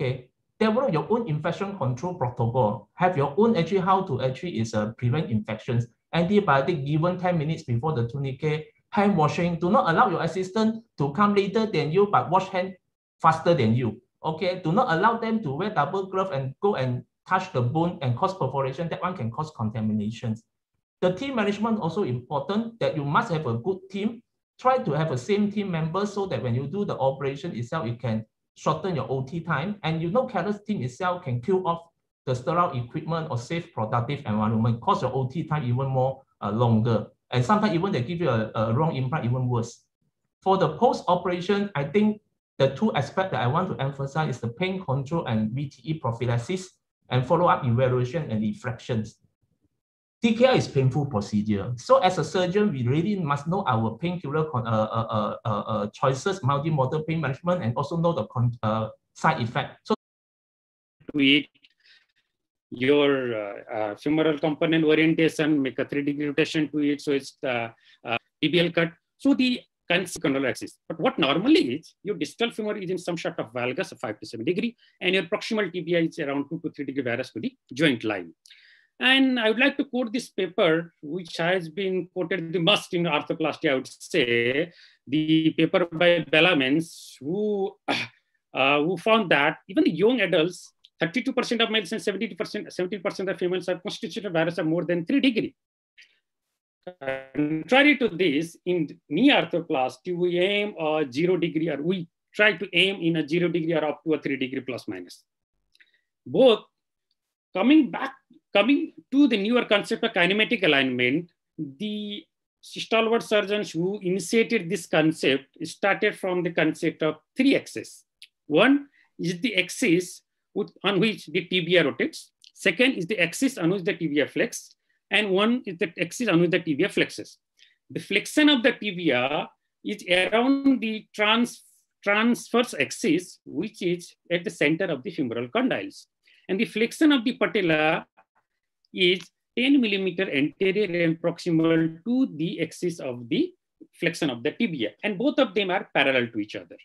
okay, develop your own infection control protocol. Have your own actually how to actually is uh, prevent infections. Antibiotic given 10 minutes before the tourniquet, hand washing. Do not allow your assistant to come later than you, but wash hand faster than you. Okay, do not allow them to wear double glove and go and touch the bone and cause perforation. That one can cause contaminations. The team management also important that you must have a good team. Try to have a same team member so that when you do the operation itself, it can shorten your OT time. And you know, team itself can kill off the sterile equipment or safe productive environment, cause your OT time even more uh, longer. And sometimes even they give you a, a wrong implant, even worse. For the post-operation, I think the two aspects that I want to emphasize is the pain control and VTE prophylaxis and follow-up evaluation and reflections. TKI is painful procedure. So as a surgeon, we really must know our painkiller uh, uh, uh, uh, choices, multimodal pain management, and also know the uh, side effect. So tweak your uh, femoral component orientation, make a 3D rotation to it, so it's the tibial cut. So the considerable axis. But what normally is, your distal femur is in some sort of valgus of 5 to 7 degree, and your proximal tibia is around 2 to 3 degree varus to the joint line. And I would like to quote this paper, which has been quoted the most in arthroplasty, I would say, the paper by Bellemans, who, uh, who found that even the young adults, 32% of males and 70% 70% of females are constitutional varus of more than 3 degree. Contrary to this, in knee arthroplasty, we aim a zero degree, or we try to aim in a zero degree or up to a three degree plus minus. Both coming back Coming to the newer concept of kinematic alignment, the stalwart surgeons who initiated this concept started from the concept of three axes. One is the axis on which the tibia rotates. Second is the axis on which the tibia flex. And one is the axis on which the tibia flexes. The flexion of the tibia is around the trans, transverse axis, which is at the center of the femoral condyles. And the flexion of the patella is 10 millimeter anterior and proximal to the axis of the flexion of the tibia. And both of them are parallel to each other.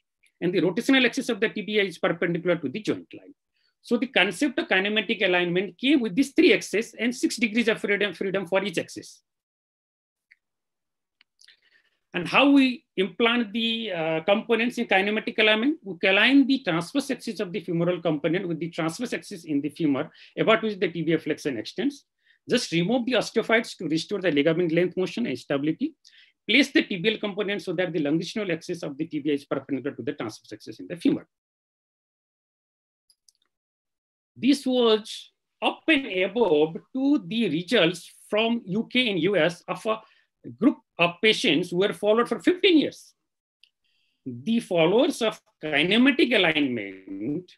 And the rotational axis of the tibia is perpendicular to the joint line. So the concept of kinematic alignment came with these three axes and six degrees of freedom, freedom for each axis. And how we implant the uh, components in kinematic alignment, we align the transverse axis of the femoral component with the transverse axis in the femur, about which the tibia flexion extends. Just remove the osteophytes to restore the ligament length motion and stability. Place the tibial component so that the longitudinal axis of the tibia is perpendicular to the transverse axis in the femur. This was up and above to the results from UK and US of a group of patients who were followed for 15 years. The followers of kinematic alignment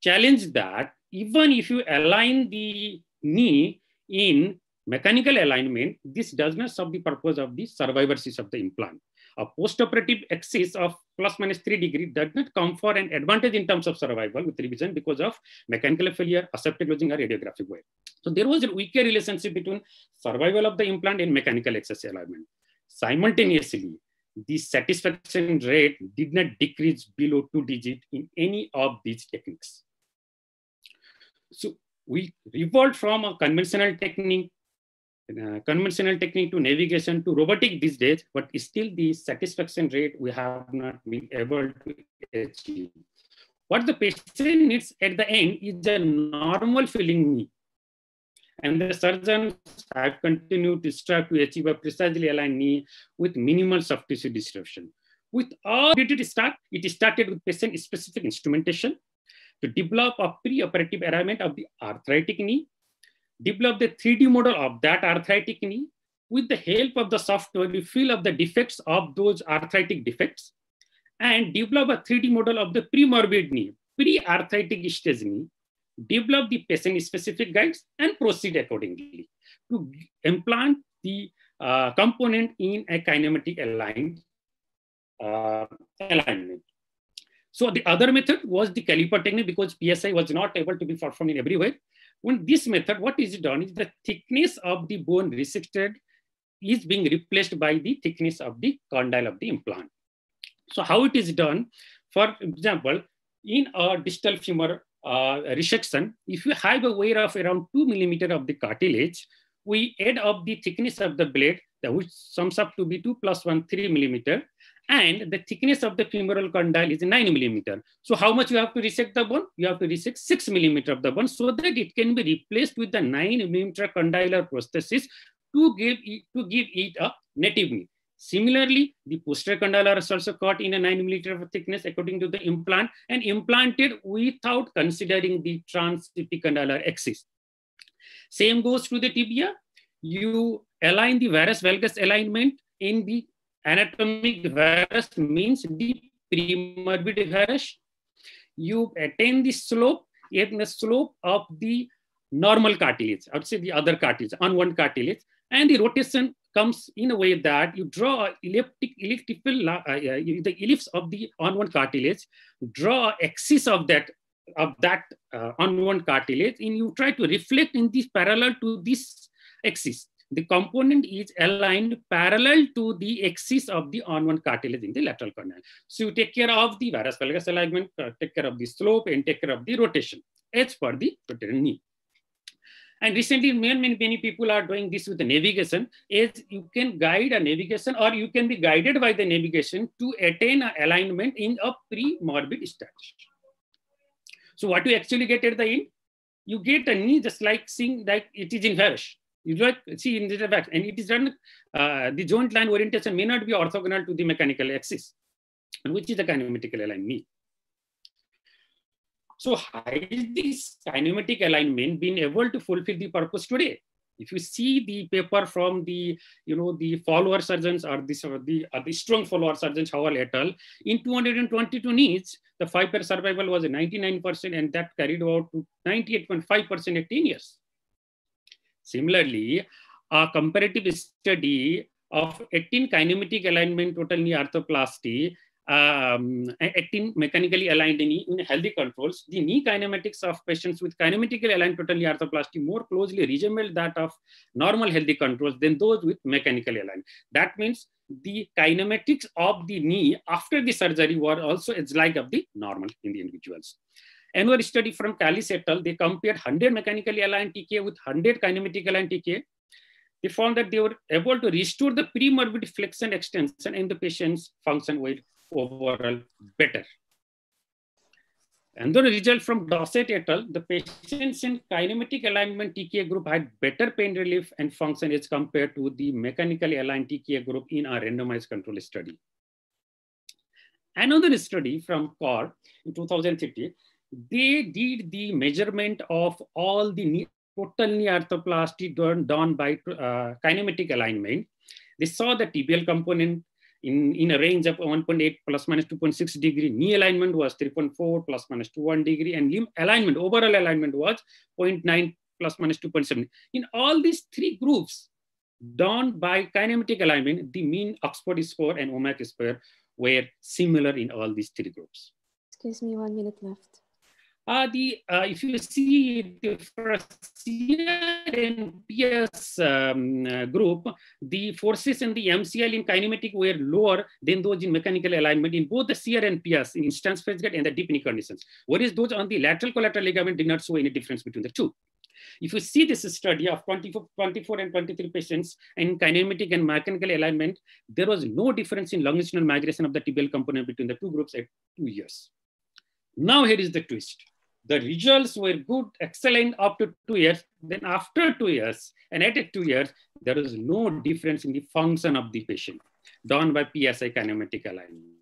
challenge that even if you align the knee in mechanical alignment, this does not serve the purpose of the survivorship of the implant. A postoperative axis of plus minus three degree does not come for an advantage in terms of survival with revision because of mechanical failure, aseptic loosening, or radiographic wear. So there was a weaker relationship between survival of the implant and mechanical axis alignment. Simultaneously, the satisfaction rate did not decrease below two digit in any of these techniques. So we evolved from a conventional technique, uh, conventional technique to navigation to robotic these days, but still the satisfaction rate we have not been able to achieve. What the patient needs at the end is a normal feeling knee and the surgeons have continued to strive to achieve a precisely aligned knee with minimal soft tissue disruption. With all did it start? It started with patient-specific instrumentation to develop a pre-operative alignment of the arthritic knee, develop the 3D model of that arthritic knee. With the help of the software, we feel of the defects of those arthritic defects and develop a 3D model of the pre-morbid knee, pre-arthritic stage knee, develop the patient-specific guides, and proceed accordingly to implant the uh, component in a kinematic aligned uh, alignment. So the other method was the caliper technique because PSI was not able to be performed in everywhere. When this method, what is done is the thickness of the bone resected is being replaced by the thickness of the condyle of the implant. So how it is done? For example, in a distal femur Uh, resection, if you have a wear of around two millimeter of the cartilage, we add up the thickness of the blade, which sums up to be two plus one, three millimeter, and the thickness of the femoral condyle is 9 millimeter. So how much you have to resect the bone? You have to resect 6 millimeter of the bone so that it can be replaced with the 9 millimeter condylar prosthesis to give it, to give it a native knee. Similarly, the posterior condylar is also cut in a 9 millimeter of thickness according to the implant and implanted without considering the transepicondylar axis. Same goes to the tibia. You align the varus valgus alignment in the anatomic varus means the premorbid varus. You attain the slope the slope of the normal cartilage, I would say the other cartilage, unwound cartilage, and the rotation comes in a way that you draw elliptic, elliptical, uh, uh, the ellipse of the onward cartilage, draw axis of that of that uh, onward cartilage, and you try to reflect in this parallel to this axis. The component is aligned parallel to the axis of the onward cartilage in the lateral condyle. So you take care of the varus valgus alignment, take care of the slope, and take care of the rotation as per the rotator knee. And recently, many, many, many people are doing this with the navigation, is you can guide a navigation or you can be guided by the navigation to attain an alignment in a pre-morbid status. So what you actually get at the end? You get a knee just like seeing like it is in varus. You like see in the back, and it is done. Uh, the joint line orientation may not be orthogonal to the mechanical axis, which is the kinematical alignment. So has this kinematic alignment been able to fulfill the purpose today? If you see the paper from the, you know, the follower surgeons or uh, the, or the, or the strong follower surgeons, Howell et al., in 222 knees, the five-year survival was 99% and that carried out to 98.5% at 10 years. Similarly, a comparative study of 18 kinematic alignment total knee arthroplasty um, acting mechanically aligned knee in healthy controls, the knee kinematics of patients with kinematically aligned total arthroplasty more closely resembled that of normal healthy controls than those with mechanically aligned. That means the kinematics of the knee after the surgery were also as like of the normal in the individuals. Another study from Calliess et al., they compared 100 mechanically aligned TK with 100 kinematically aligned TK they found that they were able to restore the pre-morbid flexion extension in the patient's function weight overall better. And the result from Dossett et al., the patients in kinematic alignment TKA group had better pain relief and function as compared to the mechanically aligned TKA group in our randomized control study. Another study from COR in 2030, they did the measurement of all the total knee arthroplasty done, done by uh, kinematic alignment. They saw the tibial component in, in a range of 1.8 plus minus 2.6 degree. Knee alignment was 3.4 plus minus 2.1 degree and limb alignment, overall alignment was 0.9 plus minus 2.7. In all these three groups done by kinematic alignment, the mean Oxford score and WOMAC score were similar in all these three groups. Excuse me, one minute left. The, uh, if you see the first CRNPS um, uh, group, the forces in the MCL in kinematic were lower than those in mechanical alignment in both the CRNPS in instance phase and the deep knee conditions. Whereas those on the lateral collateral ligament did not show any difference between the two. If you see this study of 24, 24 and 23 patients in kinematic and mechanical alignment, there was no difference in longitudinal migration of the tibial component between the two groups at two years. Now here is the twist. The results were good, excellent up to two years. Then after two years, and at two years, there is no difference in the function of the patient done by PSI kinematic alignment.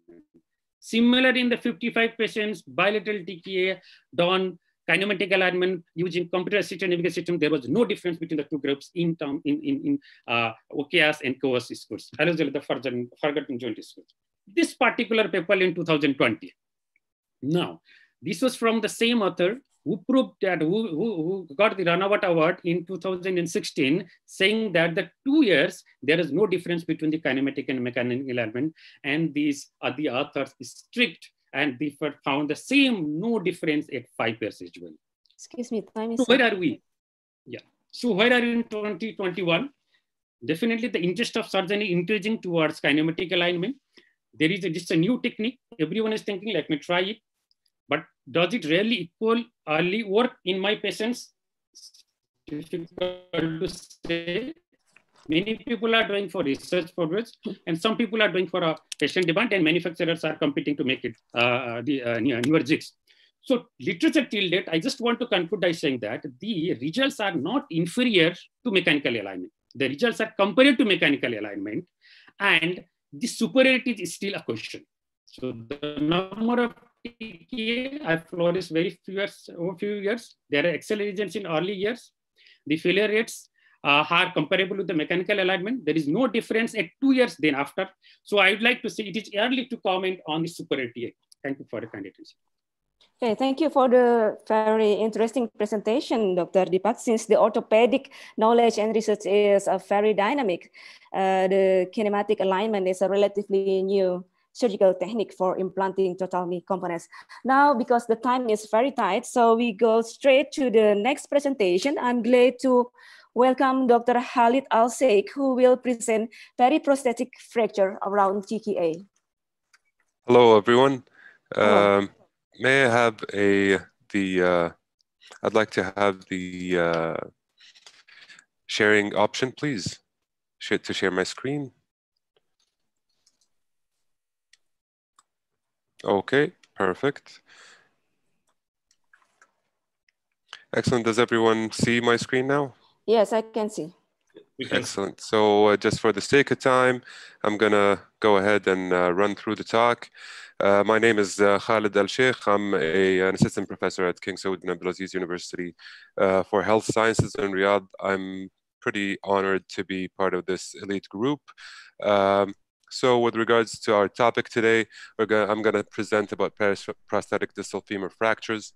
Similar in the 55 patients, bilateral TKA done kinematic alignment using computer-assisted navigation system, there was no difference between the two groups in term in in, in uh, and KOOS scores, as the forgotten joint scores. This particular paper in 2020. Now, this was from the same author who proved that, who, who, who got the Ranawat Award in 2016, saying that the two years, there is no difference between the kinematic and mechanical alignment. And these are the authors strict and they found the same no difference at five years as well. Excuse me, time is So where are we? Yeah. So where are we in 2021? Definitely the interest of surgeon is increasing towards kinematic alignment. There is a, just a new technique. Everyone is thinking, let me try it but does it really equal early work in my patients? Difficult to say. Many people are doing for research purpose, and some people are doing for a patient demand, and manufacturers are competing to make it uh, the uh, newer jigs. So literature till date, I just want to conclude by saying that the results are not inferior to mechanical alignment. The results are compared to mechanical alignment, and the superiority is still a question. So the number of Have flourished very few years, over few years. There are agents in early years. The failure rates uh, are comparable with the mechanical alignment. There is no difference at two years then after. So I would like to say it is early to comment on the superiority. Thank you for the kind attention. Okay, thank you for the very interesting presentation, Dr. Deepak. Since the orthopedic knowledge and research is uh, very dynamic, uh, the kinematic alignment is a relatively new surgical technique for implanting total knee components. Now, because the time is very tight, so we go straight to the next presentation. I'm glad to welcome Dr. Khalid Al-Sheikh, who will present periprosthetic fracture around TKA. Hello, everyone. Hello. Um, may I have a the uh, I'd like to have the uh, sharing option, please, to share my screen. Okay, perfect. Excellent. Does everyone see my screen now? Yes, I can see. Excellent. So uh, just for the sake of time, I'm going to go ahead and uh, run through the talk. Uh, my name is uh, Khalid Al Sheikh. I'm a, an assistant professor at King Saud bin Abdulaziz University uh, for Health Sciences in Riyadh. I'm pretty honored to be part of this elite group. Um, so with regards to our topic today, gonna, I'm going to present about prosthetic distal femur fractures.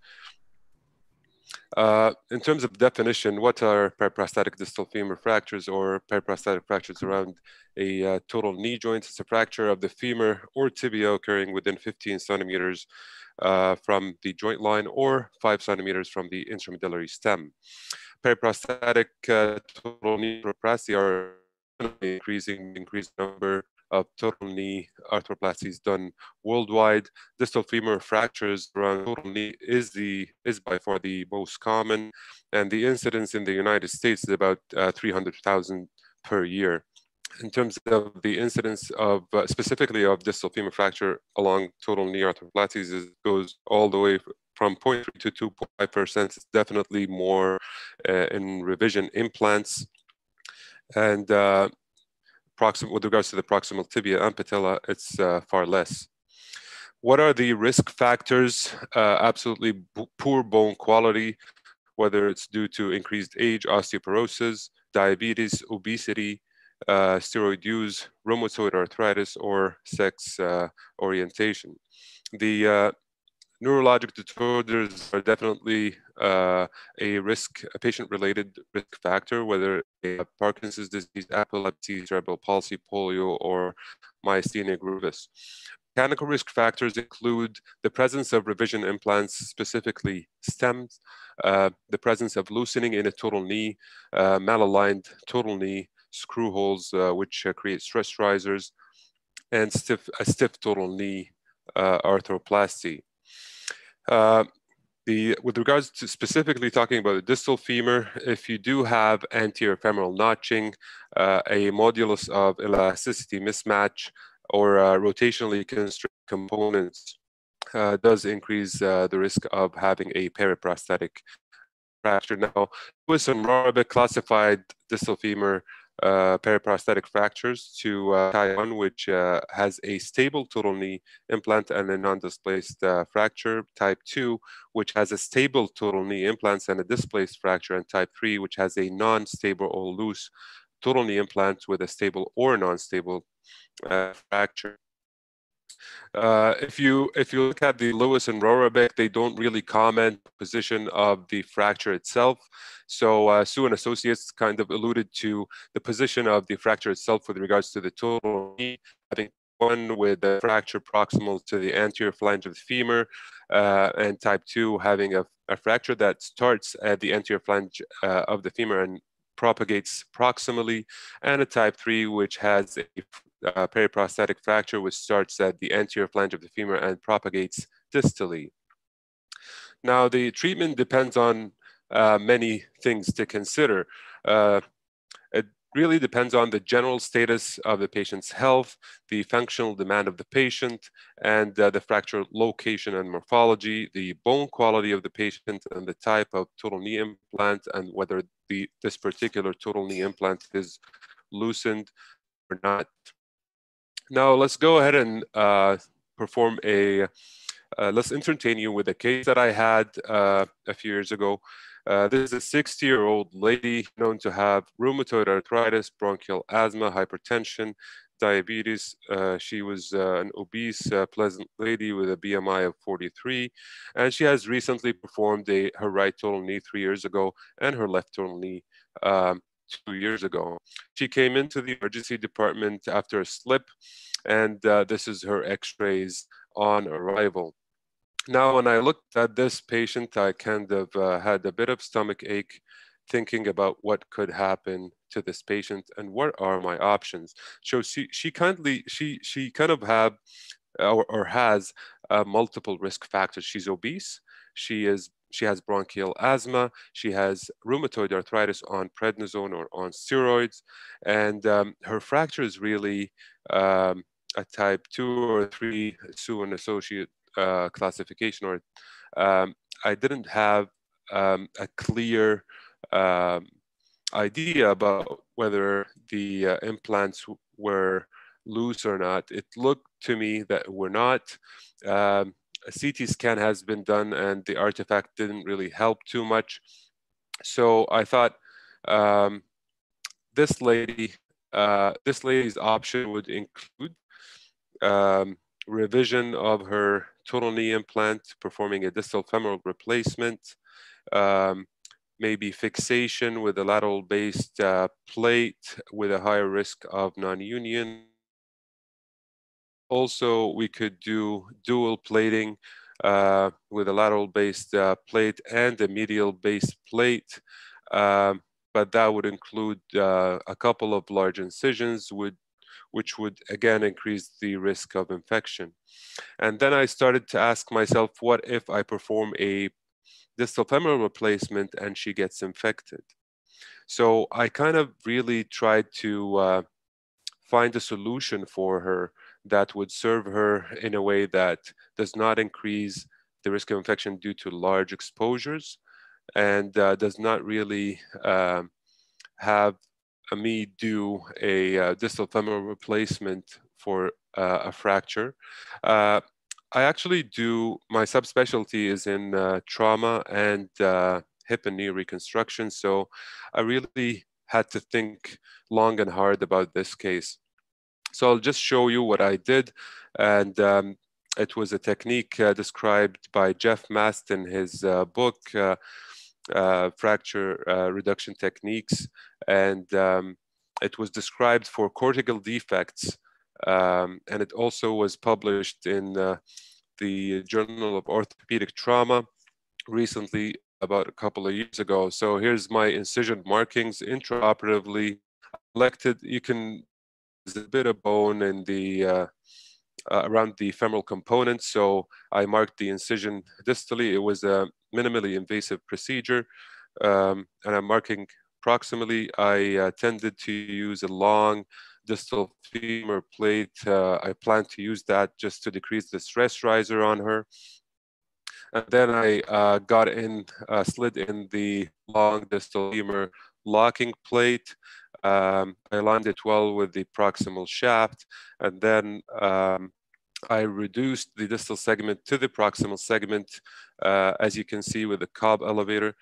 Uh, in terms of definition, what are periprosthetic distal femur fractures or periprosthetic fractures around a uh, total knee joint? It's a fracture of the femur or tibia occurring within 15 centimeters uh, from the joint line or five centimeters from the intramedullary stem. Periprosthetic uh, total knee arthroplasty are increasing increased number of total knee arthroplasties done worldwide. Distal femur fractures around total knee is the is by far the most common, and the incidence in the United States is about uh, 300,000 per year. In terms of the incidence of uh, specifically of distal femur fracture along total knee arthroplasties, goes all the way from 0.3 to 2.5 percent. It's definitely more uh, in revision implants. And uh, proxim with regards to the proximal tibia and patella, it's uh, far less. What are the risk factors? Uh, absolutely poor bone quality, whether it's due to increased age, osteoporosis, diabetes, obesity, uh, steroid use, rheumatoid arthritis, or sex uh, orientation. The uh, neurologic disorders are definitely uh, a risk, a patient-related risk factor, whether Parkinson's disease, epilepsy, cerebral palsy, polio, or myasthenia gravis. Mechanical risk factors include the presence of revision implants, specifically stems, uh, the presence of loosening in a total knee, uh, malaligned total knee, screw holes, uh, which uh, create stress risers, and stiff, a stiff total knee uh, arthroplasty. Uh, the, with regards to specifically talking about the distal femur, if you do have anterior femoral notching, uh, a modulus of elasticity mismatch, or uh, rotationally constrained components uh, does increase uh, the risk of having a periprosthetic fracture. Now, Lewis and Rorabeck classified distal femur uh, periprosthetic fractures to uh, type 1, which uh, has a stable total knee implant and a non-displaced uh, fracture, type 2, which has a stable total knee implants and a displaced fracture, and type 3, which has a non-stable or loose total knee implant with a stable or non-stable uh, fracture. Uh, if you if you look at the Lewis and Rorabeck, they don't really comment position of the fracture itself. So uh, Su and Associates kind of alluded to the position of the fracture itself with regards to the total knee, think one with the fracture proximal to the anterior flange of the femur, uh, and type two having a, a, fracture that starts at the anterior flange uh, of the femur and propagates proximally, and a type three which has a uh, periprosthetic fracture, which starts at the anterior flange of the femur and propagates distally. Now, the treatment depends on uh, many things to consider. Uh, it really depends on the general status of the patient's health, the functional demand of the patient, and uh, the fracture location and morphology, the bone quality of the patient, and the type of total knee implant, and whether the, this particular total knee implant is loosened or not. Now, let's go ahead and uh, perform a, uh, let's entertain you with a case that I had uh, a few years ago. Uh, this is a 60 year old lady known to have rheumatoid arthritis, bronchial asthma, hypertension, diabetes. Uh, she was uh, an obese, pleasant lady with a BMI of 43, and she has recently performed a, her right total knee three years ago and her left total knee um, two years ago. She came into the emergency department after a slip, and uh, this is her x-rays on arrival. Now, when I looked at this patient, I kind of uh, had a bit of stomach ache thinking about what could happen to this patient and what are my options. So she, she kindly, she, she kind of have or, or has uh, multiple risk factors. She's obese. She is she has bronchial asthma. She has rheumatoid arthritis on prednisone or on steroids, and um, her fracture is really um, a type two or three Su associate uh, classification or um, I didn't have um, a clear um, idea about whether the uh, implants were loose or not. It looked to me that were not. Um, a CT scan has been done and the artifact didn't really help too much. So I thought um, this lady, uh, this lady's option would include um, revision of her total knee implant, performing a distal femoral replacement, um, maybe fixation with a lateral based uh, plate with a higher risk of non-union. Also, we could do dual plating uh, with a lateral based uh, plate and a medial based plate. Um, but that would include uh, a couple of large incisions with which would again increase the risk of infection. And then I started to ask myself, what if I perform a distal femoral replacement and she gets infected? So I kind of really tried to uh, find a solution for her that would serve her in a way that does not increase the risk of infection due to large exposures and uh, does not really uh, have me do a uh, distal femoral replacement for uh, a fracture. Uh, I actually do, my subspecialty is in uh, trauma and uh, hip and knee reconstruction. So I really had to think long and hard about this case. So I'll just show you what I did. And um, it was a technique uh, described by Jeff Mast in his book, uh, fracture uh, reduction techniques. And um, it was described for cortical defects. Um, and it also was published in uh, the Journal of Orthopedic Trauma recently, about a couple of years ago. So here's my incision markings intraoperatively collected. You can, a bit of bone in the uh, uh, around the femoral component. So I marked the incision distally. It was a minimally invasive procedure. Um, and I'm marking proximally. I uh, tended to use a long distal femur plate. Uh, I plan to use that just to decrease the stress riser on her. And then I uh, got in, uh, slid in the long distal femur locking plate. Um, I aligned it well with the proximal shaft, and then um, I reduced the distal segment to the proximal segment, uh, as you can see with the Cobb elevator.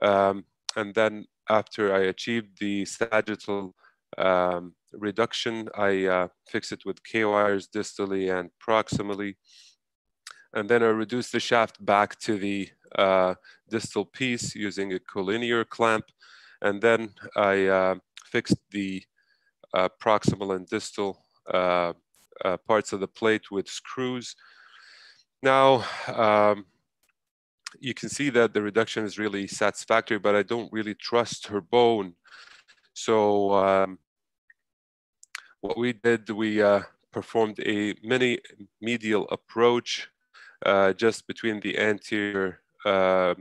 Um, and then after I achieved the sagittal um, reduction, I uh, fixed it with K-wires distally and proximally. And then I reduced the shaft back to the uh, distal piece using a collinear clamp. And then I uh, fixed the uh, proximal and distal uh, uh, parts of the plate with screws. Now, um, you can see that the reduction is really satisfactory, but I don't really trust her bone. So um, what we did, we uh, performed a mini medial approach uh, just between the anterior uh,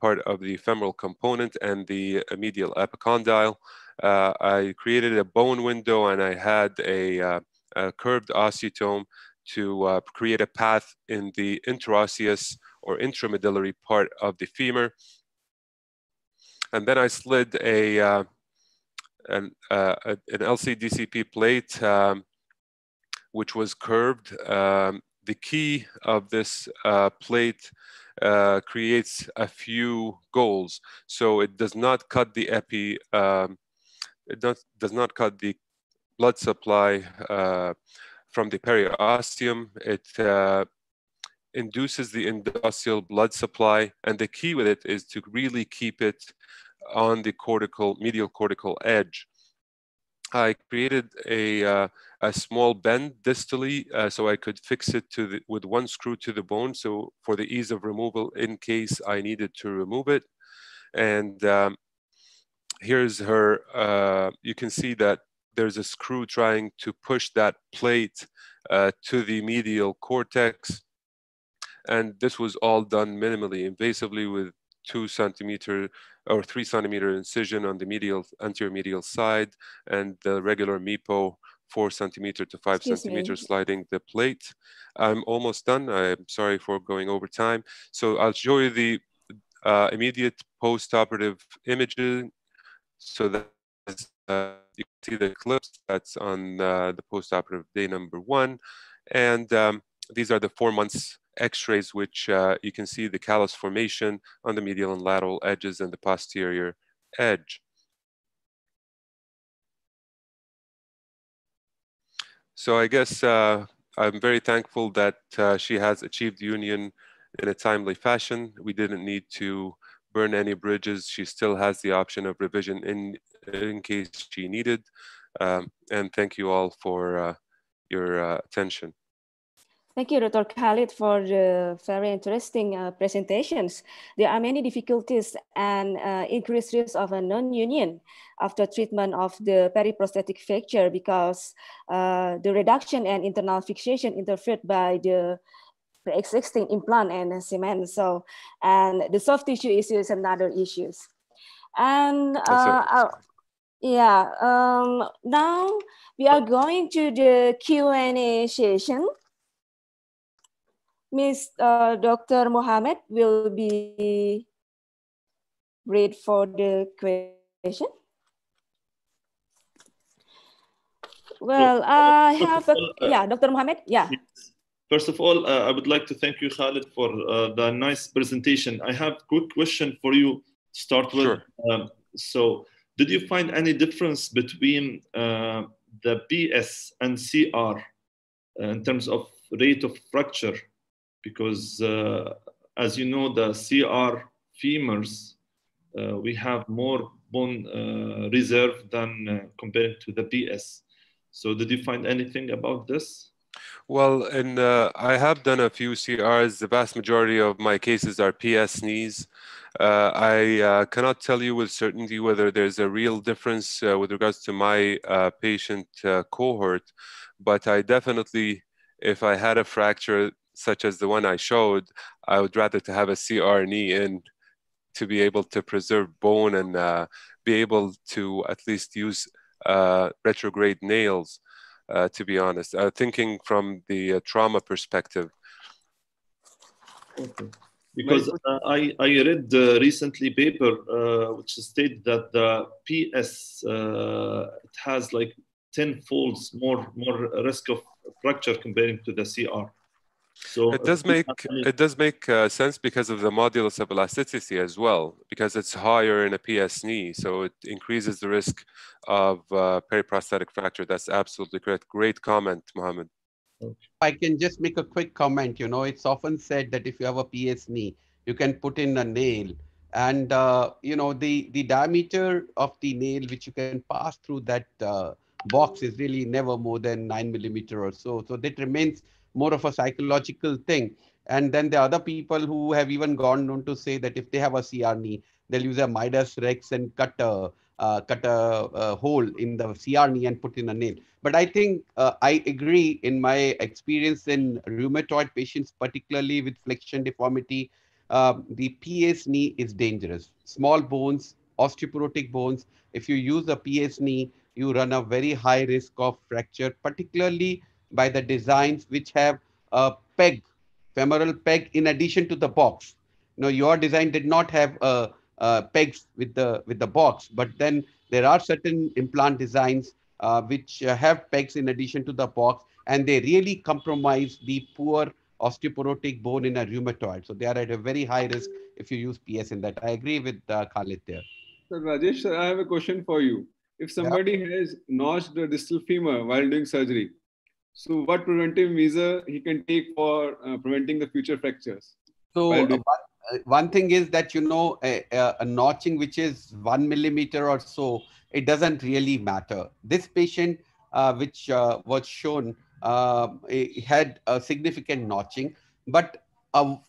part of the femoral component and the medial epicondyle. Uh, I created a bone window and I had a, uh, a curved osteotome to uh, create a path in the interosseous or intramedullary part of the femur. And then I slid a, uh, an, uh, an LCDCP plate, um, which was curved. Um, the key of this uh, plate uh, creates a few goals. So it does not cut the epi, um, it does, does not cut the blood supply uh, from the periosteum. It uh, induces the endosteal blood supply. And the key with it is to really keep it on the cortical, medial cortical edge. I created a, uh, a small bend distally uh, so I could fix it to the, with one screw to the bone. So for the ease of removal in case I needed to remove it. And um, here's her, uh, you can see that there's a screw trying to push that plate uh, to the medial cortex. And this was all done minimally invasively with two centimeter or three centimeter incision on the medial anterior medial side and the regular MIPO four centimeter to five Excuse centimeter me. sliding the plate. I'm almost done. I'm sorry for going over time. So I'll show you the uh, immediate post-operative imaging so that uh, you can see the clips that's on uh, the post-operative day number one. And um, these are the four months x-rays, which uh, you can see the callus formation on the medial and lateral edges and the posterior edge. So I guess uh, I'm very thankful that uh, she has achieved union in a timely fashion. We didn't need to burn any bridges. She still has the option of revision in, in case she needed. Um, and thank you all for uh, your uh, attention. Thank you, Dr. Khalid, for the very interesting uh, presentations. There are many difficulties and uh, increased risk of a non-union after treatment of the periprosthetic fracture because uh, the reduction and internal fixation interfered by the pre-existing implant and cement. So, and the soft tissue issues and other issues. And uh, yeah, um, now we are going to the Q&A session. Miss uh, Dr. Mohammed will be read for the question. Well, I have, a, uh, yeah, Dr. Mohammed, yeah. Yes. First of all, uh, I would like to thank you, Khalid, for uh, the nice presentation. I have a quick question for you to start with. Sure. Um, so, did you find any difference between uh, the PS and CR uh, in terms of rate of fracture because uh, as you know, the CR femurs, uh, we have more bone uh, reserve than compared to the PS. So did you find anything about this? Well, and uh, I have done a few CRs. The vast majority of my cases are PS knees. Uh, I uh, cannot tell you with certainty whether there's a real difference with regards to my patient cohort, but I definitely, if I had a fracture, such as the one I showed, I would rather to have a CR knee in to be able to preserve bone and uh, be able to at least use uh, retrograde nails, uh, to be honest, uh, thinking from the uh, trauma perspective. Okay. Because uh, I, I read recently paper which stated that the PS it has like 10 folds more, more risk of fracture comparing to the CR. So it does make it does make uh, sense because of the modulus of elasticity as well, because it's higher in a PS knee, so it increases the risk of uh, periprosthetic fracture. That's absolutely correct. Great comment, Mohammed. I can just make a quick comment. You know, it's often said that if you have a PS knee, you can put in a nail, and uh, you know the the diameter of the nail which you can pass through that uh, box is really never more than nine millimeter or so. So that remains more of a psychological thing. And then the other people who have even gone on to say that if they have a CR knee, they'll use a Midas Rex and cut a uh, cut a, a, hole in the CR knee and put in a nail. But I think uh, I agree in my experience in rheumatoid patients, particularly with flexion deformity, uh, the PS knee is dangerous. Small bones, osteoporotic bones, if you use a PS knee, you run a very high risk of fracture, particularly by the designs which have a peg, femoral peg in addition to the box. Know, your design did not have uh, uh, pegs with the with the box, but then there are certain implant designs uh, which uh, have pegs in addition to the box, and they really compromise the poor osteoporotic bone in a rheumatoid. So they are at a very high risk if you use PS in that. I agree with uh, Khalid there. So Rajesh, sir, I have a question for you. If somebody yeah. has notched the distal femur while doing surgery, so what preventive measure he can take for uh, preventing the future fractures? So uh, one, uh, one, thing is that, you know, a, a, notching which is one millimeter or so, it doesn't really matter. This patient, uh, which uh, was shown, uh, had a significant notching, but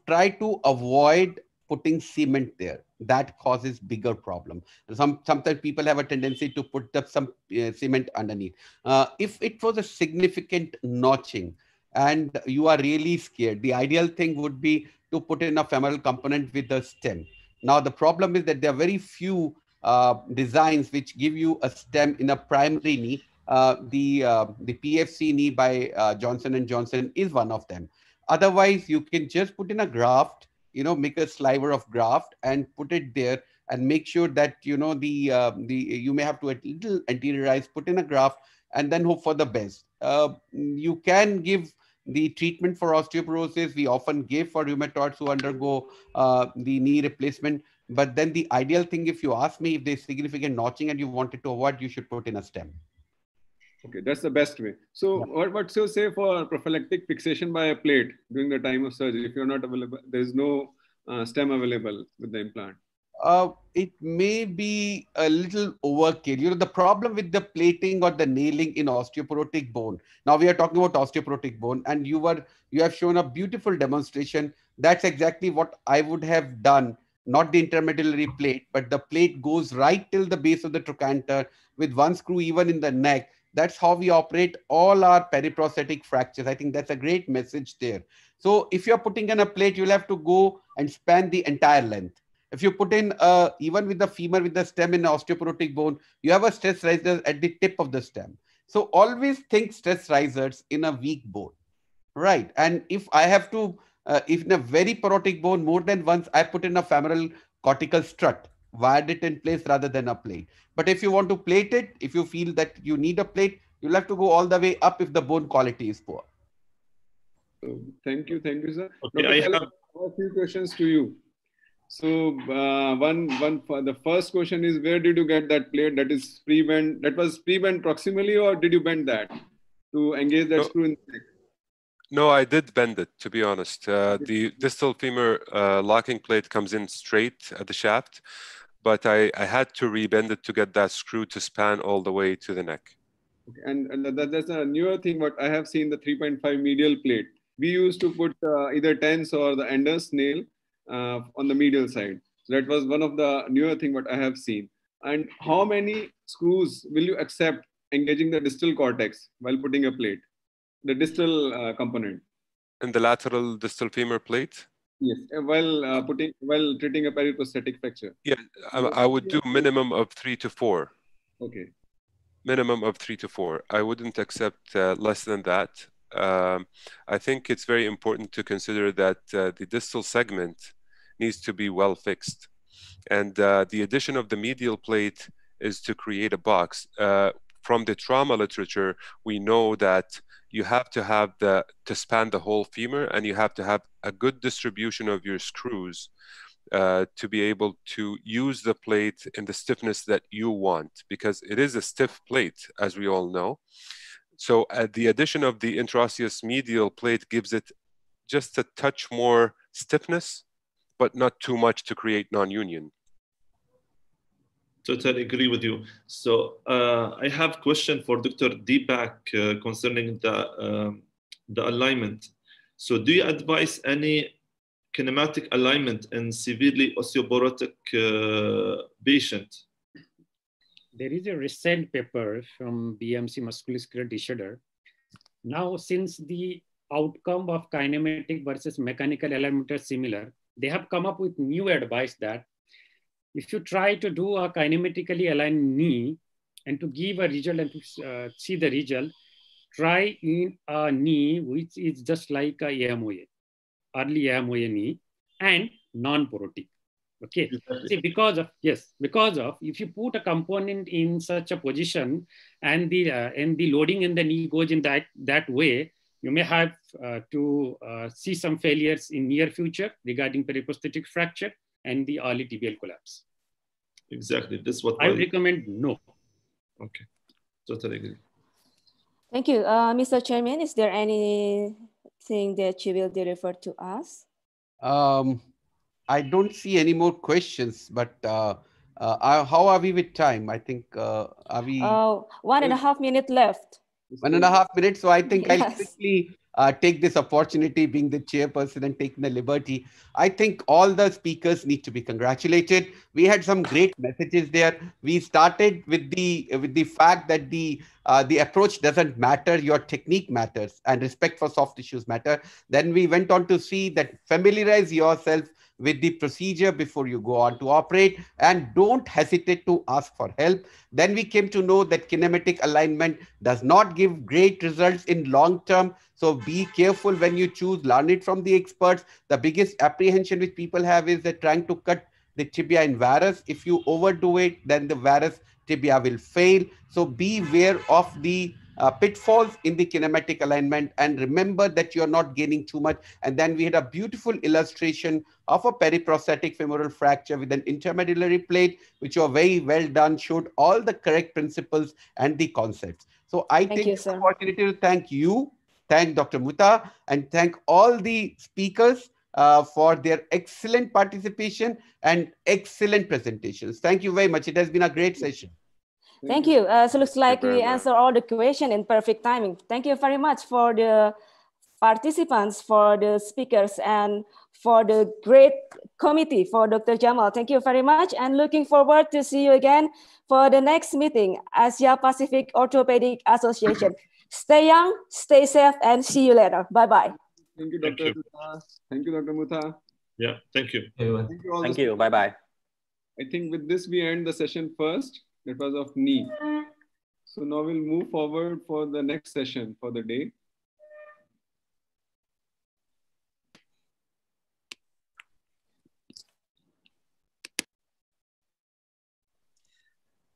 try to avoid putting cement there that causes bigger problem. Some sometimes people have a tendency to put up some uh, cement underneath. Uh, if it was a significant notching and you are really scared the ideal thing would be to put in a femoral component with a stem. Now the problem is that there are very few uh, designs which give you a stem in a primary knee. Uh, the uh, the pfc knee by uh, johnson and johnson is one of them. Otherwise you can just put in a graft you know make a sliver of graft and put it there and make sure that you know the uh, the you may have to a little anteriorize put in a graft and then hope for the best. Uh, you can give the treatment for osteoporosis. We often give for rheumatoids who undergo uh, the knee replacement. But then the ideal thing if you ask me if there's significant notching and you wanted to avoid you should put in a stem Okay, that's the best way. So, yeah. what, what's your say for prophylactic fixation by a plate during the time of surgery? If you're not available, there is no uh, stem available with the implant. Uh, it may be a little overkill. You know, the problem with the plating or the nailing in osteoporotic bone. Now we are talking about osteoporotic bone, and you were you have shown a beautiful demonstration. That's exactly what I would have done. Not the intermedullary plate, but the plate goes right till the base of the trochanter with one screw even in the neck that's how we operate all our periprosthetic fractures. I think that's a great message there. So if you're putting in a plate, you'll have to go and span the entire length. If you put in, uh, even with the femur, with the stem in osteoporotic bone, you have a stress riser at the tip of the stem. So always think stress risers in a weak bone, right? And if I have to, uh, if in a very porotic bone, more than once, I put in a femoral cortical strut wired it in place rather than a plate. But if you want to plate it, if you feel that you need a plate, you'll have to go all the way up if the bone quality is poor. So, thank you, thank you, sir. Okay, I have a few questions to you. So uh, one one the first question is where did you get that plate that is pre-bent that was pre-bent proximally or did you bend that to engage that no. screw in the neck? No, I did bend it, to be honest. Uh, the distal femur uh, locking plate comes in straight at the shaft, but I, I had to rebend it to get that screw to span all the way to the neck. Okay. And, and that, that's a newer thing, but I have seen the 3.5 medial plate. We used to put uh, either TENS or the Enders nail uh, on the medial side. So that was one of the newer thing what I have seen. And how many screws will you accept engaging the distal cortex while putting a plate? the distal uh, component. And the lateral distal femur plate? Yes, uh, while uh, putting while treating a periprosthetic fracture. Yeah, I, I, would do minimum of three to four. Okay. Minimum of three to four. I wouldn't accept uh, less than that. Um, I think it's very important to consider that uh, the distal segment needs to be well fixed, and uh, the addition of the medial plate is to create a box. from the trauma literature, we know that you have to have the to span the whole femur and you have to have a good distribution of your screws uh, to be able to use the plate in the stiffness that you want because it is a stiff plate as we all know. So uh, the addition of the interosseous medial plate gives it just a touch more stiffness but not too much to create non-union Totally agree with you. So uh, I have question for Dr. Deepak uh, concerning the um, the alignment. So do you advise any kinematic alignment in severely osteoporotic uh, patient? There is a recent paper from BMC musculoskeletal disorder. Now, since the outcome of kinematic versus mechanical alignment are similar, they have come up with new advice that if you try to do a kinematically aligned knee and to give a result and to uh, see the result, try in a knee which is just like a AMOA, early AMOA knee and non-porotic. Okay, exactly. see because of yes, because of if you put a component in such a position and the uh, and the loading in the knee goes in that that way, you may have uh, to uh, see some failures in near future regarding periprosthetic fracture and the early tibial collapse. Exactly, this is what I recommend no. Okay, totally agree. Thank you. Uh, Mr. Chairman, is there anything that you will refer to us? Um, I don't see any more questions, but uh, uh, how are we with time? I think, uh, are we? Oh, one and a half minute left. One and a half minutes. So I think yes. I'll quickly uh, take this opportunity, being the chairperson and taking the liberty. I think all the speakers need to be congratulated. We had some great messages there. We started with the with the fact that the uh, the approach doesn't matter, your technique matters, and respect for soft issues matter. Then we went on to see that familiarize yourself with the procedure before you go on to operate and don't hesitate to ask for help. Then we came to know that kinematic alignment does not give great results in long term. So be careful when you choose, learn it from the experts. The biggest apprehension which people have is that trying to cut the tibia in varus. If you overdo it, then the varus tibia will fail. So be aware of the uh, pitfalls in the kinematic alignment and remember that you're not gaining too much. And then we had a beautiful illustration of a periprosthetic femoral fracture with an intermedullary plate, which were very well done, showed all the correct principles and the concepts. So I thank take you, this opportunity to thank you, thank Dr. Muta, and thank all the speakers uh, for their excellent participation and excellent presentations. Thank you very much. It has been a great session. Thank you. Uh, so looks like we answer all the question in perfect timing. Thank you very much for the participants, for the speakers, and for the great committee for Dr. Jamal. Thank you very much and looking forward to see you again for the next meeting, Asia Pacific Orthopedic Association. stay young, stay safe, and see you later. Bye-bye. Thank you, Dr. Thank you. Thank you, Dr. Muta. Yeah, thank you. Thank you. Thank you. Bye-bye. I think with this, we end the session first. It was of knee. So now we'll move forward for the next session for the day.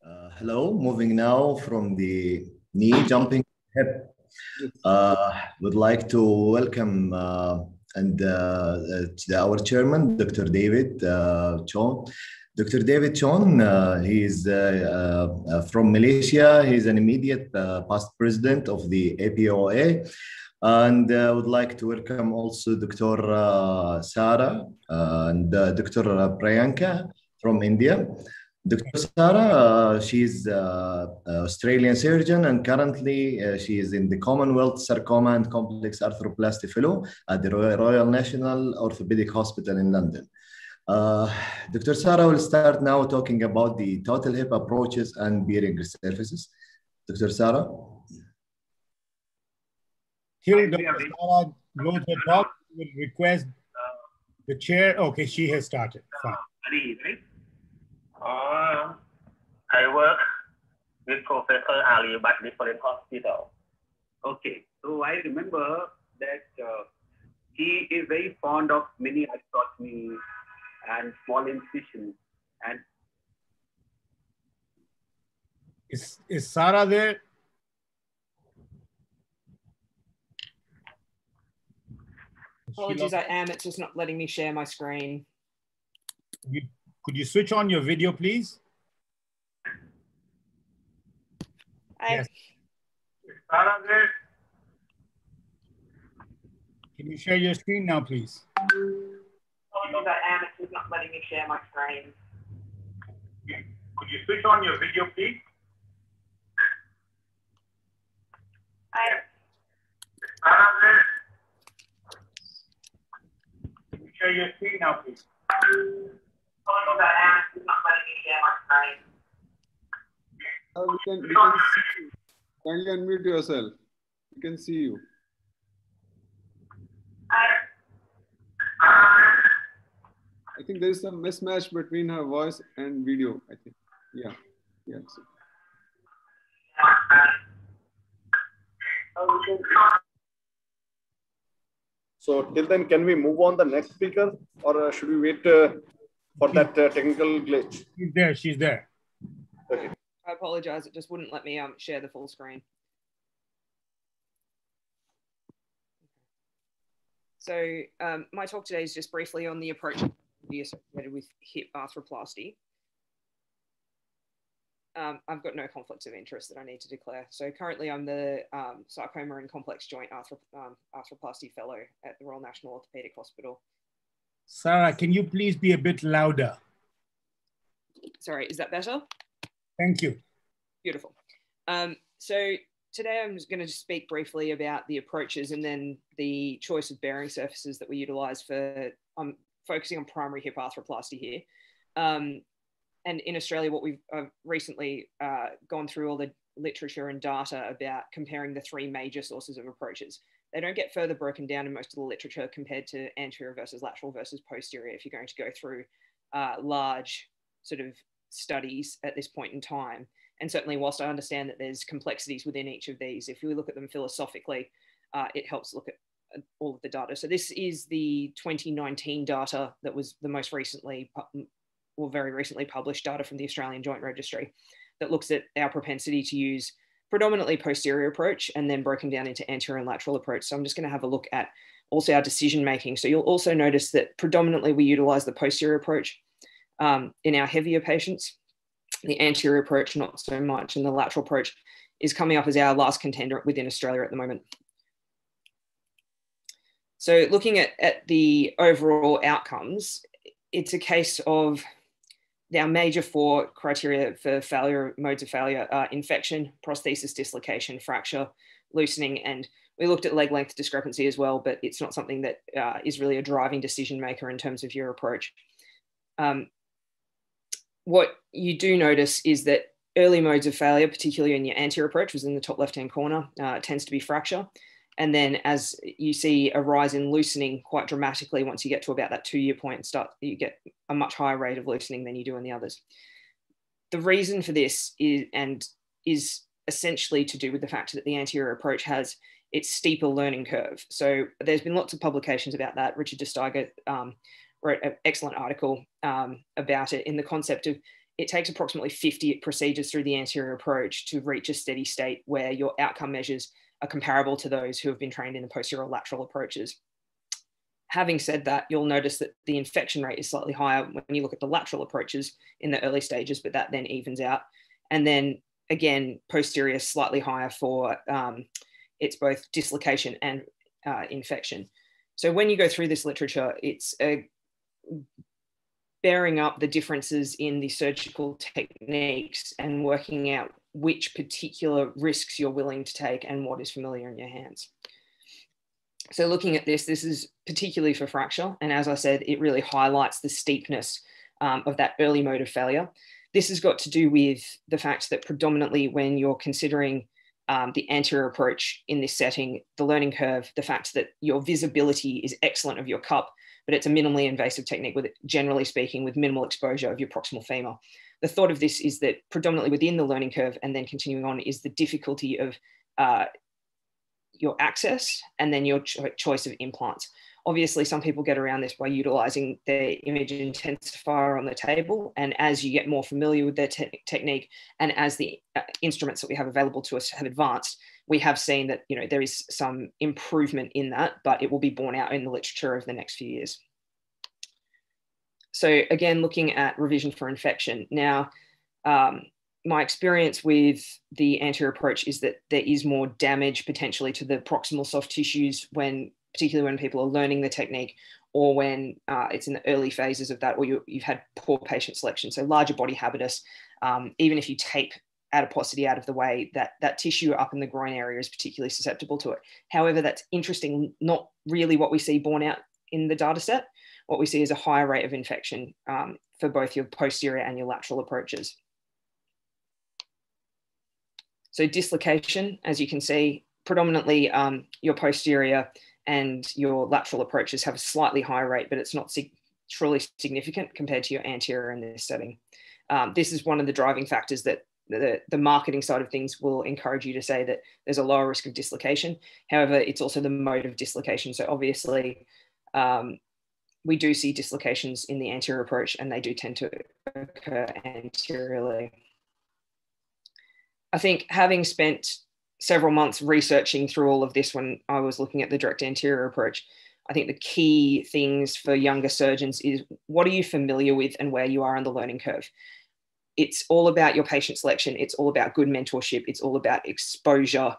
Uh, hello, moving now from the knee jumping hip. Uh, would like to welcome uh, and uh, uh our chairman, Dr. David uh, Dr. David Choon, uh, he is uh, uh, from Malaysia. He's an immediate uh, past president of the APOA. And I would like to welcome also Dr. Uh, Sara and uh, Dr. Priyanka from India. Dr. Sara, she's an Australian surgeon and currently she is in the Commonwealth Sarcoma and Complex Arthroplasty Fellow at the Royal National Orthopaedic Hospital in London. Uh, Dr. Sara will start now talking about the total hip approaches and bearing surfaces. Dr. Sara? Till Dr. Sara knows her talk, will request the chair. Okay, she has started. Fine. Ali, right? Uh, I work with Professor Ali but different hospital. Okay, so I remember that uh, he is very fond of mini ostomy and small incisions. And is is Sarah there? Apologies, I am. It's just not letting me share my screen. You, could you switch on your video, please? I, yes. Sarah there? Can you share your screen now, please? Apologies, I am. It's not letting me share my screen. Could you switch on your video, please? I, Can you share your screen now, please? Apologies, I am. It's not letting me share my screen. Uh, we can, we can see you. Kindly unmute yourself. We can see you. I, I think there is some mismatch between her voice and video. I think. Yeah. Yeah. So. So till then, can we move on the next speaker or uh, should we wait uh, for that uh, technical glitch? She's there, she's there. Okay. I apologize, it just wouldn't let me um, share the full screen. So um, my talk today is just briefly on the approach associated with hip arthroplasty um, I've got no conflicts of interest that I need to declare. So currently I'm the um, sarcoma and complex joint arthrop um, arthroplasty fellow at the Royal National Orthopaedic Hospital. Sarah, can you please be a bit louder? Sorry, is that better? Thank you. Beautiful. Um, so today I'm just going to speak briefly about the approaches and then the choice of bearing surfaces that we utilize for, I'm focusing on primary hip arthroplasty here. Um, and in Australia, what we've uh, recently uh, gone through all the literature and data about comparing the three major sources of approaches. They don't get further broken down in most of the literature compared to anterior versus lateral versus posterior if you're going to go through uh, large sort of studies at this point in time. And certainly, whilst I understand that there's complexities within each of these, if we look at them philosophically, uh, it helps look at all of the data. So this is the 2019 data that was the most recently or very recently published data from the Australian Joint Registry that looks at our propensity to use predominantly posterior approach and then broken down into anterior and lateral approach. So I'm just going to have a look at also our decision making. So you'll also notice that predominantly we utilize the posterior approach um, in our heavier patients. The anterior approach, not so much, and the lateral approach is coming up as our last contender within Australia at the moment. So looking at, at the overall outcomes, it's a case of our major four criteria for failure modes of failure are infection, prosthesis dislocation, fracture, loosening, and we looked at leg length discrepancy as well, but it's not something that uh, is really a driving decision maker in terms of your approach. Um, what you do notice is that early modes of failure, particularly in your anterior approach, was in the top left-hand corner, uh, tends to be fracture. And then as you see a rise in loosening quite dramatically, once you get to about that two year point, start you get a much higher rate of loosening than you do in the others. The reason for this is and is essentially to do with the fact that the anterior approach has its steeper learning curve. So there's been lots of publications about that. Richard de um, wrote an excellent article um, about it in the concept of it takes approximately 50 procedures through the anterior approach to reach a steady state where your outcome measures are comparable to those who have been trained in the posterior lateral approaches. Having said that, you'll notice that the infection rate is slightly higher when you look at the lateral approaches in the early stages, but that then evens out. And then again, posterior slightly higher for um, it's both dislocation and uh, infection. So when you go through this literature, it's a bearing up the differences in the surgical techniques and working out which particular risks you're willing to take and what is familiar in your hands. So looking at this, this is particularly for fracture. And as I said, it really highlights the steepness um, of that early mode of failure. This has got to do with the fact that predominantly when you're considering um, the anterior approach in this setting, the learning curve, the fact that your visibility is excellent of your cup, but it's a minimally invasive technique with, generally speaking, with minimal exposure of your proximal femur the thought of this is that predominantly within the learning curve and then continuing on is the difficulty of uh, your access and then your cho choice of implants. Obviously, some people get around this by utilizing their image intensifier on the table. And as you get more familiar with their te technique and as the uh, instruments that we have available to us have advanced, we have seen that you know there is some improvement in that, but it will be borne out in the literature over the next few years. So again, looking at revision for infection. Now, um, my experience with the anterior approach is that there is more damage potentially to the proximal soft tissues when, particularly when people are learning the technique or when uh, it's in the early phases of that, or you, have had poor patient selection. So larger body habitus, um, even if you tape adiposity out of the way, that, that tissue up in the groin area is particularly susceptible to it. However, that's interesting, not really what we see borne out in the data set what we see is a higher rate of infection um, for both your posterior and your lateral approaches. So dislocation, as you can see, predominantly um, your posterior and your lateral approaches have a slightly higher rate, but it's not truly significant compared to your anterior in this setting. Um, this is one of the driving factors that the, the marketing side of things will encourage you to say that there's a lower risk of dislocation. However, it's also the mode of dislocation. So obviously, um, we do see dislocations in the anterior approach and they do tend to occur anteriorly. I think having spent several months researching through all of this when I was looking at the direct anterior approach, I think the key things for younger surgeons is what are you familiar with and where you are on the learning curve. It's all about your patient selection. It's all about good mentorship. It's all about exposure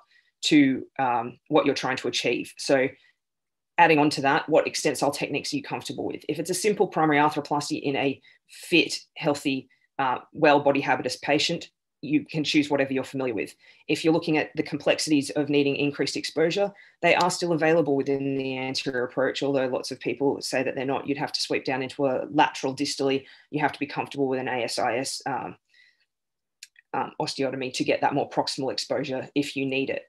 to um, what you're trying to achieve. So, adding on to that, what extensile techniques are you comfortable with? If it's a simple primary arthroplasty in a fit, healthy, uh, well body habitus patient, you can choose whatever you're familiar with. If you're looking at the complexities of needing increased exposure, they are still available within the anterior approach, although lots of people say that they're not. You'd have to sweep down into a lateral distally. You have to be comfortable with an ASIS um, um, osteotomy to get that more proximal exposure if you need it.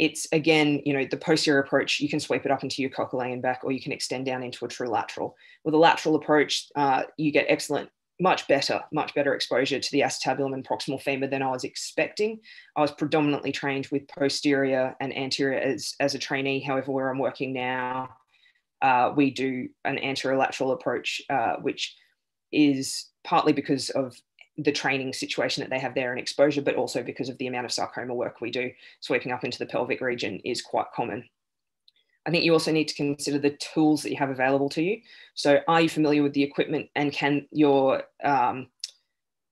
It's again, you know, the posterior approach, you can sweep it up into your cochlear back, or you can extend down into a true lateral. With a lateral approach, uh, you get excellent much better, much better exposure to the acetabulum and proximal femur than I was expecting. I was predominantly trained with posterior and anterior as, as a trainee. However, where I'm working now, uh, we do an anterolateral approach, uh, which is partly because of the training situation that they have there and exposure, but also because of the amount of sarcoma work we do. Sweeping up into the pelvic region is quite common. I think you also need to consider the tools that you have available to you. So, are you familiar with the equipment and can your um,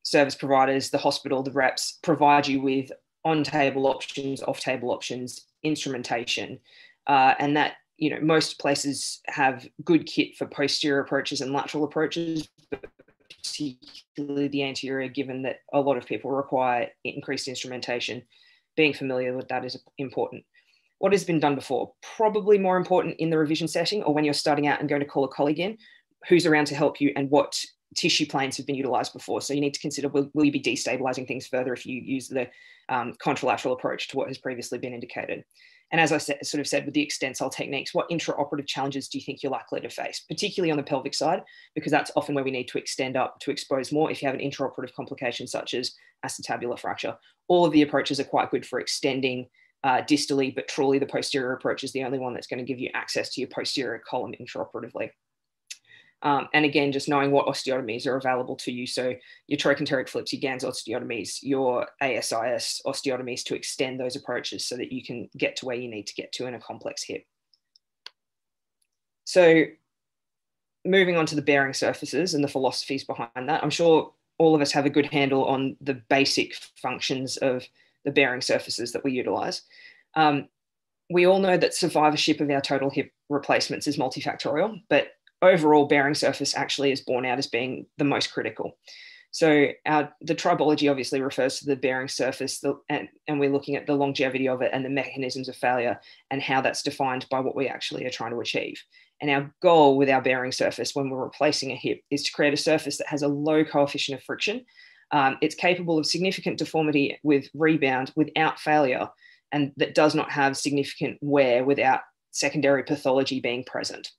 service providers, the hospital, the reps provide you with on table options, off table options, instrumentation? Uh, and that, you know, most places have good kit for posterior approaches and lateral approaches, particularly the anterior, given that a lot of people require increased instrumentation. Being familiar with that is important what has been done before? Probably more important in the revision setting or when you're starting out and going to call a colleague in, who's around to help you and what tissue planes have been utilized before. So you need to consider will, will you be destabilizing things further if you use the um, contralateral approach to what has previously been indicated? And as I said, sort of said with the extensile techniques, what intraoperative challenges do you think you're likely to face, particularly on the pelvic side, because that's often where we need to extend up to expose more if you have an intraoperative complication such as acetabular fracture. All of the approaches are quite good for extending uh, distally, but truly the posterior approach is the only one that's going to give you access to your posterior column intraoperatively. Um, and again, just knowing what osteotomies are available to you. So your trochanteric flips, your Ganz osteotomies, your ASIS osteotomies to extend those approaches so that you can get to where you need to get to in a complex hip. So moving on to the bearing surfaces and the philosophies behind that, I'm sure all of us have a good handle on the basic functions of the bearing surfaces that we utilize. Um, we all know that survivorship of our total hip replacements is multifactorial, but overall bearing surface actually is borne out as being the most critical. So our, the tribology obviously refers to the bearing surface the, and, and we're looking at the longevity of it and the mechanisms of failure and how that's defined by what we actually are trying to achieve. And our goal with our bearing surface when we're replacing a hip is to create a surface that has a low coefficient of friction um, it's capable of significant deformity with rebound without failure, and that does not have significant wear without secondary pathology being present.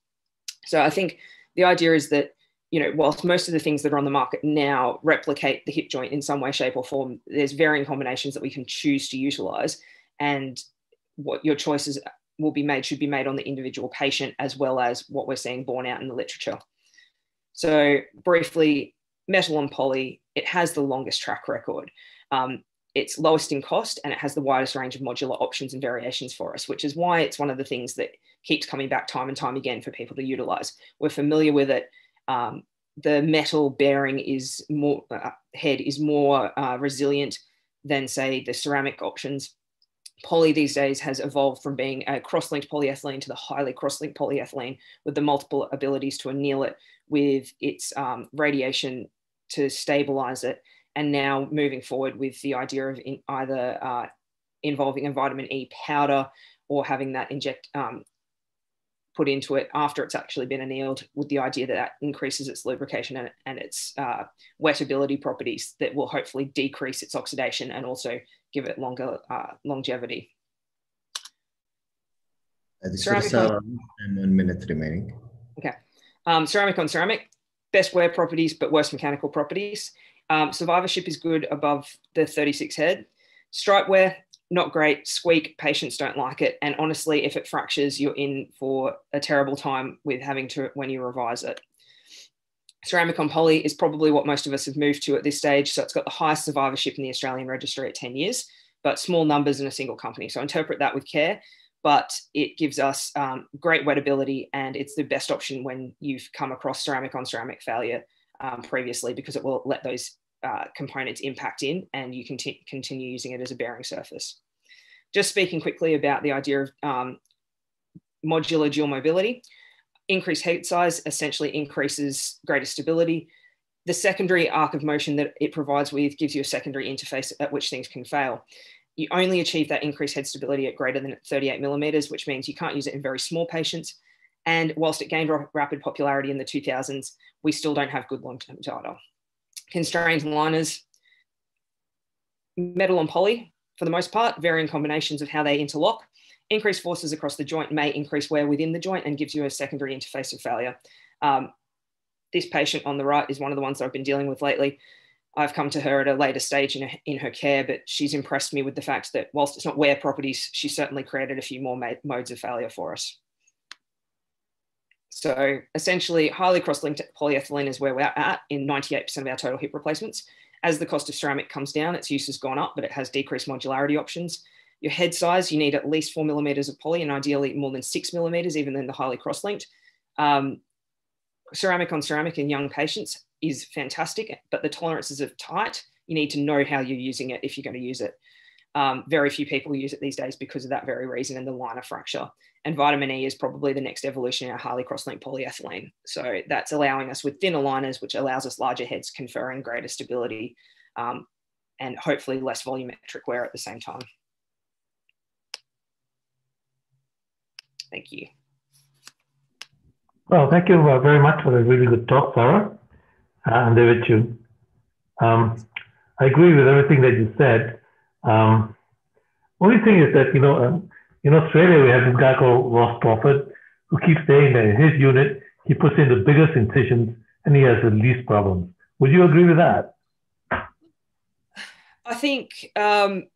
So I think the idea is that you know, whilst most of the things that are on the market now replicate the hip joint in some way, shape, or form, there's varying combinations that we can choose to utilize. And what your choices will be made should be made on the individual patient as well as what we're seeing borne out in the literature. So, briefly, metal on poly it has the longest track record. Um, it's lowest in cost and it has the widest range of modular options and variations for us, which is why it's one of the things that keeps coming back time and time again for people to utilize. We're familiar with it. Um, the metal bearing is more uh, head is more uh, resilient than say the ceramic options. Poly these days has evolved from being a cross-linked polyethylene to the highly cross-linked polyethylene with the multiple abilities to anneal it with its um, radiation to stabilize it. And now moving forward with the idea of in either uh, involving a vitamin E powder or having that inject um, put into it after it's actually been annealed with the idea that that increases its lubrication and, and its uh, wettability properties that will hopefully decrease its oxidation and also give it longer uh, longevity. Uh, this ceramic on, one minute remaining. Okay. Um, ceramic on ceramic, best wear properties, but worst mechanical properties. Um, survivorship is good above the 36 head. Stripe wear, not great. Squeak, patients don't like it. And honestly, if it fractures, you're in for a terrible time with having to when you revise it. Ceramic on poly is probably what most of us have moved to at this stage. So it's got the highest survivorship in the Australian registry at 10 years, but small numbers in a single company. So interpret that with care, but it gives us um, great wettability and it's the best option when you've come across ceramic on ceramic failure um, previously because it will let those uh, components impact in and you can continue using it as a bearing surface. Just speaking quickly about the idea of um, modular dual mobility increased head size essentially increases greater stability. The secondary arc of motion that it provides with gives you a secondary interface at which things can fail. You only achieve that increased head stability at greater than 38 millimeters, which means you can't use it in very small patients. And whilst it gained rapid popularity in the 2000s, we still don't have good long-term data. Constrained liners, metal and poly, for the most part, varying combinations of how they interlock. Increased forces across the joint may increase wear within the joint and gives you a secondary interface of failure. Um, this patient on the right is one of the ones that I've been dealing with lately. I've come to her at a later stage in, in her care, but she's impressed me with the fact that whilst it's not wear properties, she certainly created a few more modes of failure for us. So essentially, highly cross-linked polyethylene is where we're at in 98% of our total hip replacements. As the cost of ceramic comes down, its use has gone up, but it has decreased modularity options. Your head size, you need at least four millimeters of poly and ideally more than six millimeters, even in the highly cross-linked. Um, ceramic on ceramic in young patients is fantastic, but the tolerances are tight. You need to know how you're using it if you're going to use it. Um, very few people use it these days because of that very reason and the liner fracture. And vitamin E is probably the next evolution in our highly cross-linked polyethylene. So that's allowing us with thinner liners, which allows us larger heads, conferring greater stability um, and hopefully less volumetric wear at the same time. Thank you. Well, thank you uh, very much for a really good talk, Sarah uh, and David too. Um, I agree with everything that you said. Um, only thing is that, you know, um, in Australia, we have this guy called Ross Crawford who keeps saying that in his unit, he puts in the biggest incisions and he has the least problems. Would you agree with that? I think um,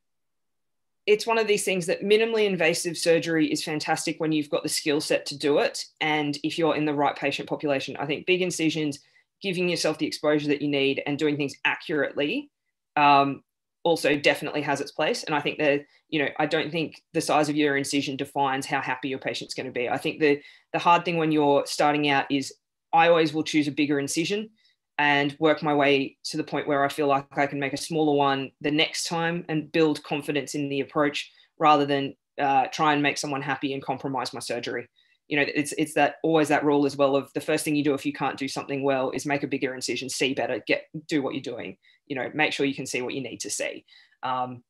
it's one of these things that minimally invasive surgery is fantastic when you've got the skill set to do it. And if you're in the right patient population, I think big incisions, giving yourself the exposure that you need and doing things accurately um, also definitely has its place. And I think that, you know, I don't think the size of your incision defines how happy your patient's going to be. I think the the hard thing when you're starting out is I always will choose a bigger incision and work my way to the point where I feel like I can make a smaller one the next time and build confidence in the approach rather than uh, try and make someone happy and compromise my surgery. You know, it's it's that always that rule as well of the first thing you do if you can't do something well is make a bigger incision, see better, get do what you're doing. You know, make sure you can see what you need to see. Um,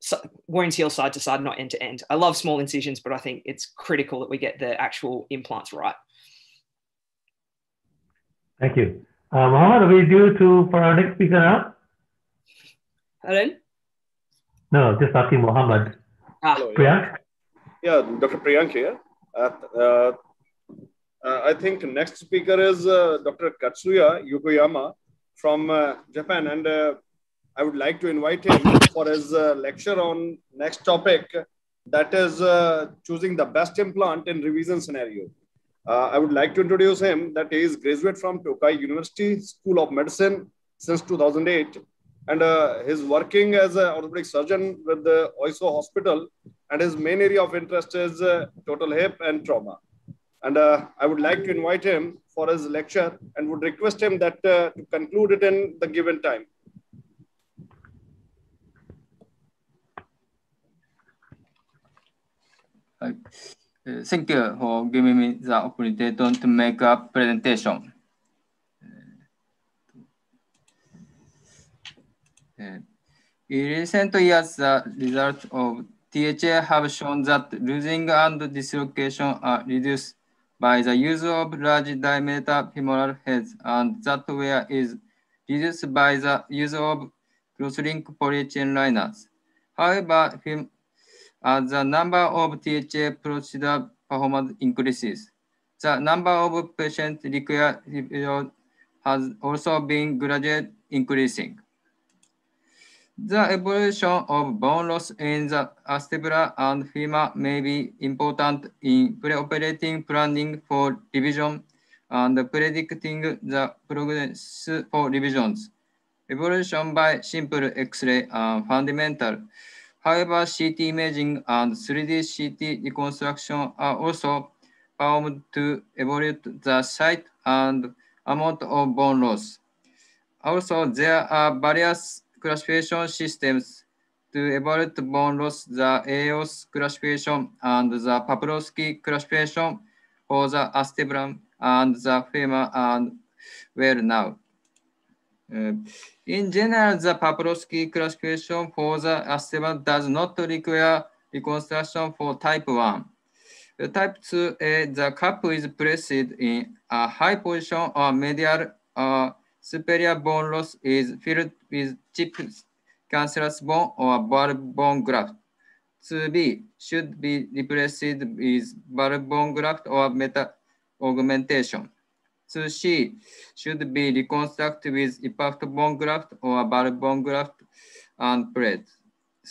so, wounds heal side to side, not end to end. I love small incisions, but I think it's critical that we get the actual implants right. Thank you. Uh, Mohammed, are we due to for our next speaker now? Pardon? No, just asking Mohammed. Ah. Hello, Priyank? Yeah, Dr. Priyank here. Uh, uh, uh, I think next speaker is uh, Dr. Katsuya Yokoyama from uh, Japan, and uh, I would like to invite him for his lecture on next topic, that is choosing the best implant in revision scenario. Uh, I would like to introduce him that he is graduate from Tokai University School of Medicine since 2008 and uh, he's working as an orthopedic surgeon with the OISO hospital and his main area of interest is uh, total hip and trauma. And uh, I would like to invite him for his lecture and would request him that uh, to conclude it in the given time. Uh, thank you for giving me the opportunity to make a presentation. In recent years, the results of THA have shown that losing and dislocation are reduced by the use of large diameter femoral heads, and that wear is reduced by the use of crosslink polychain liners. However, as the number of THA procedure performance increases, the number of patients required has also been gradually increasing. The evolution of bone loss in the acetebra and femur may be important in preoperating planning for revision and predicting the progress for revisions. Evolution by simple X-ray are fundamental. However, CT imaging and 3D CT reconstruction are also found to evaluate the site and amount of bone loss. Also, there are various classification systems to evaluate bone loss, the EOS classification and the Paprosky classification for the acetebrum and the femur and well now. Uh, in general, the Paprosky classification for the acetebrum does not require reconstruction for type 1. The type 2, uh, the cup is placed in a high position or medial uh, superior bone loss is filled with chip cancellous bone or bone graft. 2B should be replaced with bulk bone graft or meta augmentation. 2C should be reconstructed with impact bone graft or bulk bone graft and plate.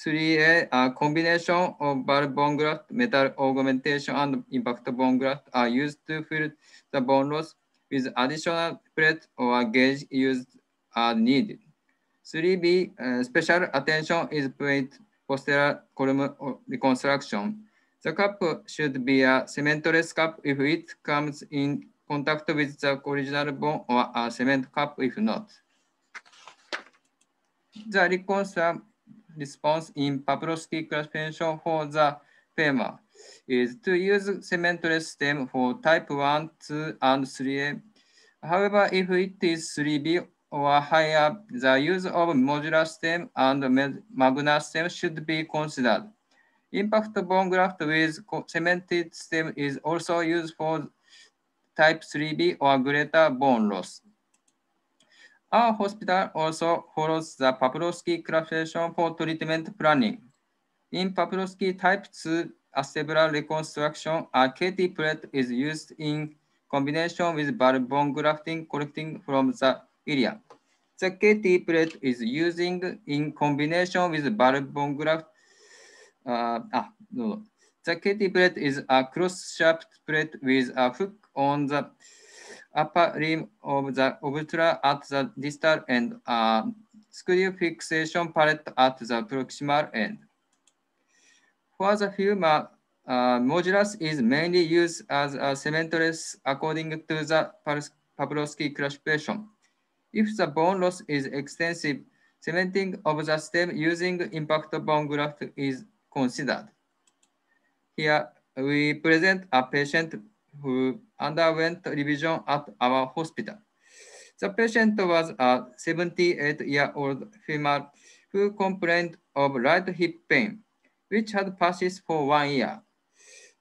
3A, a combination of bulk bone graft, metal augmentation, and impact bone graft are used to fill the bone loss with additional plate or gauge used as needed. 3B, uh, special attention is paid posterior column reconstruction. The cup should be a cementless cup if it comes in contact with the original bone or a cement cup if not. The reconstruction response in Paprosky classification for the femur is to use cementless stem for type 1, 2, and 3A. However, if it is 3B or higher, the use of modular stem and magna stem should be considered. Impact bone graft with cemented stem is also used for type 3B or greater bone loss. Our hospital also follows the Paprosky classification for treatment planning. In Paprosky type 2 acebral reconstruction, a KT plate is used in combination with bulk grafting collecting from the area. The KT plate is using in combination with bulk bone graft. Uh, ah, no. The KT plate is a cross-shaped plate with a hook on the upper rim of the obtura at the distal end, uh, screw fixation pallet at the proximal end. For the femur, uh, modulus is mainly used as a cementless according to the Paprosky classification. If the bone loss is extensive, cementing of the stem using impact bone graft is considered. Here, we present a patient who underwent revision at our hospital. The patient was a 78-year-old female who complained of right hip pain, which had persisted for one year.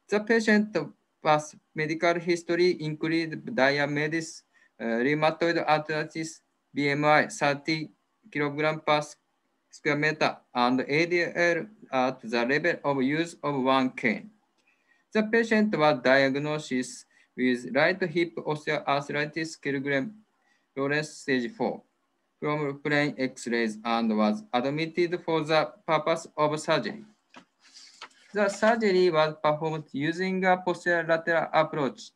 The patient past medical history included diabetes, uh, rheumatoid arthritis, BMI 30 kilogram per square meter, and ADL at the level of use of one cane. The patient was diagnosed with right hip osteoarthritis Kellgren Lawrence stage 4 from plain X-rays and was admitted for the purpose of surgery. The surgery was performed using a posterior lateral approach.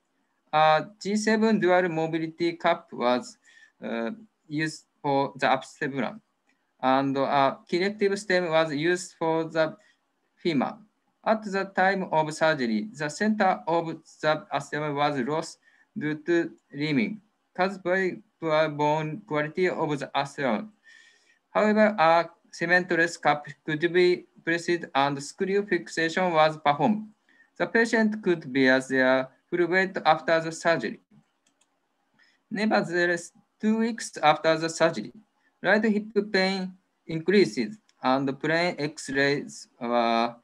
A G7 dual mobility cup was uh, used for the acetebrum, and a connective stem was used for the femur. At the time of surgery, the center of the acetebrum was lost due to limbing, caused by poor bone quality of the acetebrum. However, a cementless cup could be pressed and screw fixation was performed. The patient could bear their full weight after the surgery. Nevertheless, two weeks after the surgery, right hip pain increases and plain X-rays were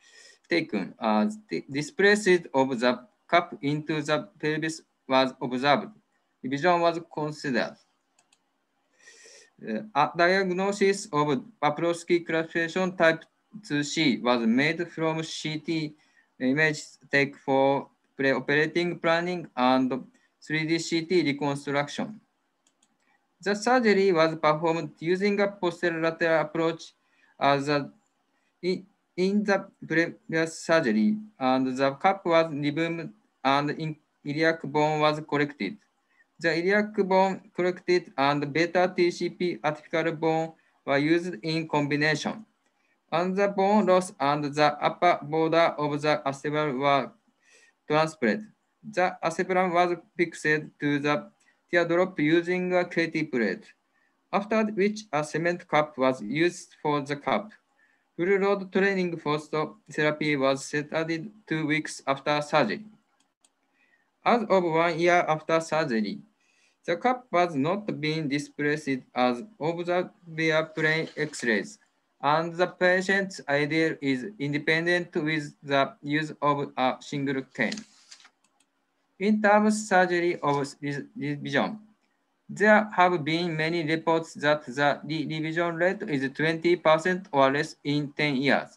taken as the displacement of the cup into the pelvis was observed. Revision was considered. Uh, a diagnosis of Paprosky classification type 2C was made from CT image take for pre-operating planning and 3D CT reconstruction. The surgery was performed using a posterolateral approach as a, in, in the previous surgery, and the cup was removed and in iliac bone was corrected. The iliac bone corrected and beta TCP atypical bone were used in combination. And the bone loss and the upper border of the acetabulum were transplanted. The acetabulum was fixed to the teardrop using a creative plate, after which a cement cup was used for the cup. Full load training for therapy was started two weeks after surgery. As of one year after surgery, the cup was not being displaced as observed via plain X-rays, and the patient's ideal is independent with the use of a single cane. In terms of surgery of revision, there have been many reports that the revision rate is 20% or less in 10 years.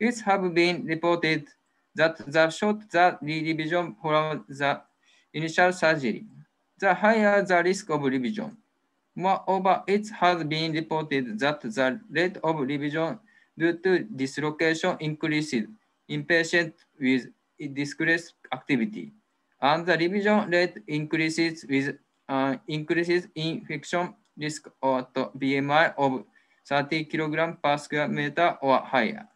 It have been reported that the shorter the revision from the initial surgery, the higher the risk of revision. Moreover, it has been reported that the rate of revision due to dislocation increases in patients with discrete activity, and the revision rate increases with uh, increases infection risk or BMI of 30 kilogram per square meter or higher.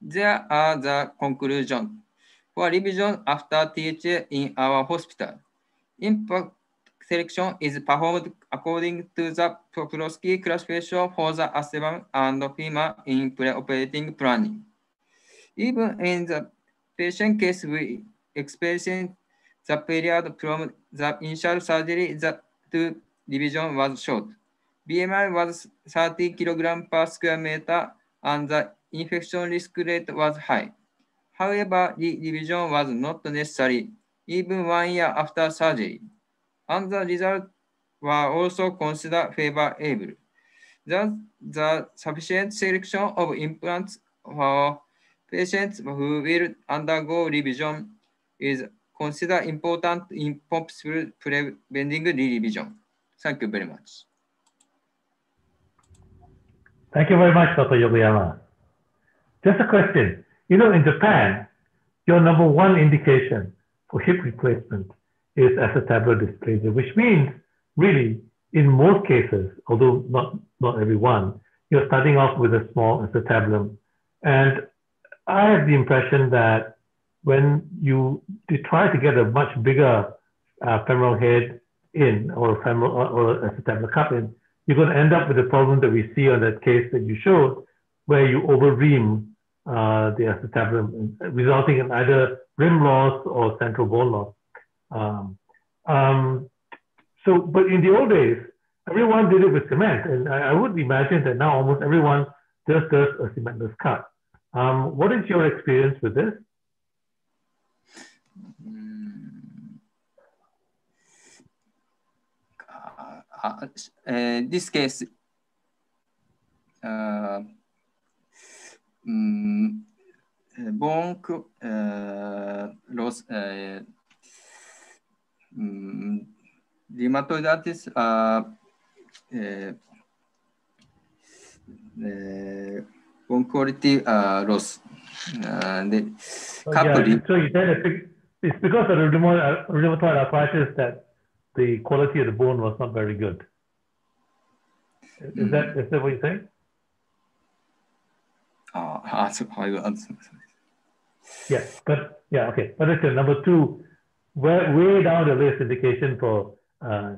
There are the conclusions. For revision after THA in our hospital, impact selection is performed according to the Paprosky classification for the acetabulum and femur in pre-operating planning. Even in the patient case, we experience the period from the initial surgery the, to division was short. BMI was 30 kg per square meter and the infection risk rate was high. However, the division was not necessary even one year after surgery, and the result were also considered favorable. Thus, the sufficient selection of implants for patients who will undergo revision is considered important in possible preventing revision. Thank you very much. Thank you very much, Dr. Yokoyama. Just a question. You know, in Japan, your number one indication for hip replacement is acetabular dysplasia, which means really in most cases, although not, not every one, you're starting off with a small acetabulum. And I have the impression that when you, you try to get a much bigger uh, femoral head in or femoral or, or acetabular cup in, you're going to end up with the problem that we see on that case that you showed, where you overream uh, the acetabulum, resulting in either rim loss or central bone loss. Um, um, so, but in the old days, everyone did it with cement, and I, I would imagine that now almost everyone just does a cementless cut. Um, what is your experience with this? Uh, uh, this case, uh, um, bone uh, loss, uh, um, rheumatoid arthritis, uh, uh, bone quality uh, loss. Uh, the oh, yeah. So you said it's because of the rheumatoid arthritis that the quality of the bone was not very good. Is mm that is that what you're saying? Uh, I will answer. Yeah, but yeah, okay. But it's number two, way, way down the list indication for uh,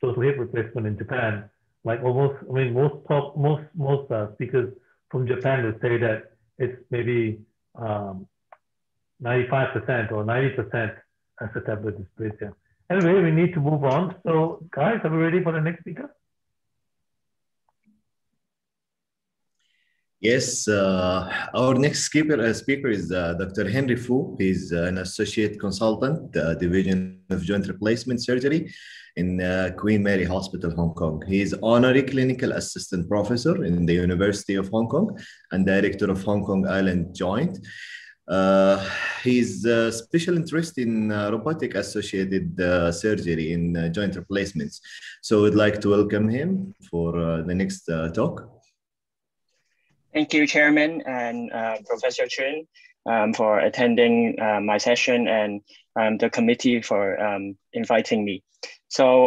total hip replacement in Japan. Like almost, I mean, most top, most most uh, speakers from Japan would say that it's maybe um, 95% or 90% acetabular dysplasia. Anyway, we need to move on. So, guys, are we ready for the next speaker? Yes, uh, our next speaker, uh, speaker is uh, Dr. Henry Fu. He's uh, an associate consultant, uh, Division of Joint Replacement Surgery in uh, Queen Mary Hospital, Hong Kong. He is honorary clinical assistant professor in the University of Hong Kong and director of Hong Kong Island Joint. Uh, his uh, special interest in uh, robotic associated surgery in joint replacements. So we'd like to welcome him for the next talk. Thank you, Chairman and Professor Chun, um, for attending my session and um, the committee for um, inviting me. So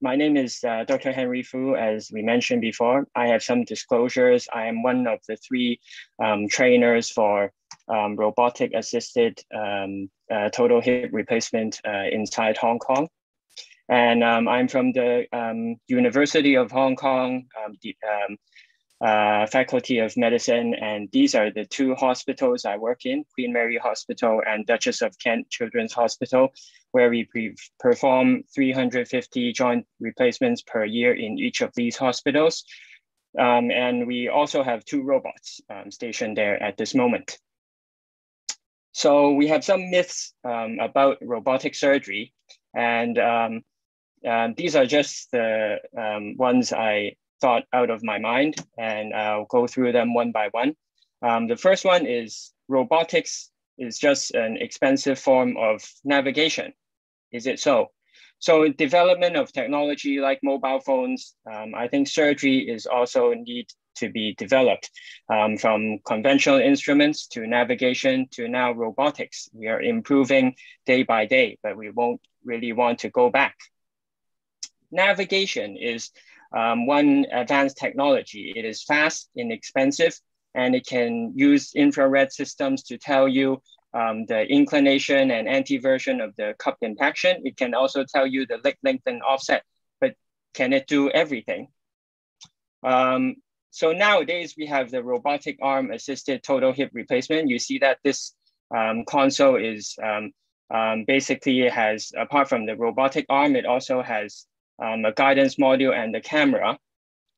my name is Dr. Henry Fu, as we mentioned before. I have some disclosures. I am one of the three um, trainers for um, robotic assisted um, uh, total hip replacement uh, inside Hong Kong. And I'm from the University of Hong Kong the, uh, Faculty of Medicine. And these are the two hospitals I work in, Queen Mary Hospital and Duchess of Kent Children's Hospital, where we perform 350 joint replacements per year in each of these hospitals. Um, and we also have two robots um, stationed there at this moment. So we have some myths um, about robotic surgery, and um, uh, these are just the um, ones I thought out of my mind, and I'll go through them one by one. Um, the first one is robotics is just an expensive form of navigation. Is it so? So development of technology like mobile phones, um, I think surgery is also need to be developed um, from conventional instruments to navigation to now robotics. We are improving day by day, but we won't really want to go back. Navigation is um, one advanced technology. It is fast, inexpensive, and it can use infrared systems to tell you um, the inclination and anteversion of the cup impaction. It can also tell you the leg length and offset, but can it do everything? Um, so nowadays we have the robotic arm assisted total hip replacement. You see that this um, console is um, um, basically has, apart from the robotic arm, it also has um, a guidance module and the camera.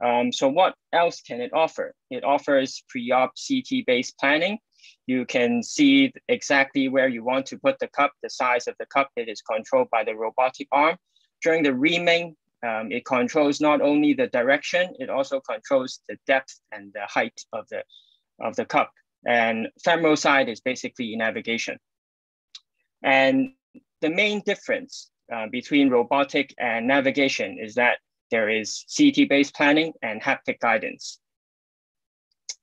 Um, so what else can it offer? It offers pre-op CT-based planning. You can see exactly where you want to put the cup, the size of the cup. It is controlled by the robotic arm. During the reaming, um, it controls not only the direction, it also controls the depth and the height of the, of the cup. And femoral side is basically navigation. And the main difference uh, between robotic and navigation is that there is CT-based planning and haptic guidance.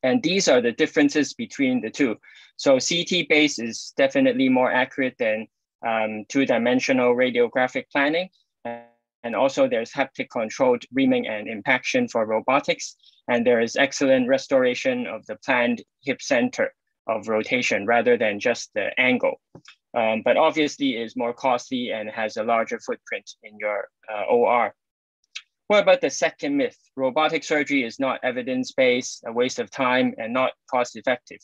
And these are the differences between the two. So CT-based is definitely more accurate than um, two-dimensional radiographic planning. And also there's haptic controlled reaming and impaction for robotics. And there is excellent restoration of the planned hip center of rotation rather than just the angle. Um, but obviously is more costly and has a larger footprint in your uh, OR. What about the second myth? Robotic surgery is not evidence-based, a waste of time and not cost-effective.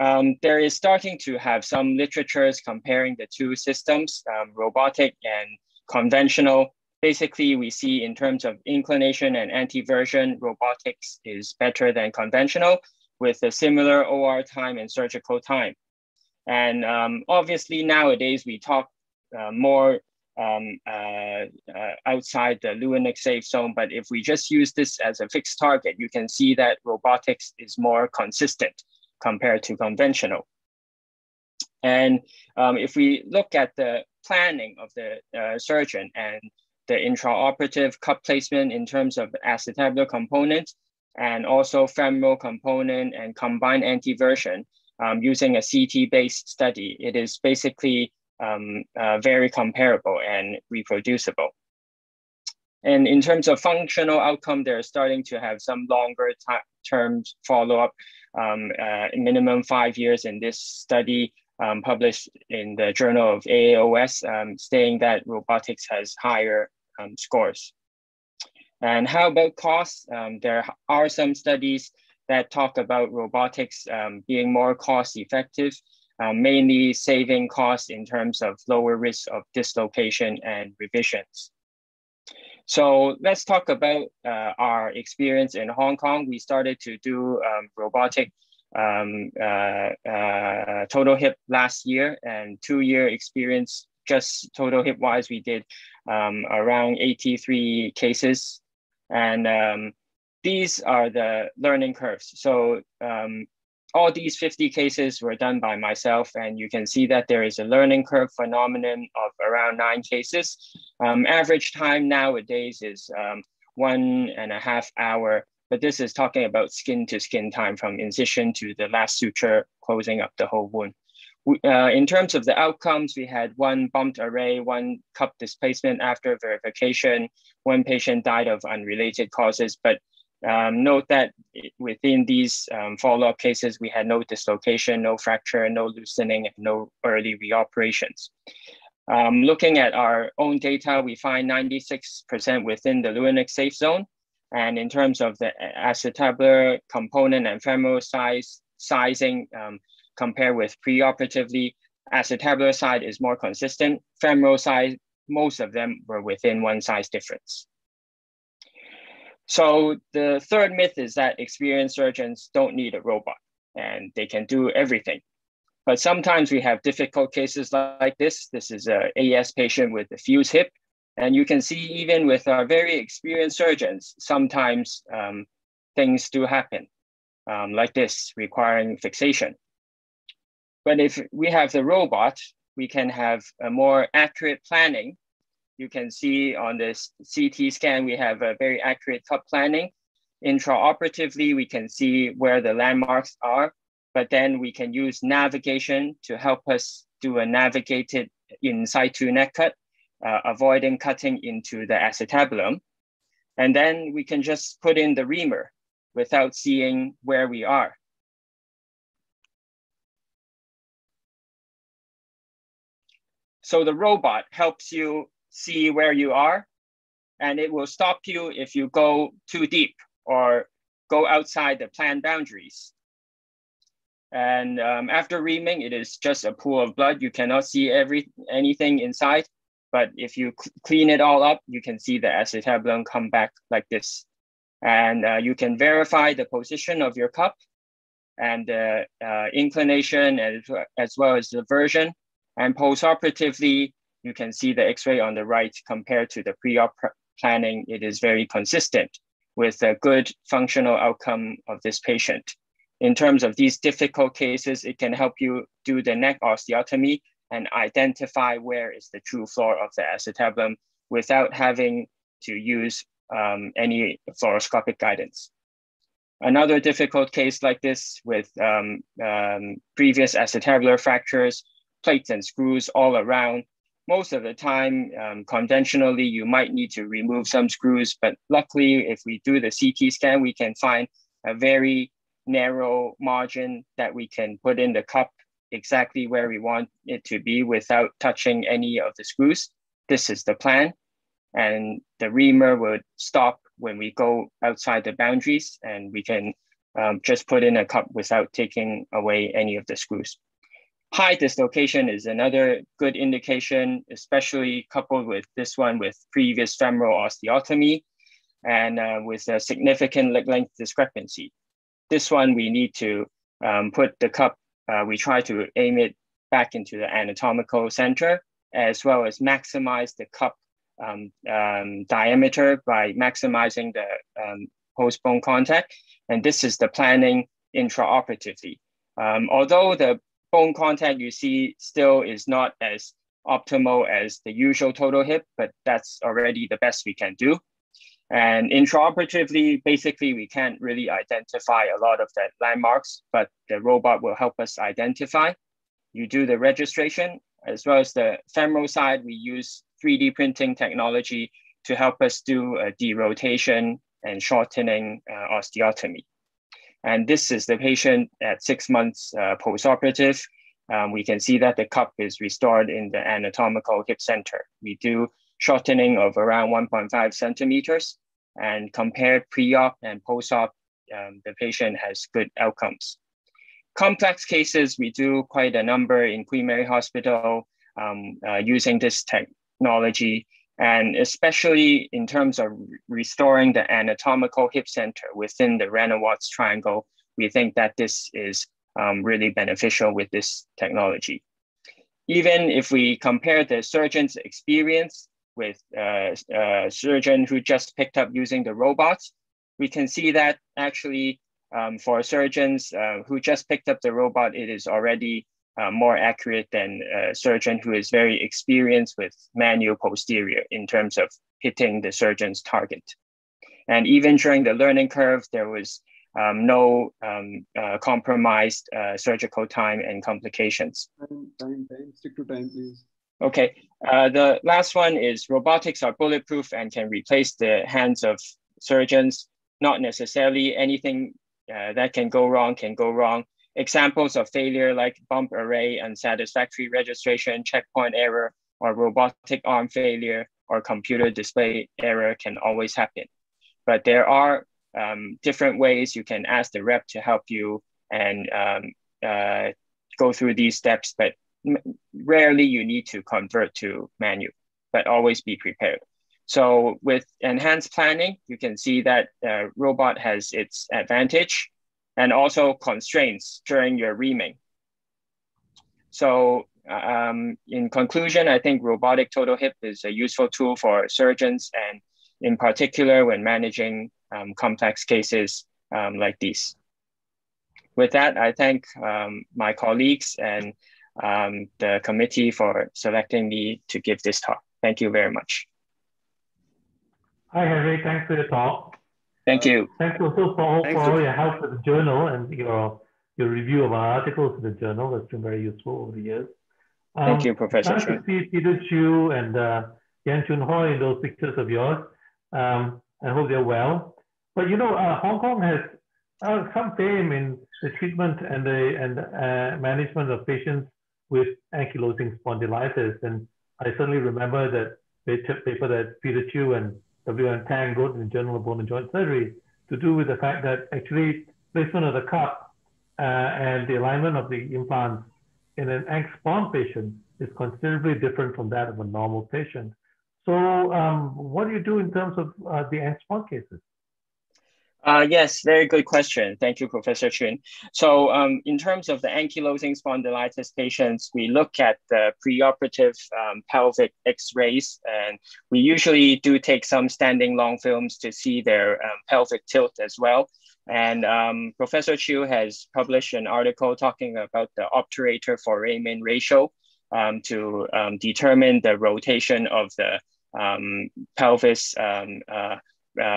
Um, there is starting to have some literatures comparing the two systems, um, robotic and conventional basically we see in terms of inclination and anteversion, robotics is better than conventional with a similar OR time and surgical time. And um, obviously nowadays we talk uh, more um, uh, uh, outside the Lewinnek safe zone, but if we just use this as a fixed target, you can see that robotics is more consistent compared to conventional. And um, if we look at the planning of the uh, surgeon and the intraoperative cup placement in terms of acetabular component and also femoral component and combined anteversion um, using a CT-based study. It is basically um, uh, very comparable and reproducible. And in terms of functional outcome, they're starting to have some longer term follow-up, um, uh, minimum five years in this study um, published in the Journal of AAOS, um, saying that robotics has higher um, scores. And how about costs? Um, there are some studies that talk about robotics um, being more cost effective, um, mainly saving costs in terms of lower risk of dislocation and revisions. So let's talk about uh, our experience in Hong Kong. We started to do um, robotic um, uh, uh, total hip last year and two year experience just total hip wise, we did um, around 83 cases. And um, these are the learning curves. So um, all these 50 cases were done by myself, and you can see that there is a learning curve phenomenon of around nine cases. Um, average time nowadays is um, one and a half hour, but this is talking about skin to skin time from incision to the last suture closing up the whole wound. We, uh, in terms of the outcomes, we had one bumped array, one cup displacement after verification, one patient died of unrelated causes, but um, note that within these um, follow-up cases, we had no dislocation, no fracture, no loosening, and no early reoperations. Um, looking at our own data, we find 96% within the Lewinnek's safe zone. And in terms of the acetabular component and femoral size sizing, um, compared with preoperatively, acetabular side is more consistent. Femoral side, most of them were within one size difference. So the third myth is that experienced surgeons don't need a robot and they can do everything. But sometimes we have difficult cases like this. This is a AS patient with a fused hip. And you can see even with our very experienced surgeons, sometimes um, things do happen um, like this, requiring fixation. But if we have the robot, we can have a more accurate planning you can see on this CT scan, we have a very accurate cup planning. Intraoperatively, we can see where the landmarks are, but then we can use navigation to help us do a navigated in situ neck cut, uh, avoiding cutting into the acetabulum. And then we can just put in the reamer without seeing where we are. So the robot helps you see where you are, and it will stop you if you go too deep or go outside the planned boundaries. And um, after reaming, it is just a pool of blood. You cannot see every anything inside, but if you clean it all up, you can see the acetabulum come back like this. And uh, you can verify the position of your cup and the uh, inclination as, as well as the version. And postoperatively, you can see the X-ray on the right compared to the pre-op planning, it is very consistent with a good functional outcome of this patient. In terms of these difficult cases, it can help you do the neck osteotomy and identify where is the true floor of the acetabulum without having to use um, any fluoroscopic guidance. Another difficult case like this with um, um, previous acetabular fractures, plates and screws all around, most of the time, um, conventionally, you might need to remove some screws, but luckily, if we do the CT scan, we can find a very narrow margin that we can put in the cup exactly where we want it to be without touching any of the screws. This is the plan. And the reamer would stop when we go outside the boundaries and we can um, just put in a cup without taking away any of the screws. High dislocation is another good indication, especially coupled with this one with previous femoral osteotomy and uh, with a significant leg length discrepancy. This one, we need to um, put the cup, uh, we try to aim it back into the anatomical center, as well as maximize the cup um, um, diameter by maximizing the um, post-bone contact. And this is the planning intraoperatively. Um, although the bone contact you see still is not as optimal as the usual total hip, but that's already the best we can do. And intraoperatively, basically, we can't really identify a lot of the landmarks, but the robot will help us identify. You do the registration, as well as the femoral side, we use 3D printing technology to help us do a derotation and shortening uh, osteotomy. And this is the patient at six months uh, postoperative. Um, we can see that the cup is restored in the anatomical hip center. We do shortening of around 1.5 centimeters and compared pre-op and post-op, um, the patient has good outcomes. Complex cases, we do quite a number in Queen Mary Hospital um, uh, using this technology. And especially in terms of restoring the anatomical hip center within the Ranawat's triangle, we think that this is um, really beneficial with this technology. Even if we compare the surgeon's experience with uh, a surgeon who just picked up using the robots, we can see that actually um, for surgeons uh, who just picked up the robot, it is already uh, more accurate than a surgeon who is very experienced with manual posterior in terms of hitting the surgeon's target. And even during the learning curve, there was um, no um, uh, compromised uh, surgical time and complications. Time, time, time. Stick to time, please. Okay, uh, the last one is robotics are bulletproof and can replace the hands of surgeons. Not necessarily anything uh, that can go wrong can go wrong. Examples of failure like bump array, unsatisfactory registration, checkpoint error, or robotic arm failure or computer display error can always happen. But there are um, different ways you can ask the rep to help you and um, uh, go through these steps, but rarely you need to convert to manual, but always be prepared. So with enhanced planning, you can see that uh, robot has its advantage and also constraints during your reaming. So um, in conclusion, I think robotic total hip is a useful tool for surgeons and in particular when managing um, complex cases um, like these. With that, I thank um, my colleagues and um, the committee for selecting me to give this talk. Thank you very much. Hi, Henry. Thanks for the talk. Thank you. Thanks also for, for all your help with the journal and your your review of our articles in the journal. That's been very useful over the years. Um, Thank you, Professor. Nice to see Peter Chiu and uh, Yan Chun Hoi in those pictures of yours. Um, I hope they're well. But you know, uh, Hong Kong has uh, some fame in the treatment and the and uh, management of patients with ankylosing spondylitis. And I certainly remember that paper that Peter Chiu and W.N. Tang wrote in the Journal of Bone and Joint Surgery to do with the fact that actually placement of the cup uh, and the alignment of the implants in an ANK patient is considerably different from that of a normal patient. So um, what do you do in terms of uh, the ANK cases? Uh, yes, very good question. Thank you, Professor Chun. So um, in terms of the ankylosing spondylitis patients, we look at the preoperative um, pelvic x-rays, and we usually do take some standing long films to see their um, pelvic tilt as well. And um, Professor Chiu has published an article talking about the obturator foramen ratio um, to um, determine the rotation of the pelvis uh, uh,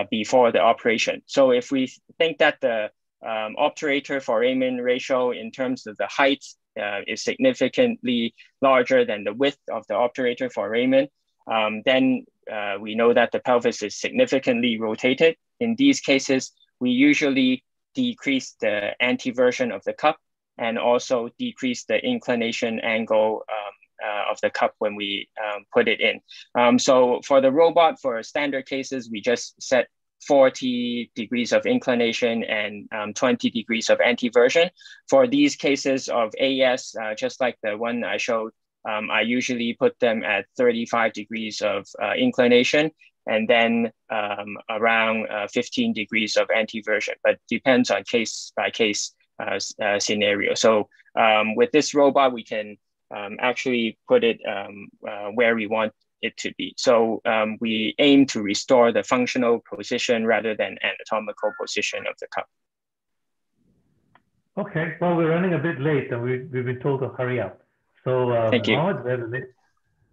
before the operation. So if we think that the um, obturator foramen ratio in terms of the height uh, is significantly larger than the width of the obturator foramen, um, then uh, we know that the pelvis is significantly rotated. In these cases, we usually decrease the anteversion of the cup and also decrease the inclination angle um, uh, of the cup when we um, put it in. Um, so for the robot, for standard cases, we just set 40 degrees of inclination and um, 20 degrees of anteversion. For these cases of AS, uh, just like the one I showed, um, I usually put them at 35 degrees of uh, inclination and then um, around uh, 15 degrees of anteversion, but depends on case by case uh, uh, scenario. So um, with this robot, we can um, actually put it um, uh, where we want it to be. So um, we aim to restore the functional position rather than anatomical position of the cup. Okay, well, we're running a bit late and we, we've been told to hurry up. So uh, Thank you.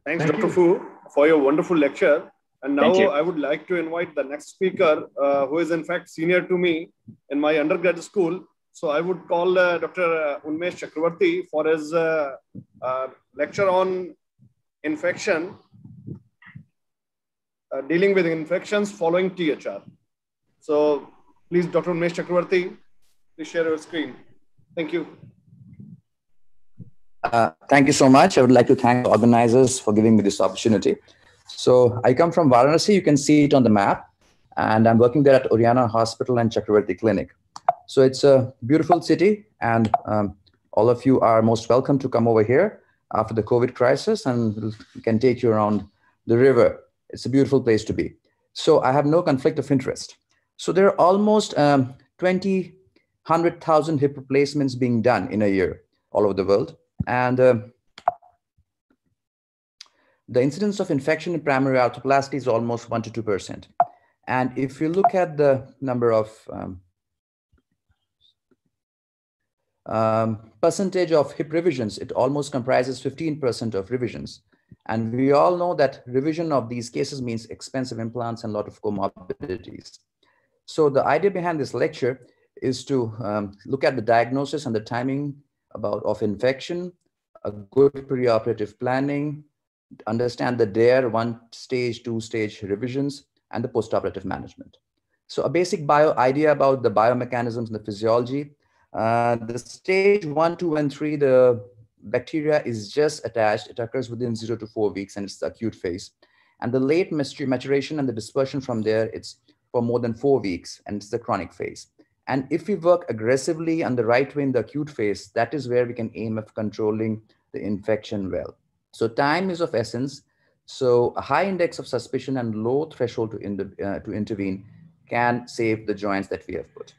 Thanks, Thank Dr. you. Fu, for your wonderful lecture. And now I would like to invite the next speaker, uh, who is in fact senior to me in my undergraduate school, so I would call uh, Dr. Unmesh Chakravarti for his uh, uh, lecture on infection, uh, dealing with infections following THR. So please, Dr. Unmesh Chakravarti, please share your screen. Thank you. Uh, thank you so much. I would like to thank the organizers for giving me this opportunity. So I come from Varanasi. You can see it on the map. And I'm working there at Oriana Hospital and Chakravarti Clinic. So it's a beautiful city, and um, all of you are most welcome to come over here after the COVID crisis, and can take you around the river. It's a beautiful place to be. So I have no conflict of interest. So there are almost um, 20, 100,000 hip replacements being done in a year all over the world. And uh, the incidence of infection in primary arthroplasty is almost 1% to 2%. And if you look at the number of um, Um, percentage of hip revisions, it almost comprises 15% of revisions. And we all know that revision of these cases means expensive implants and a lot of comorbidities. So the idea behind this lecture is to um, look at the diagnosis and the timing about of infection, a good preoperative planning, understand the DAIR one stage, two stage revisions, and the postoperative management. So a basic bio idea about the biomechanisms and the physiology. Uh, the stage one, two, and three, the bacteria is just attached. It occurs within zero to four weeks and it's the acute phase. And the late maturation and the dispersion from there, it's for more than four weeks and it's the chronic phase. And if we work aggressively on the right way in the acute phase, that is where we can aim at controlling the infection well. So time is of essence. So a high index of suspicion and low threshold to, in the, uh, to intervene can save the joints that we have put.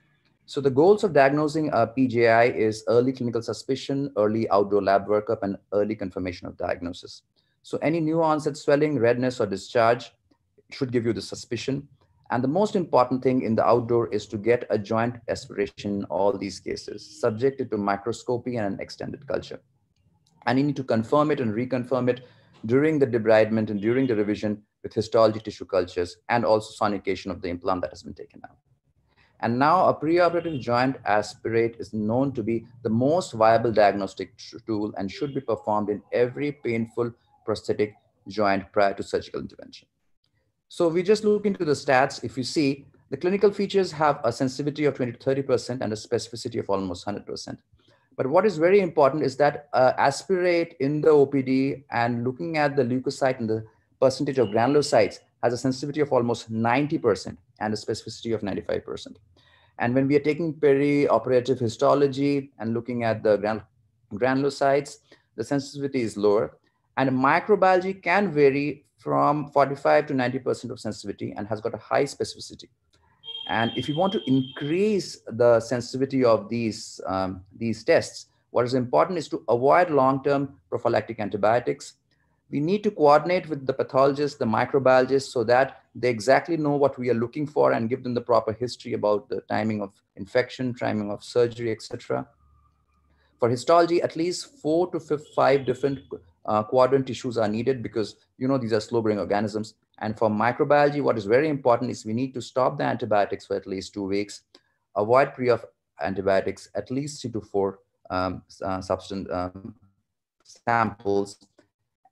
So the goals of diagnosing uh, a PJI is early clinical suspicion, early outdoor lab workup, and early confirmation of diagnosis. So any new onset swelling, redness, or discharge should give you the suspicion. And the most important thing in the outdoor is to get a joint aspiration in all these cases, subjected to microscopy and an extended culture. And you need to confirm it and reconfirm it during the debridement and during the revision with histology tissue cultures and also sonication of the implant that has been taken out. And now a preoperative joint aspirate is known to be the most viable diagnostic tool and should be performed in every painful prosthetic joint prior to surgical intervention. So we just look into the stats. If you see, the clinical features have a sensitivity of 20 to 30% and a specificity of almost 100%. But what is very important is that uh, aspirate in the OPD and looking at the leukocyte and the percentage of granulocytes has a sensitivity of almost 90% and a specificity of 95%. And when we are taking perioperative histology and looking at the gran granulocytes, the sensitivity is lower. And microbiology can vary from 45 to 90% of sensitivity and has got a high specificity. And if you want to increase the sensitivity of these, um, these tests, what is important is to avoid long-term prophylactic antibiotics we need to coordinate with the pathologists, the microbiologists, so that they exactly know what we are looking for and give them the proper history about the timing of infection, timing of surgery, etc. For histology, at least four to five different uh, quadrant tissues are needed because you know these are slow-growing organisms. And for microbiology, what is very important is we need to stop the antibiotics for at least two weeks, avoid pre of antibiotics, at least three to four um, uh, substance um, samples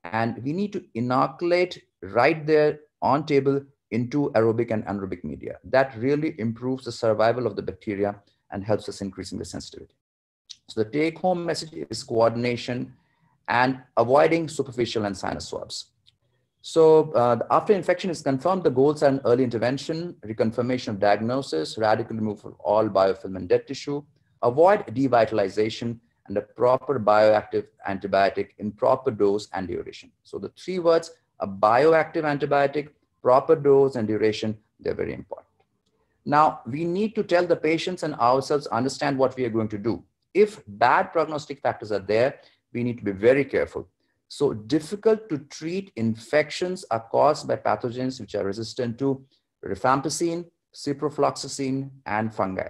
and we need to inoculate right there on table into aerobic and anaerobic media. That really improves the survival of the bacteria and helps us increasing the sensitivity. So the take home message is coordination and avoiding superficial and sinus swabs. So uh, after infection is confirmed, the goals are an early intervention, reconfirmation of diagnosis, radical removal of all biofilm and dead tissue, avoid devitalization, and a proper bioactive antibiotic in proper dose and duration. So the three words, a bioactive antibiotic, proper dose and duration, they're very important. Now, we need to tell the patients and ourselves understand what we are going to do. If bad prognostic factors are there, we need to be very careful. So difficult to treat infections are caused by pathogens which are resistant to rifampicin, ciprofloxacin, and fungi.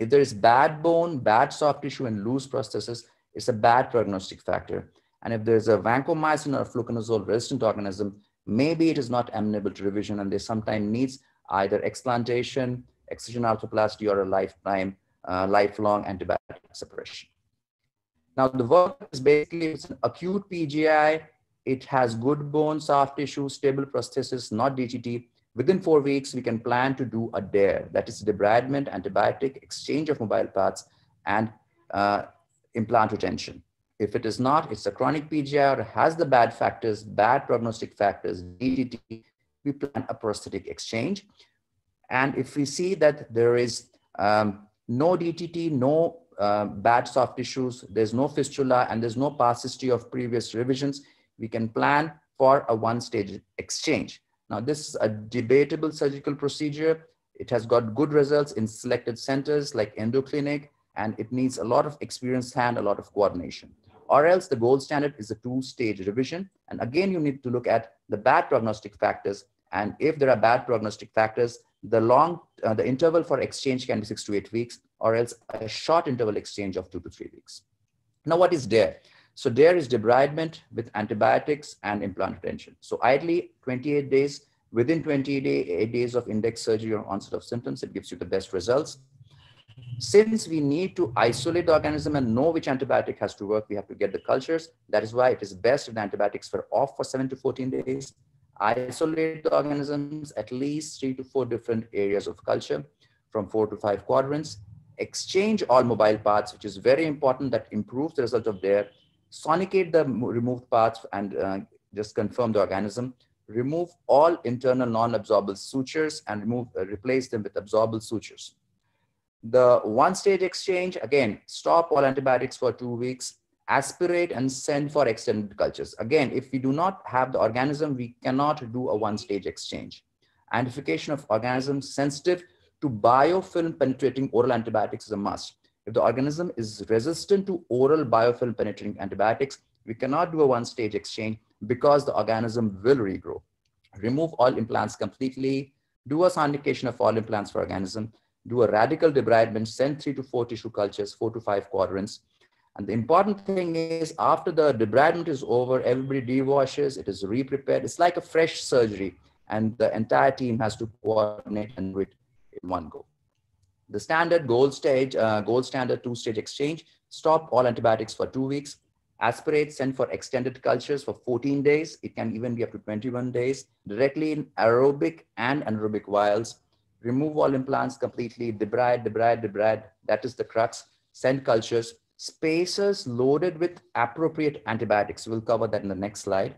If there is bad bone, bad soft tissue, and loose prosthesis, it's a bad prognostic factor. And if there's a vancomycin or fluconazole resistant organism, maybe it is not amenable to revision and they sometimes needs either explantation, excision arthroplasty, or a lifetime, uh, lifelong antibiotic suppression. Now the work is basically it's an acute PJI. It has good bone, soft tissue, stable prosthesis, not DTT. Within four weeks, we can plan to do a DAIR, that is debridement, antibiotic, exchange of mobile parts, and uh, implant retention. If it is not, it's a chronic or has the bad factors, bad prognostic factors, DTT, we plan a prosthetic exchange. And if we see that there is um, no DTT, no uh, bad soft tissues, there's no fistula, and there's no past history of previous revisions, we can plan for a one-stage exchange. Now, this is a debatable surgical procedure. It has got good results in selected centers like ENDO-Klinik, and it needs a lot of experienced hand, a lot of coordination. Or else the gold standard is a two-stage revision. And again, you need to look at the bad prognostic factors. And if there are bad prognostic factors, the long, uh, the interval for exchange can be six to eight weeks, or else a short interval exchange of two to three weeks. Now, what is DAIR? So there is debridement with antibiotics and implant retention. So ideally 28 days, within 28 days of index surgery or onset of symptoms, it gives you the best results. Since we need to isolate the organism and know which antibiotic has to work, we have to get the cultures. That is why it is best if the antibiotics were off for seven to 14 days. Isolate the organisms at least three to four different areas of culture from four to five quadrants. Exchange all mobile parts, which is very important that improves the result of DAIR. Sonicate the removed parts and uh, just confirm the organism. Remove all internal non-absorbable sutures and remove, uh, replace them with absorbable sutures the one stage exchange, again, stop all antibiotics for two weeks, aspirate and send for extended cultures. Again, if we do not have the organism, we cannot do a one stage exchange. Identification of organisms sensitive to biofilm penetrating oral antibiotics is a must. If the organism is resistant to oral biofilm penetrating antibiotics, we cannot do a one stage exchange because the organism will regrow. Remove all implants completely, do a sonication of all implants for organism, do a radical debridement, send three to four tissue cultures, four to five quadrants. And the important thing is after the debridement is over, everybody dewashes, it is re-prepared. It's like a fresh surgery and the entire team has to coordinate and do it in one go. The standard gold stage, uh, gold standard two-stage exchange, stop all antibiotics for two weeks, aspirate, send for extended cultures for 14 days. It can even be up to 21 days, directly in aerobic and anaerobic vials remove all implants completely, debride, debride, debride. That is the crux. Send cultures, spacers loaded with appropriate antibiotics. We'll cover that in the next slide.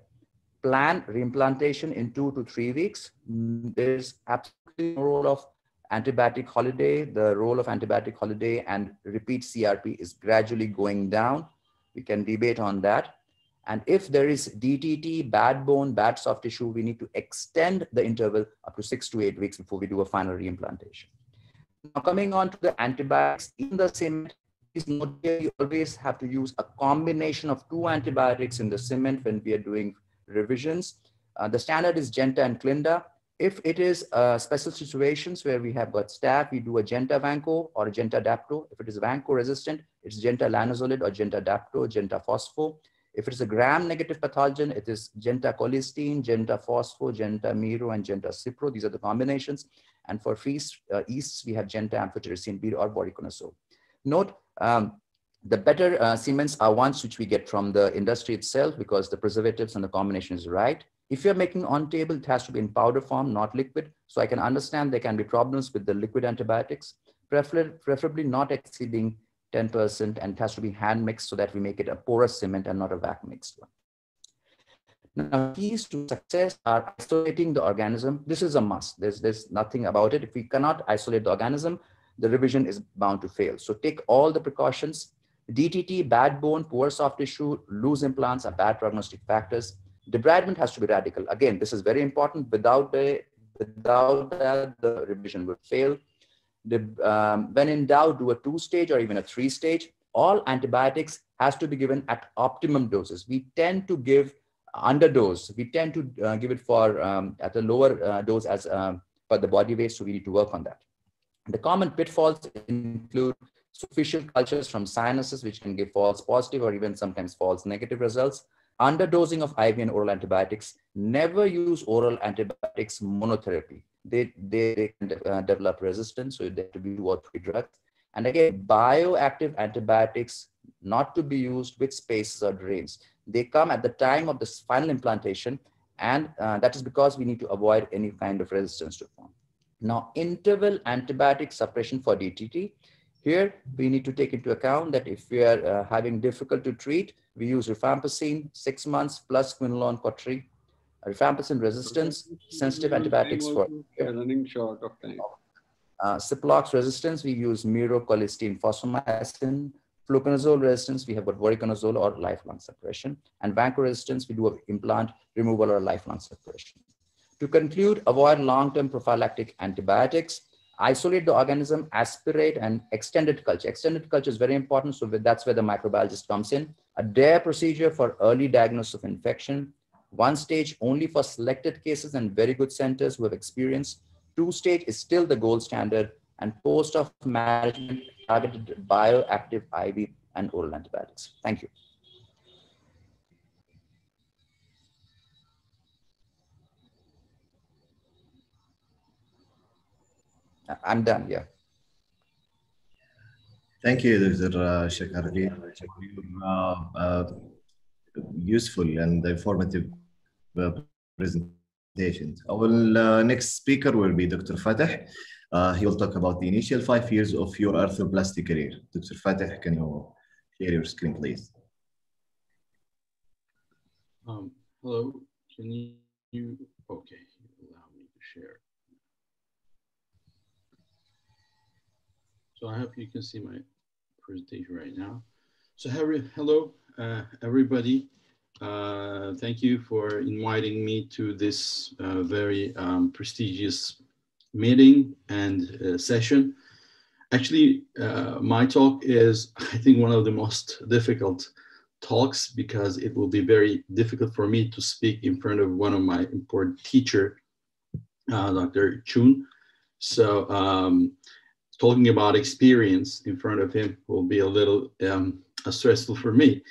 Plan reimplantation in two to three weeks. Mm, there's absolutely no role of antibiotic holiday. The role of antibiotic holiday and repeat CRP is gradually going down. We can debate on that. And if there is DTT, bad bone, bad soft tissue, we need to extend the interval up to six to eight weeks before we do a final reimplantation. Now coming on to the antibiotics in the cement, you always have to use a combination of two antibiotics in the cement when we are doing revisions. Uh, the standard is Genta and Clinda. If it is uh, special situations where we have got staph, we do a Genta Vanco or a Genta Dapto. If it is Vanco resistant, it's Genta Linezolid or Genta Dapto, Genta Phospho. If it's a gram-negative pathogen, it is Genta colistin, Genta phospho, Genta miro, and Genta cipro. These are the combinations. And for feast, uh, yeasts, we have Genta amphotericin B or voriconazole. Note, um, the better uh, cements are ones which we get from the industry itself because the preservatives and the combination is right. If you're making on table, it has to be in powder form, not liquid. So I can understand there can be problems with the liquid antibiotics, prefer preferably not exceeding 10% and it has to be hand mixed so that we make it a porous cement and not a vac mixed one. Now, keys to success are isolating the organism. This is a must. There's, there's nothing about it. If we cannot isolate the organism, the revision is bound to fail. So take all the precautions. DTT, bad bone, poor soft tissue, loose implants are bad prognostic factors. Debridement has to be radical. Again, this is very important. Without, the, without that, the revision would fail. The, um, when in doubt, do a two stage or even a three stage. All antibiotics has to be given at optimum doses. We tend to give underdose. We tend to uh, give it for um, at a lower uh, dose as um, the body weight. So we need to work on that. The common pitfalls include superficial cultures from sinuses, which can give false positive or even sometimes false negative results. Underdosing of IV and oral antibiotics. Never use oral antibiotics monotherapy they, they, they can uh, develop resistance. So they have to be two or three drugs. And again, bioactive antibiotics not to be used with spaces or drains. They come at the time of the final implantation, and uh, that is because we need to avoid any kind of resistance to form. Now, interval antibiotic suppression for DTT. Here, we need to take into account that if we are uh, having difficult to treat, we use rifampicin, six months plus quinolone quatri rifampicin resistance, sensitive antibiotics for running short of time. Uh, Ciplox resistance, we use myrocolistin fosfomycin. Fluconazole resistance, we have got voriconazole or lifelong suppression. And vanco resistance, we do implant removal or lifelong suppression. To conclude, avoid long-term prophylactic antibiotics. Isolate the organism, aspirate, and extended culture. Extended culture is very important, so that's where the microbiologist comes in. A DAIR procedure for early diagnosis of infection one stage only for selected cases and very good centers who have experience. Two stage is still the gold standard and post of management targeted bioactive IV and oral antibiotics. Thank you. I'm done, yeah. Thank you, Dr. Uh, Shakardi. Uh, uh, useful and informative uh, presentations. Our next speaker will be Dr. Fateh. Uh, he will talk about the initial five years of your arthroplasty career. Dr. Fateh, can you share your screen, please? Um, hello, can you, you, okay, allow me to share. So I hope you can see my presentation right now. So hello, uh, everybody. Uh, thank you for inviting me to this uh, very um, prestigious meeting and uh, session. Actually, uh, my talk is, I think, one of the most difficult talks because it will be very difficult for me to speak in front of one of my important teacher, uh, Dr. Chun. So um, talking about experience in front of him will be a little um, stressful for me.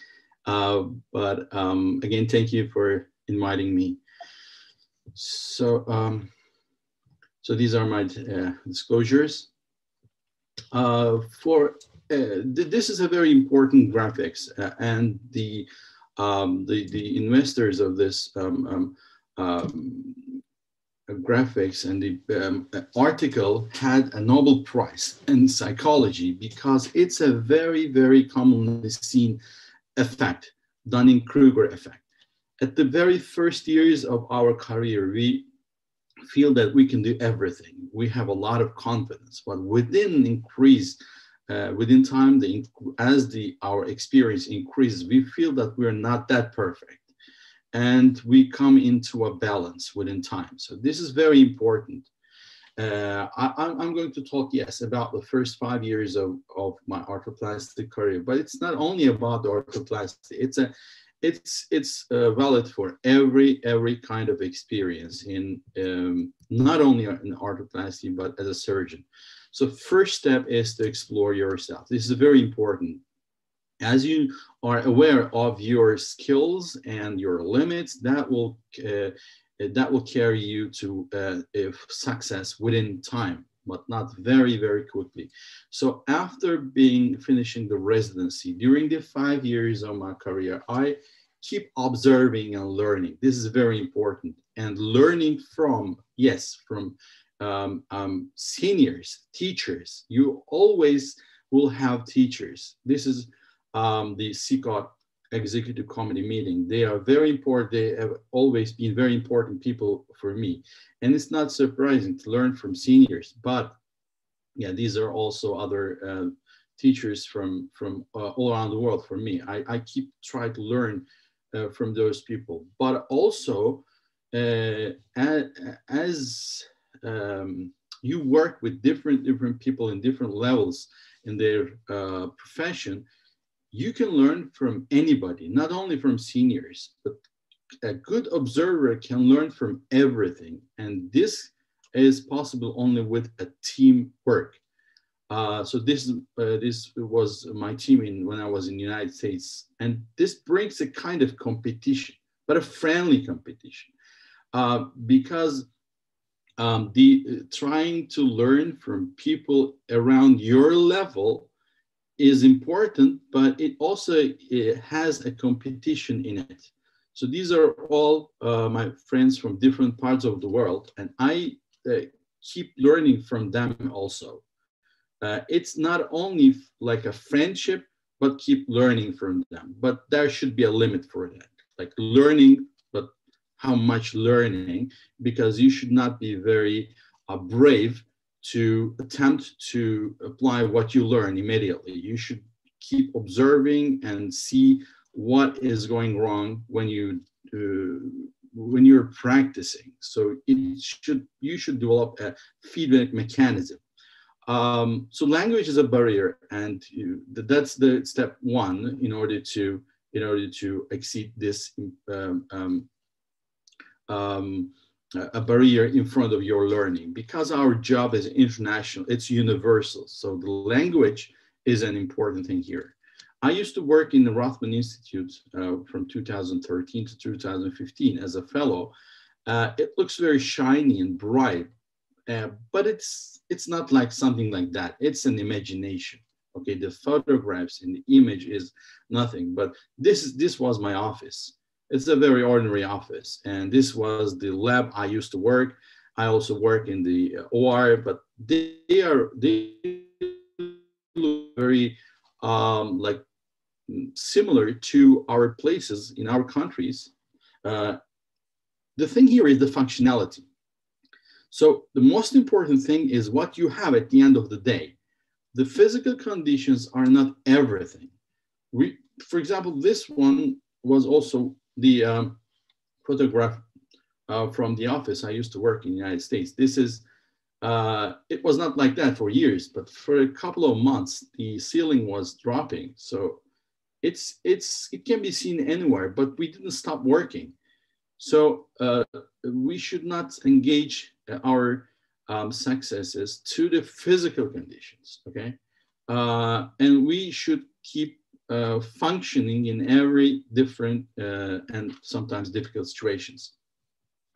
Uh, but um, again, thank you for inviting me. So, um, so these are my uh, disclosures. Uh, for uh, th this is a very important graphics, uh, and the, um, the the investors of this um, um, graphics and the um, article had a Nobel Prize in psychology because it's a very, very commonly seen effect, Dunning-Kruger effect. At the very first years of our career, we feel that we can do everything. We have a lot of confidence, but within increase, uh, within time, the, as the our experience increases, we feel that we're not that perfect and we come into a balance within time. So this is very important. Uh, I, am going to talk, yes, about the first five years of, of my arthroplasty career, but it's not only about the arthroplasty. It's a, it's it's uh, valid for every every kind of experience in um, not only in arthroplasty but as a surgeon. So first step is to explore yourself. This is very important as you are aware of your skills and your limits, that will uh, that will carry you to uh, success within time, but not very very quickly. So after being finishing the residency during the five years of my career, I keep observing and learning. This is very important and learning from yes from um, um, seniors, teachers. You always will have teachers. This is um, the SICOT executive committee meeting. They are very important. They have always been very important people for me. And it's not surprising to learn from seniors, but yeah, these are also other uh, teachers from, from uh, all around the world for me. I, I keep trying to learn uh, from those people, but also uh, as, as um, you work with different, different people in different levels in their uh, profession, you can learn from anybody, not only from seniors, but a good observer can learn from everything. And this is possible only with a team work. Uh, so this uh, this was my team in when I was in the United States, and this brings a kind of competition, but a friendly competition, uh, because um, the uh, trying to learn from people around your level is important, but it also it has a competition in it. So these are all uh, my friends from different parts of the world, and I uh, keep learning from them also. Uh, it's not only like a friendship, but keep learning from them. But there should be a limit for that, like learning, but how much learning, because you should not be very uh, brave to attempt to apply what you learn immediately. You should keep observing and see what is going wrong when you uh, when you're practicing. So it should you should develop a feedback mechanism. Um, so language is a barrier, and you, that's the step one in order to in order to exceed this um, um, um a barrier in front of your learning because our job is international it's universal so the language is an important thing here. I used to work in the Rothman Institute uh, from 2013 to 2015 as a fellow. Uh, it looks very shiny and bright, uh, but it's it's not like something like that. It's an imagination. Okay, the photographs in the image is nothing, but this is this was my office. It's a very ordinary office, and this was the lab I used to work. I also work in the OR, but they, they are they look very um, like similar to our places in our countries. Uh, the thing here is the functionality. So the most important thing is what you have at the end of the day. The physical conditions are not everything. We, for example, this one was also the um, photograph uh, from the office I used to work in the United States. This is, uh, it was not like that for years, but for a couple of months, the ceiling was dropping. So it's, it's, it can be seen anywhere, but we didn't stop working. So uh, we should not engage our um, successes to the physical conditions, okay? Uh, and we should keep functioning in every different uh, and sometimes difficult situations.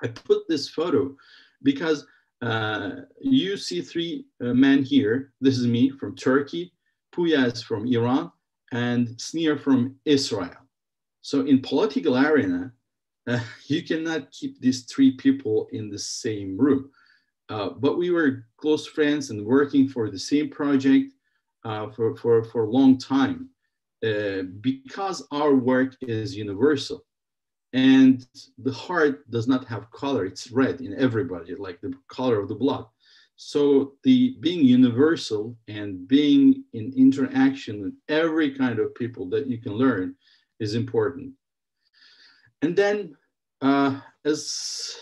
I put this photo because uh, you see three uh, men here. This is me from Turkey, Puya is from Iran, and Sneer from Israel. So in political arena, uh, you cannot keep these three people in the same room. Uh, but we were close friends and working for the same project uh, for, for, for a long time uh, because our work is universal. And the heart does not have color, it's red in everybody, like the color of the blood. So the being universal and being in interaction with every kind of people that you can learn is important. And then uh, as,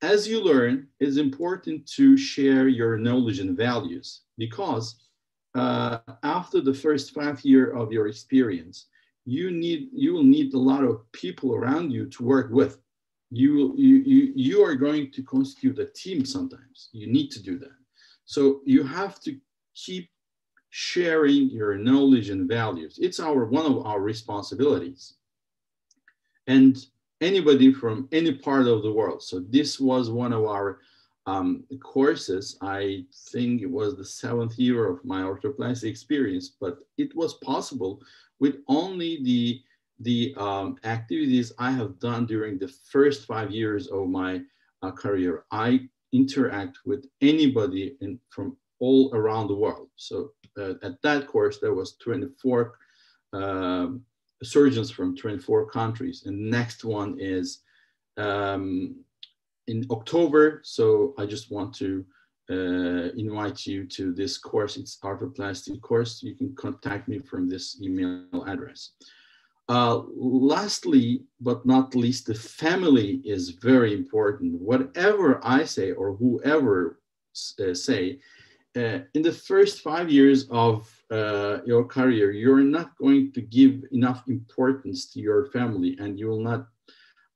as you learn, it's important to share your knowledge and values because uh, after the first five year of your experience, you need you will need a lot of people around you to work with. You, you, you, you are going to constitute a team sometimes. You need to do that. So you have to keep sharing your knowledge and values. It's our one of our responsibilities. And anybody from any part of the world. So this was one of our um, courses. I think it was the seventh year of my orthoplasty experience, but it was possible with only the the um, activities I have done during the first five years of my uh, career. I interact with anybody in, from all around the world. So uh, at that course, there was 24 um, surgeons from 24 countries. And next one is um, in October. So I just want to uh, invite you to this course. It's arthroplasty course. You can contact me from this email address. Uh, lastly, but not least, the family is very important. Whatever I say or whoever uh, say, uh, in the first five years of uh, your career, you're not going to give enough importance to your family and you will not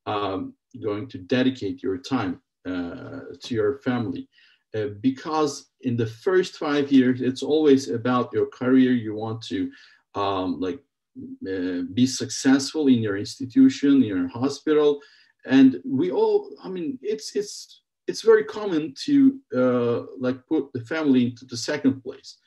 um, going to dedicate your time uh, to your family. Uh, because in the first five years, it's always about your career. You want to um, like uh, be successful in your institution, in your hospital, and we all. I mean, it's it's it's very common to uh, like put the family into the second place.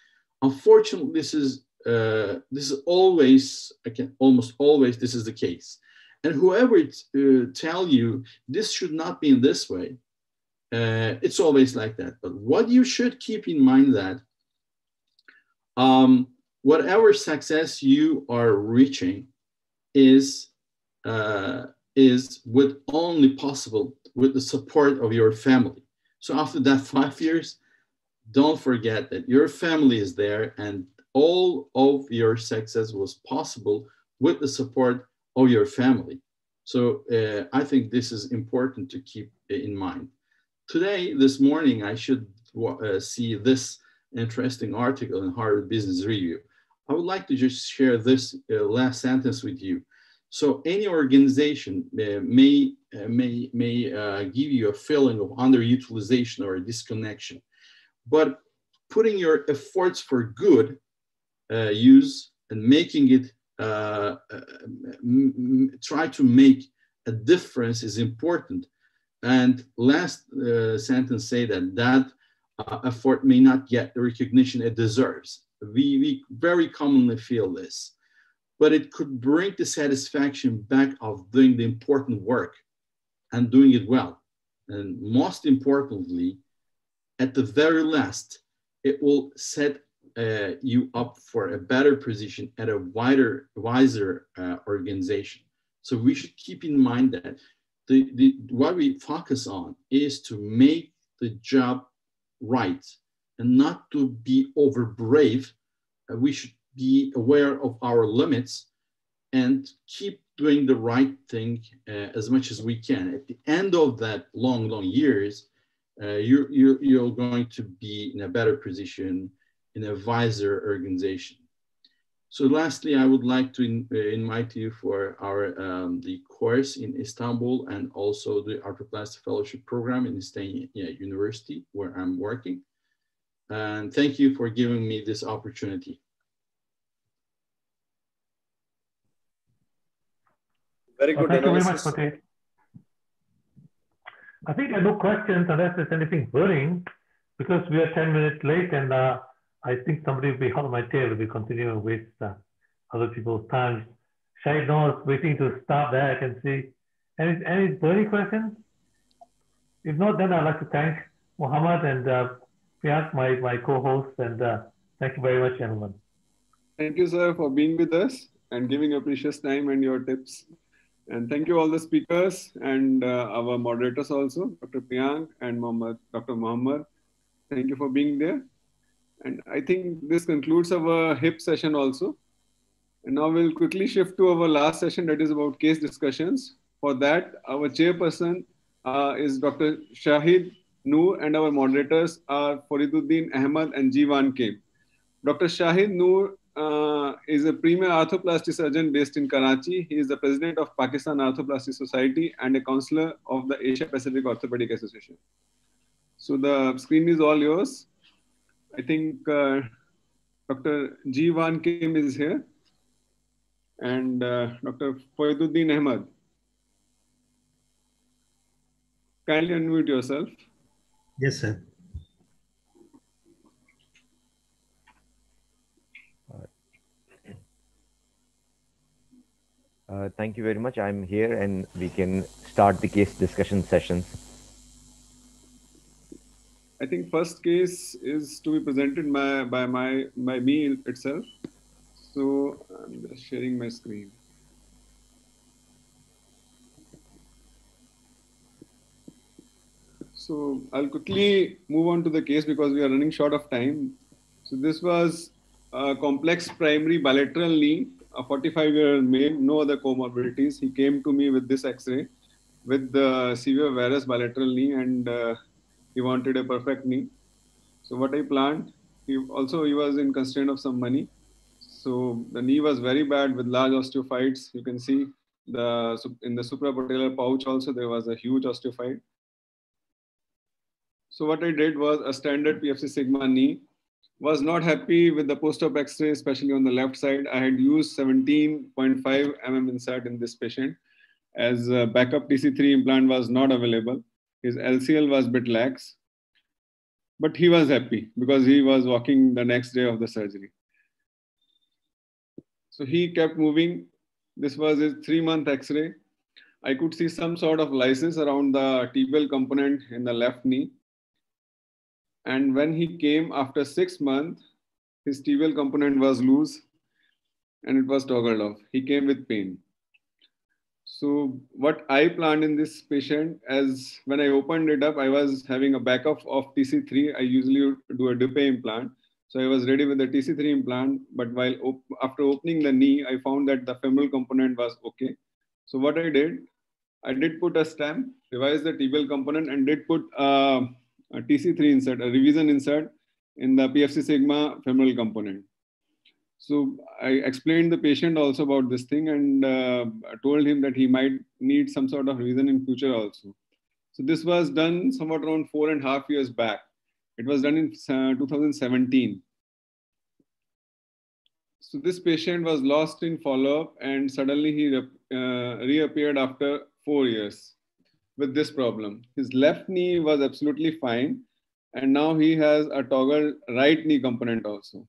Unfortunately, this is uh, this is always I can almost always this is the case. And whoever uh, tell you this should not be in this way, uh, it's always like that. But what you should keep in mind that um, whatever success you are reaching is uh, is with only possible with the support of your family. So after that five years, don't forget that your family is there and all of your success was possible with the support of your family. So uh, I think this is important to keep in mind. Today, this morning, I should uh, see this interesting article in Harvard Business Review. I would like to just share this uh, last sentence with you. So any organization uh, may, uh, may, may uh, give you a feeling of underutilization or disconnection, but putting your efforts for good use and making it uh, try to make a difference is important. And last uh, sentence say that that uh, effort may not get the recognition it deserves. We, we very commonly feel this, but it could bring the satisfaction back of doing the important work and doing it well. And most importantly, at the very last, it will set uh, you up for a better position at a wider, wiser uh, organization. So we should keep in mind that the, the, what we focus on is to make the job right and not to be over brave. Uh, we should be aware of our limits and keep doing the right thing uh, as much as we can. At the end of that long, long years, uh, you're, you're, you're going to be in a better position in a wiser organization. So lastly, I would like to in, uh, invite you for our um, the course in Istanbul and also the Arthroplasty Fellowship Program in Istana University where I'm working. And thank you for giving me this opportunity. Very good well, thank analysis. you very much, I think I have no questions unless there's anything burning because we are 10 minutes late and uh, I think somebody will be on my tail if we continue to waste uh, other people's time. Shahid Noor's waiting to start there. I can see. Any, any burning questions? If not, then I'd like to thank Muhammad and uh, my, my co-host, and uh, thank you very much, gentlemen. Thank you, sir, for being with us and giving your precious time and your tips. And thank you all the speakers and uh, our moderators also, Dr. Priyank and Muhammad, Dr. Muhammad. Thank you for being there. And I think this concludes our HIP session also. And now we'll quickly shift to our last session that is about case discussions. For that, our chairperson uh, is Dr. Shahid Noor and our moderators are Fariduddin Ahmad and Jivan Kim. Dr. Shahid Noor uh, is a premier arthroplasty surgeon based in Karachi. He is the president of Pakistan Arthroplasty Society and a counselor of the Asia Pacific Orthopedic Association. So the screen is all yours. I think uh, Dr. Jivan Kim is here and uh, Dr. Foyduddin Ahmad. Kindly unmute yourself. Yes, sir. Uh, thank you very much. I'm here and we can start the case discussion sessions. I think first case is to be presented by, by my by me itself. So I'm just sharing my screen. So I'll quickly move on to the case because we are running short of time. So this was a complex primary bilateral knee, a 45 year old male, no other comorbidities. He came to me with this X-ray with the severe varus bilateral knee and uh, he wanted a perfect knee. So what I planned, he also he was in constraint of some money. So the knee was very bad with large osteophytes. You can see the in the suprapatellar pouch also there was a huge osteophyte. So what I did was a standard PFC sigma knee. Was not happy with the post-op X-ray, especially on the left side. I had used 17.5 mm insert in this patient as backup TC3 implant was not available. His LCL was a bit lax, but he was happy because he was walking the next day of the surgery. So he kept moving. This was his three month x ray. I could see some sort of lysis around the tibial component in the left knee. And when he came after six months, his tibial component was loose and it was toggled off. He came with pain. So what I planned in this patient as when I opened it up, I was having a backup of TC3. I usually do a DePuy implant. So I was ready with the TC3 implant, but while op after opening the knee, I found that the femoral component was okay. So what I did, I did put a stamp, revised the tibial component, and did put uh, a TC3 insert, a revision insert in the PFC sigma femoral component. So I explained the patient also about this thing and uh, told him that he might need some sort of reason in future also. So this was done somewhat around four and a half years back. It was done in uh, 2017. So this patient was lost in follow-up and suddenly he uh, reappeared after four years with this problem. His left knee was absolutely fine. And now he has a toggle right knee component also.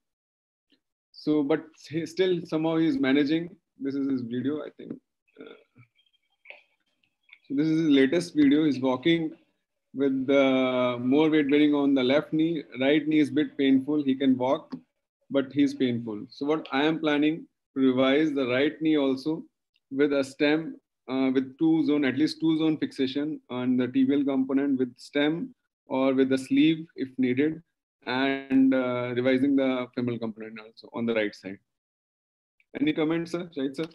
So, but he still somehow he's managing. This is his video, I think. Uh, so this is his latest video. He's walking with the more weight bearing on the left knee. Right knee is a bit painful. He can walk, but he's painful. So what I am planning to revise the right knee also with a stem uh, with two zone, at least two zone fixation on the tibial component with stem or with the sleeve if needed and uh, revising the femoral component also on the right side. Any comments, sir? Shahid, sir?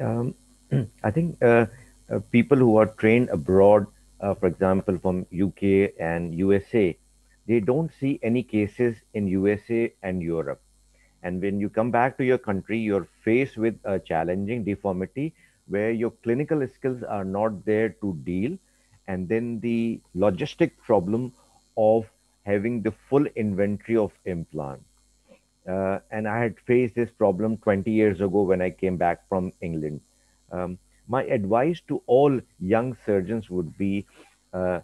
Um, I think uh, uh, people who are trained abroad, uh, for example, from UK and USA, they don't see any cases in USA and Europe. And when you come back to your country, you're faced with a challenging deformity where your clinical skills are not there to deal. And then the logistic problem of having the full inventory of implant. Uh, and I had faced this problem 20 years ago when I came back from England. Um, my advice to all young surgeons would be uh,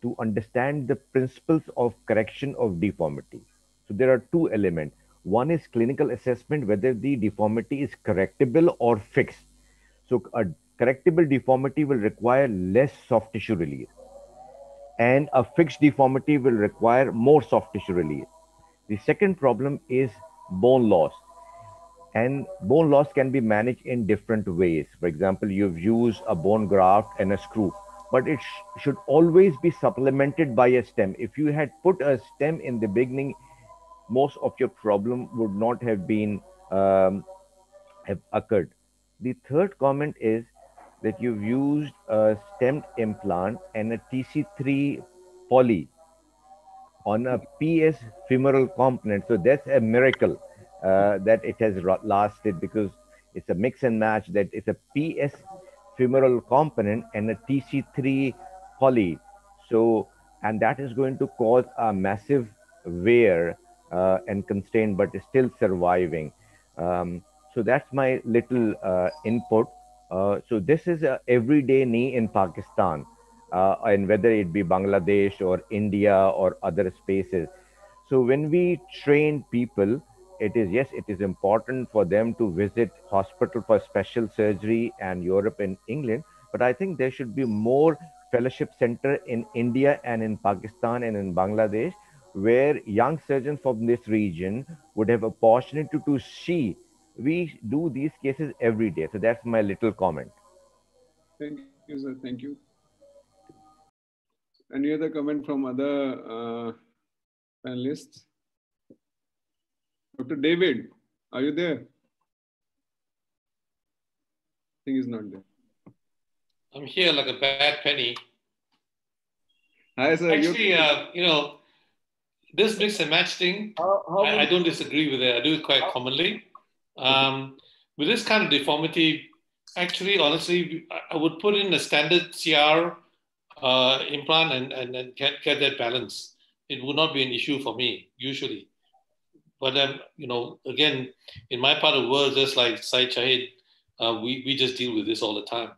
to understand the principles of correction of deformity. So there are two elements. One is clinical assessment, whether the deformity is correctable or fixed. So a correctable deformity will require less soft tissue release. And a fixed deformity will require more soft tissue release. The second problem is bone loss. And bone loss can be managed in different ways. For example, you've used a bone graft and a screw, but it sh should always be supplemented by a stem. If you had put a stem in the beginning, most of your problem would not have been um, have occurred. The third comment is that you've used a stemmed implant and a TC3 poly on a PS femoral component. So that's a miracle uh, that it has lasted because it's a mix and match that it's a PS femoral component and a TC3 poly. So, and that is going to cause a massive wear uh, and constraint, but still surviving. Um, so that's my little uh, input. Uh, so this is a everyday knee in Pakistan, uh, and whether it be Bangladesh or India or other spaces. So when we train people, it is yes, it is important for them to visit hospital for special surgery and Europe and England. But I think there should be more fellowship center in India and in Pakistan and in Bangladesh where young surgeons from this region would have opportunity to see we do these cases every day. So that's my little comment. Thank you sir. Thank you. Any other comment from other uh, panelists? Dr david are you there? I think he's not there. I'm here like a bad penny. Hi, sir. Actually, uh, you know, this mix and match thing, how, how I, I, don't disagree with it. I do it quite commonly. Um, with this kind of deformity, actually, honestly, I would put in a standard CR uh, implant and, and, and get, get that balance. It would not be an issue for me, usually. But, um, you know, again, in my part of the world, just like Shahid, uh, we, we just deal with this all the time.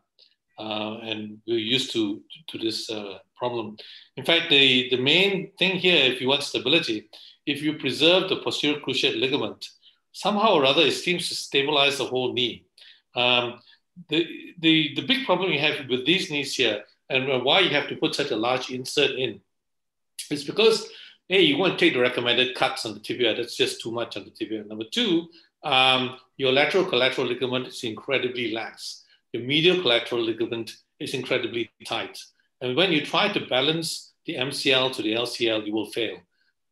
Uh, and we're used to, to this uh, problem. In fact, the, the main thing here, if you want stability, if you preserve the posterior cruciate ligament, somehow or other, it seems to stabilize the whole knee. Um, the, the, the big problem you have with these knees here, and why you have to put such a large insert in, is because, hey, you want to take the recommended cuts on the tibia. That's just too much on the tibia. Number two, um, your lateral collateral ligament is incredibly lax. Your medial collateral ligament is incredibly tight. And when you try to balance the MCL to the LCL, you will fail.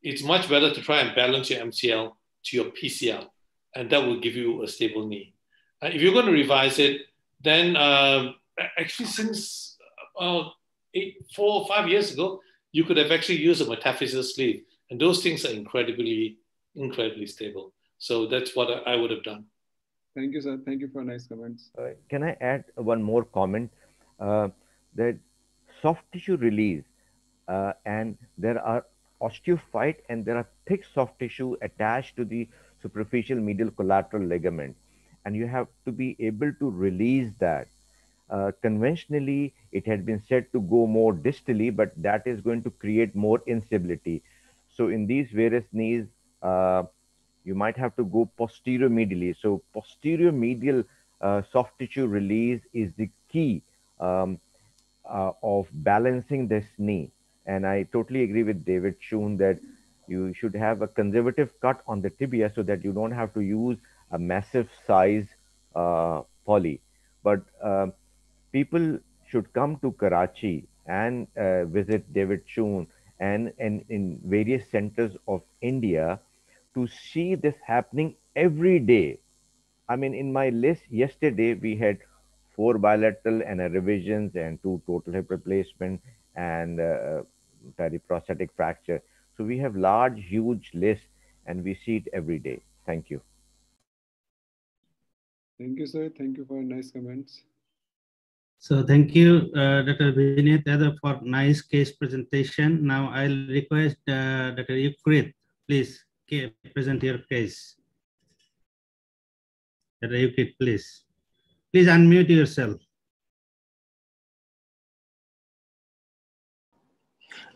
It's much better to try and balance your MCL to your PCL, and that will give you a stable knee. Uh, if you're going to revise it, then uh, actually since uh, eight, four or five years ago, you could have actually used a metaphyseal sleeve, and those things are incredibly, incredibly stable. So that's what I would have done. Thank you, sir. Thank you for nice comments. Uh, can I add one more comment? Uh, that soft tissue release, uh, and there are osteophyte and there are thick soft tissue attached to the superficial medial collateral ligament. And you have to be able to release that. Uh, conventionally, it had been said to go more distally, but that is going to create more instability. So in these varus knees, uh, you might have to go posterior medially. So posterior medial uh, soft tissue release is the key um, uh, of balancing this knee. And I totally agree with David Choon that you should have a conservative cut on the tibia so that you don't have to use a massive size uh, poly. But uh, people should come to Karachi and uh, visit David Choon and, and in various centers of India to see this happening every day. I mean, in my list yesterday, we had four bilateral and a revisions and two total hip replacement and uh, periprosthetic fracture. So we have large, huge lists and we see it every day. Thank you. Thank you, sir. Thank you for nice comments. So thank you, uh, Dr. Vinit Yadav for nice case presentation. Now I'll request uh, Dr. Ukrit, please present your case. Dr. Ukrit, please. Please unmute yourself.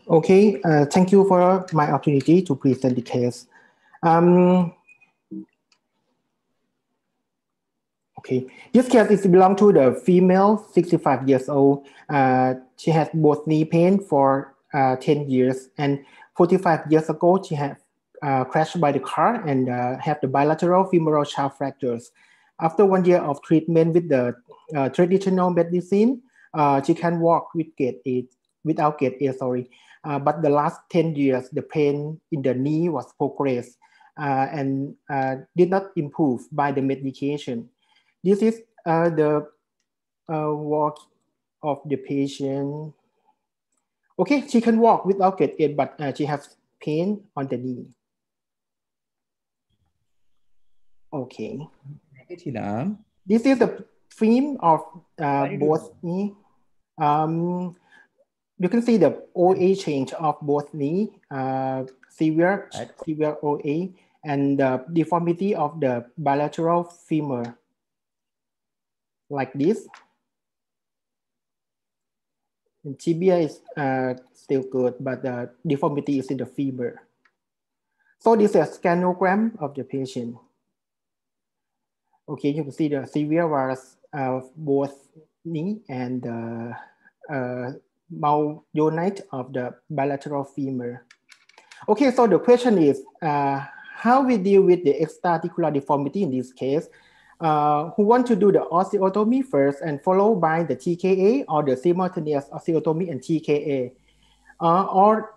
Okay, uh, thank you for my opportunity to present the case. Um, okay, this case is belong to the female, 65 years old. Uh, she has both knee pain for uh, 10 years and 45 years ago, she had uh, crashed by the car and uh, have the bilateral femoral shaft fractures. After one year of treatment with the uh, traditional medicine, uh, she can walk with gait aid, without gait aid, sorry. Uh, but the last 10 years, the pain in the knee was progressed uh, and did not improve by the medication. This is the walk of the patient. Okay, she can walk without gait aid, but she has pain on the knee. Okay. This is the theme of uh, both knee. Um, you can see the OA change of both knee, uh, severe, severe OA, and the deformity of the bilateral femur, like this. And tibia is uh, still good, but the deformity is in the femur. So this is a scanogram of the patient. Okay, you can see the severe varus of both knee and the uh, malunite of the bilateral femur. Okay, so the question is, uh, how we deal with the extra-articular deformity in this case? Uh, who want to do the osteotomy first and followed by the TKA or the simultaneous osteotomy and TKA? Uh, or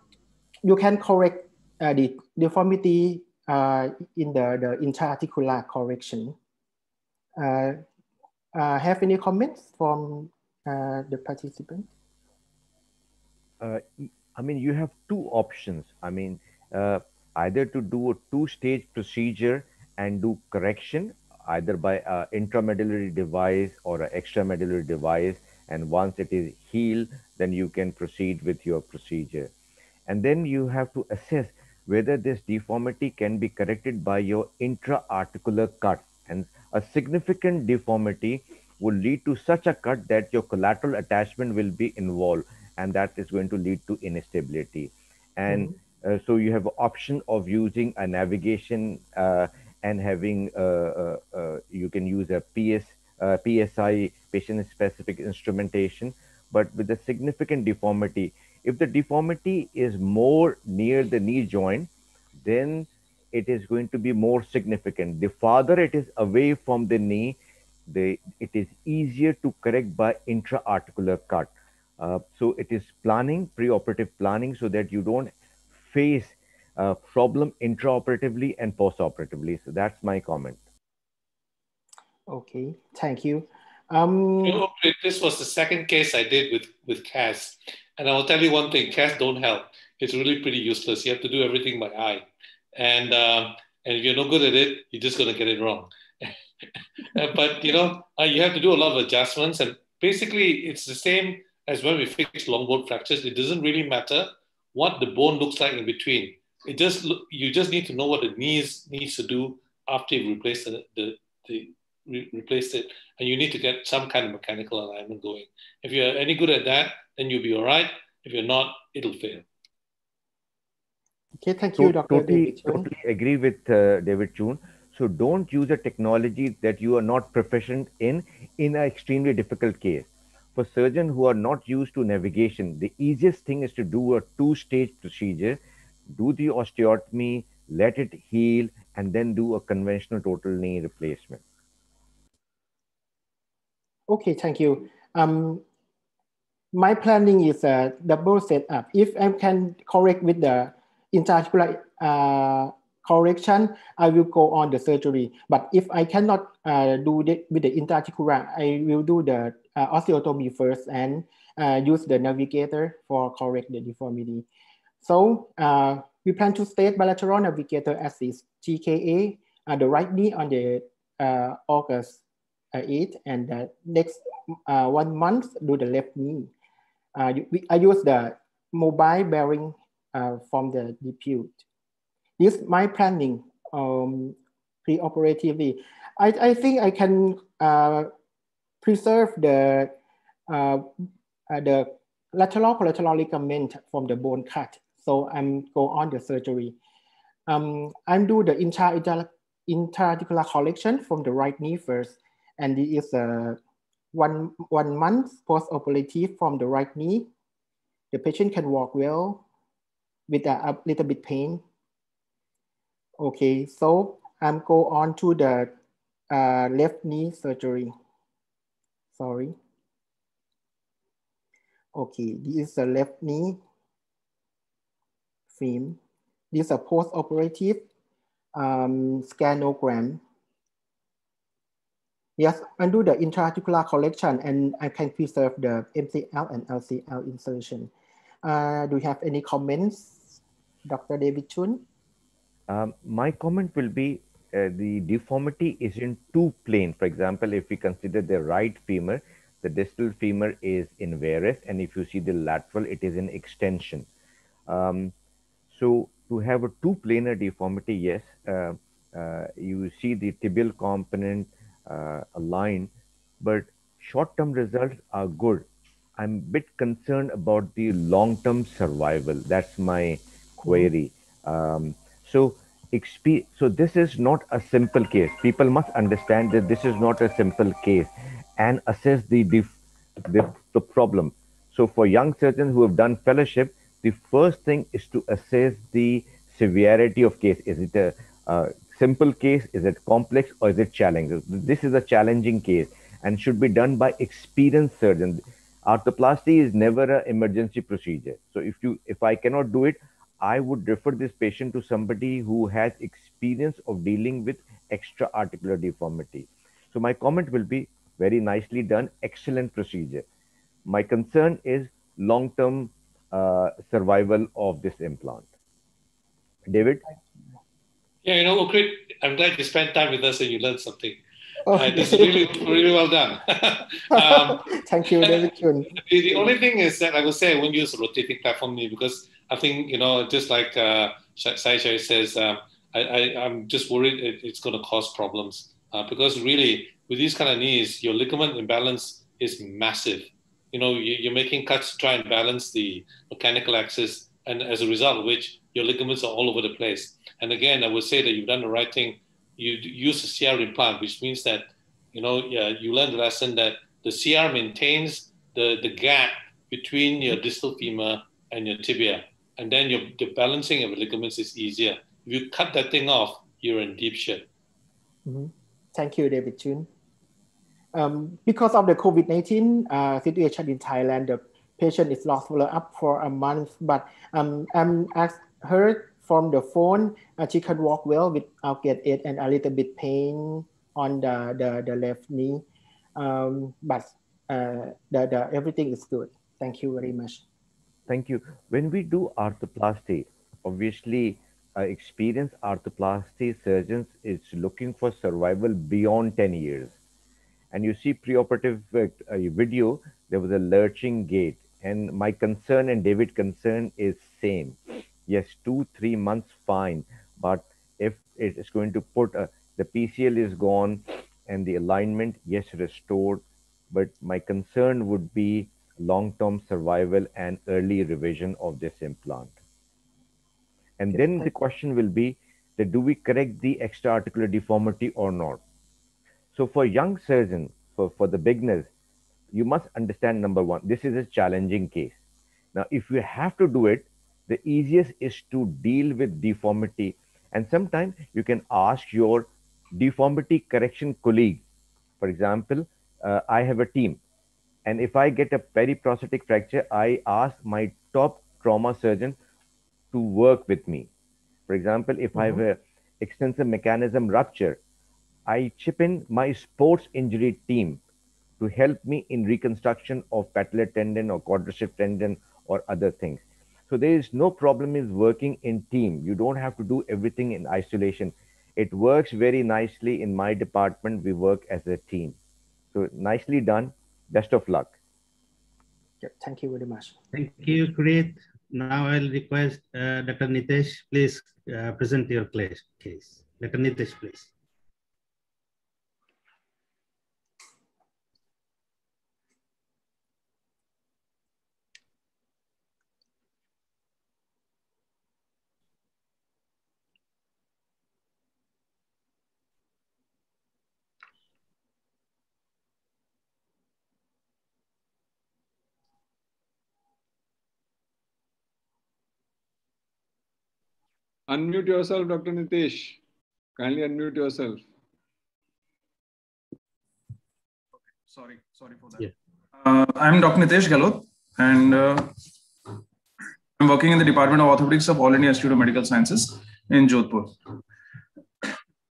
you can correct uh, the deformity uh, in the, the intra-articular correction. Uh, uh, have any comments from the participants? Uh, I mean, you have two options. I mean, uh, either to do a two-stage procedure and do correction either by an intramedullary device or an extramedullary device. And once it is healed, then you can proceed with your procedure. And then you have to assess whether this deformity can be corrected by your intra-articular cut. And a significant deformity will lead to such a cut that your collateral attachment will be involved and that is going to lead to instability and mm-hmm. uh, so you have option of using a navigation uh, and having uh, uh, uh you can use a ps uh, psi patient specific instrumentation but with a significant deformity if the deformity is more near the knee joint then it is going to be more significant. The farther it is away from the knee, the, it is easier to correct by intra-articular cut. Uh, so it is planning, preoperative planning, so that you don't face a problem intraoperatively and postoperatively. So that's my comment. Okay, thank you. Um, this was the second case I did with with CAS, and I will tell you one thing: CAS don't help. It's really pretty useless. You have to do everything by eye and uh, and if you're no good at it, you're just going to get it wrong. but you know, uh, you have to do a lot of adjustments, and basically, it's the same as when we fix long bone fractures. It doesn't really matter what the bone looks like in between. It just you just need to know what the knees needs to do after you replace the, the, the re- replaced it, and you need to get some kind of mechanical alignment going. If you're any good at that, then you'll be all right. If you're not, it'll fail. Okay, thank you, So, Dr. totally, David Choon. totally agree with uh, David Choon. So don't use a technology that you are not proficient in in an extremely difficult case. For surgeons who are not used to navigation, the easiest thing is to do a two-stage procedure, do the osteotomy, let it heal, and then do a conventional total knee replacement. Okay, thank you. Um, my planning is a double setup. If I can correct with the intraarticular uh, correction, I will go on the surgery. But if I cannot uh, do it with the intraarticular, I will do the uh, osteotomy first and uh, use the navigator for correct the deformity. So uh, we plan to state bilateral navigator assist TKA, uh, the right knee on the uh, August uh, 8 and the next uh, one month do the left knee. Uh, we, I use the mobile bearing uh, from the DePuy. This my planning um, pre-operatively. I, I think I can uh, preserve the uh, uh, the lateral collateral ligament from the bone cut. So I'm go on the surgery. Um, I'm do the intra intraarticular collection from the right knee first, and it is a one one month post-operative from the right knee. The patient can walk well with a, a little bit pain. Okay, so I'm go on to the uh, left knee surgery. Sorry. Okay, this is the left knee film. This is a post-operative um, scanogram. Yes, undo the intraarticular collection and I can preserve the MCL and LCL insertion. Uh, do you have any comments, Dr. David Choon? Um, my comment will be uh, the deformity is in two plane. For example, if we consider the right femur, the distal femur is in varus, and if you see the lateral, it is in extension. Um, so to have a two planar deformity, yes, uh, uh, you see the tibial component uh, aligned, but short-term results are good. I'm a bit concerned about the long-term survival. That's my query. Um, so, exp- so this is not a simple case. People must understand that this is not a simple case and assess the, def- the, the problem. So for young surgeons who have done fellowship, the first thing is to assess the severity of case. Is it a, uh, simple case? Is it complex or is it challenging? This is a challenging case and should be done by experienced surgeons. Arthroplasty is never an emergency procedure. So if you, if I cannot do it, I would refer this patient to somebody who has experience of dealing with extra articular deformity. So my comment will be very nicely done, excellent procedure. My concern is long-term uh, survival of this implant. David? Yeah, you know, Ukrit, I'm glad you spent time with us and you learned something. Oh, Uh, this is really, really well done. um, Thank you, David the, the only thing is that I would say I won't use rotating platform knee because I think, you know, just like uh, Sai Shai says, um, I, I'm just worried it, it's going to cause problems uh, because really with these kind of knees, your ligament imbalance is massive. You know, you, you're making cuts to try and balance the mechanical axis, and as a result of which, your ligaments are all over the place. And again, I would say that you've done the right thing. You use a CR implant, which means that, you know, yeah, you learned the lesson that the CR maintains the, the gap between your distal femur and your tibia. And then your, the balancing of ligaments is easier. If you cut that thing off, you're in deep shit. Mhm. Thank you, David Choon. Um, because of the COVID-19 uh, situation in Thailand, the patient is lost follow-up for a month, but um, I'm asked her from the phone, uh, she can walk well without get it and a little bit pain on the, the, the left knee. Um, but uh, the, the, everything is good. Thank you very much. Thank you. When we do arthroplasty, obviously, uh, experienced arthroplasty surgeons is looking for survival beyond 10 years. And you see preoperative uh, uh, video, there was a lurching gait. And my concern and David concern is same. Yes, two, three months, fine. But if it is going to put a, the PCL is gone and the alignment, yes, restored. But my concern would be long-term survival and early revision of this implant. And then the question will be that do we correct the extra-articular deformity or not? So for young surgeon, for, for the beginners, you must understand number one, this is a challenging case. Now, if you have to do it, the easiest is to deal with deformity. And sometimes you can ask your deformity correction colleague. For example, uh, I have a team. And if I get a periprosthetic fracture, I ask my top trauma surgeon to work with me. For example, if mm-hmm. I have mm-hmm. extensive mechanism rupture, I chip in my sports injury team to help me in reconstruction of patellar tendon or quadricep tendon or other things. So there is no problem is working in team. You don't have to do everything in isolation. It works very nicely in my department. We work as a team. So nicely done. Best of luck. Yeah, thank you very much. Thank you, Great. Now I'll request uh, Dr. Nitesh, please uh, present your case. Dr. Nitesh, please. Unmute yourself, Dr. Nitesh. Kindly unmute yourself. Sorry, sorry for that. Yeah. Uh, I'm Dr. Nitesh Galot, and uh, I'm working in the Department of Orthopedics of All India Institute of Medical Sciences in Jodhpur.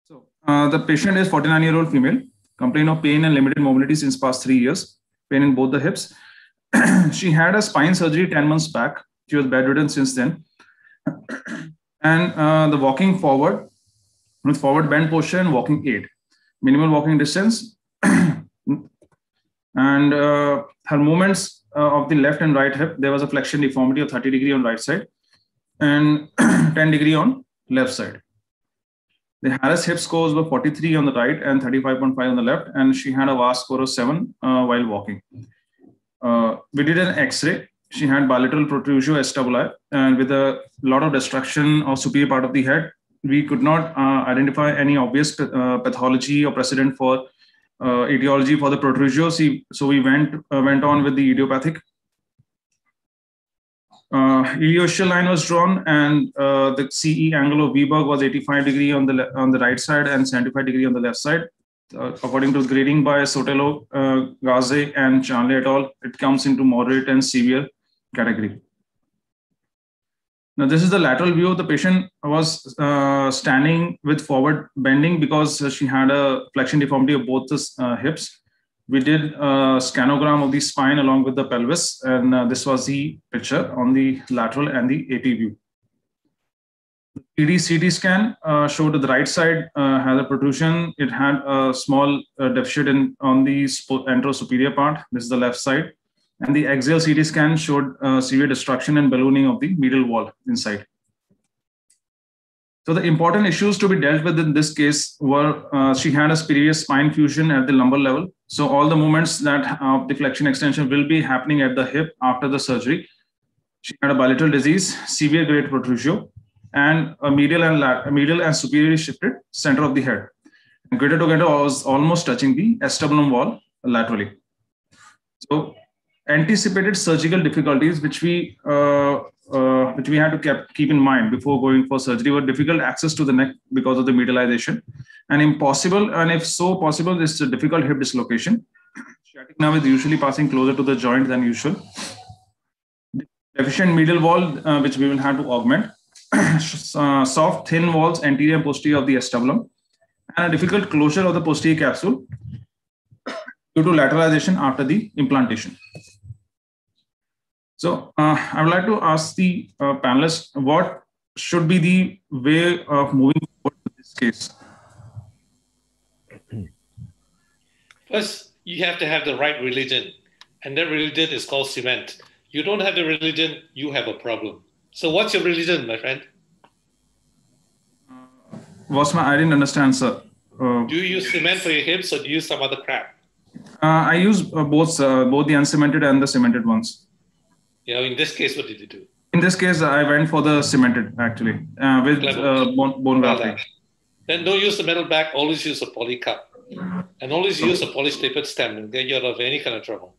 So uh, the patient is 49-year-old female, complain of pain and limited mobility since past three years, pain in both the hips. she had a spine surgery 10 months back. She was bedridden since then and uh, the walking forward with forward bend and walking aid, minimal walking distance, and uh, her movements uh, of the left and right hip, there was a flexion deformity of 30 degree on right side and 10 degree on left side. The Harris hip scores were 43 on the right and 35.5 on the left, and she had a VAS score of 7 uh, while walking. Uh, we did an X-ray she had bilateral protrusio acetabuli, and with a lot of destruction of superior part of the head, we could not uh, identify any obvious uh, pathology or precedent for uh, etiology for the protrusio. So we went uh, went on with the idiopathic. Uh, ilioischial line was drawn, and uh, the CE angle of Wiberg was 85 degree on the on the right side and 75 degree on the left side. Uh, according to grading by Sotelo, uh, Garza, and Charnley et al., it comes into moderate and severe category. Now, this is the lateral view. Of the patient was uh, standing with forward bending because she had a flexion deformity of both the uh, hips. We did a scanogram of the spine along with the pelvis, and uh, this was the picture on the lateral and the AP view. The PD scan uh, showed the right side uh, had a protrusion. It had a small uh, deficit in, on the anterosuperior part. This is the left side and the axial CT scan showed uh, severe destruction and ballooning of the medial wall inside. So the important issues to be dealt with in this case were uh, she had a spurious spine fusion at the lumbar level. So all the movements that uh, the flexion extension will be happening at the hip after the surgery. She had a bilateral disease, severe grade protrusion, and a medial and medial and superiorly shifted center of the head. And greater trochanter was almost touching the acetabulum wall laterally. So anticipated surgical difficulties which we uh, uh, which we had to keep, keep in mind before going for surgery were difficult access to the neck because of the medialization and impossible and if so possible a difficult hip dislocation. Sciatic nerve is usually passing closer to the joint than usual. Deficient medial wall uh, which we will have to augment. Uh, soft thin walls anterior and posterior of the acetabulum and a difficult closure of the posterior capsule due to lateralization after the implantation so uh, I would like to ask the uh, panelists what should be the way of moving forward in this case? First, you have to have the right religion, and that religion is called cement. You don't have the religion, you have a problem. So what's your religion, my friend? What's my? I didn't understand, sir. Uh, do you use cement for your hips or do you use some other crap? Uh, I use uh, both, uh, both the uncemented and the cemented ones. Yeah, in this case, what did you do? In this case, I went for the cemented actually uh, with bone, bone grafting. Then don't use the metal back. Always use a poly cup, and always use a polished tapered stem, and get you're out of any kind of trouble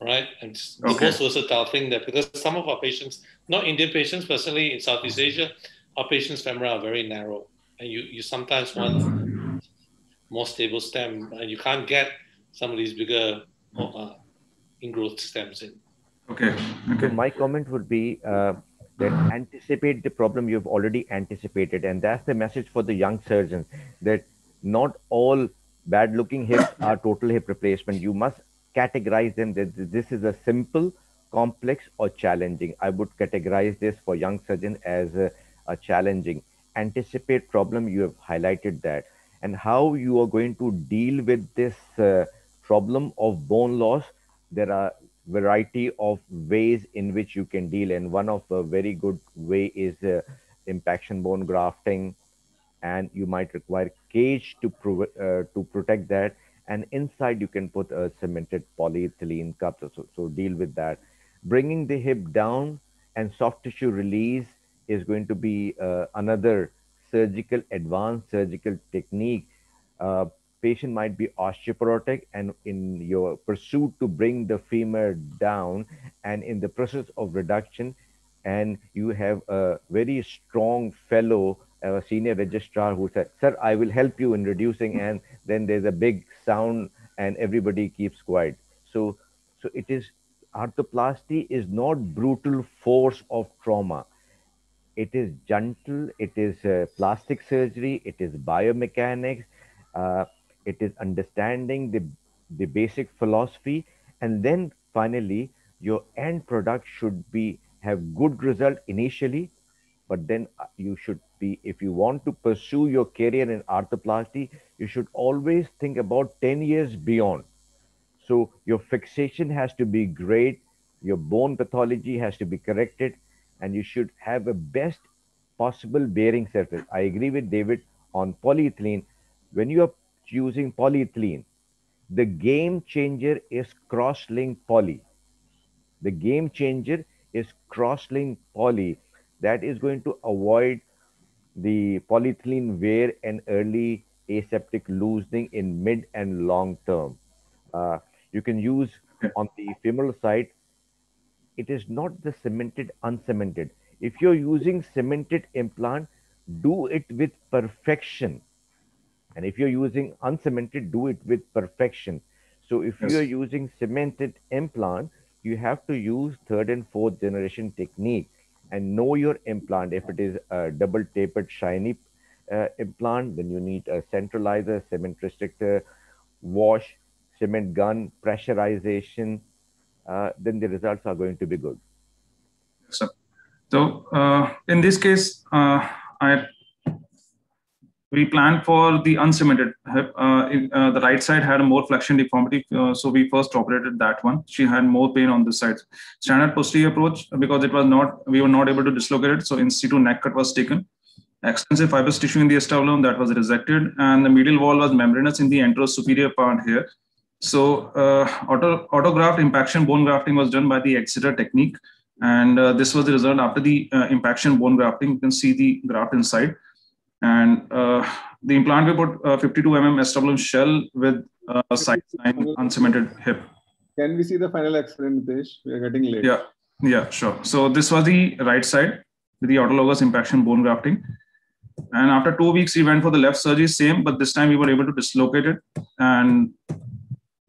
right? And the okay. most versatile thing that because some of our patients, not Indian patients, personally in Southeast Asia, our patients' femora are very narrow, and you you sometimes want more stable stem, and you can't get some of these bigger uh, ingrowth stems in. Okay. Okay. So my comment would be uh, that anticipate the problem you've already anticipated, and that's the message for the young surgeons that not all bad-looking hips are total hip replacement. You must categorize them that this is a simple, complex, or challenging. I would categorize this for young surgeon as a, a challenging. Anticipate problem. You have highlighted that, and how you are going to deal with this uh, problem of bone loss. There are variety of ways in which you can deal. And one of the very good way is uh, impaction bone grafting. And you might require cage to pro- uh, to protect that. And inside you can put a cemented polyethylene cup so, so deal with that. Bringing the hip down and soft tissue release is going to be uh, another surgical advanced surgical technique. Uh, patient might be osteoporotic and in your pursuit to bring the femur down and in the process of reduction and you have a very strong fellow a senior registrar who said sir i will help you in reducing and then there's a big sound and everybody keeps quiet. So so it is arthroplasty is not brutal force of trauma. It is gentle it is uh, plastic surgery it is biomechanics uh, it is understanding the, the basic philosophy and then finally your end product should be have good result initially but then uh, you should be if you want to pursue your career in arthroplasty you should always think about 10 years beyond. So your fixation has to be great your bone pathology has to be corrected and you should have a best possible bearing surface. I agree with david on polyethylene. When you are using polyethylene. The game changer is cross-link poly. The game changer is cross-link poly that is going to avoid the polyethylene wear and early aseptic loosening in mid and long term. Uh, you can use on the femoral side, it is not the cemented, uncemented. If you're using cemented implant, do it with perfection and if you're using uncemented, do it with perfection. So if yes. you're using cemented implant, you have to use third and fourth generation technique and know your implant. If it is a double tapered shiny uh, implant, then you need a centralizer, cement restrictor, wash, cement gun, pressurization. Uh, then the results are going to be good. So, so uh, in this case, uh, I we planned for the uncemented. Uh, uh, the right side had a more flexion deformity, uh, so we first operated that one. She had more pain on this side. Standard posterior approach because it was not we were not able to dislocate it, so in situ neck cut was taken. Extensive fibrous tissue in the acetabulum that was resected, and the medial wall was membranous in the antero superior part here. So uh, auto, autograft impaction bone grafting was done by the Exeter technique, and uh, this was the result after the uh, impaction bone grafting. You can see the graft inside and uh, the implant we put uh, 52 mm acetabulum shell with uh, side line uncemented hip. Can we see the final X-ray, Nitesh? We are getting late. Yeah, yeah, sure. So this was the right side with the autologous impaction bone grafting. And after two weeks, we went for the left surgery, same, but this time we were able to dislocate it. And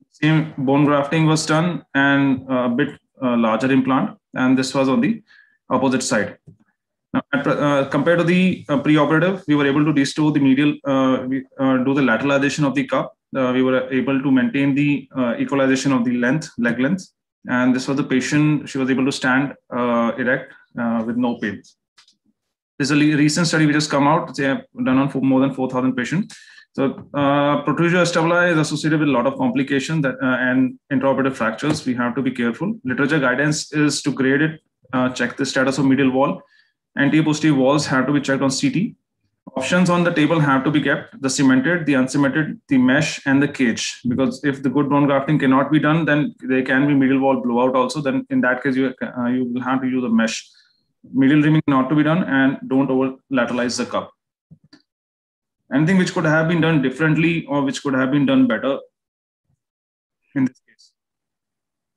same bone grafting was done and a bit uh, larger implant. And this was on the opposite side. Uh, compared to the uh, pre-operative, we were able to restore the medial, uh, we, uh, do the lateralization of the cup. Uh, we were able to maintain the uh, equalization of the length, leg length. And this was the patient, she was able to stand erect with no pain. This is a recent study which has come out. They have done on more than 4,000 patients. So uh, protrusio acetabular is associated with a lot of complications that, and intraoperative fractures. We have to be careful. Literature guidance is to grade it, check the status of medial wall. Anterior posterior walls have to be checked on CT. Options on the table have to be kept, the cemented, the uncemented, the mesh, and the cage. Because if the good bone grafting cannot be done, then there can be medial wall blowout also. Then in that case, you, uh, you will have to use a mesh. Medial reaming not to be done, and don't over lateralize the cup anything which could have been done differently or which could have been done better in this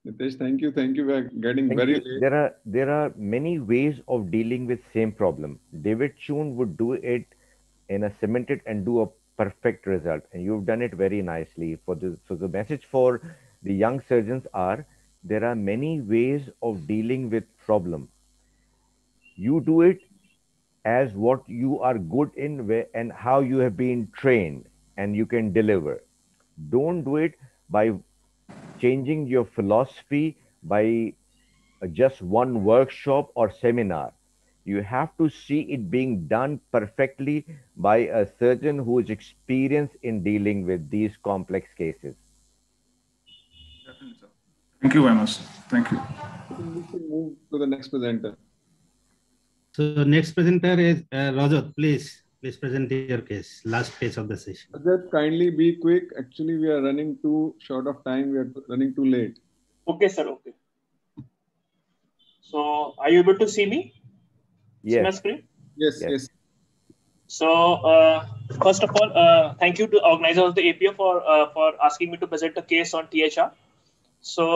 Nitesh, thank you thank you for getting Thank very you. late. There are there are many ways of dealing with same problem. David Choon would do it in a cemented and do a perfect result, and you've done it very nicely. For the so the message for the young surgeons are there are many ways of dealing with problem. You do it as what you are good in where- and how you have been trained and you can deliver. Don't do it by changing your philosophy by uh, just one workshop or seminar. You have to see it being done perfectly by a surgeon who is experienced in dealing with these complex cases. Definitely, sir. Thank you very much thank you we should move to the next presenter So next presenter is uh, Rajat. Please, please present your case. Last case of the session. Just kindly be quick. Actually, we are running too short of time. We are running too late. Okay, sir. Okay. So, are you able to see me? See my Yes. screen? Yes, yes. So, uh, first of all, uh, thank you to organizers of the APO for uh, for asking me to present a case on THR. So,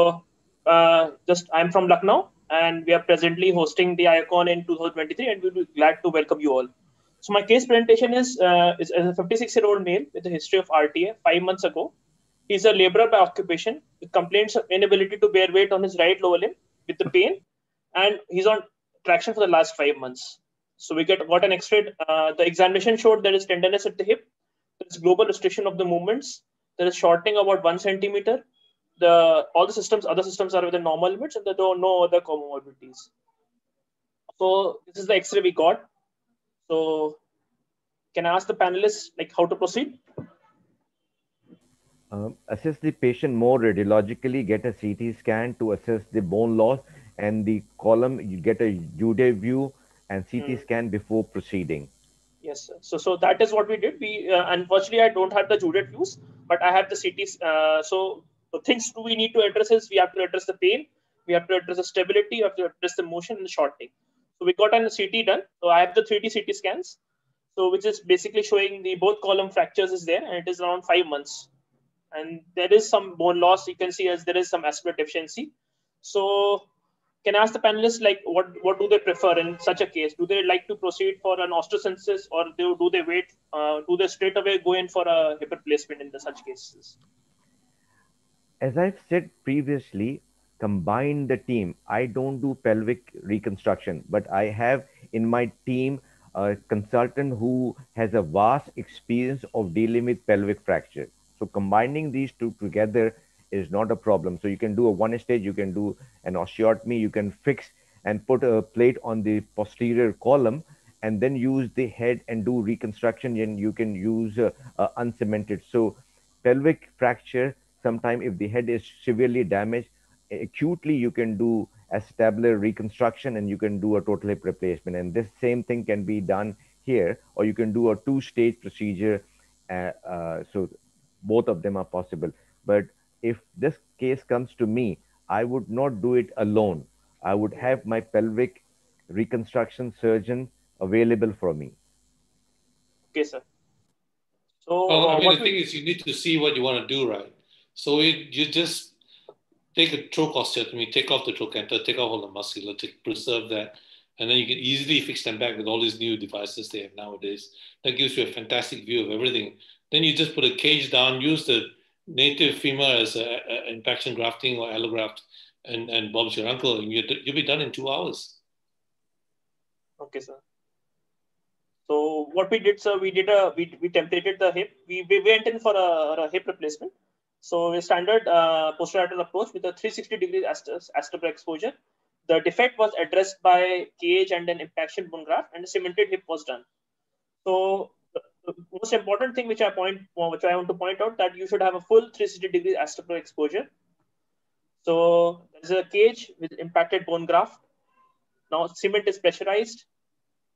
uh, just I'm from Lucknow, and we are presently hosting the ICON in 2023, and we'll be glad to welcome you all. So, my case presentation is uh, is a 56 year old male with a history of RTA five months ago. He's a laborer by occupation with complaints of inability to bear weight on his right lower limb with the pain, and he's on traction for the last five months. So we get got an X-ray. Uh, the examination showed there is tenderness at the hip. There is global restriction of the movements. There is shortening about one centimeter. The all the systems, other systems are within normal limits, and there are no other comorbidities. So this is the X-ray we got. So can I ask the panelists like how to proceed? Um, assess the patient more radiologically, get a CT scan to assess the bone loss and the column, you get a Judet view and CT Hmm. scan before proceeding. Yes, sir. So, so that is what we did. We uh, unfortunately I don't have the Judet views, but I have the CTs. Uh, so the things do we need to address is we have to address the pain, we have to address the stability, we have to address the motion and the shortening. So we got an CT done. So I have the 3D CT scans. So which is basically showing the both column fractures is there, and it is around five months. And there is some bone loss. You can see as there is some acetabular deficiency. So can I ask the panelists like what what do they prefer in such a case? Do they like to proceed for an osteosynthesis or do, do they wait? Uh, do they straight away go in for a hip replacement in the such cases? As I've said previously, combine the team. I don't do pelvic reconstruction, but I have in my team a consultant who has a vast experience of dealing with pelvic fracture. So combining these two together is not a problem. So you can do a one stage, you can do an osteotomy, you can fix and put a plate on the posterior column and then use the head and do reconstruction and you can use uh, uh, uncemented. So pelvic fracture, sometime if the head is severely damaged, acutely you can do acetabular reconstruction and you can do a total hip replacement. And this same thing can be done here, or you can do a two-stage procedure. Uh, uh, so both of them are possible. But if this case comes to me, I would not do it alone. I would have my pelvic reconstruction surgeon available for me. Okay, sir. So Well, I mean, what the we- thing is, you need to see what you want to do, right? So it, you just take a troch osteotomy, take off the trochanter, take off all the muscular to preserve that, and then you can easily fix them back with all these new devices they have nowadays. That gives you a fantastic view of everything. Then you just put a cage down, use the native femur as a, a impaction grafting or allograft, and, and Bob's your uncle, and you'll, you'll be done in two hours. Okay, sir. So what we did, sir, we did a we, we templated the hip. We, we went in for a, a hip replacement. So a standard uh, posterolateral approach with a 360 degree acetabular exposure. The defect was addressed by cage and an impaction bone graft, and a cemented hip was done. So the, most important thing which I point, which I want to point out, that you should have a full 360 degree acetabular exposure. So there's a cage with impacted bone graft. Now cement is pressurized,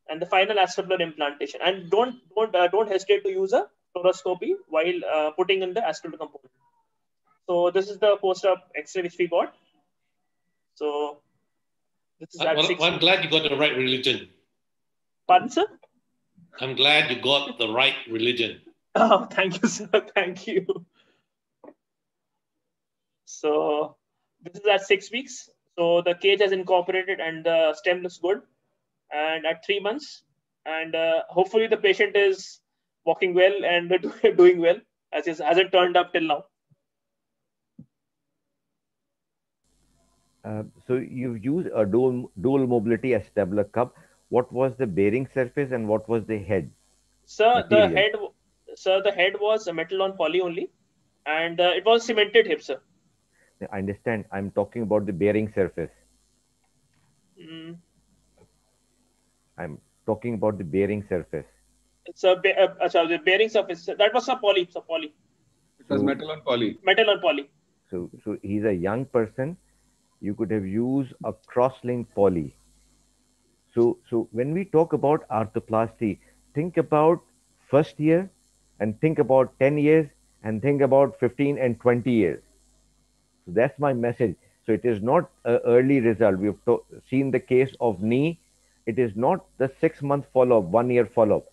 and the final acetabular implantation. And don't don't uh, don't hesitate to use a fluoroscopy while uh, putting in the acetabular component. So this is the post-op X-ray which we got. So this is I, well, I'm glad you got the right religion. Pardon, sir? I'm glad you got the right religion. Oh, thank you, sir. Thank you. So this is at six weeks. So the cage has incorporated and the stem looks good. And at three months, and uh, hopefully the patient is walking well and doing well as it hasn't turned up till now. Uh, so you've used a dual, dual mobility acetabular cup. What was the bearing surface and what was the head? Sir, material? the head, sir, the head was a metal on poly only, and uh, it was cemented hip, sir. I understand. I'm talking about the bearing surface. Mm. I'm talking about the bearing surface. It's a uh, sorry, the bearing surface. That was a poly. So poly. It was so, metal on poly. Metal on poly. So, so he's a young person. You could have used a cross-link poly. So, so when we talk about arthroplasty, think about first year, and think about 10 years, and think about 15 and 20 years so that's my message. So it is not an early result. We've to- seen the case of knee. It is not the six month follow up, one year follow up.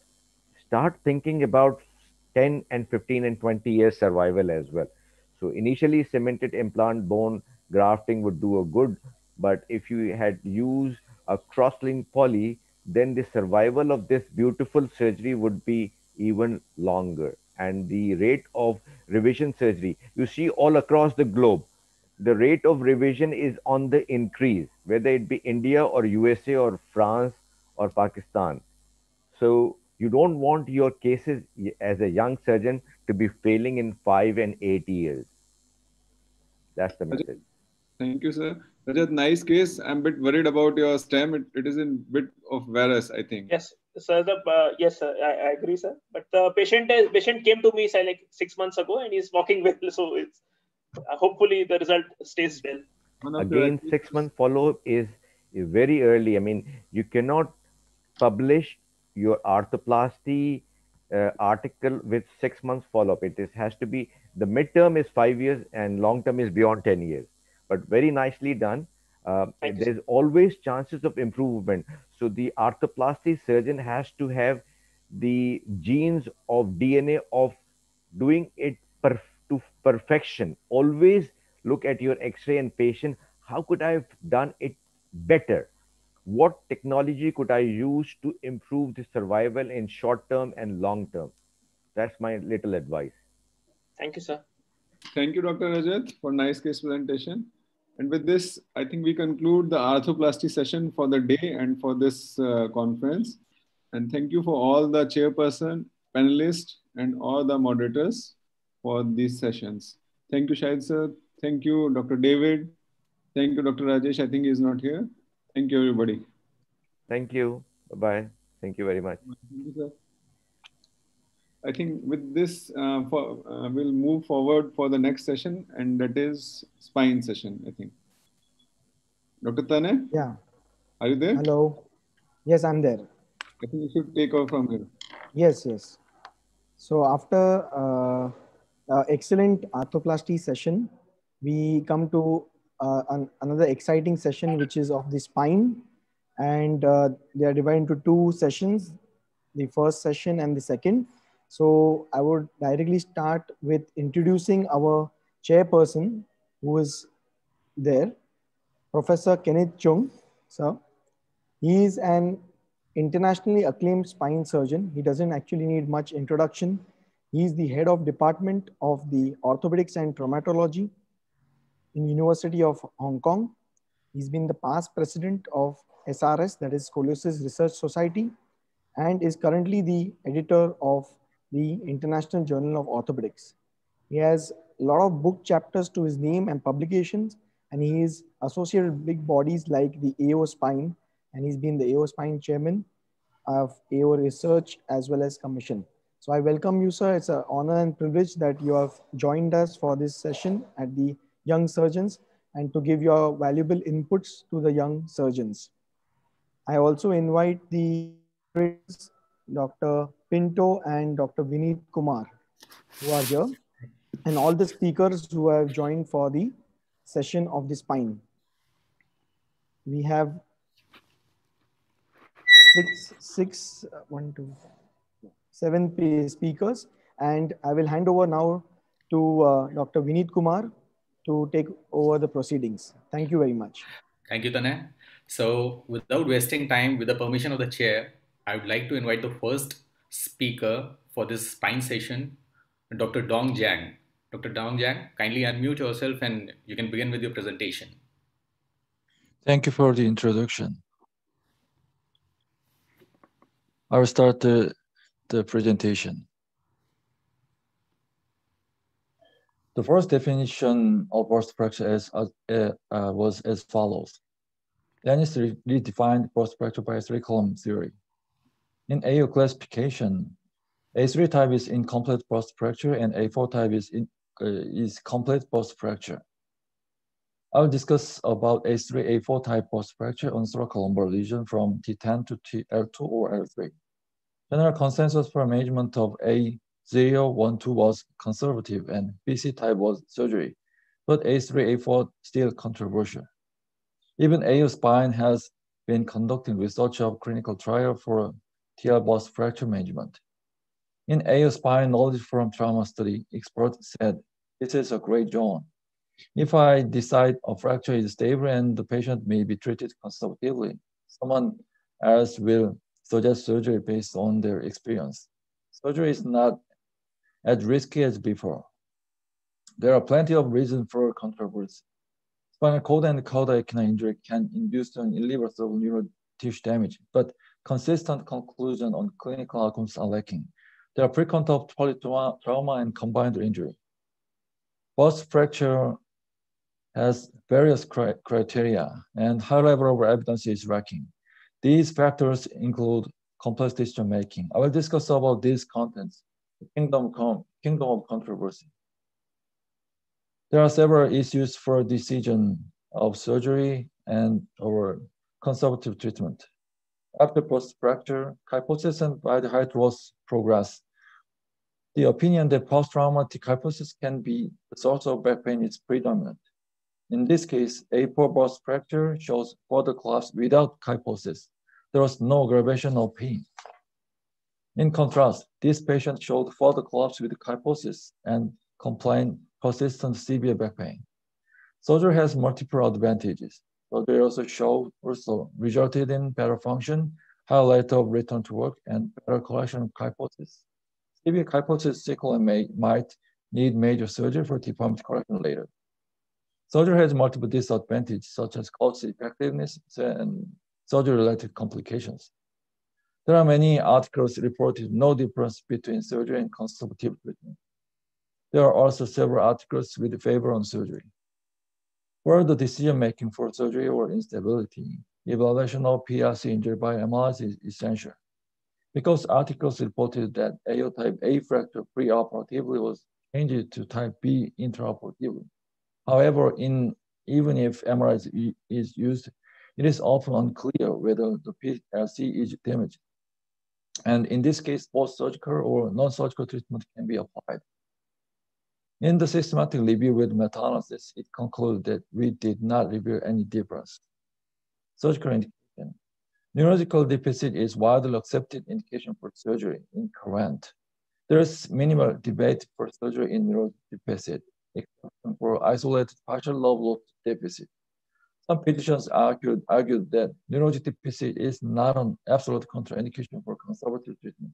Start thinking about 10 and 15 and 20 years survival as well. So initially, cemented implant bone grafting would do a good, but if you had used a cross-link poly, then the survival of this beautiful surgery would be even longer. And the rate of revision surgery, you see all across the globe, the rate of revision is on the increase, whether it be India or USA or France or Pakistan. So you don't want your cases as a young surgeon to be failing in five and eight years. That's the message. Thank you, sir. That's a nice case. I'm a bit worried about your stem. it, it is in bit of varus, I think. Yes, sir. The uh, yes, sir. I, I, agree, sir. But the patient is, patient came to me say like six months ago, and he's walking well. So it's uh, hopefully the result stays well. Again, six month follow up is very early. I mean, you cannot publish your arthroplasty uh, article with six months follow up. It is, has to be the midterm is five years and long term is beyond 10 years. But very nicely done. Uh, there's always chances of improvement. So the arthroplasty surgeon has to have the genes of DNA of doing it perfect to perfection. Always look at your X-ray and patient. How could I have done it better? What technology could I use to improve the survival in short term and long term? That's my little advice. Thank you, sir. Thank you, Dr. Rajat, for nice case presentation. And with this, I think we conclude the arthroplasty session for the day and for this uh, conference. And thank you for all the chairperson, panelists, and all the moderators for these sessions. Thank you, Shahid sir. Thank you, Dr. David. Thank you, Dr. Rajesh. I think he's not here. Thank you, everybody. Thank you. Bye-bye. Thank you very much. You, sir. I think with this, uh, for, uh, we'll move forward for the next session, and that is spine session, I think. Dr. Tanay? Yeah. Are you there? Hello. Yes, I'm there. I think you should take over from here. Yes, yes. So after uh, uh, excellent arthroplasty session. We come to uh, an, another exciting session, which is of the spine. And uh, they are divided into two sessions, the first session and the second. So I would directly start with introducing our chairperson who is there, Professor Kenneth Cheung, sir. He is an internationally acclaimed spine surgeon. He doesn't actually need much introduction. He is the head of department of the orthopedics and traumatology in University of Hong Kong. He's been the past president of SRS, that is Scoliosis Research Society, and is currently the editor of the International Journal of Orthopedics. He has a lot of book chapters to his name and publications, and he is associated with big bodies like the AO Spine, and he's been the AO Spine chairman of AO Research as well as Commission. So I welcome you, sir. It's an honor and privilege that you have joined us for this session at the Young Surgeons and to give your valuable inputs to the young surgeons. I also invite the Dr. Pinto and Dr. Vineet Kumar who are here and all the speakers who have joined for the session of the spine. We have six, six, uh, one, two, seven speakers, and I will hand over now to uh, Dr. Vineet Kumar to take over the proceedings. Thank you very much. Thank you, Tanay. So without wasting time, with the permission of the chair, I would like to invite the first speaker for this spine session, Dr. Dong Jiang. Dr. Dong Jiang, kindly unmute yourself and you can begin with your presentation. Thank you for the introduction. I will start the, the presentation. The first definition of burst fracture is, uh, uh, was as follows. Denis redefined fracture by three-column theory. In AO classification, A3 type is incomplete burst fracture and A4 type is, in, uh, is complete burst fracture. I'll discuss about A3, A4 type burst fracture on thoracolumbar lesion from T10 to T L2 or L3. General consensus for management of A0, 1, 2 was conservative and BC type was surgery, but A3, A4 still controversial. Even AO Spine has been conducting research of clinical trial for TL burst fracture management. In AO Spine knowledge from trauma study, experts said, this is a great zone. If I decide a fracture is stable and the patient may be treated conservatively, someone else will suggest surgery based on their experience. Surgery is not as risky as before. There are plenty of reasons for controversy. Spinal cord and cauda equina injury can induce an irreversible neural tissue damage, but consistent conclusion on clinical outcomes are lacking. There are frequent of trauma and combined injury. Burst fracture has various criteria and high level of evidence is lacking. These factors include complex decision making. I will discuss about these contents, kingdom, kingdom of controversy. There are several issues for decision of surgery and or conservative treatment. After post-fracture, kyphosis and the height loss progress. The opinion that post-traumatic kyphosis can be the source of back pain is predominant. In this case, a poor burst fracture shows further collapse without kyphosis there was no aggravation of pain. In contrast, this patient showed further collapse with kyphosis and complained persistent severe back pain. Surgery has multiple advantages. Surgery also showed also resulted in better function, higher rate of return to work, and better collection of kyphosis. Severe kyphosis sequelae may, might need major surgery for deformity correction later. Surgery has multiple disadvantages, such as cost effectiveness and surgery-related complications. There are many articles reported no difference between surgery and conservative treatment. There are also several articles with favor on surgery. For the decision-making for surgery or instability, evaluation of PRC injury by MRI is essential. Because articles reported that AO type A fracture preoperatively was changed to type B intraoperatively. However, in, even if MRI is, is used, it is often unclear whether the PRC is damaged. And in this case, both surgical or non-surgical treatment can be applied. In the systematic review with meta-analysis, it concluded that we did not reveal any difference. Surgical indication. Neurological deficit is widely accepted indication for surgery in current. There is minimal debate for surgery in neurological deficit, except for isolated partial lobe deficit. Some physicians argued, argued that neurologic deficit is not an absolute contraindication for conservative treatment.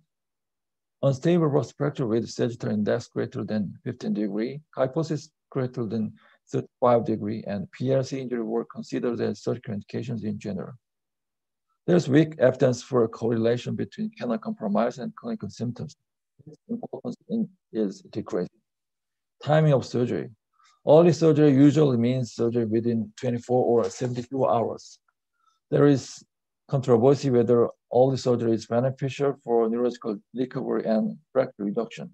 Unstable burst fracture with sagittal index greater than 15 degree, kyphosis greater than 35 degree, and PRC injury were considered as surgical indications in general. There's weak evidence for a correlation between canal compromise and clinical symptoms. Importance is decreasing. Timing of surgery. Early surgery usually means surgery within 24 or 72 hours. There is controversy whether early surgery is beneficial for neurological recovery and fracture reduction.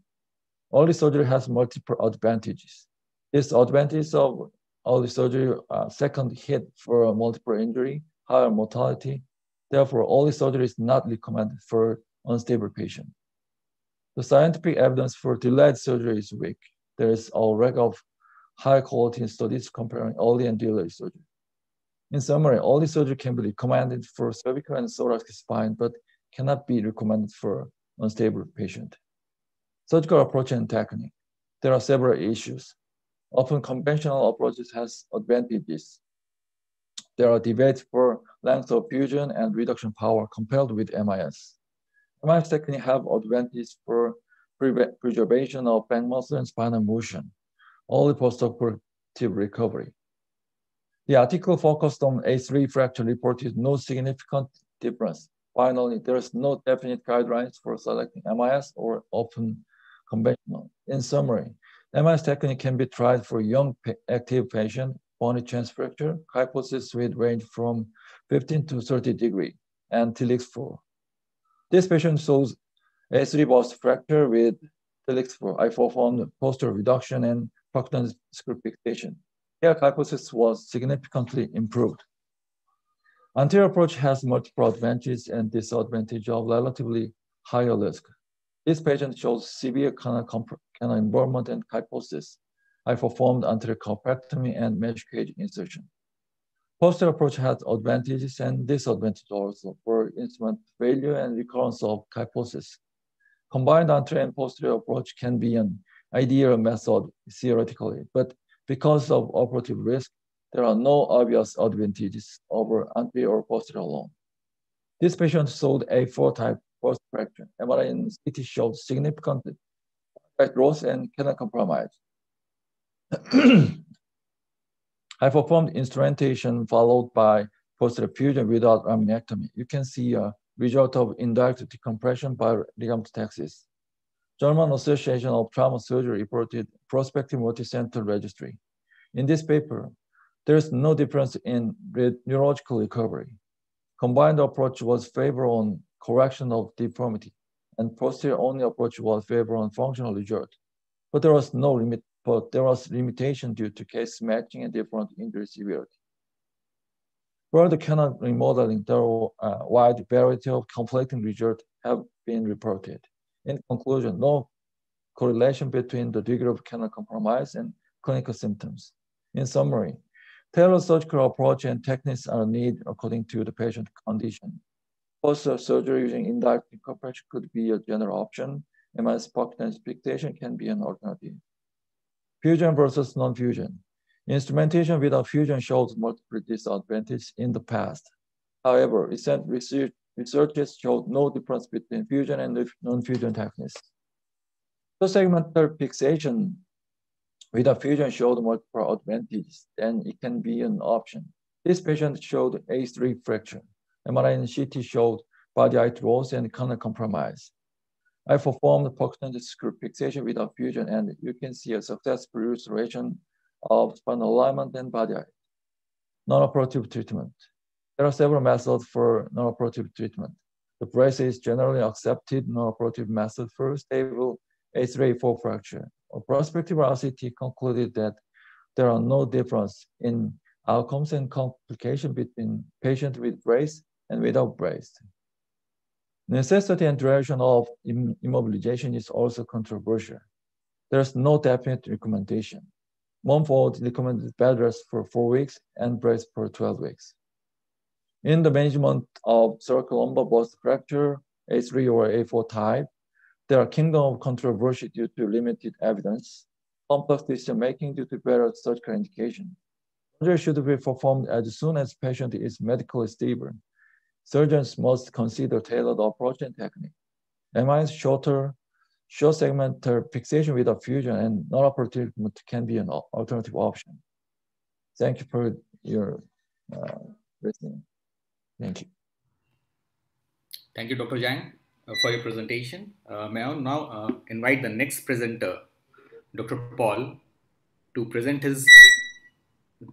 Early surgery has multiple advantages. This advantage of early surgery, uh, second hit for multiple injury, higher mortality. Therefore, early surgery is not recommended for unstable patient. The scientific evidence for delayed surgery is weak. There is a lack of high quality studies comparing early and delayed surgery. In summary, early surgery can be recommended for cervical and thoracic spine, but cannot be recommended for unstable patient. Surgical approach and technique. There are several issues. Often conventional approaches has advantages. There are debates for length of fusion and reduction power compared with MIS. MIS technique have advantages for preservation of back muscle and spinal motion, only postoperative recovery. The article focused on A3 fracture reported no significant difference. Finally, there is no definite guidelines for selecting MIS or open conventional. In summary, MIS technique can be tried for young active patient, bony chance fracture, kyphosis with range from 15 to 30 degree, and TLICS 4. This patient shows A3 burst fracture with TLICS 4. I performed posterior reduction and screw fixation. Here, kyphosis was significantly improved. Anterior approach has multiple advantages and disadvantages of relatively higher risk. This patient shows severe canal, canal involvement and kyphosis. I performed anterior corpectomy and mesh cage insertion. Posterior approach has advantages and disadvantages also for instrument failure and recurrence of kyphosis. Combined anterior and posterior approach can be an ideal method theoretically, but because of operative risk, there are no obvious advantages over anterior or posterior alone. This patient showed a four-type post fracture. MRI and CT showed significant growth and canal compromise. I performed instrumentation followed by posterior fusion without laminectomy. You can see a result of indirect decompression by ligamentotaxis. German Association of Trauma Surgery reported prospective multicenter registry. In this paper, there is no difference in neurological recovery. Combined approach was favorable on correction of deformity, and posterior only approach was favorable on functional result. But there was no limit, but there was limitation due to case matching and different injury severity. For the canal remodeling, there are a wide variety of conflicting results have been reported. In conclusion, no correlation between the degree of canal compromise and clinical symptoms. In summary, tailored surgical approach and techniques are needed according to the patient condition. Post-surgery using indirect decompression could be a general option. MIS pocket and fixation can be an alternative. Fusion versus non-fusion. Instrumentation without fusion shows multiple disadvantages in the past. However, recent research researchers showed no difference between fusion and non-fusion techniques. The segmental fixation with a fusion showed multiple advantages, then it can be an option. This patient showed A3 fracture. MRI and CT showed body loss and canal compromise. I performed proximal screw fixation without fusion, and you can see a successful restoration of spinal alignment and body height. Non-operative treatment. There are several methods for non-operative treatment. The brace is generally accepted non-operative method for stable A3-A4 fracture. A prospective RCT concluded that there are no difference in outcomes and complication between patient with brace and without brace. Necessity and duration of immobilization is also controversial. There's no definite recommendation. Mumford recommended bed rest for four weeks and brace for 12 weeks. In the management of cervical lumbar fracture, A3 or A4 type, there are kingdom of controversy due to limited evidence, complex decision making due to better surgical indication. Surgery should be performed as soon as patient is medically stable. Surgeons must consider tailored approach and technique. MIS shorter, short segment fixation with a fusion and non-operative can be an alternative option. Thank you for your uh, listening. Thank you. Thank you, Dr. Zhang, uh, for your presentation. Uh, may I now uh, invite the next presenter, Dr. Paul, to present his,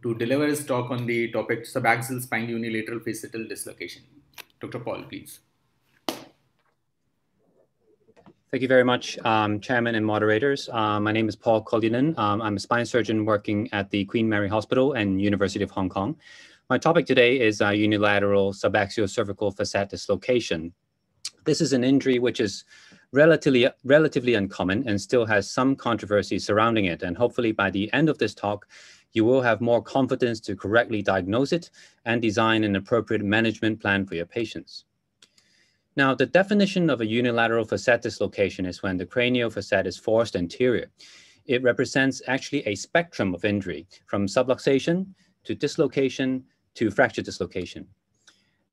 to deliver his talk on the topic subaxial spine unilateral facetal dislocation. Dr. Paul, please. Thank you very much, um, Chairman and moderators. Uh, my name is Paul Koljonen. Um, I'm a spine surgeon working at the Queen Mary Hospital and University of Hong Kong. My topic today is uh, unilateral subaxial cervical facet dislocation. This is an injury which is relatively, relatively uncommon and still has some controversy surrounding it. And hopefully by the end of this talk, you will have more confidence to correctly diagnose it and design an appropriate management plan for your patients. Now, the definition of a unilateral facet dislocation is when the cranial facet is forced anterior. It represents actually a spectrum of injury from subluxation to dislocation to fracture dislocation.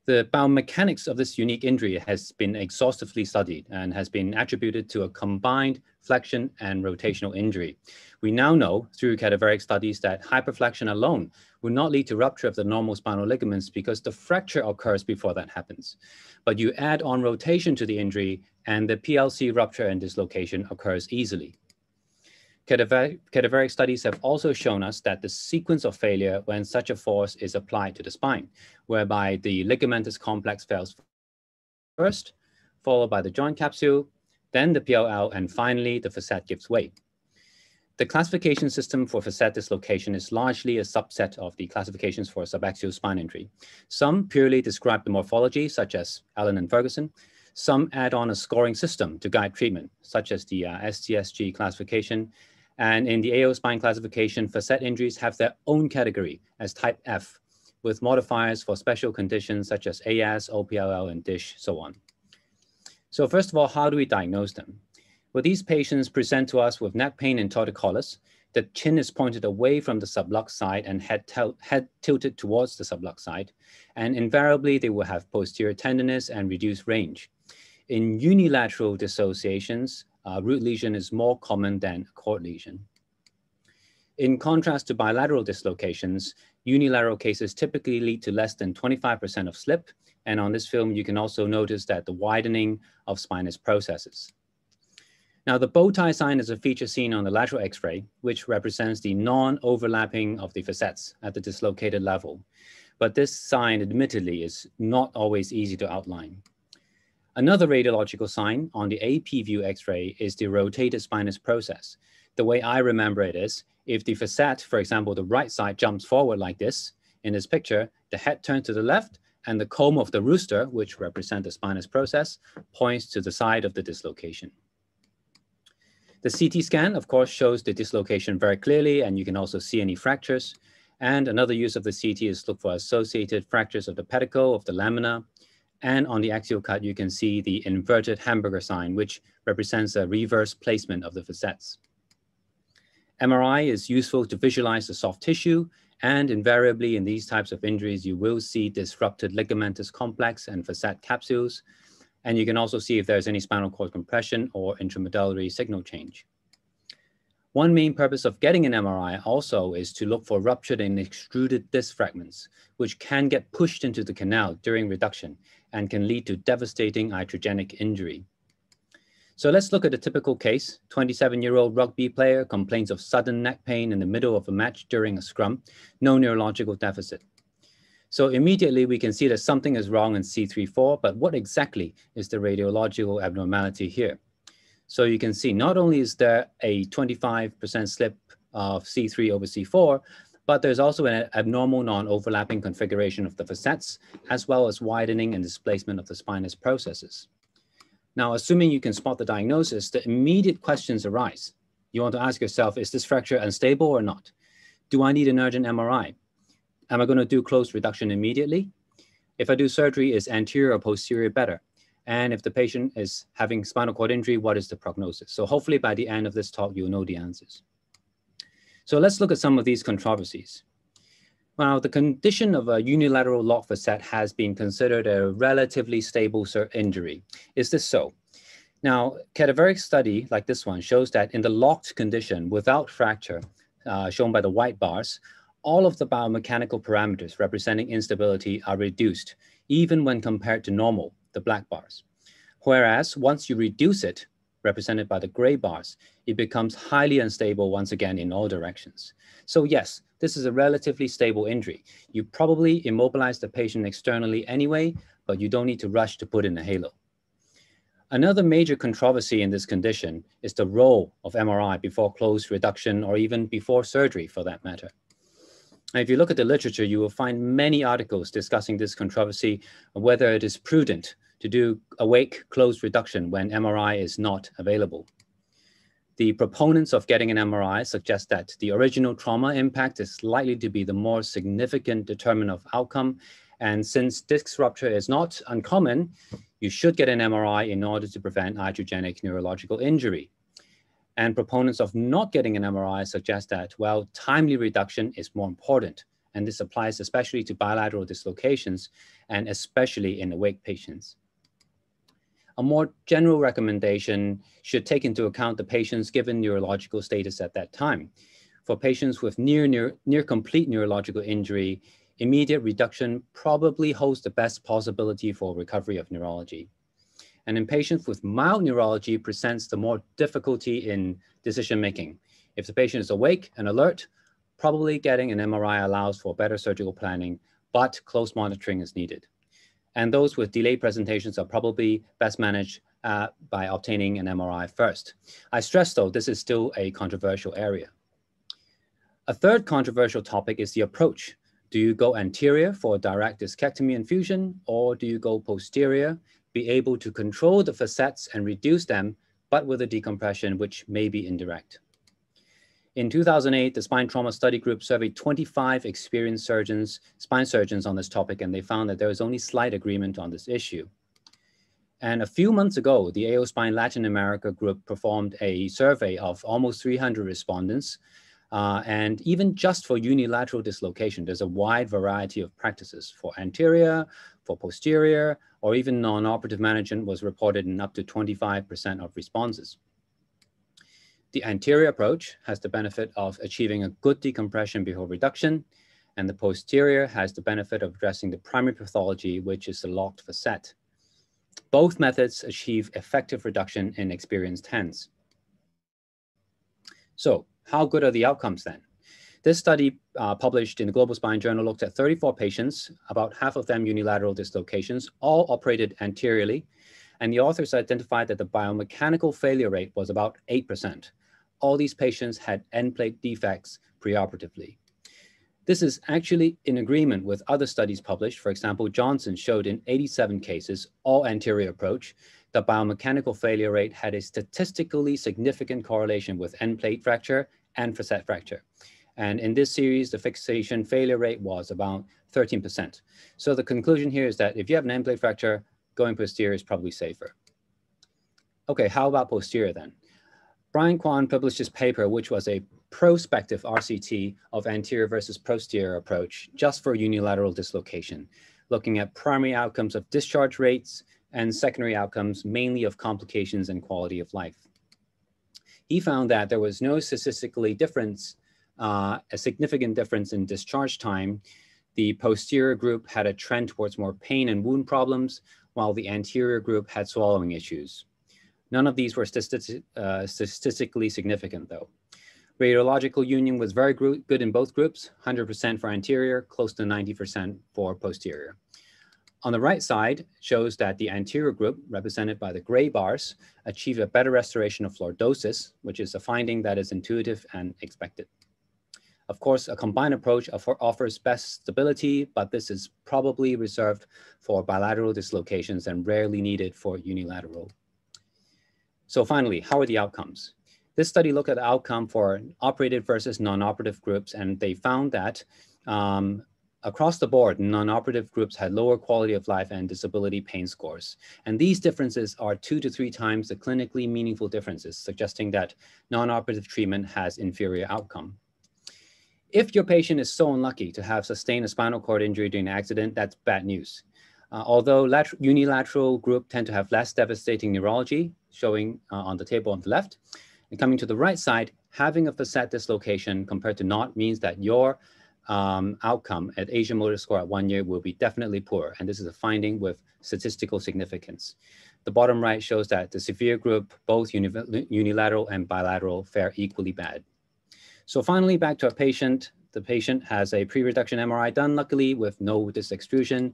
The biomechanics of this unique injury has been exhaustively studied and has been attributed to a combined flexion and rotational injury. We now know through cadaveric studies that hyperflexion alone will not lead to rupture of the normal spinal ligaments because the fracture occurs before that happens. But you add on rotation to the injury and the PLC rupture and dislocation occurs easily. Cadaveric, studies have also shown us that the sequence of failure when such a force is applied to the spine, whereby the ligamentous complex fails first, followed by the joint capsule, then the PLL, and finally the facet gives way. The classification system for facet dislocation is largely a subset of the classifications for subaxial spine injury. Some purely describe the morphology, such as Allen and Ferguson. Some add on a scoring system to guide treatment, such as the uh, STSG classification, and in the AO spine classification, facet injuries have their own category as type F, with modifiers for special conditions such as AS, OPLL, and DISH, so on. So first of all, how do we diagnose them? Well, these patients present to us with neck pain and torticollis. The chin is pointed away from the sublux side and head, head tilted towards the sublux side. And invariably, they will have posterior tenderness and reduced range. In unilateral dissociations, uh, root lesion is more common than a cord lesion. In contrast to bilateral dislocations, unilateral cases typically lead to less than 25% of slip. And on this film, you can also notice that the widening of spinous processes. Now, the bow tie sign is a feature seen on the lateral x-ray, which represents the non-overlapping of the facets at the dislocated level. But this sign, admittedly, is not always easy to outline. Another radiological sign on the AP view X-ray is the rotated spinous process. The way I remember it is, if the facet, for example, the right side jumps forward like this, in this picture, the head turns to the left and the comb of the rooster, which represent the spinous process, points to the side of the dislocation. The CT scan, of course, shows the dislocation very clearly, and you can also see any fractures. And another use of the CT is look for associated fractures of the pedicle, of the lamina, and on the axial cut, you can see the inverted hamburger sign, which represents a reverse placement of the facets. MRI is useful to visualize the soft tissue, and invariably in these types of injuries, you will see disrupted ligamentous complex and facet capsules. And you can also see if there's any spinal cord compression or intramedullary signal change. One main purpose of getting an MRI also is to look for ruptured and extruded disc fragments, which can get pushed into the canal during reduction and can lead to devastating iatrogenic injury. So let's look at a typical case. 27-year-old rugby player complains of sudden neck pain in the middle of a match during a scrum, no neurological deficit. So immediately we can see that something is wrong in C3-4, but what exactly is the radiological abnormality here? So you can see not only is there a 25% slip of C3 over C4, but there's also an abnormal non-overlapping configuration of the facets, as well as widening and displacement of the spinous processes. Now, assuming you can spot the diagnosis, the immediate questions arise. You want to ask yourself, is this fracture unstable or not? Do I need an urgent MRI? Am I going to do closed reduction immediately? If I do surgery, is anterior or posterior better? And if the patient is having spinal cord injury, what is the prognosis? So hopefully by the end of this talk, you'll know the answers. So let's look at some of these controversies. Now, the condition of a unilateral lock facet has been considered a relatively stable injury. Is this so? Now, cadaveric study like this one shows that in the locked condition without fracture, uh, shown by the white bars, all of the biomechanical parameters representing instability are reduced, even when compared to normal, the black bars. Whereas once you reduce it, represented by the gray bars, it becomes highly unstable once again in all directions. So yes, this is a relatively stable injury. You probably immobilize the patient externally anyway, but you don't need to rush to put in a halo. Another major controversy in this condition is the role of MRI before closed reduction or even before surgery for that matter. If you look at the literature, you will find many articles discussing this controversy whether it is prudent to do awake closed reduction when MRI is not available. The proponents of getting an MRI suggest that the original trauma impact is likely to be the more significant determinant of outcome. And since disc rupture is not uncommon, you should get an MRI in order to prevent iatrogenic neurological injury. And proponents of not getting an MRI suggest that, well, timely reduction is more important. And this applies especially to bilateral dislocations and especially in awake patients. A more general recommendation should take into account the patient's given neurological status at that time. For patients with near, near, near complete neurological injury, immediate reduction probably holds the best possibility for recovery of neurology. And in patients with mild neurology presents the more difficulty in decision making. If the patient is awake and alert, probably getting an MRI allows for better surgical planning, but close monitoring is needed. And those with delayed presentations are probably best managed uh, by obtaining an MRI first. I stress though, this is still a controversial area. A third controversial topic is the approach do you go anterior for direct discectomy and fusion, or do you go posterior, be able to control the facets and reduce them, but with a decompression which may be indirect? In 2008, the Spine Trauma Study Group surveyed 25 experienced surgeons, spine surgeons on this topic, and they found that there was only slight agreement on this issue. And a few months ago, the AO Spine Latin America group performed a survey of almost 300 respondents uh, and even just for unilateral dislocation, there's a wide variety of practices for anterior, for posterior, or even non-operative management was reported in up to 25% of responses. The anterior approach has the benefit of achieving a good decompression before reduction, and the posterior has the benefit of addressing the primary pathology, which is the locked facet. Both methods achieve effective reduction in experienced hands. So how good are the outcomes then? This study uh, published in the Global Spine Journal looked at 34 patients, about half of them unilateral dislocations, all operated anteriorly. And the authors identified that the biomechanical failure rate was about 8%. All these patients had end plate defects preoperatively. This is actually in agreement with other studies published. For example, Johnson showed in 87 cases, all anterior approach, the biomechanical failure rate had a statistically significant correlation with end plate fracture and facet fracture. And in this series, the fixation failure rate was about 13%. So the conclusion here is that if you have an end plate fracture, going posterior is probably safer. Okay, how about posterior then? Brian Kwon published this paper, which was a prospective RCT of anterior versus posterior approach just for unilateral dislocation, looking at primary outcomes of discharge rates and secondary outcomes, mainly of complications and quality of life he found that there was no statistically difference, uh, a significant difference in discharge time. The posterior group had a trend towards more pain and wound problems, while the anterior group had swallowing issues. None of these were statistic, uh, statistically significant though. Radiological union was very good in both groups, 100% for anterior, close to 90% for posterior. On the right side shows that the anterior group, represented by the gray bars, achieve a better restoration of lordosis, which is a finding that is intuitive and expected. Of course, a combined approach offers best stability, but this is probably reserved for bilateral dislocations and rarely needed for unilateral. So finally, how are the outcomes? This study looked at the outcome for operated versus non-operative groups, and they found that um, Across the board, non-operative groups had lower quality of life and disability pain scores. And these differences are two to three times the clinically meaningful differences, suggesting that non-operative treatment has inferior outcome. If your patient is so unlucky to have sustained a spinal cord injury during an accident, that's bad news. Uh, although unilateral group tend to have less devastating neurology, showing uh, on the table on the left, and coming to the right side, having a facet dislocation compared to not means that your um, outcome at ASIA motor score at one year will be definitely poor. And this is a finding with statistical significance. The bottom right shows that the severe group, both unilateral and bilateral, fare equally bad. So finally, back to a patient. The patient has a pre-reduction MRI done, luckily, with no disc extrusion.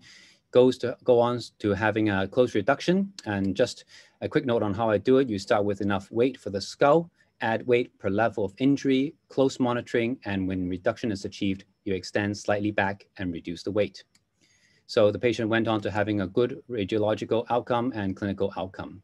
goes to go on to having a close reduction. And just a quick note on how I do it. You start with enough weight for the skull, add weight per level of injury, close monitoring, and when reduction is achieved, you extend slightly back and reduce the weight. So the patient went on to having a good radiological outcome and clinical outcome.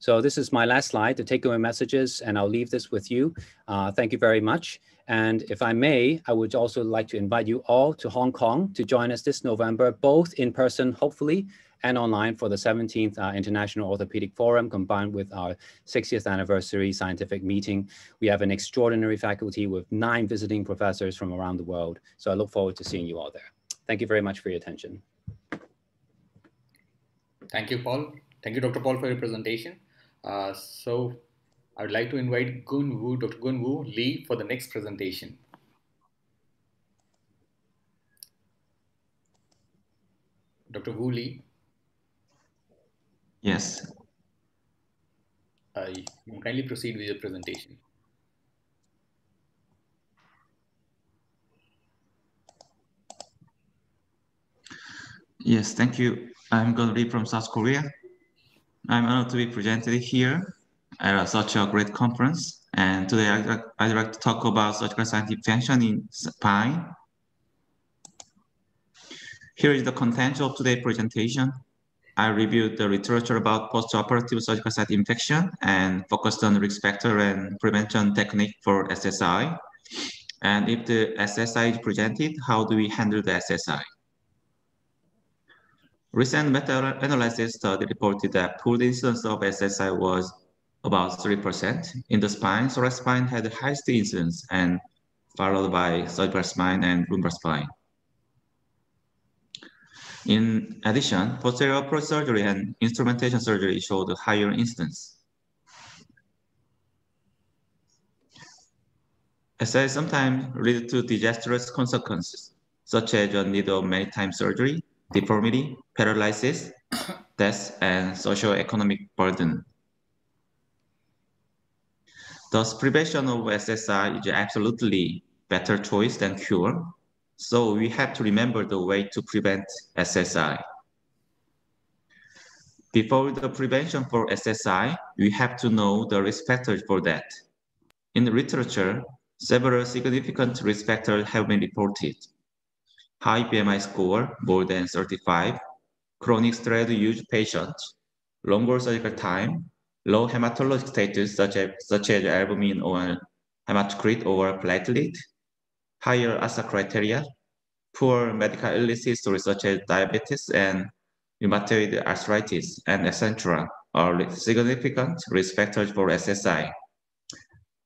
So this is my last slide, the takeaway messages, and I'll leave this with you. Uh, thank you very much. And if I may, I would also like to invite you all to Hong Kong to join us this November, both in person, hopefully, and online for the 17th uh, International Orthopedic Forum combined with our 60th anniversary scientific meeting. We have an extraordinary faculty with nine visiting professors from around the world. So I look forward to seeing you all there. Thank you very much for your attention. Thank you, Paul. Thank you, Dr. Paul, for your presentation. Uh, so I would like to invite Gun Wu, Dr. Gun Wu Lee for the next presentation. Dr. Wu Lee. Yes. Uh, you kindly proceed with your presentation. Yes, thank you. I'm Gun Lee from South Korea. I'm honored to be presented here at such a great conference. And today I'd, I'd like to talk about surgical site infection in spine. Here is the content of today's presentation. I reviewed the literature about postoperative surgical site infection and focused on risk factor and prevention technique for SSI. And if the SSI is presented, how do we handle the SSI? Recent meta-analysis study reported that pooled incidence of SSI was about 3%. In the spine, thoracic spine had the highest incidence and followed by cervical spine and lumbar spine. In addition, posterior approach surgery and instrumentation surgery showed higher incidence. SSI sometimes lead to disastrous consequences, such as a need of many time surgery, deformity, paralysis, death, and socio-economic burden. Thus, prevention of SSI is absolutely better choice than cure. So we have to remember the way to prevent SSI. Before the prevention for SSI, we have to know the risk factors for that. In the literature, several significant risk factors have been reported high BMI score, more than 35, chronic steroid use patients, longer surgical time, low hematologic status such as, such as albumin or hematocrit or platelet, higher ASA criteria, poor medical illness history such as diabetes and rheumatoid arthritis, and etc. are significant risk factors for SSI.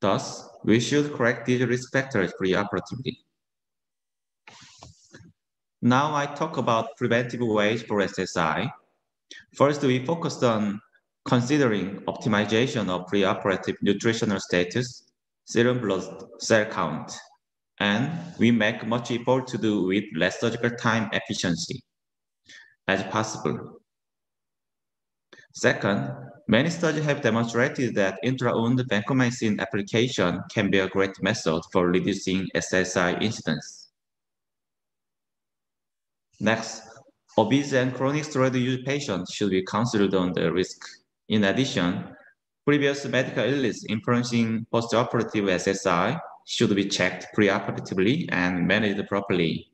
Thus, we should correct these risk factors preoperatively. Now I talk about preventive ways for SSI. First, we focused on considering optimization of preoperative nutritional status, serum blood cell count, and we make much effort to do with less surgical time efficiency as possible. Second, many studies have demonstrated that intra-wound vancomycin application can be a great method for reducing SSI incidence. Next, obese and chronic steroid use patients should be considered on the risk. In addition, previous medical illness influencing postoperative SSI should be checked preoperatively and managed properly.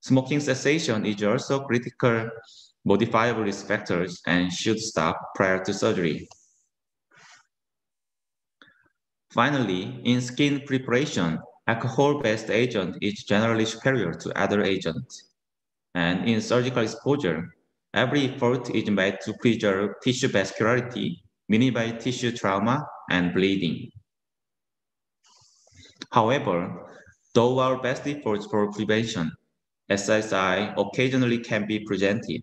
Smoking cessation is also critical modifiable risk factors and should stop prior to surgery. Finally, in skin preparation, alcohol-based agent is generally superior to other agents. And in surgical exposure, every effort is made to preserve tissue vascularity, minimize tissue trauma, and bleeding. However, though our best efforts for prevention, SSI occasionally can be presented.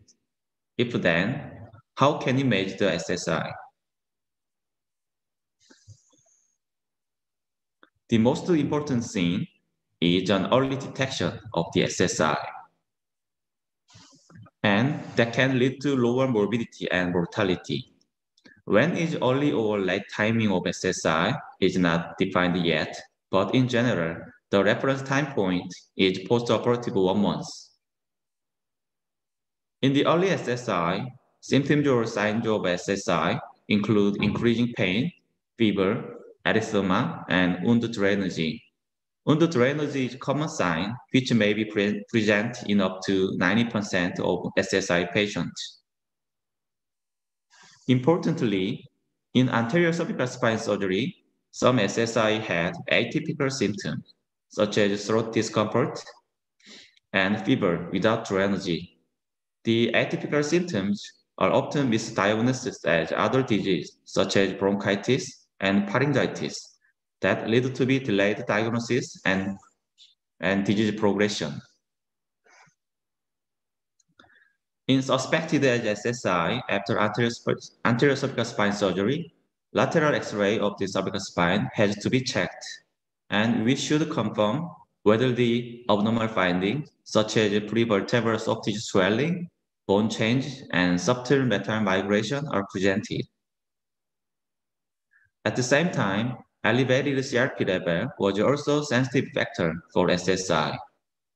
If then, how can you measure the SSI? The most important thing is an early detection of the SSI and that can lead to lower morbidity and mortality. When is early or late timing of SSI is not defined yet, but in general, the reference time point is post-operative one month. In the early SSI, symptoms or signs of SSI include increasing pain, fever, erythema, and wound drainage. Drainage is a common sign which may be pre present in up to 90% of SSI patients. Importantly, in anterior cervical spine surgery, some SSI had atypical symptoms, such as throat discomfort and fever without drainage. The atypical symptoms are often misdiagnosed as other diseases, such as bronchitis and pharyngitis, that lead to be delayed diagnosis and, and disease progression. In suspected SSI after anterior, anterior cervical spine surgery, lateral X-ray of the cervical spine has to be checked, and we should confirm whether the abnormal findings, such as prevertebral soft tissue swelling, bone change, and subtle metal migration are presented. At the same time, elevated CRP level was also a sensitive factor for SSI.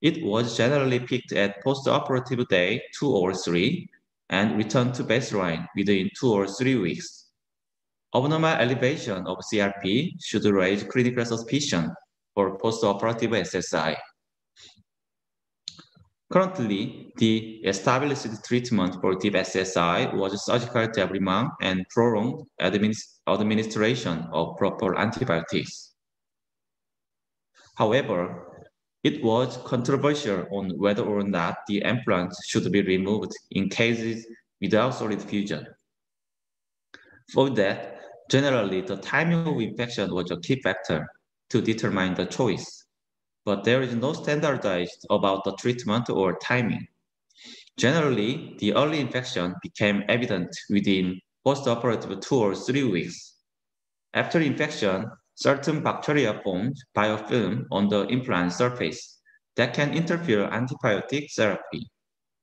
It was generally peaked at post-operative day two or three and returned to baseline within two or three weeks. Abnormal elevation of CRP should raise clinical suspicion for post-operative SSI. Currently, the established treatment for deep SSI was surgical debridement and prolonged administration of proper antibiotics. However, it was controversial on whether or not the implant should be removed in cases without solid fusion. For that, generally the timing of infection was a key factor to determine the choice, but there is no standardized about the treatment or timing. Generally, the early infection became evident within post-operative two or three weeks. After infection, certain bacteria formed biofilm on the implant surface that can interfere antibiotic therapy.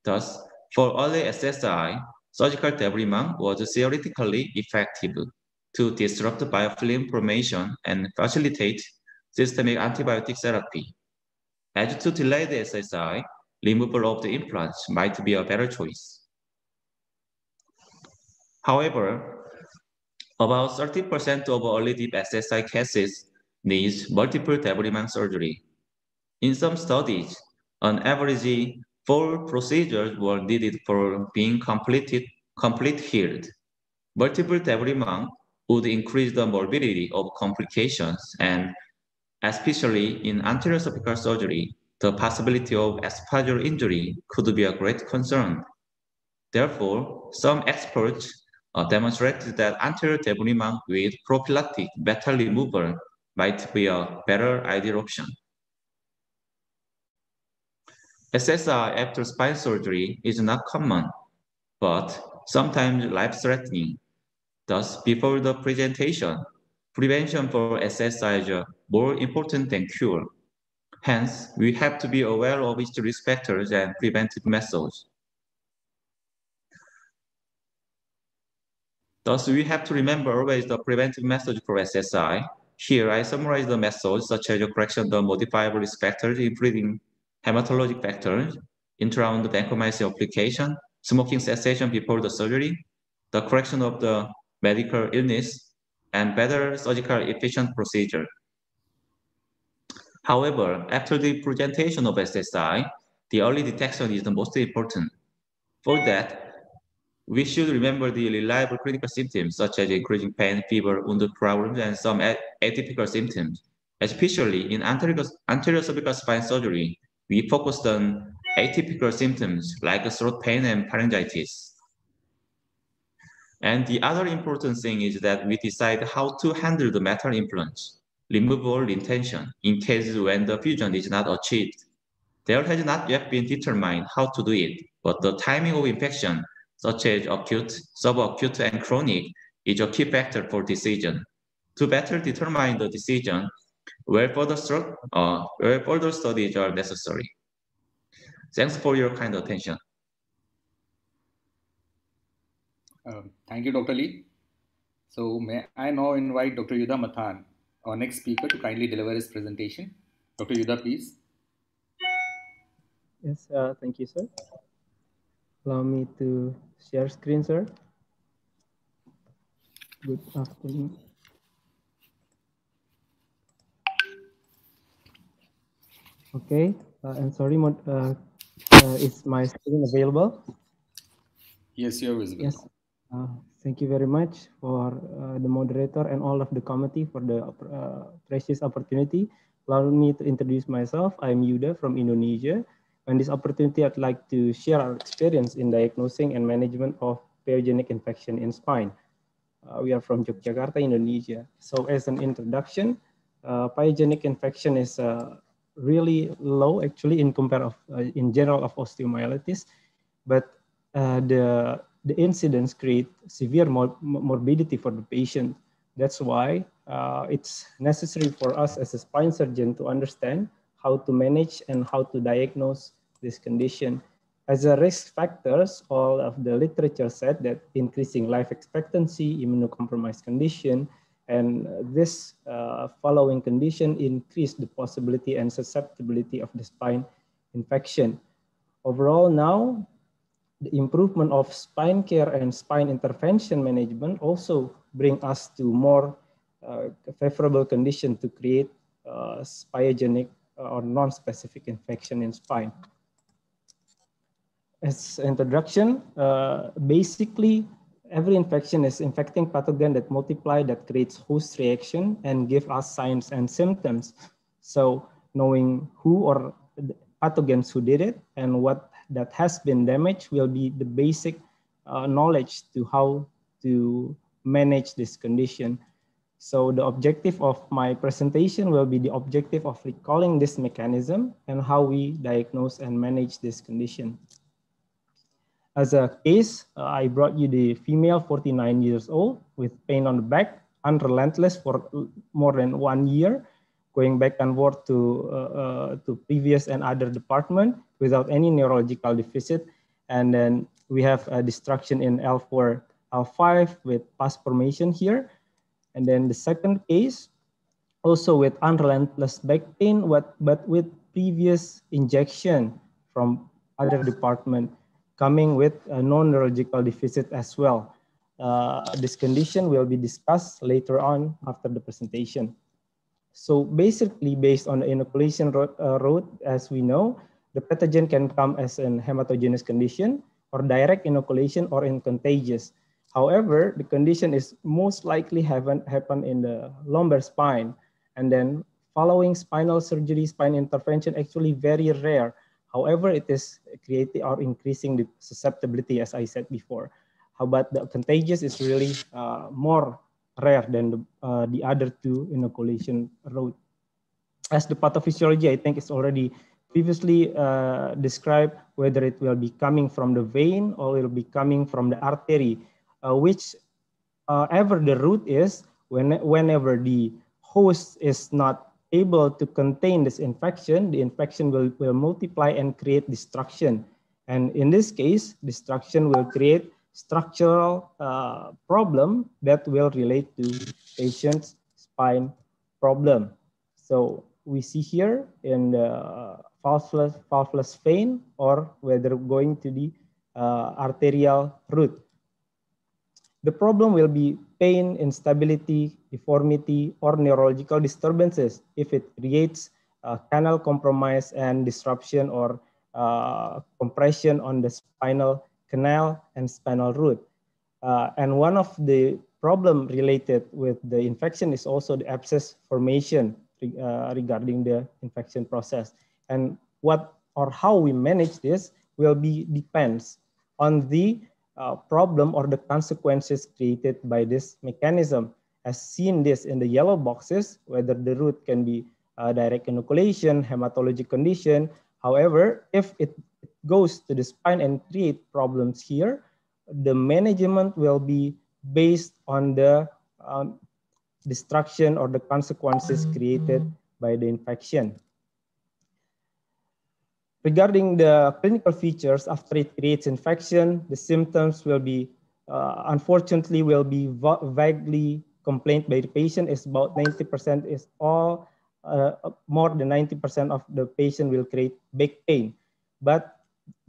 Thus, for early SSI, surgical debridement was theoretically effective to disrupt biofilm formation and facilitate systemic antibiotic therapy. As to delay the SSI, removal of the implants might be a better choice. However, about 30% of early deep SSI cases needs multiple debridement surgery. In some studies, on average, four procedures were needed for being completed, complete healed. Multiple debridement would increase the morbidity of complications and especially in anterior cervical surgery, the possibility of esophageal injury could be a great concern. Therefore, some experts uh, demonstrated that anterior debridement with prophylactic metal removal might be a better ideal option. SSI after spine surgery is not common, but sometimes life-threatening. Thus, before the presentation, prevention for SSI is more important than cure. Hence, we have to be aware of its risk factors and preventive methods. Thus, we have to remember always the preventive message for SSI. Here, I summarize the methods such as correction of the modifiable risk factors, including hematologic factors, intra-wound vancomycin application, smoking cessation before the surgery, the correction of the medical illness, and better surgical efficient procedure. However, after the presentation of SSI, the early detection is the most important. For that, we should remember the reliable clinical symptoms such as increasing pain, fever, wound problems, and some atypical symptoms. Especially in anterior, anterior cervical spine surgery, we focused on atypical symptoms like throat pain and pharyngitis. And the other important thing is that we decide how to handle the metal implants, removal all intention in cases when the fusion is not achieved. There has not yet been determined how to do it, but the timing of infection such as acute, subacute, and chronic, is a key factor for decision. To better determine the decision, where further, uh, where further studies are necessary. Thanks for your kind attention. Uh, thank you, Dr. Lee. So may I now invite Dr. Yuda Mathan, our next speaker, to kindly deliver his presentation. Dr. Yuda, please. Yes, uh, thank you, sir. allow me to share screen, sir. Good afternoon. Okay, uh, I'm sorry, uh, uh, is my screen available? Yes, you're visible. Yes. Uh, thank you very much for uh, the moderator and all of the committee for the uh, precious opportunity. Allow me to introduce myself. I'm Yuda from Indonesia. And this opportunity, I'd like to share our experience in diagnosing and management of pyogenic infection in spine. Uh, we are from Yogyakarta, Indonesia. So as an introduction, uh, pyogenic infection is really low actually in compare of in general of osteomyelitis, but the the incidents create severe mor morbidity for the patient. That's why uh, it's necessary for us as a spine surgeon to understand how to manage and how to diagnose this condition. As a risk factors, all of the literature said that increasing life expectancy, immunocompromised condition, and this uh, following condition increase the possibility and susceptibility of the spine infection. Overall now, the improvement of spine care and spine intervention management also bring us to more uh, favorable condition to create uh, pyogenic or non-specific infection in spine. As introduction, uh, basically every infection is infecting pathogen that multiply, that creates host reaction and give us signs and symptoms. So knowing who or pathogens who did it and what that has been damaged will be the basic uh, knowledge to how to manage this condition. So the objective of my presentation will be the objective of recalling this mechanism and how we diagnose and manage this condition. As a case, uh, I brought you the female 49 years old with pain on the back, unrelentless for more than one year, going back and forth to, uh, uh, to previous and other department without any neurological deficit. And then we have a destruction in L4, L5 with pus formation here. And then the second case, also with unrelentless back pain, but, but with previous injection from other department coming with a non-neurological deficit as well. Uh, this condition will be discussed later on after the presentation. So basically based on the inoculation route, uh, route, as we know, the pathogen can come as an hematogenous condition or direct inoculation or in contiguous. However, the condition is most likely happen, happen in the lumbar spine and then following spinal surgery, spine intervention actually very rare However, it is creating or increasing the susceptibility, as I said before. How about the contiguous is really uh, more rare than the, uh, the other two inoculation route. As the pathophysiology, I think is already previously uh, described, whether it will be coming from the vein or it will be coming from the artery, uh, which uh, ever the route is, when, whenever the host is not able to contain this infection, the infection will, will multiply and create destruction. And in this case, destruction will create structural uh, problem that will relate to patient's spine problem. So we see here in the valveless, valveless vein or whether going to the uh, arterial route. The problem will be pain, instability, deformity, or neurological disturbances if it creates uh, canal compromise and disruption or uh, compression on the spinal canal and spinal root. Uh, and one of the problem related with the infection is also the abscess formation uh, regarding the infection process. And what or how we manage this will be depends on the uh, problem or the consequences created by this mechanism. As seen this in the yellow boxes, whether the root can be uh, direct inoculation, hematologic condition. However, if it, goes to the spine and create problems here, the management will be based on the um, destruction or the consequences created by the infection. Regarding the clinical features after it creates infection, the symptoms will be, uh, unfortunately, will be vaguely complained by the patient is about 90% is all, uh, more than 90% of the patient will create back pain. But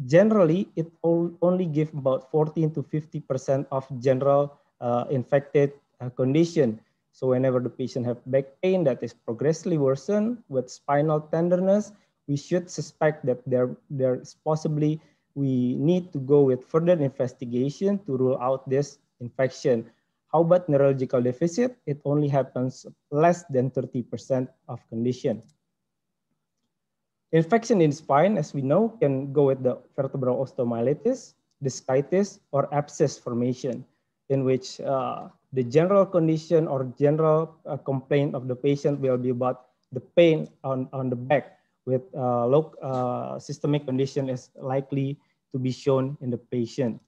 generally, it only give about 14 to 50% of general uh, infected uh, condition. So whenever the patient have back pain that is progressively worsen with spinal tenderness, we should suspect that there, there is possibly we need to go with further investigation to rule out this infection. How about neurological deficit? It only happens less than 30% of condition. Infection in spine, as we know, can go with the vertebral osteomyelitis, discitis, or abscess formation, in which uh, the general condition or general uh, complaint of the patient will be about the pain on, on the back with uh, low uh, systemic condition is likely to be shown in the patient.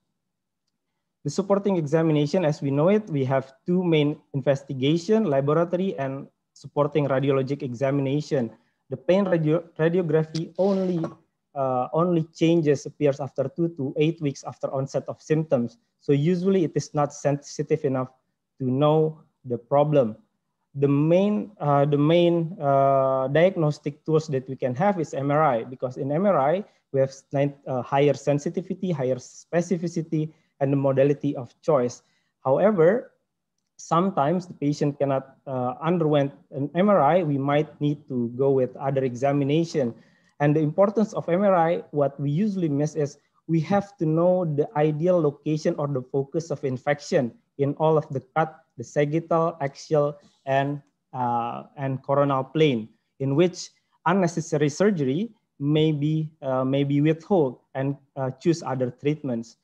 The supporting examination, as we know it, we have two main investigation, laboratory and supporting radiologic examination. The pain radio radiography only uh, only changes appears after two to eight weeks after onset of symptoms. So usually it is not sensitive enough to know the problem. The main, uh, the main uh, diagnostic tools that we can have is MRI because in MRI, we have uh, higher sensitivity, higher specificity, and the modality of choice. However, sometimes the patient cannot uh, underwent an MRI, we might need to go with other examination. And the importance of MRI, what we usually miss is we have to know the ideal location or the focus of infection in all of the cut, the sagittal, axial, and, uh, and coronal plane, in which unnecessary surgery may be, uh, may be withhold and uh, choose other treatments.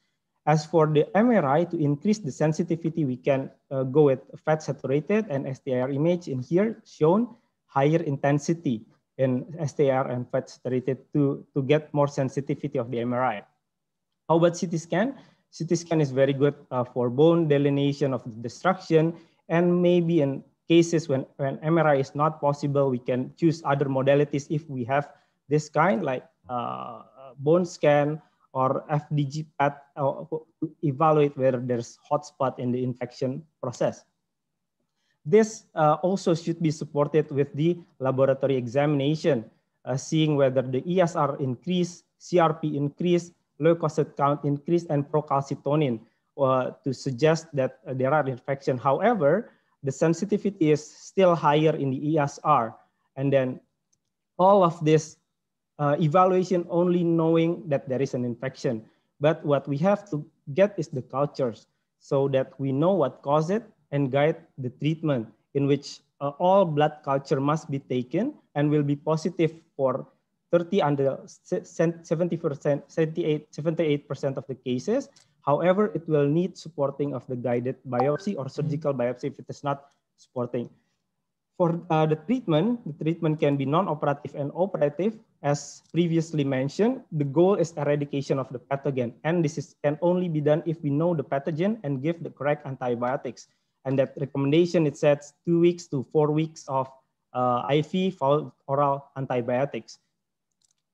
As for the MRI, to increase the sensitivity, we can uh, go with fat saturated and STIR image in here shown higher intensity in STIR and fat saturated to, to get more sensitivity of the MRI. How about CT scan? CT scan is very good uh, for bone delineation of destruction and maybe in cases when, when MRI is not possible, we can choose other modalities if we have this kind like uh, bone scan or FDG PET uh, to evaluate whether there's hotspot in the infection process. This uh, also should be supported with the laboratory examination, uh, seeing whether the ESR increase, CRP increase, leukocyte count increase, and procalcitonin uh, to suggest that uh, there are infection. However, the sensitivity is still higher in the ESR. And then all of this uh, evaluation only knowing that there is an infection. But what we have to get is the cultures so that we know what caused it and guide the treatment in which uh, all blood culture must be taken and will be positive for 30 under 70%, 78, 78% of the cases. However, it will need supporting of the guided biopsy or surgical biopsy if it is not supporting. For uh, the treatment, the treatment can be non-operative and operative. As previously mentioned, the goal is eradication of the pathogen. And this is, can only be done if we know the pathogen and give the correct antibiotics. And that recommendation, it says two weeks to four weeks of uh, IV followed oral antibiotics.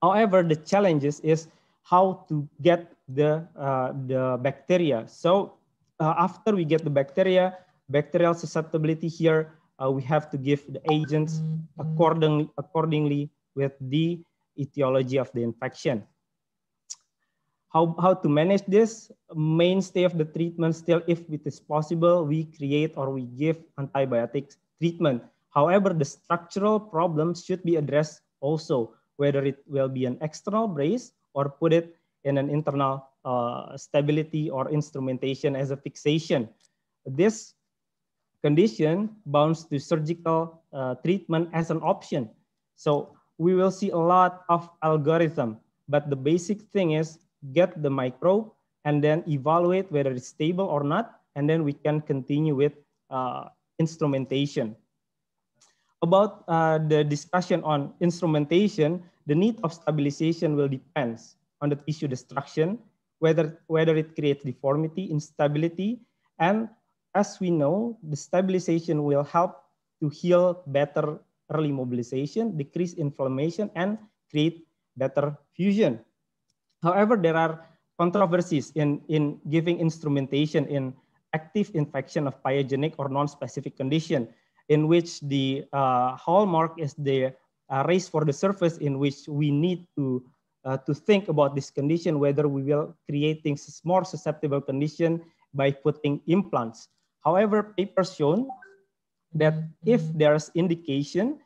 However, the challenges is how to get the, uh, the bacteria. So uh, after we get the bacteria, bacterial susceptibility here, uh, we have to give the agents according, accordingly with the etiology of the infection. How, how to manage this? Mainstay of the treatment still, if it is possible, we create or we give antibiotics treatment. However, the structural problems should be addressed also, whether it will be an external brace or put it in an internal uh, stability or instrumentation as a fixation. This condition bounds to surgical uh, treatment as an option. So we will see a lot of algorithm, but the basic thing is get the microbe and then evaluate whether it's stable or not, and then we can continue with uh, instrumentation. About uh, the discussion on instrumentation, the need of stabilization will depend on the tissue destruction, whether, whether it creates deformity, instability, and as we know, the stabilization will help to heal better early mobilization, decrease inflammation, and create better fusion. However, there are controversies in, in giving instrumentation in active infection of pyogenic or non-specific condition, in which the uh, hallmark is the uh, race for the surface in which we need to uh, to think about this condition, whether we will creating more susceptible condition by putting implants. However, papers shown that if there's indication,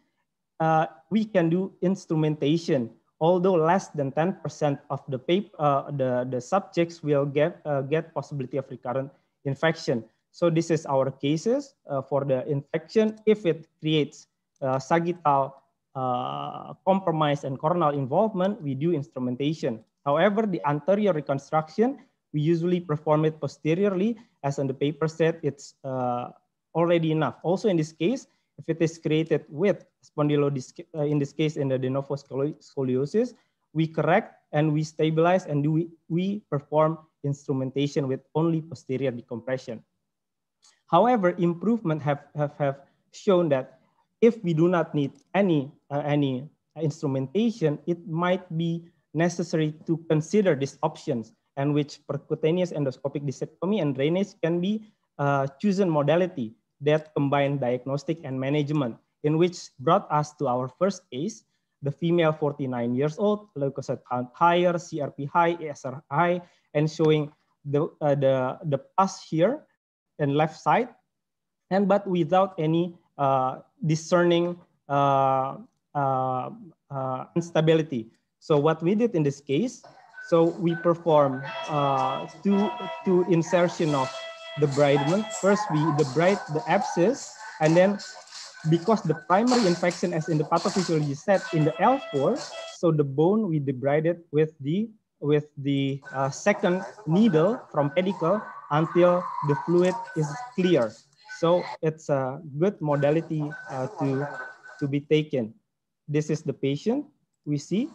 uh, we can do instrumentation, although less than 10% of the, paper, uh, the, the subjects will get, uh, get possibility of recurrent infection. So this is our cases uh, for the infection. If it creates uh, sagittal uh, compromise and coronal involvement, we do instrumentation. However, the anterior reconstruction, we usually perform it posteriorly. As in the paper said, it's uh, already enough. Also in this case, if it is created with spondylodisc, uh, in this case in the de novo scoliosis, we correct and we stabilize and we, we perform instrumentation with only posterior decompression. However, improvement have, have, have shown that if we do not need any, uh, any instrumentation, it might be necessary to consider these options and which percutaneous endoscopic discectomy and drainage can be uh, chosen modality that combine diagnostic and management in which brought us to our first case, the female 49 years old, leukocyte count higher, CRP high, ESR high, and showing the, uh, the, the pus here and left side, and but without any uh, discerning uh, uh, instability. So what we did in this case, so we perform two, two insertion of the debridement. First, we the debride the abscess, and then because the primary infection, as in the pathophysiology said, in the L4, so the bone we debrided with the with the uh, second needle from pedicle until the fluid is clear. So it's a good modality uh, to, to be taken. This is the patient we see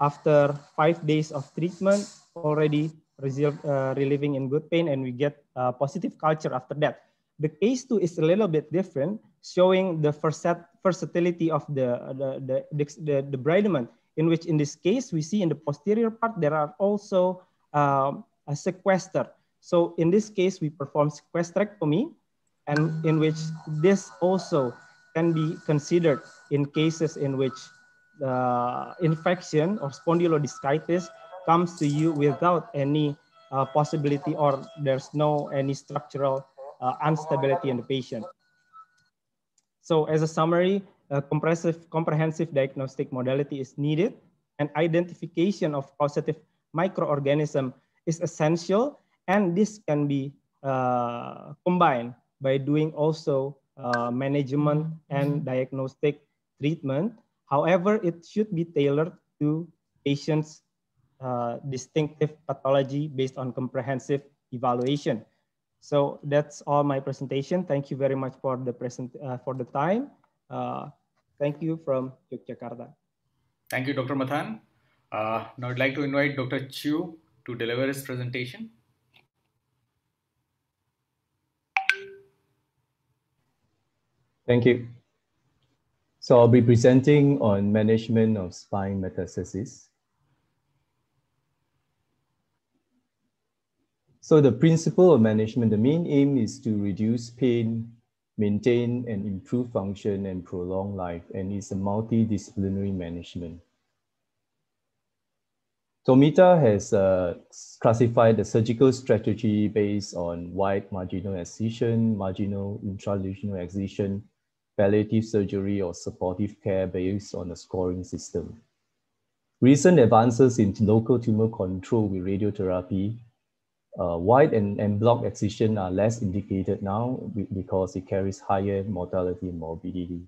after five days of treatment already uh, relieving in good pain and we get a positive culture after that. The case two is a little bit different, showing the versatility of the, the, the, the, the debridement, in which in this case, we see in the posterior part, there are also um, a sequester. So in this case, we perform sequestrectomy, and in which this also can be considered in cases in which the infection or spondylodiscitis comes to you without any uh, possibility or there's no any structural uh, instability in the patient. So as a summary, a comprehensive, comprehensive diagnostic modality is needed and identification of positive microorganism is essential and this can be uh, combined by doing also uh, management and diagnostic treatment. However, it should be tailored to patients' uh, distinctive pathology based on comprehensive evaluation. So that's all my presentation. Thank you very much for the present uh, for the time. Uh, thank you from Yogyakarta. Thank you, Dr. Mathan. Uh, now I'd like to invite Dr. Chu to deliver his presentation. Thank you. So I'll be presenting on management of spine metastasis. So the principle of management, the main aim is to reduce pain, maintain and improve function and prolong life, and it's a multidisciplinary management. Tomita has uh, classified the surgical strategy based on wide marginal excision, marginal intralesional excision, palliative surgery or supportive care based on a scoring system. Recent advances in local tumor control with radiotherapy, uh, wide and, en bloc excision are less indicated now because it carries higher mortality and morbidity.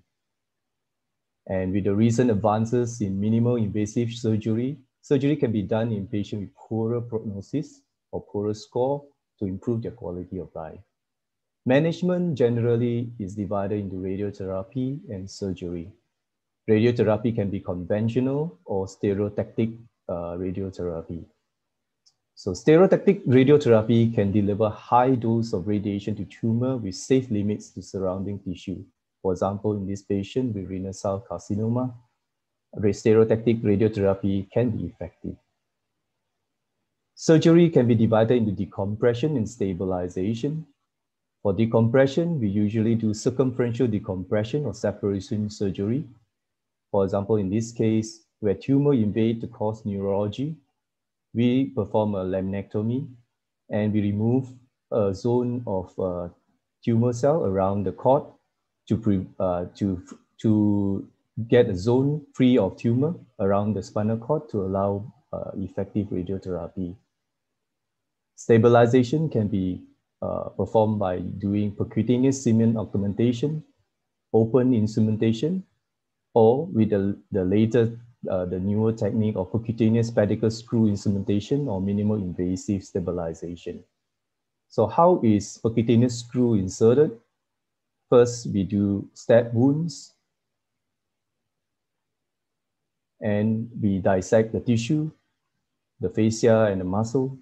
And with the recent advances in minimal invasive surgery, surgery can be done in patients with poorer prognosis or poorer score to improve their quality of life. Management generally is divided into radiotherapy and surgery. Radiotherapy can be conventional or stereotactic uh, radiotherapy. So stereotactic radiotherapy can deliver high dose of radiation to tumor with safe limits to surrounding tissue. For example, in this patient with renal cell carcinoma, stereotactic radiotherapy can be effective. Surgery can be divided into decompression and stabilization. For decompression, we usually do circumferential decompression or separation surgery. For example, in this case, where tumor invade to cause neurology, we perform a laminectomy and we remove a zone of uh, tumor cell around the cord to, uh, to, to get a zone free of tumor around the spinal cord to allow uh, effective radiotherapy. Stabilization can be uh, performed by doing percutaneous cement augmentation, open instrumentation, or with the, the later, uh, the newer technique of percutaneous pedicle screw instrumentation or minimal invasive stabilization. So how is percutaneous screw inserted? First, we do stab wounds and we dissect the tissue, the fascia and the muscle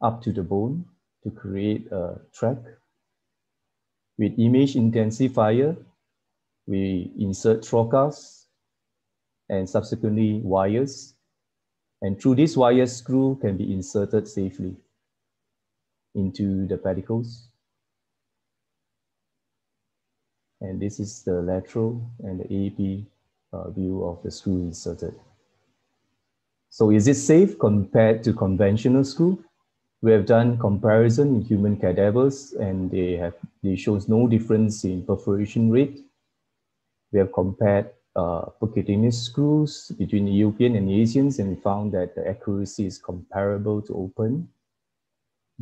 up to the bone to create a track. With image intensifier, we insert trocars and subsequently wires. And through this wire screw can be inserted safely into the pedicles. And this is the lateral and the AEP uh, view of the screw inserted. So is it safe compared to conventional screw? We have done comparison in human cadavers and they have they shows no difference in perforation rate. We have compared uh, percutaneous screws between European and Asians and we found that the accuracy is comparable to open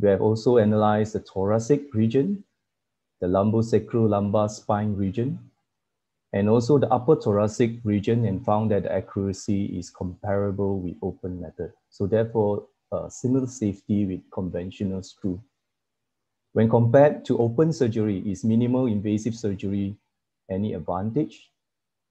we have also analyzed the thoracic region, the lumbosacral-lumbar spine region, and also the upper thoracic region and found that the accuracy is comparable with open method. So therefore, uh, similar safety with conventional screw. When compared to open surgery, is minimal invasive surgery any advantage?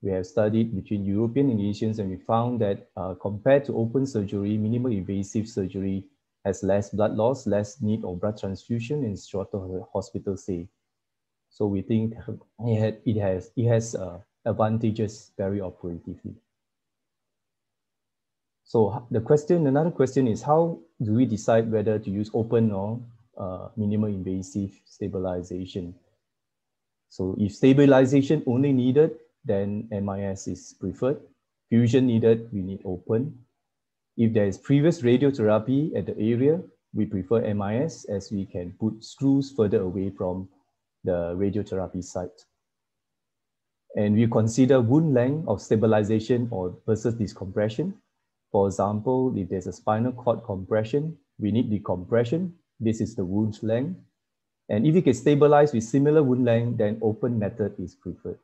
We have studied between European and Asians and we found that uh, compared to open surgery, minimal invasive surgery has less blood loss, less need of blood transfusion, and shorter hospital stay. So we think it has it has uh, advantages perioperatively. So the question, another question is how do we decide whether to use open or uh, minimal invasive stabilization? So if stabilization only needed, then MIS is preferred. Fusion needed, we need open. If there is previous radiotherapy at the area, we prefer MIS as we can put screws further away from the radiotherapy site. And we consider wound length of stabilization or versus decompression. For example, if there's a spinal cord compression, we need decompression. This is the wound length. And if you can stabilize with similar wound length, then open method is preferred.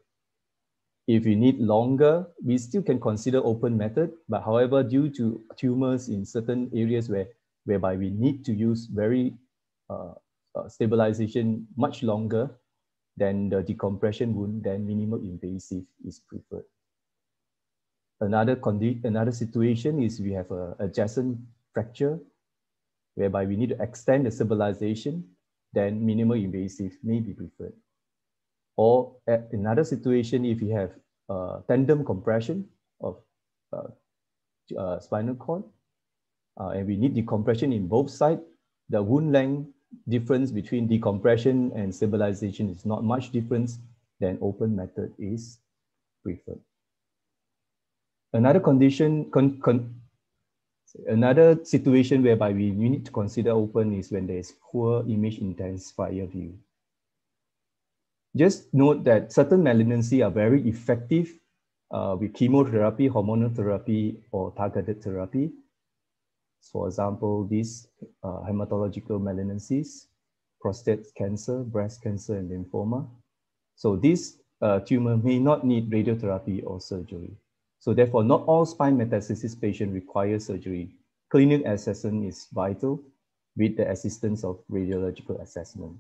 If you need longer, we still can consider open method, but however, due to tumors in certain areas where, whereby we need to use very uh, uh, stabilization much longer than the decompression wound, then minimal invasive is preferred. Another, condi another situation is we have a adjacent fracture whereby we need to extend the stabilization, then minimal invasive may be preferred. Or another situation, if you have uh, tandem compression of uh, uh, spinal cord, uh, and we need decompression in both sides, the wound length difference between decompression and stabilization is not much difference, then open method is preferred. Another condition, con, con, another situation whereby we need to consider open is when there is poor image intensifier view. Just note that certain malignancy are very effective uh, with chemotherapy, hormonal therapy, or targeted therapy. For example, these uh, hematological malignancies, prostate cancer, breast cancer, and lymphoma. So this uh, tumor may not need radiotherapy or surgery. So therefore, not all spine metastasis patients require surgery. Clinical assessment is vital with the assistance of radiological assessment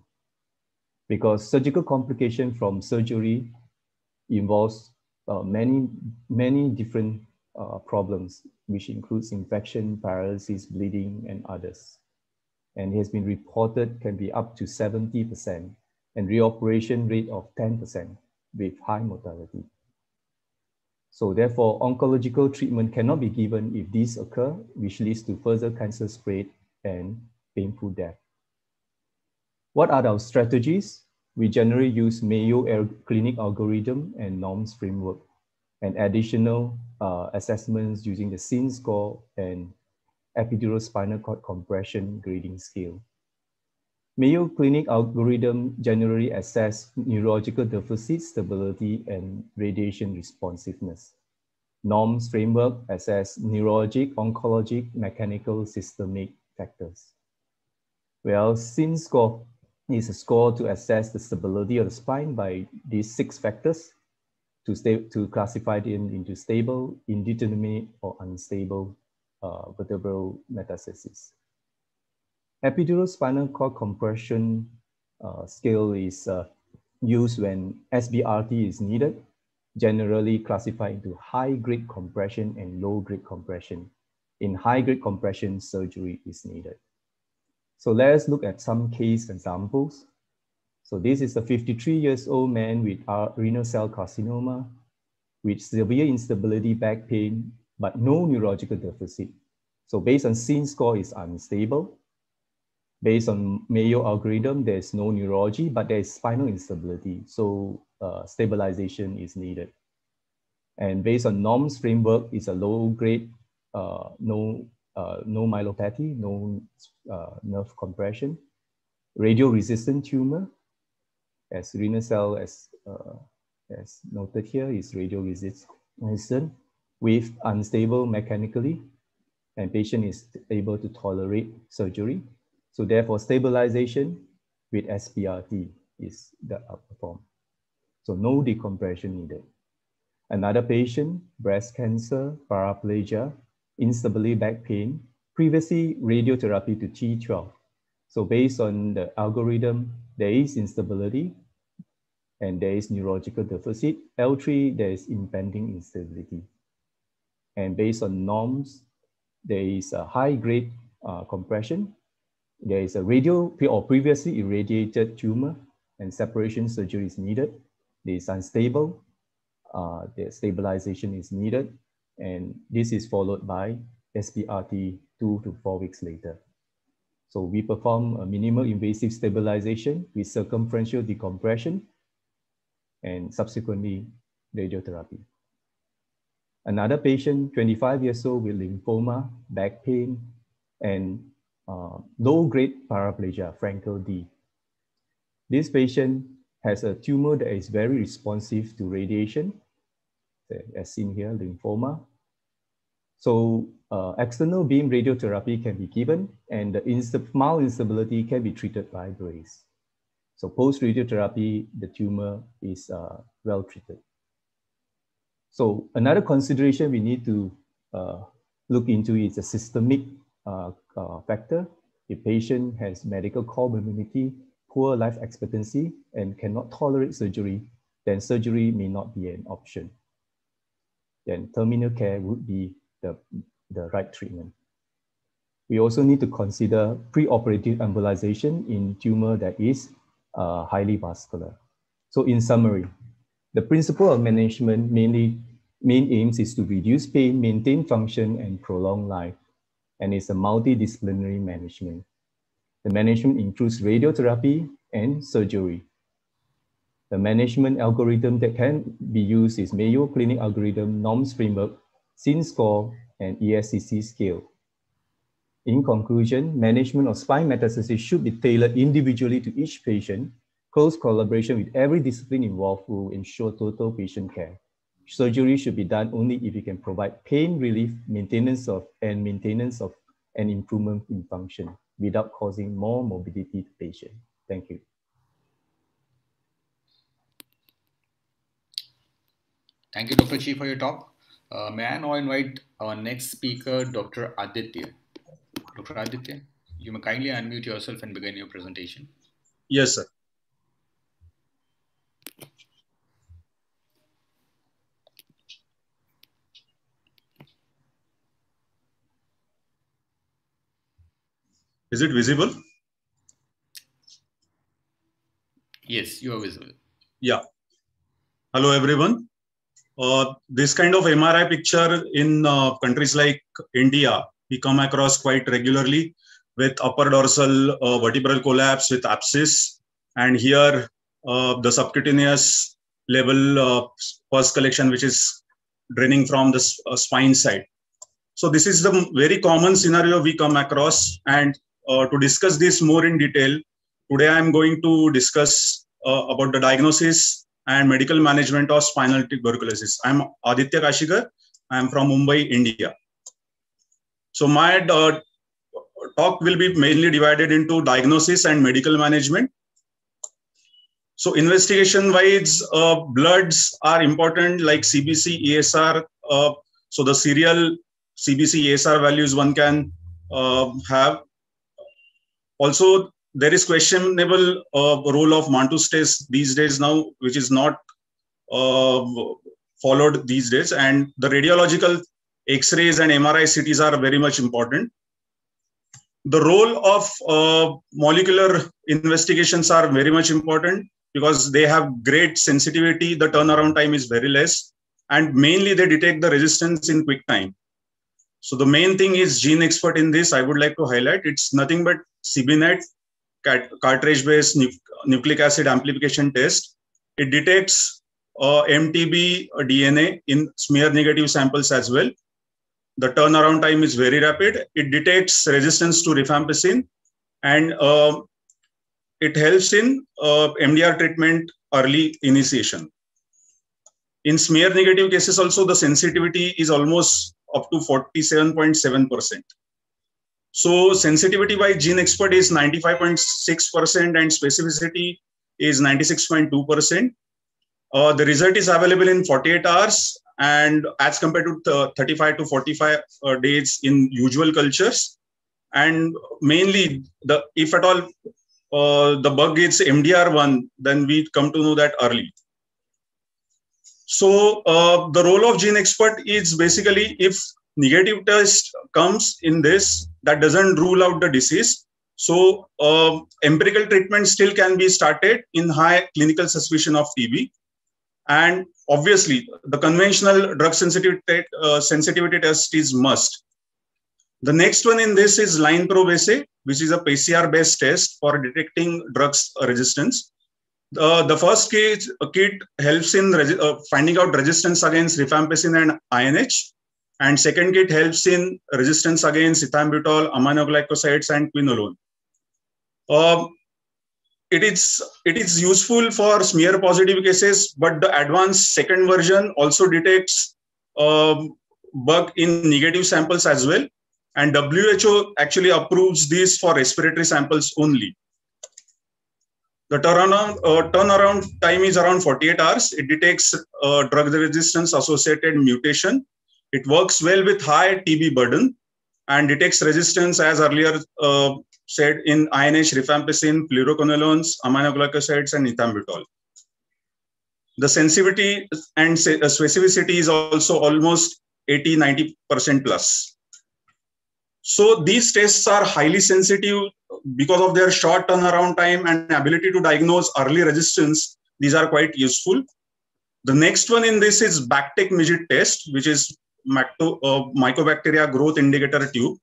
because surgical complication from surgery involves uh, many, many different uh, problems, which includes infection, paralysis, bleeding, and others. And it has been reported can be up to 70% and reoperation rate of 10% with high mortality. So therefore, oncological treatment cannot be given if these occur, which leads to further cancer spread and painful death. What are our strategies? We generally use Mayo Clinic algorithm and norms framework and additional uh, assessments using the SIN score and epidural spinal cord compression grading scale. Mayo Clinic algorithm generally assess neurological deficit, stability, and radiation responsiveness. NORMS framework assess neurologic, oncologic, mechanical, systemic factors. Well, SIN score is a score to assess the stability of the spine by these six factors to, stay, to classify them into stable, indeterminate, or unstable uh, vertebral metastasis. Epidural spinal cord compression uh, scale is uh, used when SBRT is needed, generally classified into high-grade compression and low-grade compression. In high-grade compression, surgery is needed. So let's look at some case examples. So this is a 53 years old man with renal cell carcinoma with severe instability back pain, but no neurological deficit. So based on SIN score is unstable. Based on Mayo algorithm, there's no neurology, but there's spinal instability. So uh, stabilization is needed. And based on NORMS framework, it's a low grade, uh, no, uh, no myelopathy, no uh, nerve compression, radio resistant tumor, as renal cell as, uh, as noted here is radio resistant with unstable mechanically and patient is able to tolerate surgery so therefore, stabilization with SBRT is the outperform. So no decompression needed. Another patient, breast cancer, paraplegia, instability back pain, previously radiotherapy to T12. So based on the algorithm, there is instability and there is neurological deficit. L3, there is impending instability. And based on NORMS, there is a high grade uh, compression there is a radio or previously irradiated tumor and separation surgery is needed. It is unstable. Uh, the stabilization is needed. And this is followed by SBRT two to four weeks later. So we perform a minimal invasive stabilization with circumferential decompression and subsequently radiotherapy. Another patient, 25 years old with lymphoma, back pain, and uh, low-grade paraplegia, Frankel D. This patient has a tumor that is very responsive to radiation, as seen here, lymphoma. So uh, external beam radiotherapy can be given and the insta mild instability can be treated by brace. So post radiotherapy, the tumor is uh, well treated. So another consideration we need to uh, look into is a systemic uh, uh, factor. If patient has medical comorbidity, poor life expectancy, and cannot tolerate surgery, then surgery may not be an option. Then terminal care would be the, the right treatment. We also need to consider preoperative embolization in tumor that is uh, highly vascular. So in summary, the principle of management mainly main aims is to reduce pain, maintain function, and prolong life and is a multidisciplinary management. The management includes radiotherapy and surgery. The management algorithm that can be used is Mayo Clinic algorithm, NORMS framework, SIN score, and ESCC scale. In conclusion, management of spine metastasis should be tailored individually to each patient. Close collaboration with every discipline involved will ensure total patient care. Surgery should be done only if you can provide pain relief, maintenance of, and maintenance of an improvement in function without causing more morbidity to patient. Thank you. Thank you, Dr. Chi, for your talk. Uh, may I now invite our next speaker, Dr. Aditya. Dr. Aditya, you may kindly unmute yourself and begin your presentation. Yes, sir. Is it visible? Yes, you are visible. Yeah. Hello, everyone. Uh, this kind of MRI picture in uh, countries like India, we come across quite regularly with upper dorsal uh, vertebral collapse with abscess. And here, uh, the subcutaneous level uh, pus collection, which is draining from the uh, spine side. So this is the very common scenario we come across. And to discuss this more in detail, today I'm going to discuss uh, about the diagnosis and medical management of spinal tuberculosis. I'm Aditya Kashikar. I'm from Mumbai, India. So my uh, talk will be mainly divided into diagnosis and medical management. So investigation wise, uh, bloods are important like CBC, ESR. Uh, so the serial CBC, ESR values one can uh, have. Also, there is questionable uh, role of Mantoux test these days now, which is not uh, followed these days. And the radiological X-rays and MRI CTs are very much important. The role of uh, molecular investigations are very much important because they have great sensitivity. The turnaround time is very less. And mainly they detect the resistance in quick time. So the main thing is GeneXpert in this, I would like to highlight. It's nothing but CBNAAT, cartridge-based nu nucleic acid amplification test. It detects uh, MTB DNA in smear negative samples as well. The turnaround time is very rapid. It detects resistance to rifampicin and uh, it helps in uh, MDR treatment early initiation. In smear negative cases also, the sensitivity is almost up to 47.7%. So sensitivity by GeneXpert is 95.6% and specificity is 96.2%. Uh, the result is available in 48 hours and as compared to 35 to 45 uh, days in usual cultures. And mainly, the if at all uh, the bug is MDR1, then we come to know that early. So uh, the role of GeneXpert is basically if negative test comes in this, that doesn't rule out the disease. So uh, empirical treatment still can be started in high clinical suspicion of TB. And obviously, the conventional drug sensitivity, uh, sensitivity test is must. The next one in this is line probe assay, which is a PCR-based test for detecting drugs resistance. Uh, the first kit, kit helps in uh, finding out resistance against rifampicin and INH. And second kit helps in resistance against ethambutol, aminoglycosides, and quinolone. Uh, it is it is useful for smear positive cases, but the advanced second version also detects um, bug in negative samples as well. And WHO actually approves these for respiratory samples only. The turnaround, uh, turnaround time is around 48 hours. It detects uh, drug resistance associated mutation. It works well with high TB burden and detects resistance as earlier uh, said in INH, rifampicin, fluoroquinolones, aminoglycosides, and ethambutol. The sensitivity and uh, specificity is also almost 80, 90% plus. So these tests are highly sensitive because of their short turnaround time and ability to diagnose early resistance. These are quite useful. The next one in this is BACTEC MGIT test, which is Macto, uh, Mycobacteria growth indicator tube.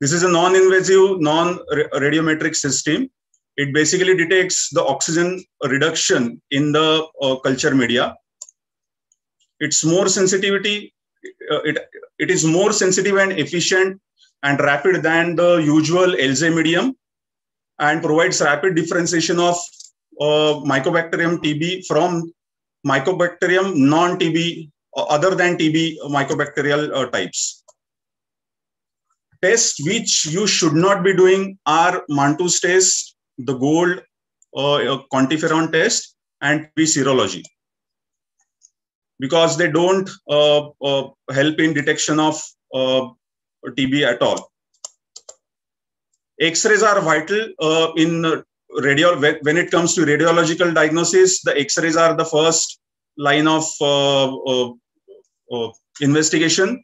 This is a non-invasive, non-radiometric system. It basically detects the oxygen reduction in the uh, culture media. It's more sensitivity. Uh, it, it is more sensitive and efficient and rapid than the usual LJ medium and provides rapid differentiation of uh, Mycobacterium TB from Mycobacterium non-TB, other than TB mycobacterial uh, types tests which you should not be doing are Mantoux test, the gold uh, uh, quantiferon test, and P serology. Because they don't uh, uh, help in detection of uh, TB at all. X-rays are vital uh, in radio when it comes to radiological diagnosis. The X-rays are the first line of investigation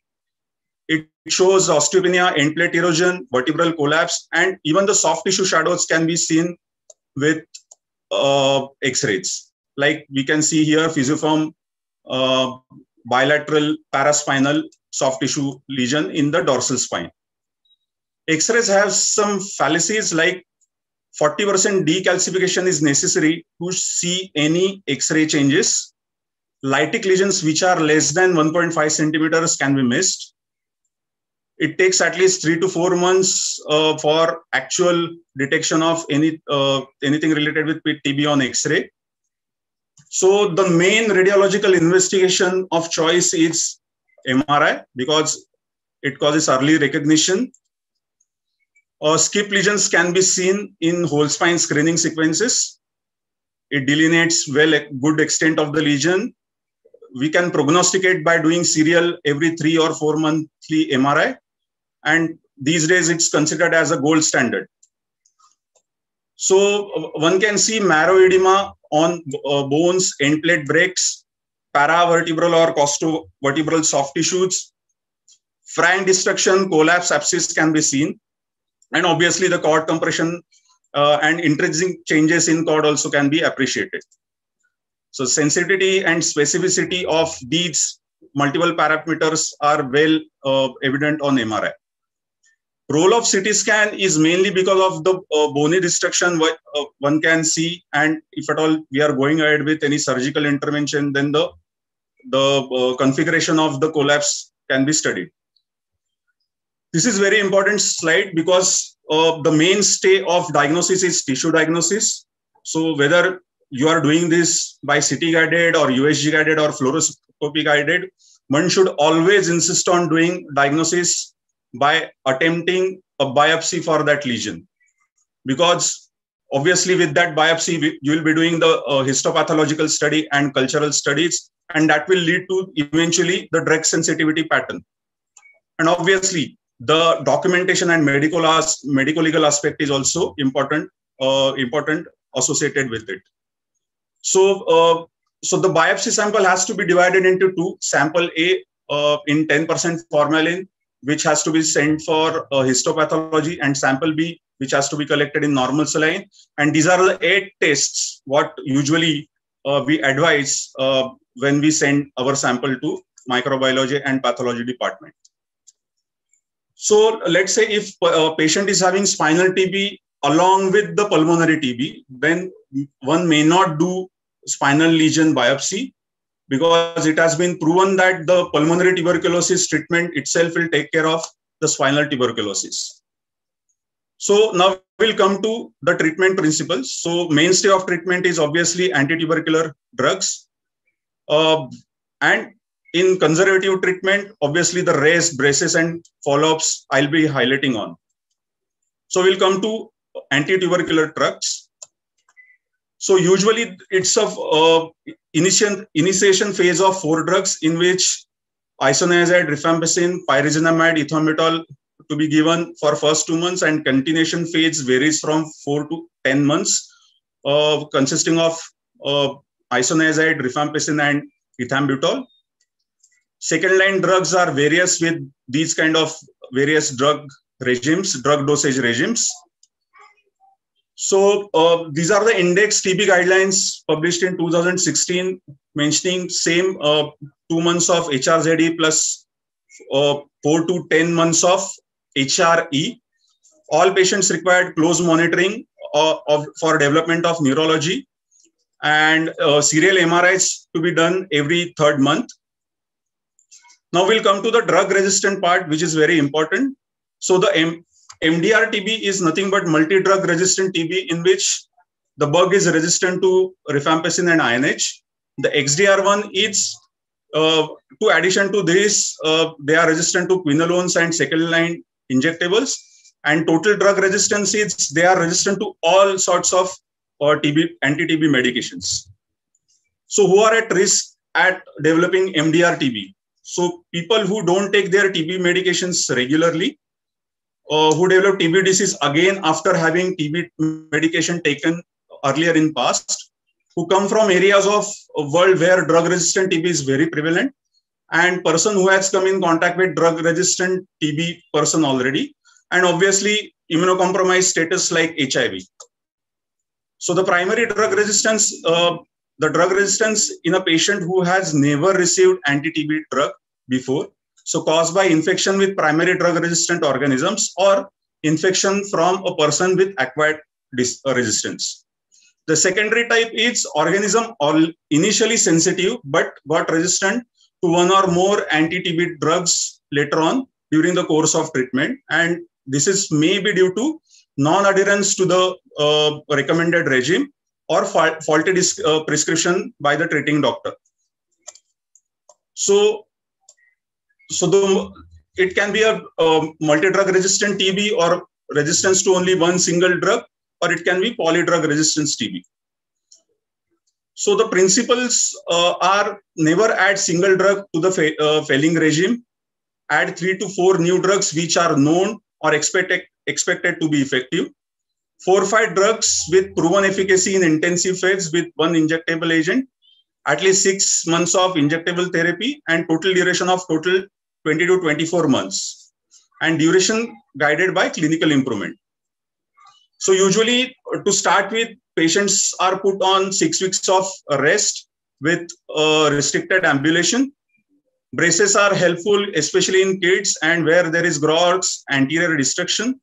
it shows osteopenia, end plate erosion, vertebral collapse, and even the soft tissue shadows can be seen with uh, X-rays. Like we can see here, fusiform uh, bilateral paraspinal soft tissue lesion in the dorsal spine. X-rays have some fallacies like 40% decalcification is necessary to see any X-ray changes. Lytic lesions which are less than 1.5 centimeters can be missed. It takes at least three to four months uh, for actual detection of any uh, anything related with TB on X-ray. So the main radiological investigation of choice is MRI because it causes early recognition. Uh, skip lesions can be seen in whole spine screening sequences. It delineates well a good extent of the lesion we can prognosticate by doing serial every three or four monthly MRI. And these days it's considered as a gold standard. So one can see marrow edema on uh, bones, end plate breaks, paravertebral or costovertebral soft tissues. Frank destruction, collapse, abscess can be seen. And obviously the cord compression uh, and intrinsic changes in cord also can be appreciated. So sensitivity and specificity of these multiple parameters are well uh, evident on MRI. Role of CT scan is mainly because of the uh, bony destruction what uh, one can see, and if at all we are going ahead with any surgical intervention, then the the uh, configuration of the collapse can be studied. This is very important slide because uh, the mainstay of diagnosis is tissue diagnosis. So whether you are doing this by CT guided or USG guided or fluoroscopy guided, one should always insist on doing diagnosis by attempting a biopsy for that lesion. Because obviously with that biopsy, you will be doing the uh, histopathological study and cultural studies, and that will lead to eventually the drug sensitivity pattern. And obviously, the documentation and medical as medical legal aspect is also important, uh, important associated with it. So, uh, so the biopsy sample has to be divided into two. Sample A uh, in 10% formalin, which has to be sent for uh, histopathology, and sample B, which has to be collected in normal saline. And these are the eight tests what usually uh, we advise uh, when we send our sample to microbiology and pathology department. So let's say if a uh, patient is having spinal TB along with the pulmonary TB, then one may not do spinal lesion biopsy because it has been proven that the pulmonary tuberculosis treatment itself will take care of the spinal tuberculosis. So now we'll come to the treatment principles. So mainstay of treatment is obviously anti-tubercular drugs. Uh, and in conservative treatment, obviously the rest, braces and follow-ups I'll be highlighting on. So we'll come to anti-tubercular drugs. So usually it's a uh, initiation, initiation phase of four drugs in which isoniazid, rifampicin, pyrazinamide, ethambutol to be given for first two months and continuation phase varies from four to 10 months uh, consisting of uh, isoniazid, rifampicin and ethambutol. Second line drugs are various with these kind of various drug regimes, drug dosage regimes. So uh, these are the index TB guidelines published in 2016, mentioning same uh, two months of HRZE plus uh, four to 10 months of HRE. All patients required close monitoring uh, of, for development of neurology and uh, serial MRIs to be done every third month. Now we'll come to the drug resistant part, which is very important. So the M MDR TB is nothing but multi-drug resistant TB in which the bug is resistant to rifampicin and INH. The XDR one is, uh, to addition to this, uh, they are resistant to quinolones and second line injectables. And total drug resistance is they are resistant to all sorts of uh, TB, anti-TB medications. So who are at risk at developing MDR TB? So people who don't take their TB medications regularly, uh, who develop TB disease again after having TB medication taken earlier in past, who come from areas of world where drug-resistant TB is very prevalent, and person who has come in contact with drug-resistant TB person already, and obviously immunocompromised status like HIV. So the primary drug resistance, uh, the drug resistance in a patient who has never received anti-TB drug before so caused by infection with primary drug resistant organisms or infection from a person with acquired uh, resistance. The secondary type is organism all initially sensitive but got resistant to one or more anti-TB drugs later on during the course of treatment. And this is maybe due to non-adherence to the uh, recommended regime or fa faulty uh, prescription by the treating doctor. So, so the it can be a, a multi-drug resistant TB or resistance to only one single drug, or it can be polydrug resistance TB. So the principles uh, are never add single drug to the fa uh, failing regime, add three to four new drugs which are known or expected, expected to be effective, four five drugs with proven efficacy in intensive phase with one injectable agent, at least six months of injectable therapy, and total duration of total 20 to 24 months, and duration guided by clinical improvement. So usually to start with, patients are put on six weeks of rest with restricted ambulation. Braces are helpful, especially in kids and where there is gross anterior destruction.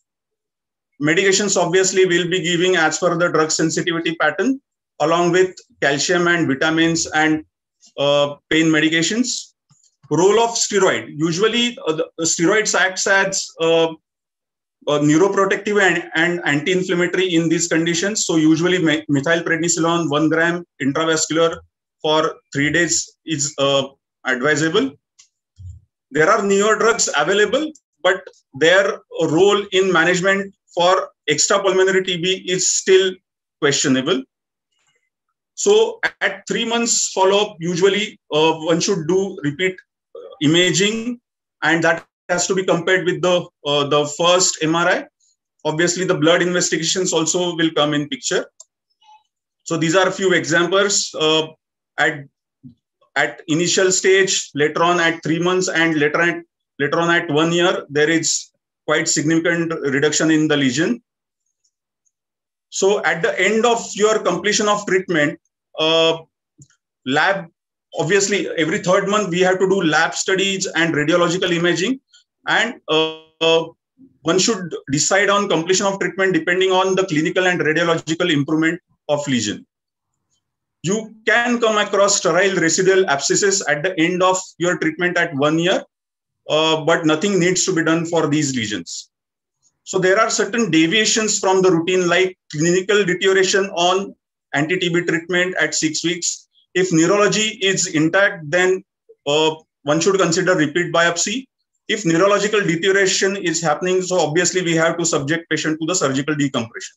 Medications obviously will be giving as per the drug sensitivity pattern, along with calcium and vitamins and uh, pain medications. Role of steroid. Usually, uh, the steroids acts as uh, uh, neuroprotective and, and anti-inflammatory in these conditions. So usually methylprednisolone, one gram intravascular for three days is uh, advisable. There are newer drugs available, but their role in management for extrapulmonary TB is still questionable. So at three months follow-up, usually uh, one should do repeat imaging and that has to be compared with the uh, the first MRI. Obviously, the blood investigations also will come in picture. So these are a few examples uh, at at initial stage, later on at three months, and later at later on at one year, there is quite significant reduction in the lesion. So at the end of your completion of treatment, uh, lab obviously every third month we have to do lab studies and radiological imaging and uh, uh, one should decide on completion of treatment depending on the clinical and radiological improvement of lesion. You can come across sterile residual abscesses at the end of your treatment at one year, uh, but nothing needs to be done for these lesions. So there are certain deviations from the routine like clinical deterioration on anti-TB treatment at six weeks. If neurology is intact, then uh, one should consider repeat biopsy if neurological deterioration is happening, so obviously we have to subject patient to the surgical decompression.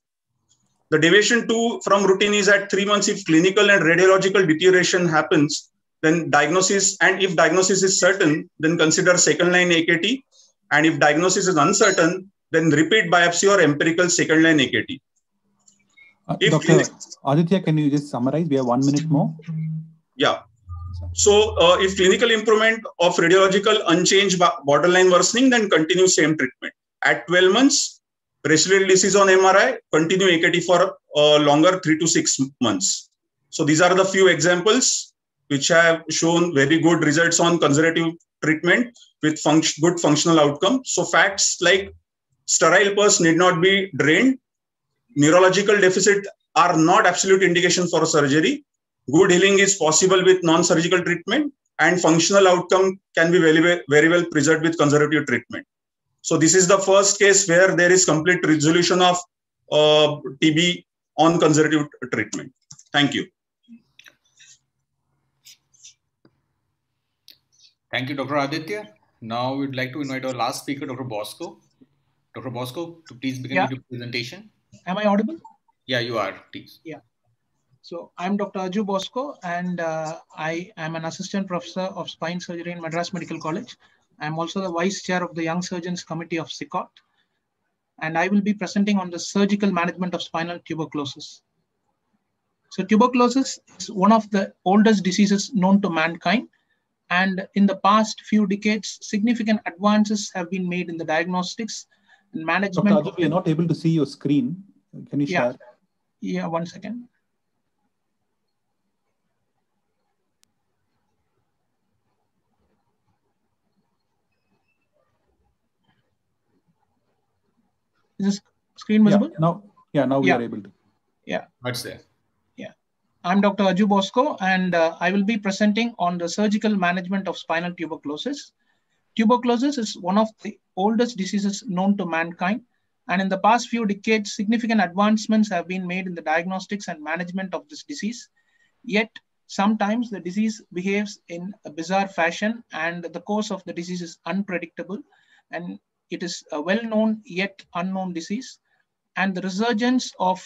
The deviation to from routine is at three months. If clinical and radiological deterioration happens, then diagnosis, and if diagnosis is certain, then consider second line AKT. And if diagnosis is uncertain, then repeat biopsy or empirical second line AKT. Uh, Dr. Aditya, can you just summarize? We have one minute more. Yeah. So uh, if clinical improvement of radiological unchanged borderline worsening, then continue same treatment. At 12 months, residual disease on MRI, continue AKT for uh, longer, three to six months. So these are the few examples which have shown very good results on conservative treatment with func good functional outcome. So facts like sterile pus need not be drained. Neurological deficit are not absolute indication for surgery good healing is possible with non-surgical treatment and functional outcome can be very, very well preserved with conservative treatment. So this is the first case where there is complete resolution of uh, TB on conservative treatment. Thank you. Thank you, Dr. Aditya. Now we'd like to invite our last speaker, Dr. Bosco. Dr. Bosco, to please begin yeah. with your presentation. Am I audible? Yeah, you are, please. Yeah. So I'm Dr. Aju Bosco, and uh, I am an assistant professor of spine surgery in Madras Medical College. I'm also the vice chair of the Young Surgeons Committee of SICOT, and I will be presenting on the surgical management of spinal tuberculosis. So tuberculosis is one of the oldest diseases known to mankind, and in the past few decades, significant advances have been made in the diagnostics and management. Dr. Aju, we are not able to see your screen. Can you share? Yeah, yeah one second. Is this screen visible? Yeah, now, yeah, now we Yeah. are able to. Yeah. What's there? Yeah. I'm Dr. Aju Bosco, and uh, I will be presenting on the surgical management of spinal tuberculosis. Tuberculosis is one of the oldest diseases known to mankind, and in the past few decades, significant advancements have been made in the diagnostics and management of this disease. Yet, sometimes the disease behaves in a bizarre fashion, and the course of the disease is unpredictable, and it is a well-known yet unknown disease. And the resurgence of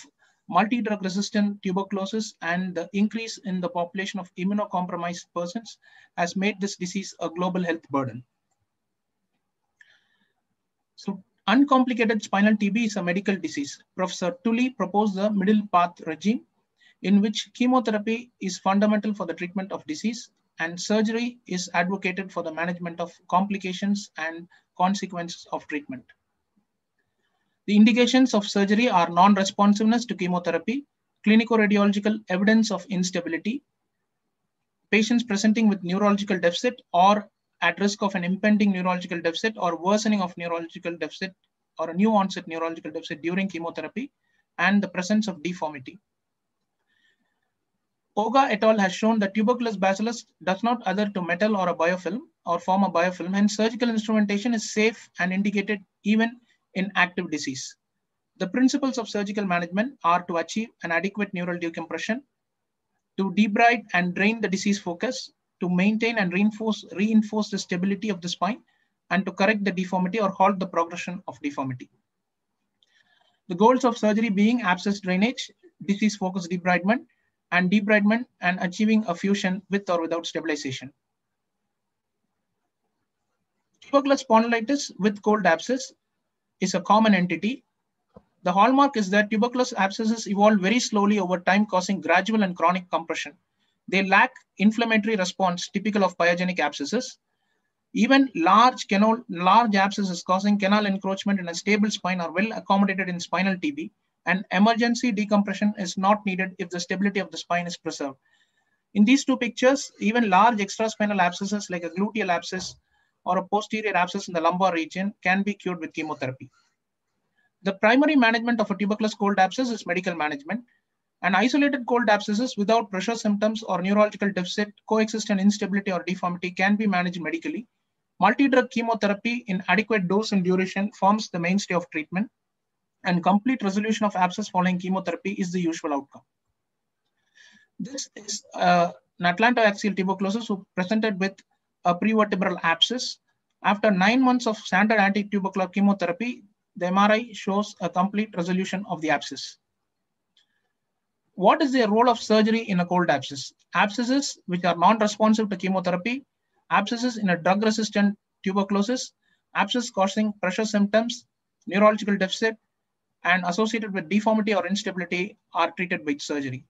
multi-drug resistant tuberculosis and the increase in the population of immunocompromised persons has made this disease a global health burden. So uncomplicated spinal TB is a medical disease. Professor Tuli proposed the middle path regime in which chemotherapy is fundamental for the treatment of disease and surgery is advocated for the management of complications and consequences of treatment. The indications of surgery are non-responsiveness to chemotherapy, clinico-radiological evidence of instability, patients presenting with neurological deficit or at risk of an impending neurological deficit or worsening of neurological deficit or a new onset neurological deficit during chemotherapy, and the presence of deformity. Oga et al. has shown that tuberculous bacillus does not adhere to metal or a biofilm or form a biofilm, hence surgical instrumentation is safe and indicated even in active disease. The principles of surgical management are to achieve an adequate neural decompression, to debride and drain the disease focus, to maintain and reinforce, reinforce the stability of the spine, and to correct the deformity or halt the progression of deformity. The goals of surgery being abscess drainage, disease-focused debridement, and debridement and achieving a fusion with or without stabilization. Tuberculous spondylitis with cold abscess is a common entity. The hallmark is that tuberculous abscesses evolve very slowly over time, causing gradual and chronic compression. They lack inflammatory response typical of pyogenic abscesses. Even large canal, large abscesses causing canal encroachment in a stable spine are well accommodated in spinal TB, and emergency decompression is not needed if the stability of the spine is preserved. In these two pictures, even large extraspinal abscesses like a gluteal abscess or a posterior abscess in the lumbar region can be cured with chemotherapy. The primary management of a tuberculous cold abscess is medical management. And isolated cold abscesses without pressure symptoms or neurological deficit, coexistent instability or deformity can be managed medically. Multi-drug chemotherapy in adequate dose and duration forms the mainstay of treatment. And complete resolution of abscess following chemotherapy is the usual outcome. This is uh, an atlantoaxial tuberculosis who presented with a prevertebral abscess. After nine months of standard anti-tubercular chemotherapy, the MRI shows a complete resolution of the abscess. What is the role of surgery in a cold abscess? Abscesses which are non-responsive to chemotherapy, abscesses in a drug-resistant tuberculosis, abscess causing pressure symptoms, neurological deficit, and associated with deformity or instability are treated with surgery.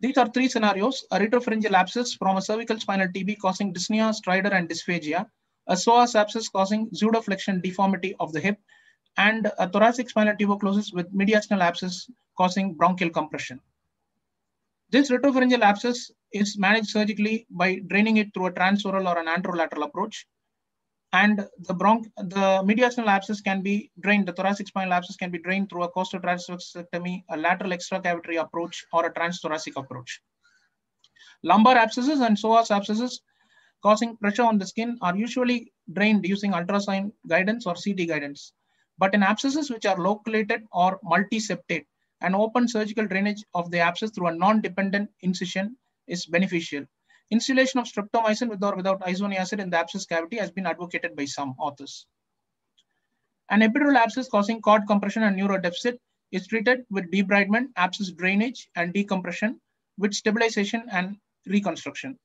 These are three scenarios, a retropharyngeal abscess from a cervical spinal TB causing dyspnea, stridor, and dysphagia, a psoas abscess causing pseudoflexion deformity of the hip, and a thoracic spinal tuberculosis with mediastinal abscess causing bronchial compression. This retropharyngeal abscess is managed surgically by draining it through a transoral or an anterolateral approach. And the bronch, the mediastinal abscess can be drained, the thoracic spinal abscess can be drained through a costotransversectomy, a lateral extracavitary approach, or a transthoracic approach. Lumbar abscesses and psoas abscesses causing pressure on the skin are usually drained using ultrasound guidance or CT guidance. But in abscesses which are loculated or multiseptate, an open surgical drainage of the abscess through a non-dependent incision is beneficial. Instillation of streptomycin with or without isoniazid in the abscess cavity has been advocated by some authors. An epidural abscess causing cord compression and neurodeficit is treated with debridement, abscess drainage, and decompression with stabilization and reconstruction.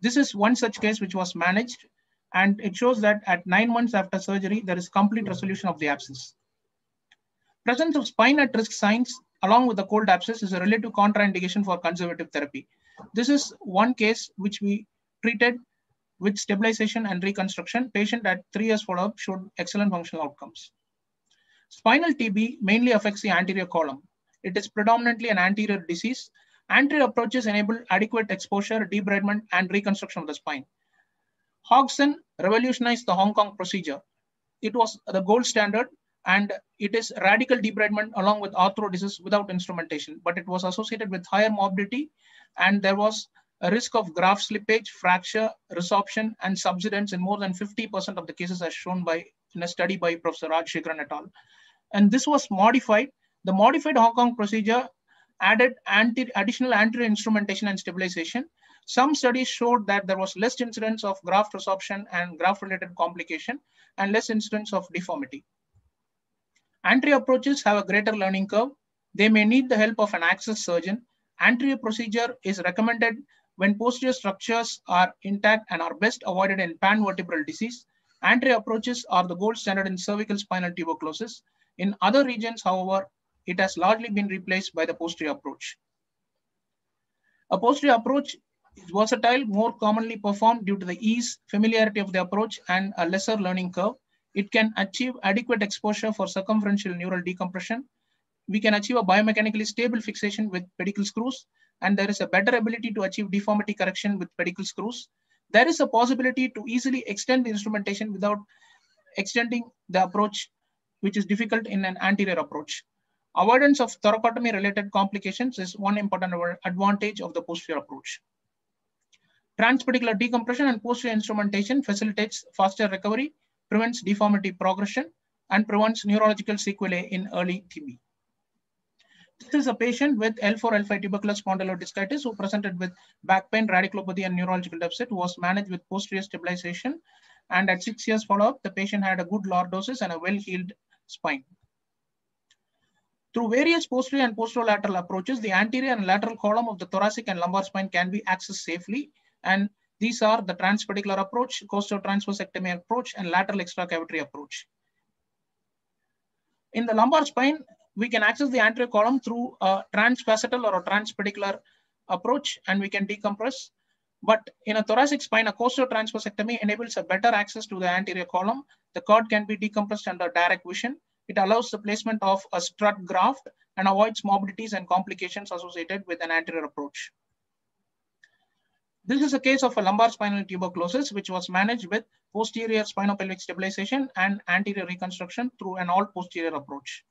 This is one such case which was managed and it shows that at nine months after surgery, there is complete hmm. resolution of the abscess. Presence of spine at risk signs along with the cold abscess is a relative contraindication for conservative therapy. This is one case which we treated with stabilization and reconstruction. Patient at three years follow-up showed excellent functional outcomes. Spinal TB mainly affects the anterior column. It is predominantly an anterior disease. Anterior approaches enable adequate exposure, debridement, and reconstruction of the spine. Hodgson revolutionized the Hong Kong procedure. It was the gold standard and it is radical debridement along with arthrodesis without instrumentation, but it was associated with higher morbidity and there was a risk of graft slippage, fracture, resorption, and subsidence in more than 50% of the cases as shown by in a study by Professor Rajasekaran et al. And this was modified. The modified Hong Kong procedure added anti additional anterior instrumentation and stabilization. Some studies showed that there was less incidence of graft resorption and graft-related complication and less incidence of deformity. Anterior approaches have a greater learning curve. They may need the help of an access surgeon. Anterior procedure is recommended when posterior structures are intact and are best avoided in panvertebral disease. Anterior approaches are the gold standard in cervical spinal tuberculosis. In other regions, however, it has largely been replaced by the posterior approach. A posterior approach is versatile, more commonly performed due to the ease, familiarity of the approach, and a lesser learning curve. It can achieve adequate exposure for circumferential neural decompression. We can achieve a biomechanically stable fixation with pedicle screws, and there is a better ability to achieve deformity correction with pedicle screws. There is a possibility to easily extend the instrumentation without extending the approach, which is difficult in an anterior approach. Avoidance of thoracotomy related complications is one important advantage of the posterior approach. Transpedicular decompression and posterior instrumentation facilitates faster recovery, prevents deformity progression, and prevents neurological sequelae in early TB. This is a patient with L4, L5 tubercular spondylodiscitis who presented with back pain, radiculopathy, and neurological deficit, was managed with posterior stabilization. And at six years follow-up, the patient had a good lordosis and a well-healed spine. Through various posterior and posterolateral approaches, the anterior and lateral column of the thoracic and lumbar spine can be accessed safely. And these are the transpedicular approach, costotransversectomy approach, and lateral extracavitary approach. In the lumbar spine, we can access the anterior column through a transfacetal or a transpedicular approach, and we can decompress. But in a thoracic spine, a costotransversectomy enables a better access to the anterior column. The cord can be decompressed under direct vision. It allows the placement of a strut graft and avoids morbidities and complications associated with an anterior approach. This is a case of a lumbar spinal tuberculosis, which was managed with posterior spinopelvic stabilization and anterior reconstruction through an all posterior approach.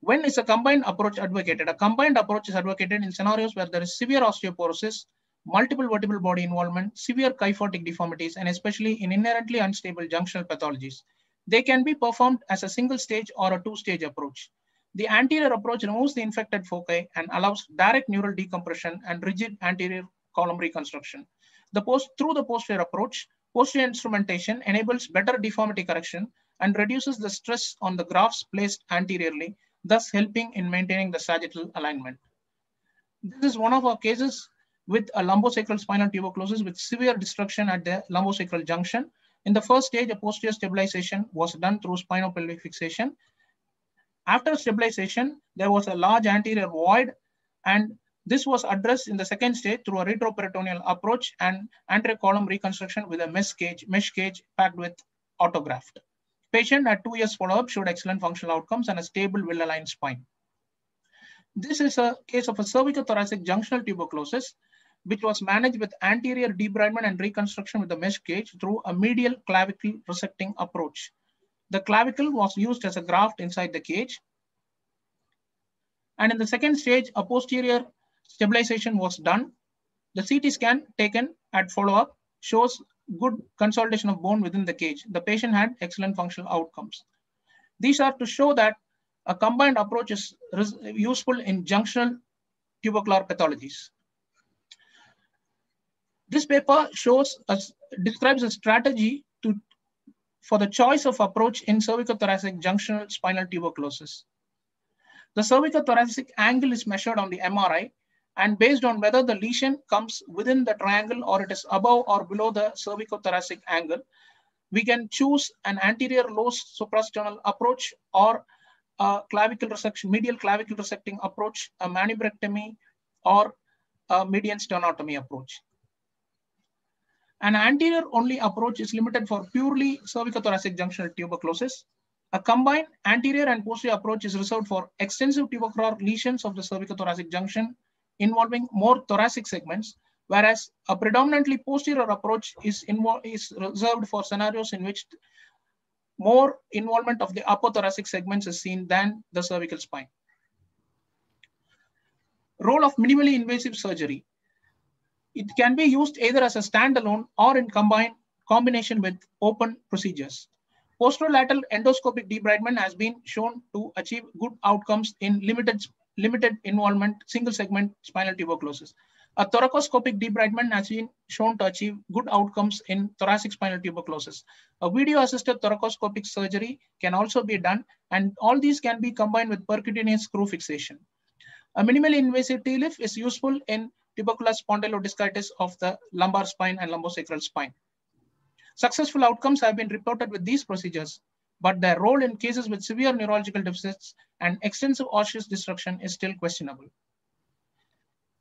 When is a combined approach advocated? A combined approach is advocated in scenarios where there is severe osteoporosis, multiple vertebral body involvement, severe kyphotic deformities, and especially in inherently unstable junctional pathologies. They can be performed as a single stage or a two stage approach. The anterior approach removes the infected foci and allows direct neural decompression and rigid anterior column reconstruction. The post, through the posterior approach, posterior instrumentation enables better deformity correction and reduces the stress on the grafts placed anteriorly, thus helping in maintaining the sagittal alignment. This is one of our cases with a lumbosacral spinal tuberculosis with severe destruction at the lumbosacral junction. In the first stage, a posterior stabilization was done through spinopelvic fixation. After stabilization, there was a large anterior void and this was addressed in the second stage through a retroperitoneal approach and anterior column reconstruction with a mesh cage, mesh cage packed with autograft. Patient at two years follow-up showed excellent functional outcomes and a stable well-aligned spine. This is a case of a cervical thoracic junctional tuberculosis, which was managed with anterior debridement and reconstruction with the mesh cage through a medial clavicle resecting approach. The clavicle was used as a graft inside the cage. And in the second stage, a posterior stabilization was done. The CT scan taken at follow-up shows good consolidation of bone within the cage. The patient had excellent functional outcomes. These are to show that a combined approach is useful in junctional tubercular pathologies. This paper shows describes a strategy for the choice of approach in cervicothoracic junctional spinal tuberculosis. The cervicothoracic angle is measured on the MRI and based on whether the lesion comes within the triangle or it is above or below the cervicothoracic angle, we can choose an anterior low suprasternal approach or a clavicle resection, medial clavicle resecting approach, a manubriectomy, or a median sternotomy approach. An anterior only approach is limited for purely cervicothoracic junctional tuberculosis. A combined anterior and posterior approach is reserved for extensive tubercular lesions of the cervicothoracic junction involving more thoracic segments, whereas a predominantly posterior approach is, is reserved for scenarios in which more involvement of the upper thoracic segments is seen than the cervical spine. Role of minimally invasive surgery. It can be used either as a standalone or in combine, combination with open procedures. Posterolateral endoscopic debridement has been shown to achieve good outcomes in limited, limited involvement single segment spinal tuberculosis. A thoracoscopic debridement has been shown to achieve good outcomes in thoracic spinal tuberculosis. A video-assisted thoracoscopic surgery can also be done, and all these can be combined with percutaneous screw fixation. A minimally invasive TLIF is useful in tuberculous spondylodiscitis of the lumbar spine and lumbosacral spine. Successful outcomes have been reported with these procedures, but their role in cases with severe neurological deficits and extensive osseous destruction is still questionable.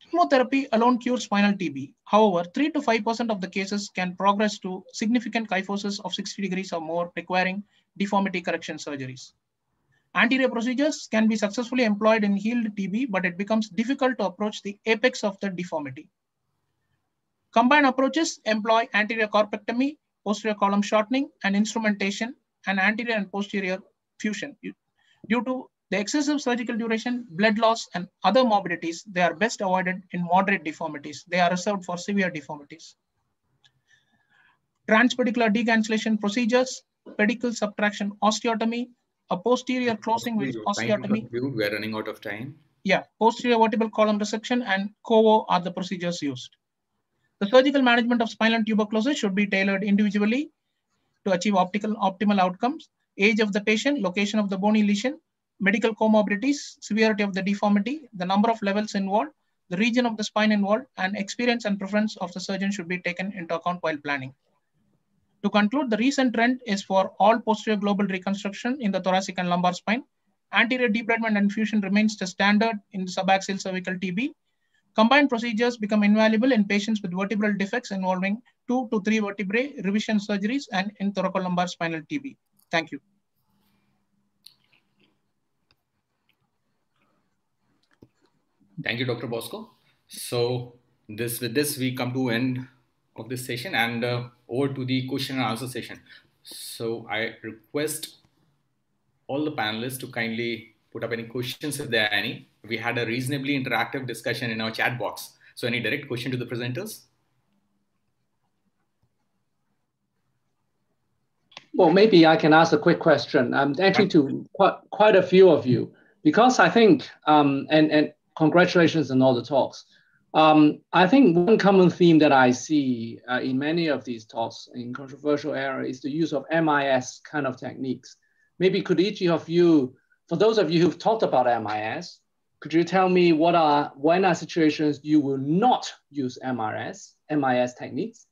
Chemotherapy alone cures spinal TB. However, 3 to 5% of the cases can progress to significant kyphosis of 60 degrees or more, requiring deformity correction surgeries. Anterior procedures can be successfully employed in healed TB, but it becomes difficult to approach the apex of the deformity. Combined approaches employ anterior corpectomy, posterior column shortening, and instrumentation, and anterior and posterior fusion. Due to the excessive surgical duration, blood loss, and other morbidities, they are best avoided in moderate deformities. They are reserved for severe deformities. Transpedicular decancellation procedures, pedicle subtraction osteotomy, a posterior closing wedge osteotomy. We are running out of time. Yeah, posterior vertebral column resection and COVO are the procedures used. The surgical management of spinal tuberculosis should be tailored individually to achieve optical optimal outcomes. Age of the patient, location of the bony lesion, medical comorbidities, severity of the deformity, the number of levels involved, the region of the spine involved, and experience and preference of the surgeon should be taken into account while planning. To conclude, the recent trend is for all posterior global reconstruction in the thoracic and lumbar spine. Anterior debridement and fusion remains the standard in subaxial cervical TB. Combined procedures become invaluable in patients with vertebral defects involving two to three vertebrae, revision surgeries, and in thoracolumbar spinal TB. Thank you. Thank you, Dr. Bosco. So this with this we come to end of this session and uh, over to the question and answer session. So I request all the panelists to kindly put up any questions if there are any. We had a reasonably interactive discussion in our chat box. So any direct question to the presenters? Well, maybe I can ask a quick question. I'm actually to quite, quite a few of you because I think, um, and, and congratulations on all the talks. Um, I think one common theme that I see uh, in many of these talks in controversial area is the use of MIS kind of techniques. Maybe could each of you, for those of you who've talked about MIS, could you tell me what are, when are situations you will not use MRS, MIS techniques?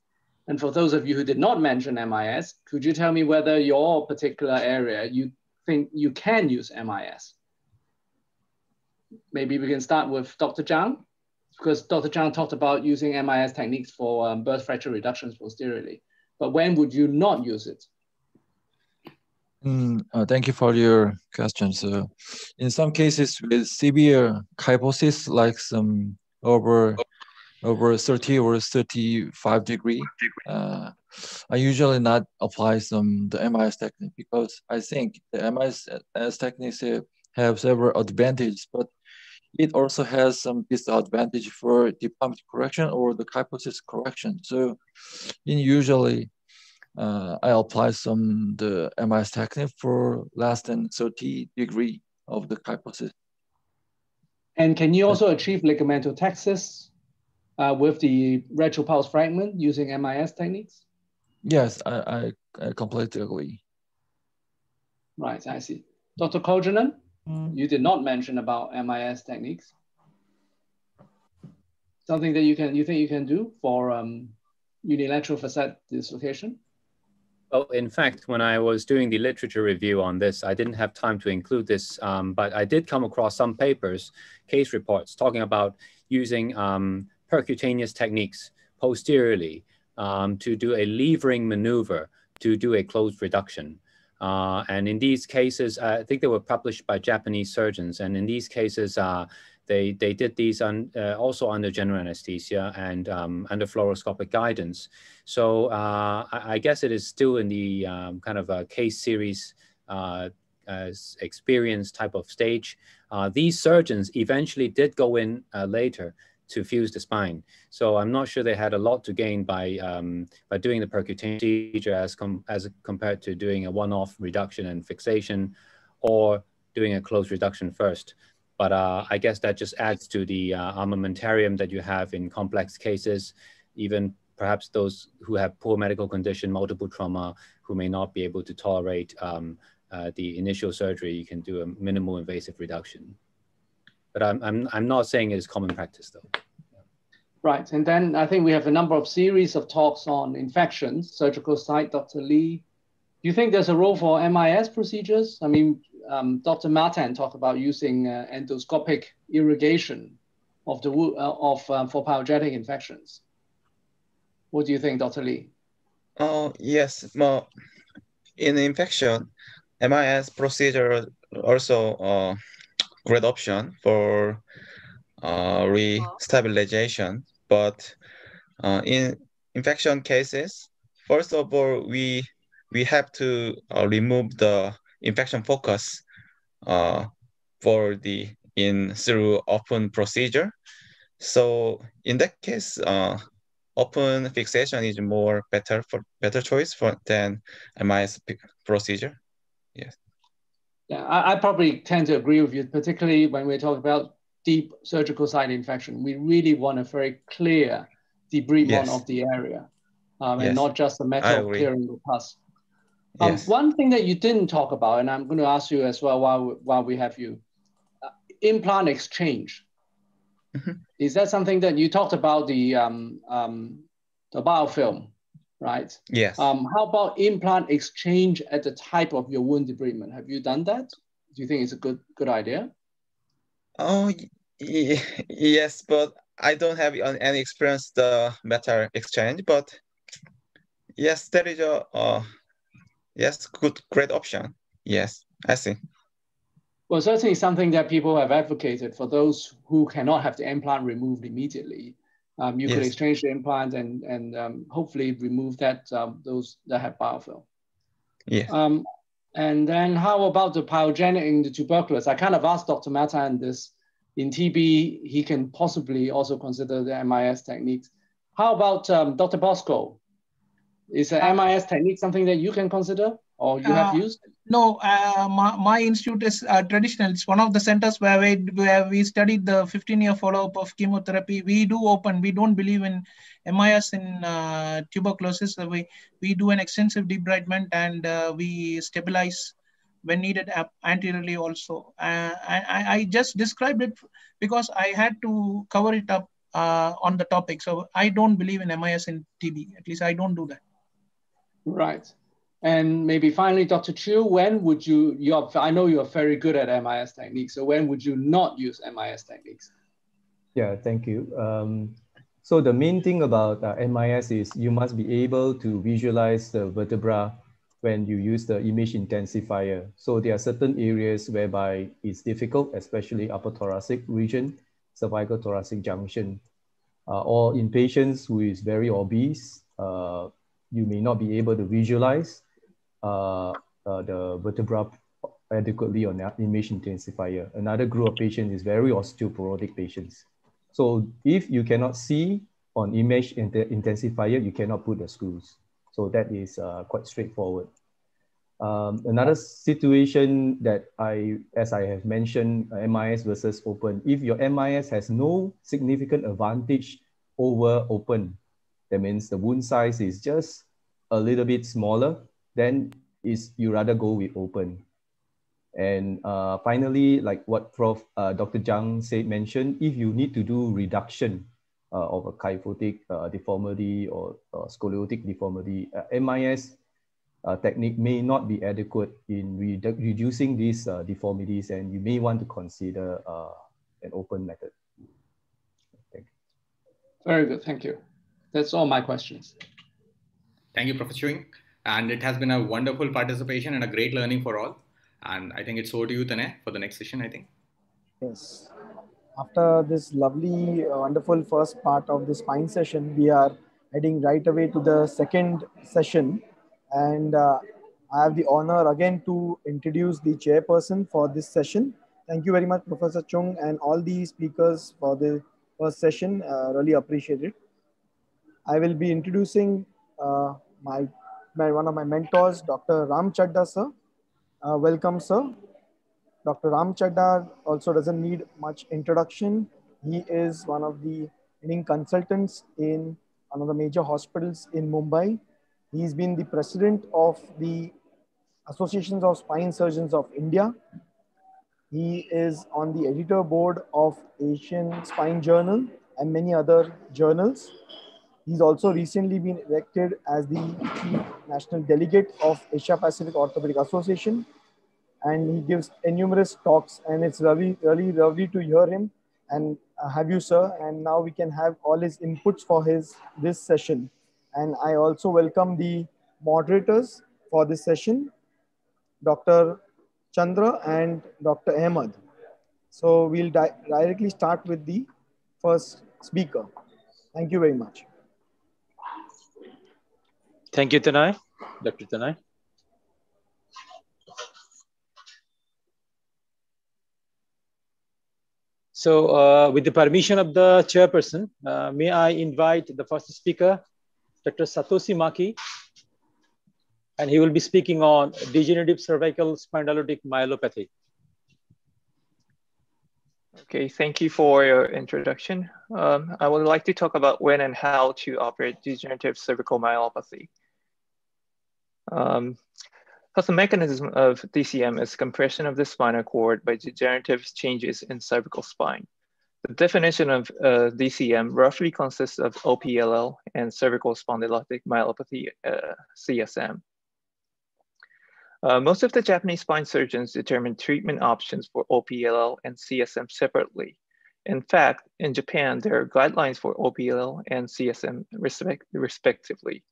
And for those of you who did not mention MIS, could you tell me whether your particular area you think you can use MIS? maybe we can start with Dr. Zhang, because Dr. Zhang talked about using MIS techniques for um, burst fracture reductions posteriorly. But when would you not use it? Mm, uh, thank you for your questions. In some cases with severe kyphosis, like some over over 30 or 35 degree, uh, I usually not apply some the MIS technique because I think the MIS techniques have several advantages, but it also has some disadvantage for deformity correction or the kyphosis correction. So in usually uh, I apply some the MIS technique for less than 30 degree of the kyphosis. And can you also achieve ligamento uh, with the retropulse fragment using MIS techniques? Yes, I, I, I completely agree. Right, I see. Dr. Koljonen? Mm. You did not mention about MIS techniques. Something that you can you think you can do for um, unilateral facet dislocation? Well, in fact, when I was doing the literature review on this, I didn't have time to include this, um, but I did come across some papers, case reports, talking about using um, percutaneous techniques posteriorly um, to do a levering maneuver to do a closed reduction. Uh, and in these cases, uh, I think they were published by Japanese surgeons. And in these cases, uh, they they did these un, uh, also under general anesthesia and um, under fluoroscopic guidance. So uh, I, I, guess it is still in the um, kind of a case series uh, experience type of stage. These surgeons eventually did go in later to fuse the spine. So I'm not sure they had a lot to gain by um, by doing the percutaneous procedure as com as compared to doing a one-off reduction and fixation, or doing a closed reduction first. But uh, I guess that just adds to the uh, armamentarium that you have in complex cases, even perhaps those who have poor medical condition, multiple trauma, who may not be able to tolerate um, uh, the initial surgery, you can do a minimal invasive reduction. But I'm, I'm, I'm not saying it is common practice though. Right, and then I think we have a number of series of talks on infections, surgical site, Dr. Lee. Do you think there's a role for MIS procedures? I mean, um, Dr. Martin talked about using uh, endoscopic irrigation of the uh, of um, for pyogenic infections. What do you think, Dr. Lee? Oh yes, well, in infection, MIS procedure also uh, great option for uh, restabilization. But uh, in infection cases, first of all, we we have to uh, remove the infection focus uh, for the in through open procedure. So in that case, uh, open fixation is more better for better choice for than MIS procedure. Yes. Yeah, I, I probably tend to agree with you, particularly when we're talking about deep surgical site infection. We really want a very clear debridement yes. of the area um, yes. and not just a matter of clearing the pus. Um, yes. One thing that you didn't talk about, and I'm going to ask you as well while, while we have you, uh, implant exchange. Mm-hmm. Is that something that you talked about the, um, um, the biofilm, right? Yes. Um, how about implant exchange at the type of your wound debridement? Have you done that? Do you think it's a good good idea? Oh, yes, but I don't have any experience the metal exchange, but yes, there is a uh, yes, good, great option. Yes, I see. Well, certainly something that people have advocated for those who cannot have the implant removed immediately. Um, you yes. could exchange the implant and, and um, hopefully remove that um, those that have biofilm. Yes. Um, and then how about the pyogenic in the tuberculous? I kind of asked Dr. Mata this. In TB, he can possibly also consider the MIS techniques. How about um, Dr. Bosco? Is the MIS technique something that you can consider or you uh, have used? No, uh, my, my institute is uh, traditional. It's one of the centers where we, where we studied the 15-year follow-up of chemotherapy. We do open. We don't believe in MIS in uh, tuberculosis. We, we do an extensive debridement and uh, we stabilize when needed anteriorly also. Uh, I, I just described it because I had to cover it up uh, on the topic. So I don't believe in MIS in TB. At least I don't do that. Right. And maybe finally, Dr. Chiu, when would you, you're, I know you're very good at MIS techniques, so when would you not use MIS techniques? Yeah, thank you. Um, so the main thing about uh, MIS is you must be able to visualize the vertebra when you use the image intensifier. So there are certain areas whereby it's difficult, especially upper thoracic region, cervical thoracic junction, uh, or in patients who is very obese, uh, you may not be able to visualize uh, uh, the vertebra adequately on image intensifier. Another group of patients is very osteoporotic patients. So if you cannot see on image intensifier, you cannot put the screws. So that is uh, quite straightforward. Um, another situation that I, as I have mentioned, uh, MIS versus open. If your MIS has no significant advantage over open, that means the wound size is just a little bit smaller, then is you rather go with open. And uh, finally, like what Prof. Uh, Dr. Zhang said, mentioned, if you need to do reduction uh, of a kyphotic uh, deformity or uh, scoliotic deformity, uh, MIS uh, technique may not be adequate in redu reducing these uh, deformities and you may want to consider an open method. Thank you. Very good, thank you. That's all my questions. Thank you, Professor Cheung. And it has been a wonderful participation and a great learning for all. And I think it's over to you, Tanay, for the next session, I think. Yes. after this lovely, uh, wonderful first part of the spine session, we are heading right away to the second session. And uh, I have the honor again to introduce the chairperson for this session. Thank you very much, Professor Chung, and all the speakers for the first session. Uh, really appreciate it. I will be introducing uh, my, my, one of my mentors, Dr. Ram Chaddha, sir. Uh, welcome, sir. Dr. Ram Chaddha also doesn't need much introduction. He is one of the leading consultants in one of the major hospitals in Mumbai. He's been the president of the Associations of Spine Surgeons of India. He is on the editor board of Asian Spine Journal and many other journals. He's also recently been elected as the chief national delegate of Asia Pacific Orthopedic Association. And he gives numerous talks and it's really, really lovely to hear him and uh, have you, sir. And now we can have all his inputs for his this session. And I also welcome the moderators for this session. Dr. Chandra and Dr. Ahmed. So we'll di directly start with the first speaker. Thank you very much. Thank you, Tanay, Dr. Tanay. So uh, with the permission of the chairperson, uh, may I invite the first speaker, Dr. Satoshi Maki, and he will be speaking on degenerative cervical spondylotic myelopathy. Okay, thank you for your introduction. Um, I would like to talk about when and how to operate degenerative cervical myelopathy. Um, the mechanism of DCM is compression of the spinal cord by degenerative changes in cervical spine. The definition of uh, DCM roughly consists of OPLL and cervical spondylotic myelopathy, uh, CSM. Uh, most of the Japanese spine surgeons determine treatment options for OPLL and CSM separately. In fact, in Japan, there are guidelines for OPLL and CSM respect respectively.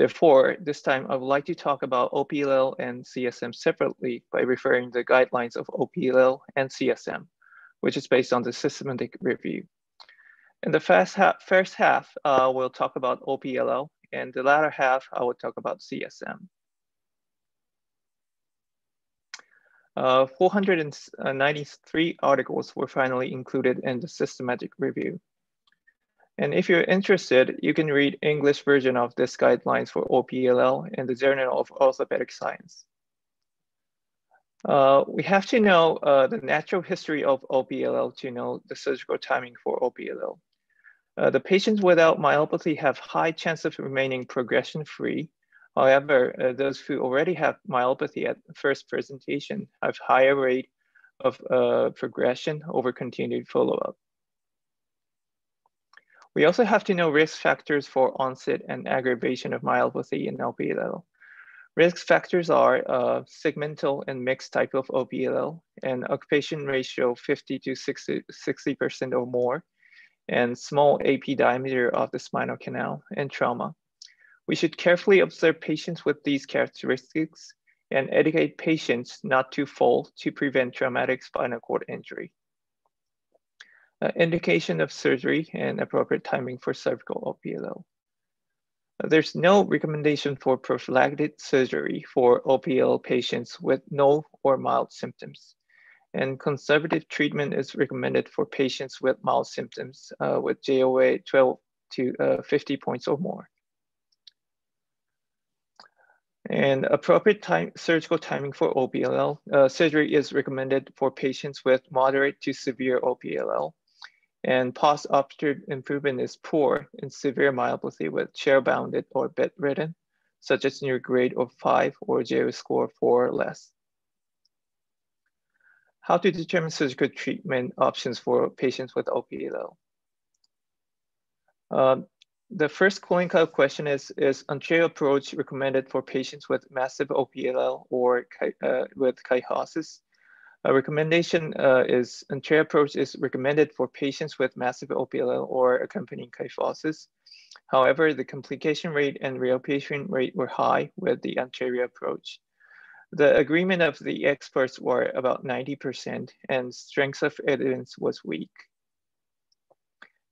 Therefore, this time I would like to talk about OPLL and CSM separately by referring the guidelines of OPLL and CSM, which is based on the systematic review. In the first half, first half uh, we'll talk about OPLL, and the latter half, I will talk about CSM. Uh, 493 articles were finally included in the systematic review. And if you're interested, you can read English version of this guidelines for OPLL in the Journal of Orthopedic Science. Uh, we have to know uh, the natural history of OPLL to know the surgical timing for OPLL. Uh, the patients without myelopathy have high chance of remaining progression-free However, uh, those who already have myelopathy at first presentation have higher rate of uh, progression over continued follow-up. We also have to know risk factors for onset and aggravation of myelopathy in OPLL. Risk factors are uh, segmental and mixed type of OPLL and occupation ratio 50 to 60, 60% or more, and small AP diameter of the spinal canal and trauma. We should carefully observe patients with these characteristics and educate patients not to fall to prevent traumatic spinal cord injury. Uh, indication of surgery and appropriate timing for cervical OPLL. Uh, there's no recommendation for prophylactic surgery for OPL patients with no or mild symptoms. And conservative treatment is recommended for patients with mild symptoms uh, with JOA 12 to uh, 50 points or more. And appropriate time, surgical timing for OPLL. Uh, surgery is recommended for patients with moderate to severe OPLL. And post-operative improvement is poor in severe myelopathy with chair-bounded or bedridden, such as Nurick grade of five or JO score four or less. How to determine surgical treatment options for patients with OPLL. Um, the first clinical question is, is anterior approach recommended for patients with massive OPLL or uh, with kyphosis? A recommendation uh, is anterior approach is recommended for patients with massive OPLL or accompanying kyphosis. However, the complication rate and reoperation rate were high with the anterior approach. The agreement of the experts were about 90% and strength of evidence was weak.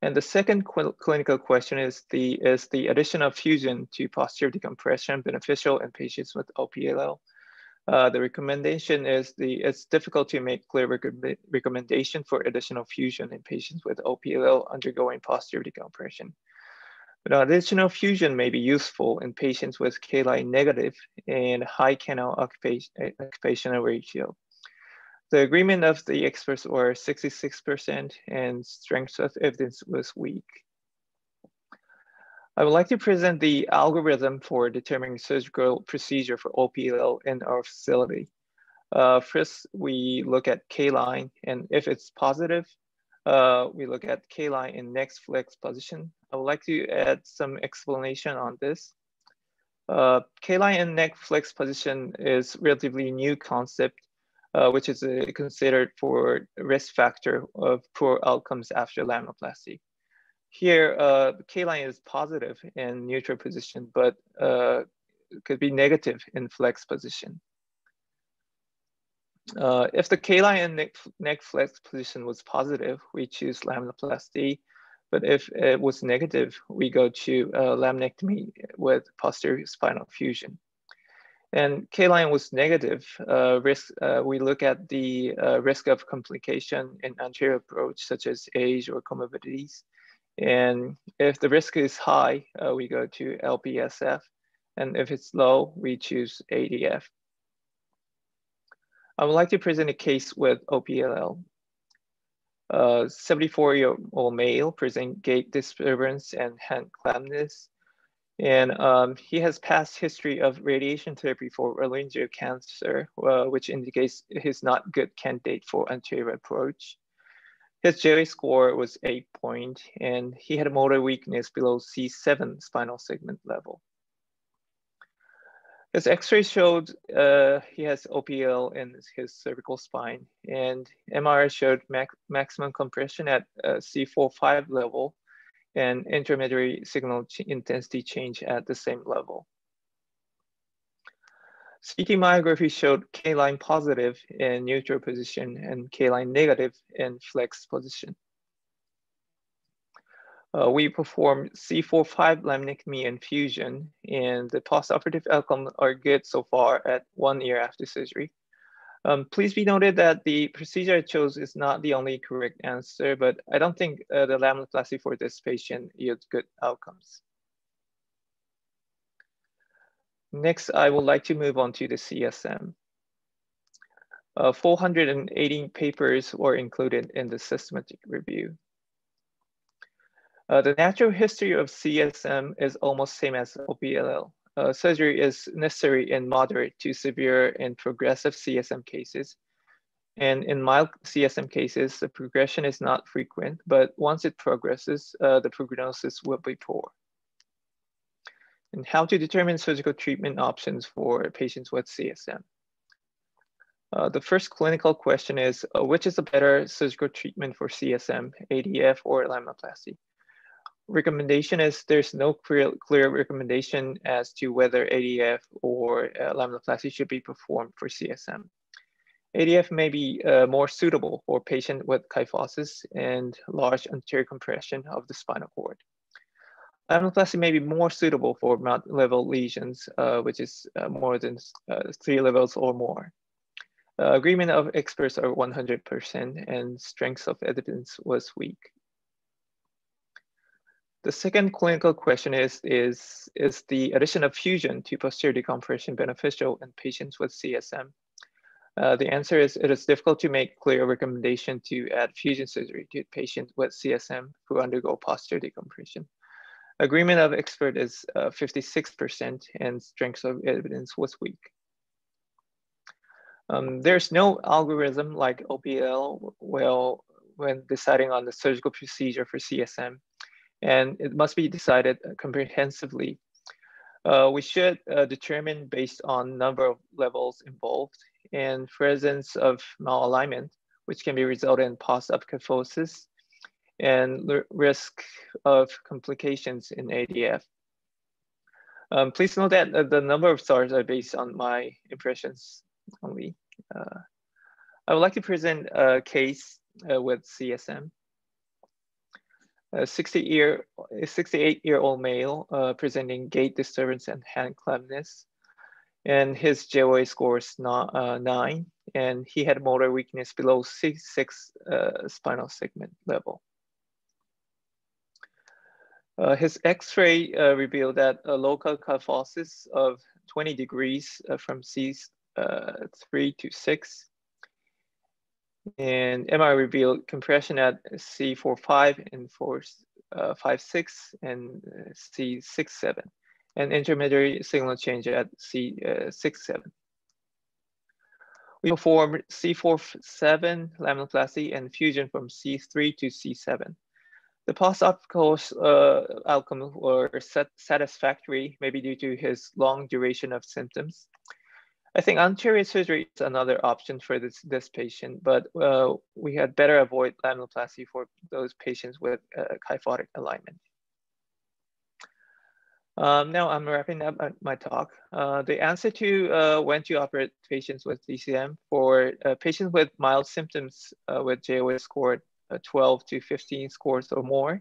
And the second cl clinical question is the, is the addition of fusion to posterior decompression beneficial in patients with OPLL? Uh, the recommendation is the it's difficult to make clear rec recommendation for additional fusion in patients with OPLL undergoing posterior decompression. But additional fusion may be useful in patients with K-line negative and high canal occupation, ratio. The agreement of the experts were 66% and strength of evidence was weak. I would like to present the algorithm for determining surgical procedure for OPL in our facility. Uh, first, we look at K-line, and if it's positive, uh, we look at K-line in next flex position. I would like to add some explanation on this. Uh, K-line in neck flex position is relatively new concept uh, which is uh, considered for risk factor of poor outcomes after laminoplasty. Here, uh, K-line is positive in neutral position, but uh, could be negative in flex position. Uh, if the K-line in neck, flex position was positive, we choose laminoplasty. But if it was negative, we go to uh, laminectomy with posterior spinal fusion. And K-line was negative uh, risk. Uh, we look at the uh, risk of complication in anterior approach, such as age or comorbidities. And if the risk is high, uh, we go to LBSF. And if it's low, we choose ADF. I would like to present a case with OPLL. a 74-year-old male present gait disturbance and hand clampness and um, he has past history of radiation therapy for laryngeal cancer, uh, which indicates he's not good candidate for anterior approach. His Jerry score was eight point, and he had a motor weakness below C7 spinal segment level. His x-ray showed uh, he has OPL in his cervical spine, and MRI showed max maximum compression at uh, C4-5 level, and intermediary signal intensity change at the same level. CT myelography showed K-line positive in neutral position and K-line negative in flex position. Uh, we performed C4-5 laminectomy infusion and the postoperative outcomes are good so far at one year after surgery. Um, please be noted that the procedure I chose is not the only correct answer, but I don't think uh, the laminoplasty for this patient yields good outcomes. Next, I would like to move on to the CSM. Uh, 480 papers were included in the systematic review. Uh, the natural history of CSM is almost same as OPLL uh, surgery is necessary in moderate to severe and progressive CSM cases. And in mild CSM cases, the progression is not frequent, but once it progresses, uh, the prognosis will be poor. And how to determine surgical treatment options for patients with CSM. Uh, the first clinical question is, uh, which is a better surgical treatment for CSM, ADF or laminoplasty? recommendation is there's no clear, clear recommendation as to whether ADF or uh, laminoplasty should be performed for CSM. ADF may be uh, more suitable for patient with kyphosis and large anterior compression of the spinal cord. Laminoplasty may be more suitable for mouth-level lesions, uh, which is uh, more than uh, three levels or more. Uh, agreement of experts are 100% and strength of evidence was weak. The second clinical question is, is, is the addition of fusion to posterior decompression beneficial in patients with CSM? Uh, the answer is it is difficult to make clear recommendation to add fusion surgery to patients with CSM who undergo posterior decompression. Agreement of expert is 56% uh, and strength of evidence was weak. Um, there's no algorithm like OPL well, when deciding on the surgical procedure for CSM and it must be decided comprehensively. Uh, we should uh, determine based on number of levels involved and presence of malalignment, which can be resulted in post-op kyphosis and risk of complications in ADF. Um, please note that uh, the number of stars are based on my impressions only. Uh, I would like to present a case uh, with CSM. A 60 year, 68 year old male uh, presenting gait disturbance and hand clumsiness. And his JOA score is not, uh, nine, and he had motor weakness below six, six uh, spinal segment level. Uh, his X-ray uh, revealed that a local kyphosis of 20 degrees uh, from C3 to 6 and MRI revealed compression at C45 and 456 uh, and uh, C67, and intermediary signal change at C67. Uh, we performed C47 laminoplasty and fusion from C3 to C7. The post-op uh, outcomes were satisfactory, maybe due to his long duration of symptoms. I think anterior surgery is another option for this, this patient, but uh, we had better avoid laminoplasty for those patients with uh, kyphotic alignment. Um, now I'm wrapping up my talk. Uh, the answer to uh, when to operate patients with DCM for uh, patients with mild symptoms uh, with JOA score 12 to 15 scores or more,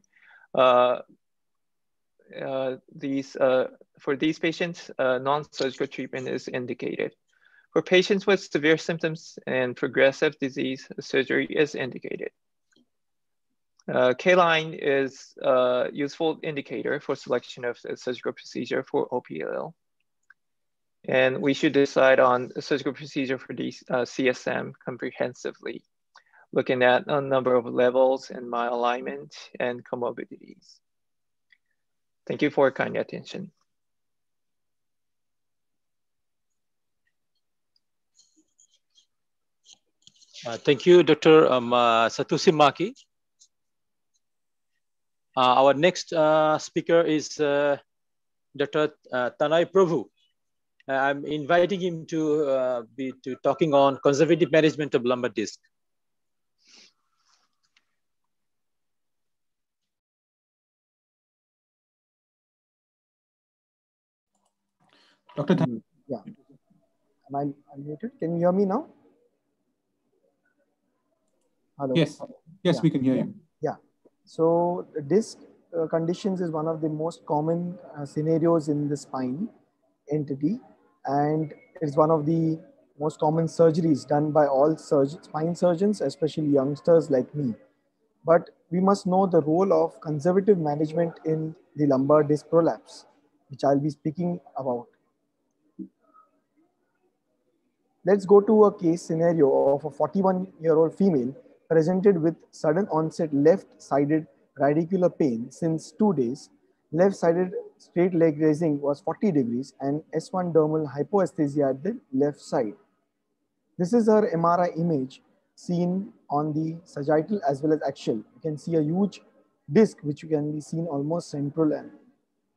uh, these, uh, for these patients, uh, non-surgical treatment is indicated. For patients with severe symptoms and progressive disease, surgery is indicated. Uh, K-line is a useful indicator for selection of surgical procedure for OPLL. And we should decide on surgical procedure for these uh, CSM comprehensively, looking at a number of levels and my alignment and comorbidities. Thank you for your kind attention. Uh, thank you, Dr. Um, uh, Satoshi Maki. Uh, our next uh, speaker is uh, Dr. Uh, Tanay Prabhu. I'm inviting him to be to talking on conservative management of lumbar disc. Dr. Than mm, yeah. Am I unmuted? Can you hear me now? Hello. Yes. Yes, yeah. we can hear you. Yeah. So disc uh, conditions is one of the most common uh, scenarios in the spine entity, and it's one of the most common surgeries done by all surg- spine surgeons, especially youngsters like me. But we must know the role of conservative management in the lumbar disc prolapse, which I'll be speaking about. Let's go to a case scenario of a 41 year old female presented with sudden onset left-sided radicular pain since two days. Left-sided straight leg raising was 40 degrees and S1 dermal hypoesthesia at the left side. This is her MRI image seen on the sagittal as well as axial. You can see a huge disc which can be seen almost central. And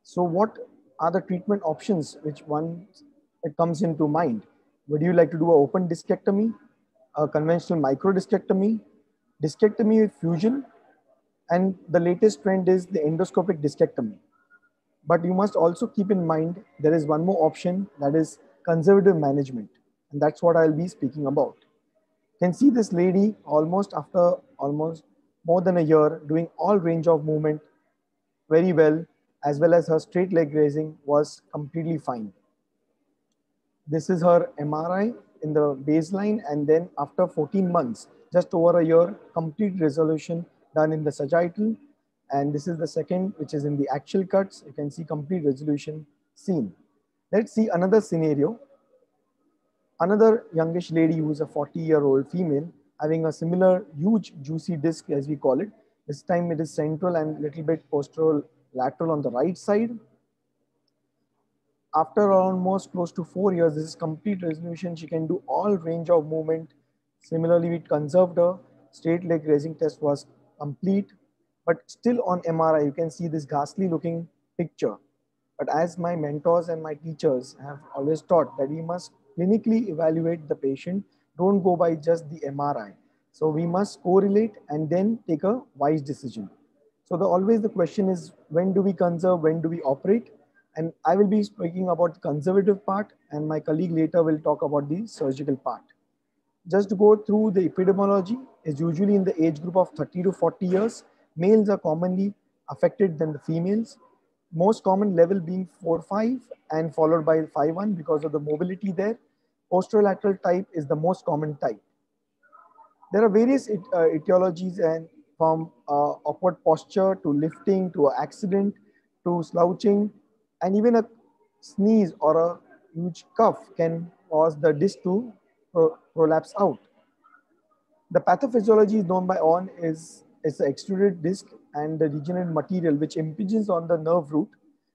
so what are the treatment options which one comes into mind? Would you like to do an open discectomy, a conventional microdiscectomy, discectomy with fusion, and the latest trend is the endoscopic discectomy. But you must also keep in mind there is one more option that is conservative management. And that's what I'll be speaking about. You can see this lady almost after almost more than a year doing all range of movement very well, as well as her straight leg raising was completely fine. This is her MRI in the baseline. And then after 14 months, just over a year, complete resolution done in the sagittal. And this is the second, which is in the axial cuts. You can see complete resolution seen. Let's see another scenario. Another youngish lady who is a 40 year old female having a similar huge juicy disc as we call it. This time it is central and little bit posterolateral lateral on the right side after almost close to four years, this is complete resolution. She can do all range of movement. Similarly, we conserved her. Straight leg raising test was complete, but still on MRI, you can see this ghastly looking picture. But as my mentors and my teachers have always taught that we must clinically evaluate the patient, don't go by just the MRI. So we must correlate and then take a wise decision. So the, always the question is, when do we conserve, when do we operate? And I will be speaking about the conservative part and my colleague later will talk about the surgical part. Just to go through the epidemiology is usually in the age group of 30 to 40 years. Males are commonly affected than the females. Most common level being 4-5 and followed by 5-1 because of the mobility there. Posterolateral type is the most common type. There are various uh, etiologies and from uh, awkward posture to lifting to accident to slouching and even a sneeze or a huge cough can cause the disc to pro prolapse out. The pathophysiology is known by ON is, is the extruded disc and the degenerate material which impinges on the nerve root.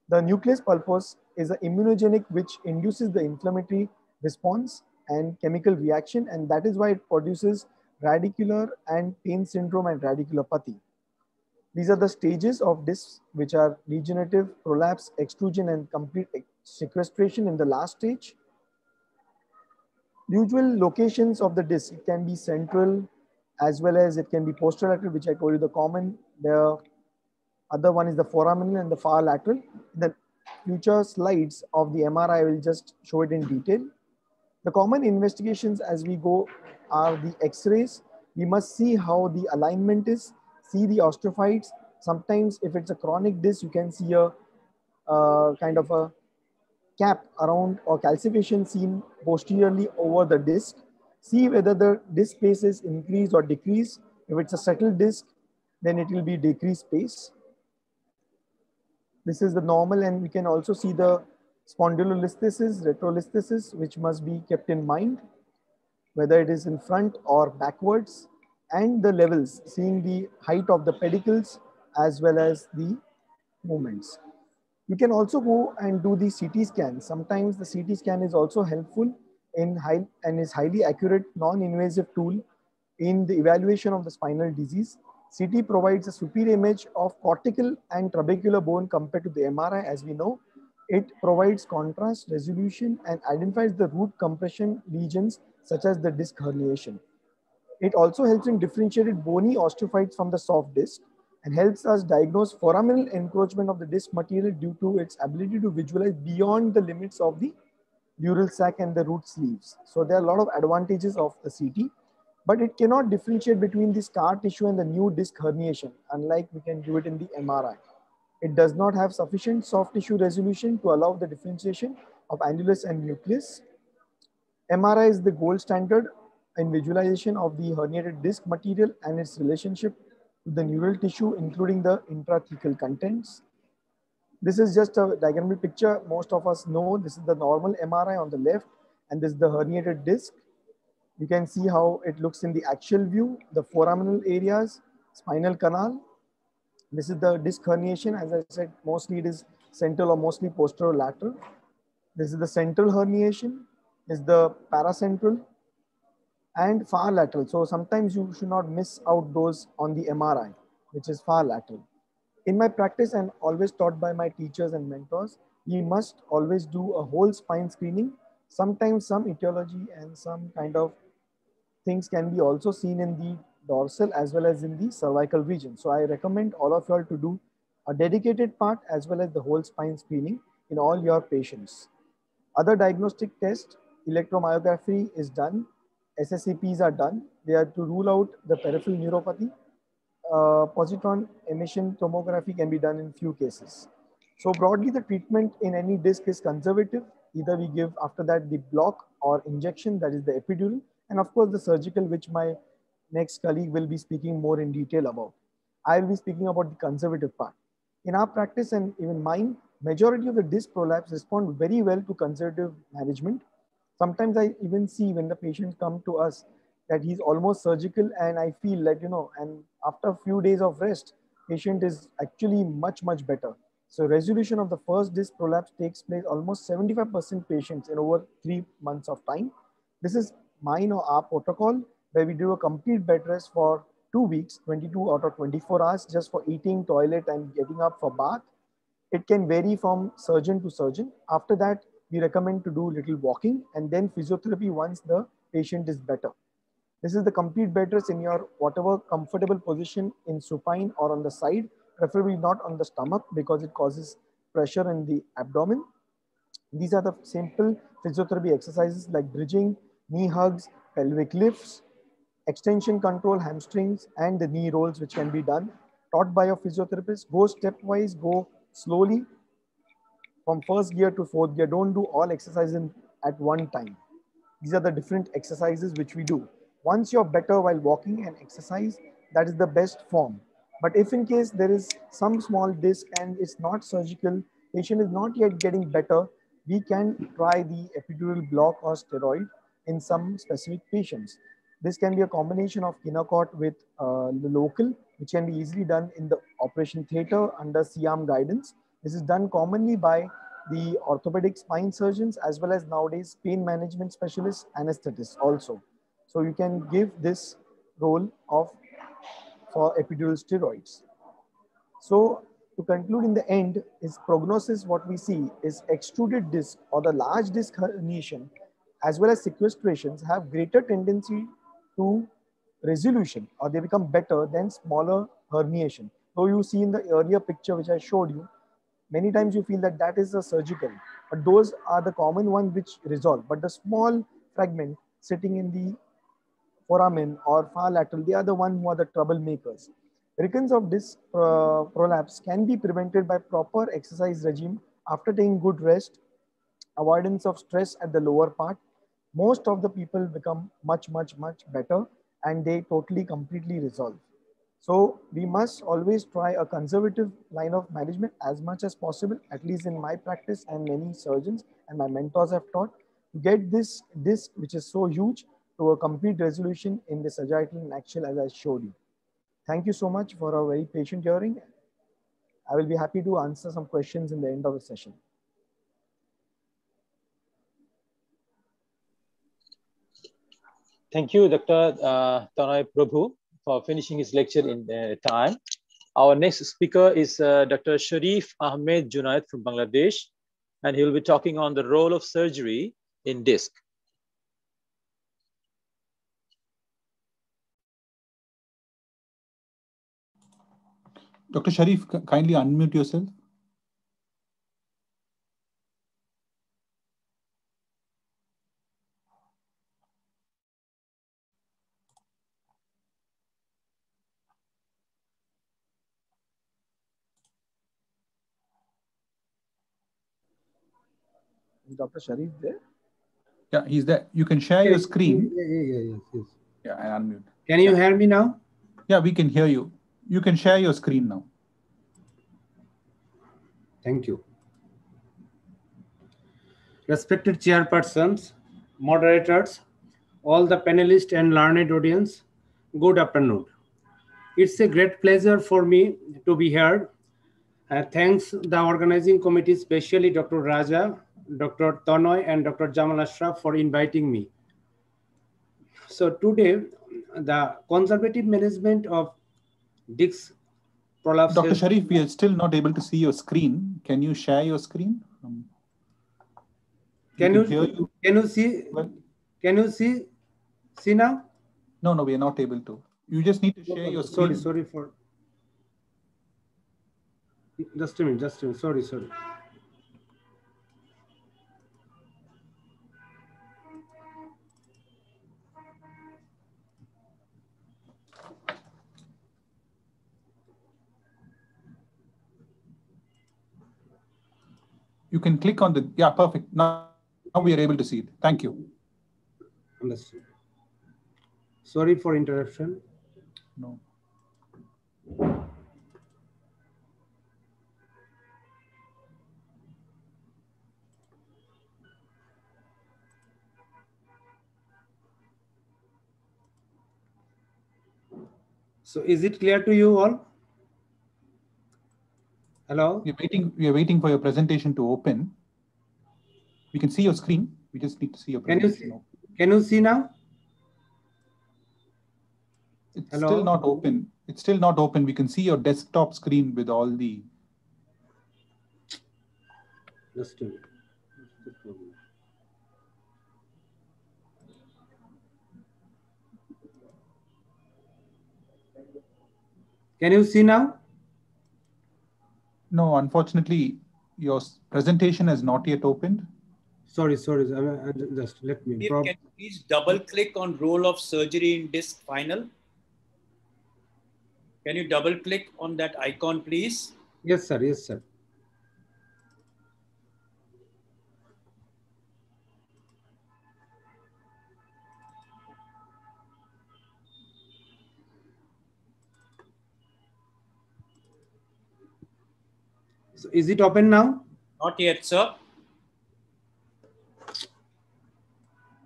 The nucleus pulposus is an immunogenic which induces the inflammatory response and chemical reaction and that is why it produces radicular and pain syndrome and radiculopathy. These are the stages of discs which are degenerative, prolapse, extrusion and complete sequestration in the last stage. Usual locations of the disc, it can be central as well as it can be posterolateral, which I told you the common. The other one is the foraminal and the far lateral. In the future slides of the MRI, I will just show it in detail. The common investigations as we go are the x-rays. We must see how the alignment is, see the osteophytes. Sometimes if it's a chronic disc, you can see a uh, kind of a cap around or calcification seen posteriorly over the disc. See whether the disc space is increased or decreased. If it's a settled disc, then it will be decreased space. This is the normal and we can also see the spondylolisthesis, retrolisthesis, which must be kept in mind, whether it is in front or backwards, and the levels, seeing the height of the pedicles as well as the movements. You can also go and do the CT scan. Sometimes the CT scan is also helpful in high and is highly accurate non-invasive tool in the evaluation of the spinal disease. CT provides a superior image of cortical and trabecular bone compared to the MRI as we know. It provides contrast, resolution and identifies the root compression lesions such as the disc herniation. It also helps in differentiated bony osteophytes from the soft disc and helps us diagnose foraminal encroachment of the disc material due to its ability to visualize beyond the limits of the dural sac and the root sleeves. So there are a lot of advantages of the CT, but it cannot differentiate between the scar tissue and the new disc herniation, unlike we can do it in the MRI. It does not have sufficient soft tissue resolution to allow the differentiation of annulus and nucleus. MRI is the gold standard in visualization of the herniated disc material and its relationship to the neural tissue, including the intrathecal contents. This is just a diagrammatic picture. Most of us know this is the normal MRI on the left, and this is the herniated disc. You can see how it looks in the axial view, the foraminal areas, spinal canal. This is the disc herniation. As I said, mostly it is central or mostly posterolateral. This is the central herniation. This is the paracentral and far lateral. So sometimes you should not miss out those on the MRI, which is far lateral. In my practice and always taught by my teachers and mentors, we must always do a whole spine screening. Sometimes some etiology and some kind of things can be also seen in the dorsal as well as in the cervical region. So I recommend all of you all to do a dedicated part as well as the whole spine screening in all your patients. Other diagnostic test, electromyography is done SSEPs are done. They are to rule out the peripheral neuropathy. Uh, positron emission tomography can be done in few cases. So broadly, the treatment in any disc is conservative. Either we give after that the block or injection, that is the epidural, and of course the surgical, which my next colleague will be speaking more in detail about. I will be speaking about the conservative part. In our practice and even mine, majority of the disc prolapse respond very well to conservative management sometimes i even see when the patients come to us that he's almost surgical and i feel like you know and after a few days of rest patient is actually much much better. So resolution of the first disc prolapse takes place almost 75% patients in over three months of time. This is mine or our protocol where we do a complete bed rest for two weeks 22 out of 24 hours just for eating toilet and getting up for bath. It can vary from surgeon to surgeon. After that we recommend to do little walking and then physiotherapy once the patient is better. This is the complete bed rest in your whatever comfortable position in supine or on the side, preferably not on the stomach because it causes pressure in the abdomen. These are the simple physiotherapy exercises like bridging, knee hugs, pelvic lifts, extension control, hamstrings, and the knee rolls, which can be done. taught by a physiotherapist. Go stepwise, go slowly from first gear to fourth gear. Don't do all exercises at one time. These are the different exercises which we do. Once you're better while walking and exercise, that is the best form. But if in case there is some small disc and it's not surgical, patient is not yet getting better, we can try the epidural block or steroid in some specific patients. This can be a combination of Kenacort with uh, the local, which can be easily done in the operation theater under C-arm guidance. This is done commonly by the orthopedic spine surgeons as well as nowadays pain management specialists, anesthetists also. So you can give this role of for epidural steroids. So to conclude in the end is prognosis what we see is extruded disc or the large disc herniation as well as sequestrations have greater tendency to resolution or they become better than smaller herniation. So you see in the earlier picture which I showed you, many times you feel that that is a surgical, but those are the common ones which resolve. But the small fragment sitting in the foramen or far lateral, they are the one who are the troublemakers. Recurrence of disc uh, prolapse can be prevented by proper exercise regime after taking good rest, avoidance of stress at the lower part. Most of the people become much, much, much better and they totally, completely resolve. So we must always try a conservative line of management as much as possible, at least in my practice and many surgeons and my mentors have taught to get this disc, which is so huge, to a complete resolution in the sagittal and axial as I showed you. Thank you so much for a very patient hearing. I will be happy to answer some questions in the end of the session. Thank you, Dr. Uh, Tanay Prabhu, for finishing his lecture in uh, time. Our next speaker is uh, Dr. Sharif Ahmed Junaid from Bangladesh, and he will be talking on the role of surgery in DISC. Dr. Sharif, kindly unmute yourself. Dr. Sharif there? Yeah, he's there. You can share your screen. Yeah, yeah, yeah, yes, yes. Yeah, and unmute. Can you hear me now? Yeah, we can hear you. You can share your screen now. Thank you. Respected chairpersons, moderators, all the panelists and learned audience, good afternoon. It's a great pleasure for me to be here. Uh, thanks the organizing committee, especially Dr. Raja, Dr. Tanoy, and Dr. Jamal Ashraf for inviting me. So today, the conservative management of disc prolapse. Dr. Sharif, we are still not able to see your screen. Can you share your screen? Um, can you, hear you? can you see can you see see now? No, no, we are not able to. You just need to share your screen. Sorry, sorry for just a minute, just a minute. Sorry, sorry. You can click on the, yeah, perfect. Now, now we are able to see it. Thank you. Understood. Sorry for interruption. No. So is it clear to you all? Hello? We're waiting, we are waiting for your presentation to open. We can see your screen. We just need to see your presentation. Can you see, can you see now? It's Hello? still not open. It's still not open. We can see your desktop screen with all the Just a minute. What's the problem? Can you see now? No, unfortunately, your presentation has not yet opened. Sorry, sorry. I- I- Just let me. Can prob- you please double click on role of surgery in disc final? Can you double click on that icon, please? Yes, sir. Yes, sir. So is it open now? Not yet, sir.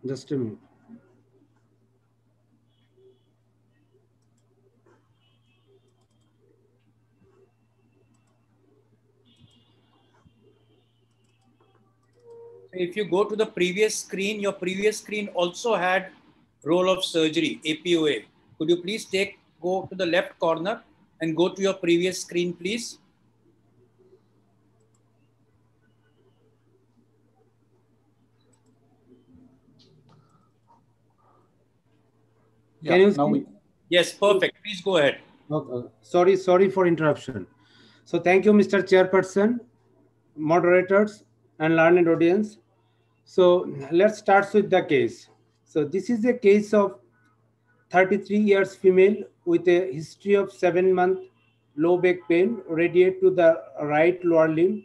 Just a minute. If you go to the previous screen, your previous screen also had role of surgery, APOA. Could you please take go to the left corner and go to your previous screen, please? Can you now we, Yes, perfect. Please go ahead. Okay. Sorry, sorry for interruption. So thank you, Mr. Chairperson, moderators, and learned audience. So let's start with the case. So this is a case of 33 years female with a history of seven month low back pain radiate to the right lower limb.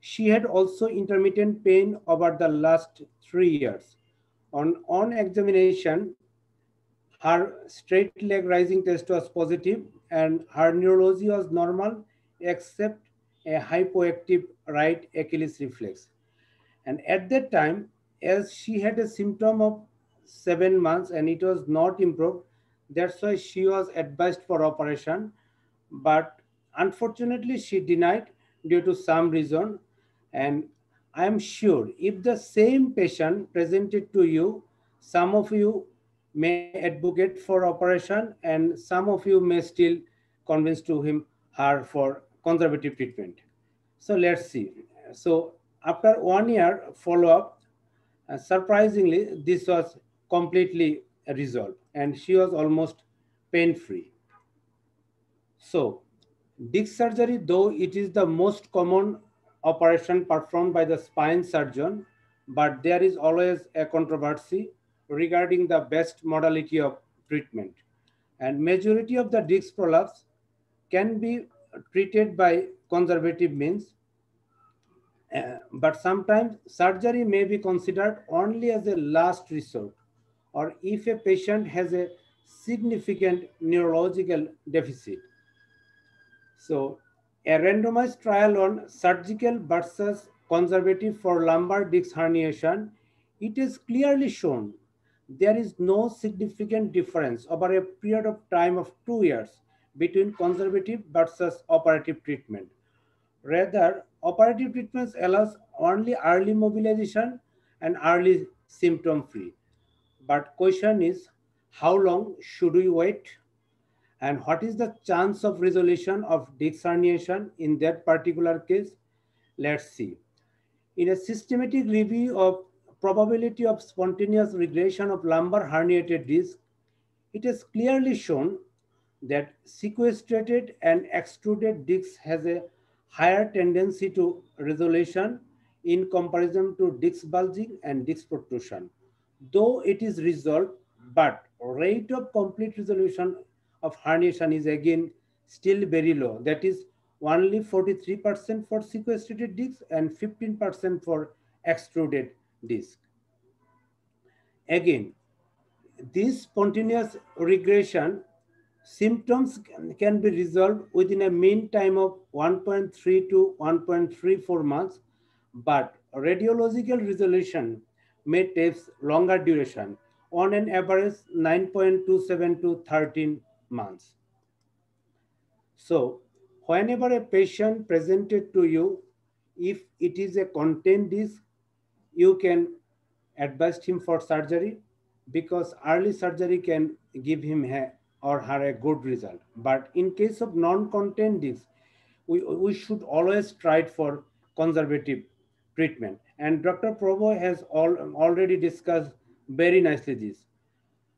She had also intermittent pain over the last three years. On, on examination, her straight leg rising test was positive and her neurology was normal except a hypoactive right Achilles reflex. And at that time, as she had a symptom of seven months and it was not improved, that's why she was advised for operation. But unfortunately, she denied due to some reason. And I'm sure if the same patient presented to you, some of you may advocate for operation and some of you may still convince to him her for conservative treatment. So let's see. So after one year follow-up, uh, surprisingly, this was completely resolved and she was almost pain-free. So disc surgery, though it is the most common operation performed by the spine surgeon, but there is always a controversy regarding the best modality of treatment. And majority of the disc prolapse can be treated by conservative means, uh, but sometimes surgery may be considered only as a last resort or if a patient has a significant neurological deficit. So a randomized trial on surgical versus conservative for lumbar disc herniation, it is clearly shown there is no significant difference over a period of time of two years between conservative versus operative treatment. Rather, operative treatments allows only early mobilization and early symptom free. But question is, how long should we wait? And what is the chance of resolution of disc herniation in that particular case? Let's see. In a systematic review of probability of spontaneous regression of lumbar herniated disc, it is clearly shown that sequestrated and extruded discs has a higher tendency to resolution in comparison to disc bulging and disc protrusion. Though it is resolved, but rate of complete resolution of herniation is again still very low. That is only 43% for sequestrated discs and 15% for extruded disc. Again, this spontaneous regression symptoms can be resolved within a mean time of 1.3 to 1.34 months, but radiological resolution may take longer duration, on an average 9.27 to 13 months. So whenever a patient presented to you, if it is a contained disc, you can advise him for surgery because early surgery can give him or her a good result. But in case of non-contained we, we should always try for conservative treatment. And Dr. Prabhu has all, already discussed very nicely this.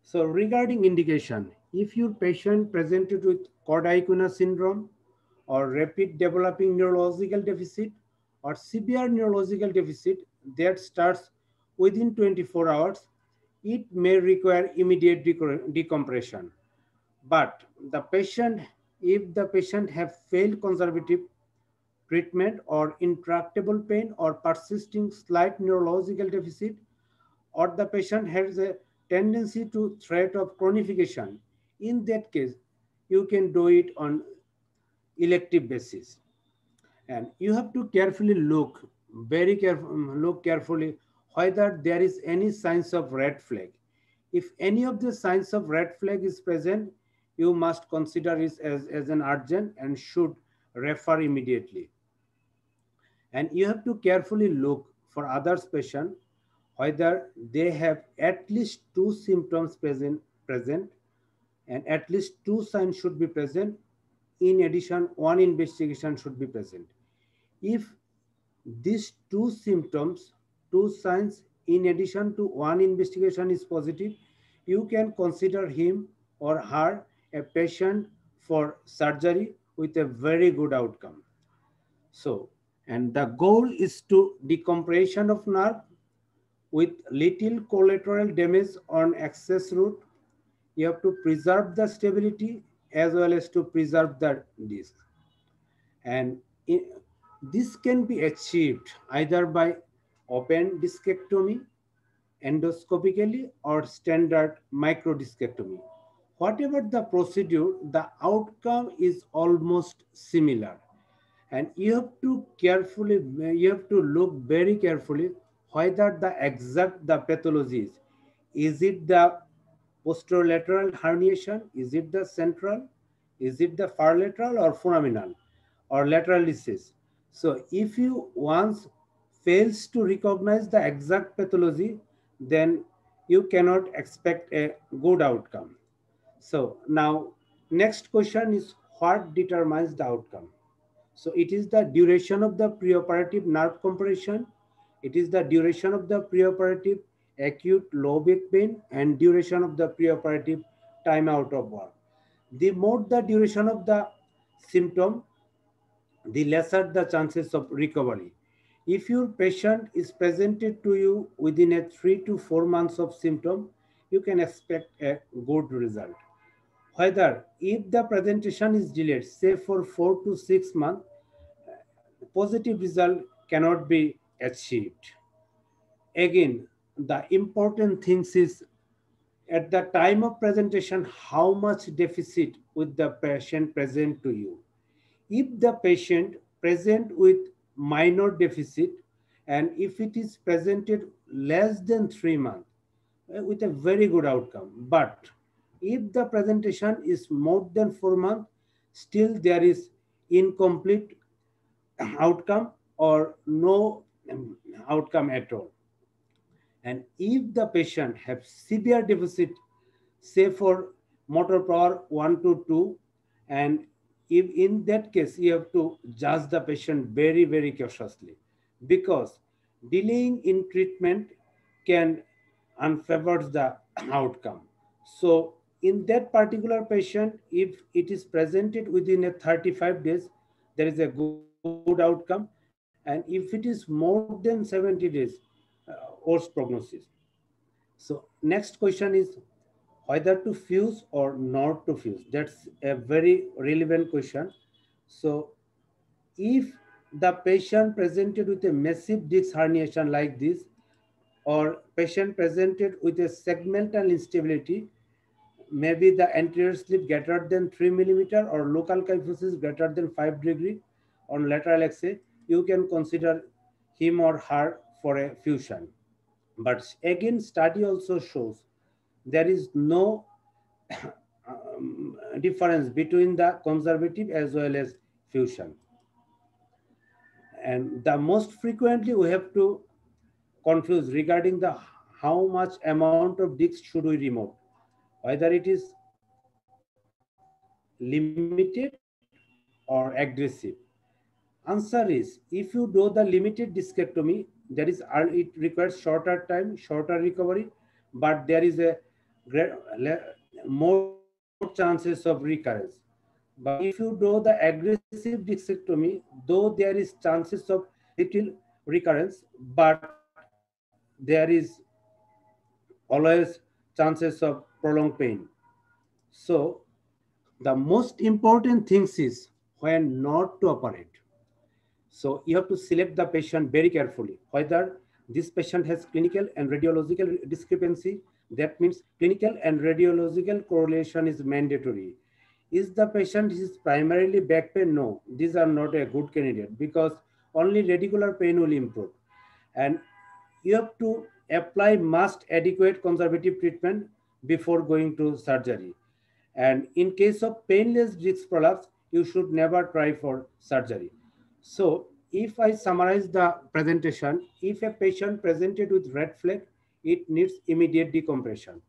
So regarding indication, if your patient presented with Cauda-Equina syndrome or rapid developing neurological deficit or severe neurological deficit that starts within 24 hours, it may require immediate decompression. But the patient if the patient have failed conservative treatment or intractable pain or persisting slight neurological deficit, or the patient has a tendency to threat of chronification. In that case, you can do it on elective basis. And you have to carefully look, very careful, um, look carefully whether there is any signs of red flag. If any of the signs of red flag is present, you must consider it as, as an urgent and should refer immediately. And you have to carefully look for others patient whether they have at least two symptoms present, present and at least two signs should be present. In addition, one investigation should be present. If these two symptoms, two signs, in addition to one investigation is positive, you can consider him or her a patient for surgery with a very good outcome. So, and the goal is to decompression of nerve with little collateral damage on access route. You have to preserve the stability as well as to preserve the disc. And in, this can be achieved either by open discectomy, endoscopically, or standard microdiscectomy whatever the procedure, the outcome is almost similar. And you have to carefully, you have to look very carefully whether the exact the pathology is. Is it the posterolateral herniation? Is it the central? Is it the far lateral or foraminal or lateral disease? So if you once fails to recognize the exact pathology, then you cannot expect a good outcome. So now next question is what determines the outcome? So it is the duration of the preoperative nerve compression. It is the duration of the preoperative acute low back pain and duration of the preoperative time out of work. The more the duration of the symptom, the lesser the chances of recovery. If your patient is presented to you within a three to four months of symptom, you can expect a good result whether if the presentation is delayed, say for four to six months, positive result cannot be achieved. Again, the important things is at the time of presentation, how much deficit with the patient present to you. If the patient present with minor deficit, and if it is presented less than three months, uh, with a very good outcome. But if the presentation is more than four months, still there is incomplete outcome or no outcome at all. And if the patient have severe deficit, say for motor power 1 to 2, and if in that case, you have to judge the patient very, very cautiously because delaying in treatment can unfavor the outcome. So in that particular patient, if it is presented within a 35 days, there is a good, good outcome. And if it is more than 70 days, uh, worse prognosis. So next question is whether to fuse or not to fuse. That's a very relevant question. So if the patient presented with a massive disc herniation like this, or patient presented with a segmental instability, maybe the anterior slip greater than 3 millimeter or local kyphosis greater than 5 degree on lateral axis, you can consider him or her for a fusion. But again, study also shows there is no um, difference between the conservative as well as fusion. And the most frequently we have to confuse regarding the how much amount of disc should we remove whether it is limited or aggressive. Answer is, if you do the limited discectomy, there is it requires shorter time, shorter recovery, but there is a more chances of recurrence. But if you do the aggressive discectomy, though there is chances of little recurrence, but there is always chances of prolonged pain. So The most important things is when not to operate. So you have to select the patient very carefully, whether this patient has clinical and radiological discrepancy. That means clinical and radiological correlation is mandatory. Is the patient is primarily back pain? No, these are not a good candidate because only radicular pain will improve. And you have to apply must adequate conservative treatment before going to surgery. And in case of painless disc prolapse, you should never try for surgery. So if I summarize the presentation, if a patient presented with red flag, it needs immediate decompression.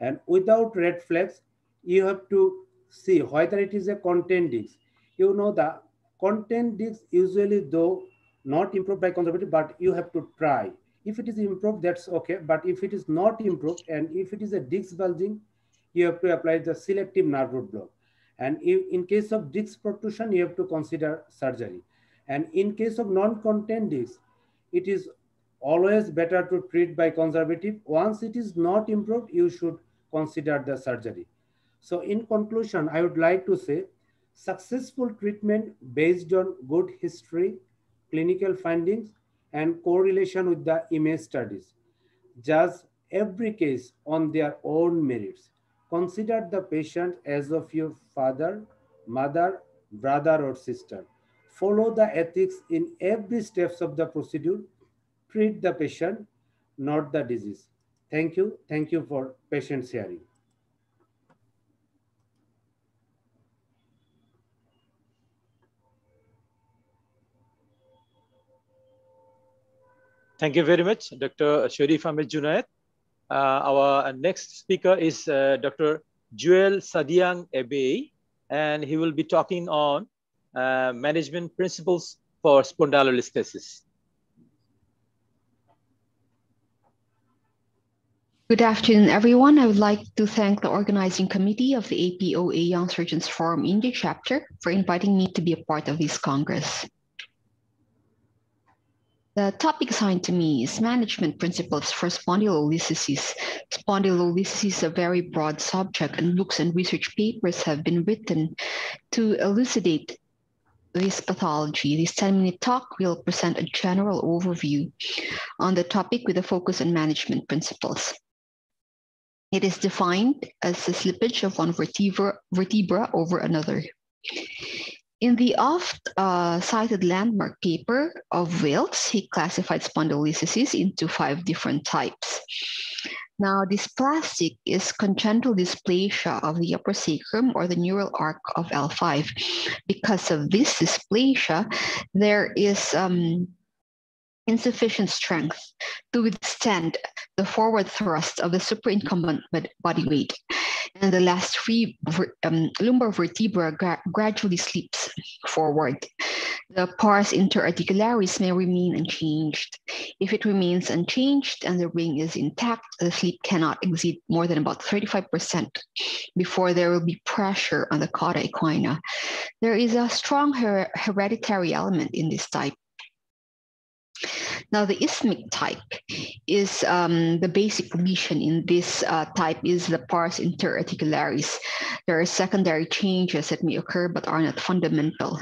And without red flags, you have to see whether it is a content disc. You know the content disc usually though not improved by conservative, but you have to try. If it is improved, that's okay. But if it is not improved, and if it is a disc bulging, you have to apply the selective nerve root block. And if, in case of disc protrusion, you have to consider surgery. And in case of non-content disc, it is always better to treat by conservative. Once it is not improved, you should consider the surgery. So in conclusion, I would like to say successful treatment based on good history, clinical findings, and correlation with the image studies. Judge every case on their own merits. Consider the patient as of your father, mother, brother, or sister. Follow the ethics in every steps of the procedure. Treat the patient, not the disease. Thank you. Thank you for patient sharing. Thank you very much, Dr. Sharif Ahmed Junaid. Uh, our next speaker is uh, Dr. Joel Sadiang Ebe, and he will be talking on uh, management principles for spondylolisthesis. Good afternoon, everyone. I would like to thank the organizing committee of the APOA Young Surgeons Forum India chapter for inviting me to be a part of this Congress. The topic assigned to me is management principles for spondylolisthesis. Spondylolisthesis is a very broad subject, and books and research papers have been written to elucidate this pathology. This 10 minute talk will present a general overview on the topic with a focus on management principles. It is defined as the slippage of one vertebra, vertebra over another. In the oft-cited uh, landmark paper of Wiltse, he classified spondylolisthesis into five different types. Now, dysplastic is congenital dysplasia of the upper sacrum or the neural arc of L5. Because of this dysplasia, there is um, insufficient strength to withstand the forward thrust of the superincumbent body weight and the last three um, lumbar vertebra gra gradually slips forward. The pars interarticularis may remain unchanged. If it remains unchanged and the ring is intact, the slip cannot exceed more than about 35% before there will be pressure on the cauda equina. There is a strong her hereditary element in this type. Now, the isthmic type is um, the basic lesion in this uh, type is the pars interarticularis. There are secondary changes that may occur but are not fundamental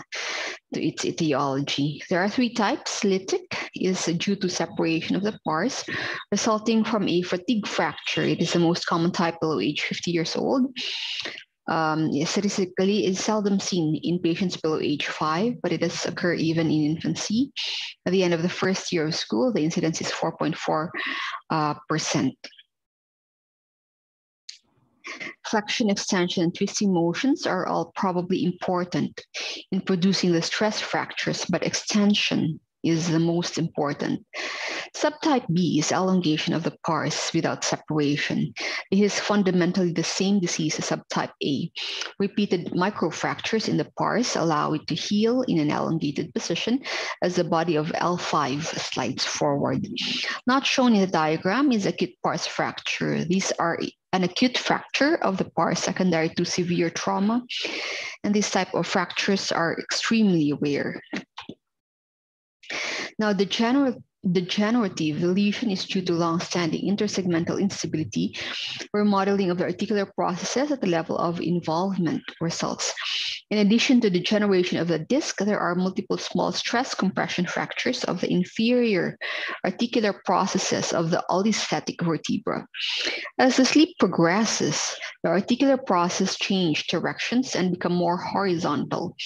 to its etiology. There are three types. Lytic is due to separation of the pars resulting from a fatigue fracture. It is the most common type below age 50 years old um, statistically is seldom seen in patients below age five, but it does occur even in infancy. At the end of the first year of school, the incidence is 4.4 uh, percent. Flexion, extension, and twisting motions are all probably important in producing the stress fractures, but extension is the most important. Subtype B is elongation of the pars without separation. It is fundamentally the same disease as subtype A. Repeated microfractures in the pars allow it to heal in an elongated position as the body of L5 slides forward. Not shown in the diagram is acute pars fracture. These are an acute fracture of the pars secondary to severe trauma, and these type of fractures are extremely rare. Now, the general degenerative, lesion is due to long-standing intersegmental instability, remodeling of the articular processes at the level of involvement results. In addition to degeneration of the disc, there are multiple small stress compression fractures of the inferior articular processes of the olisthetic vertebra. As the sleep progresses, the articular process change directions and become more horizontal,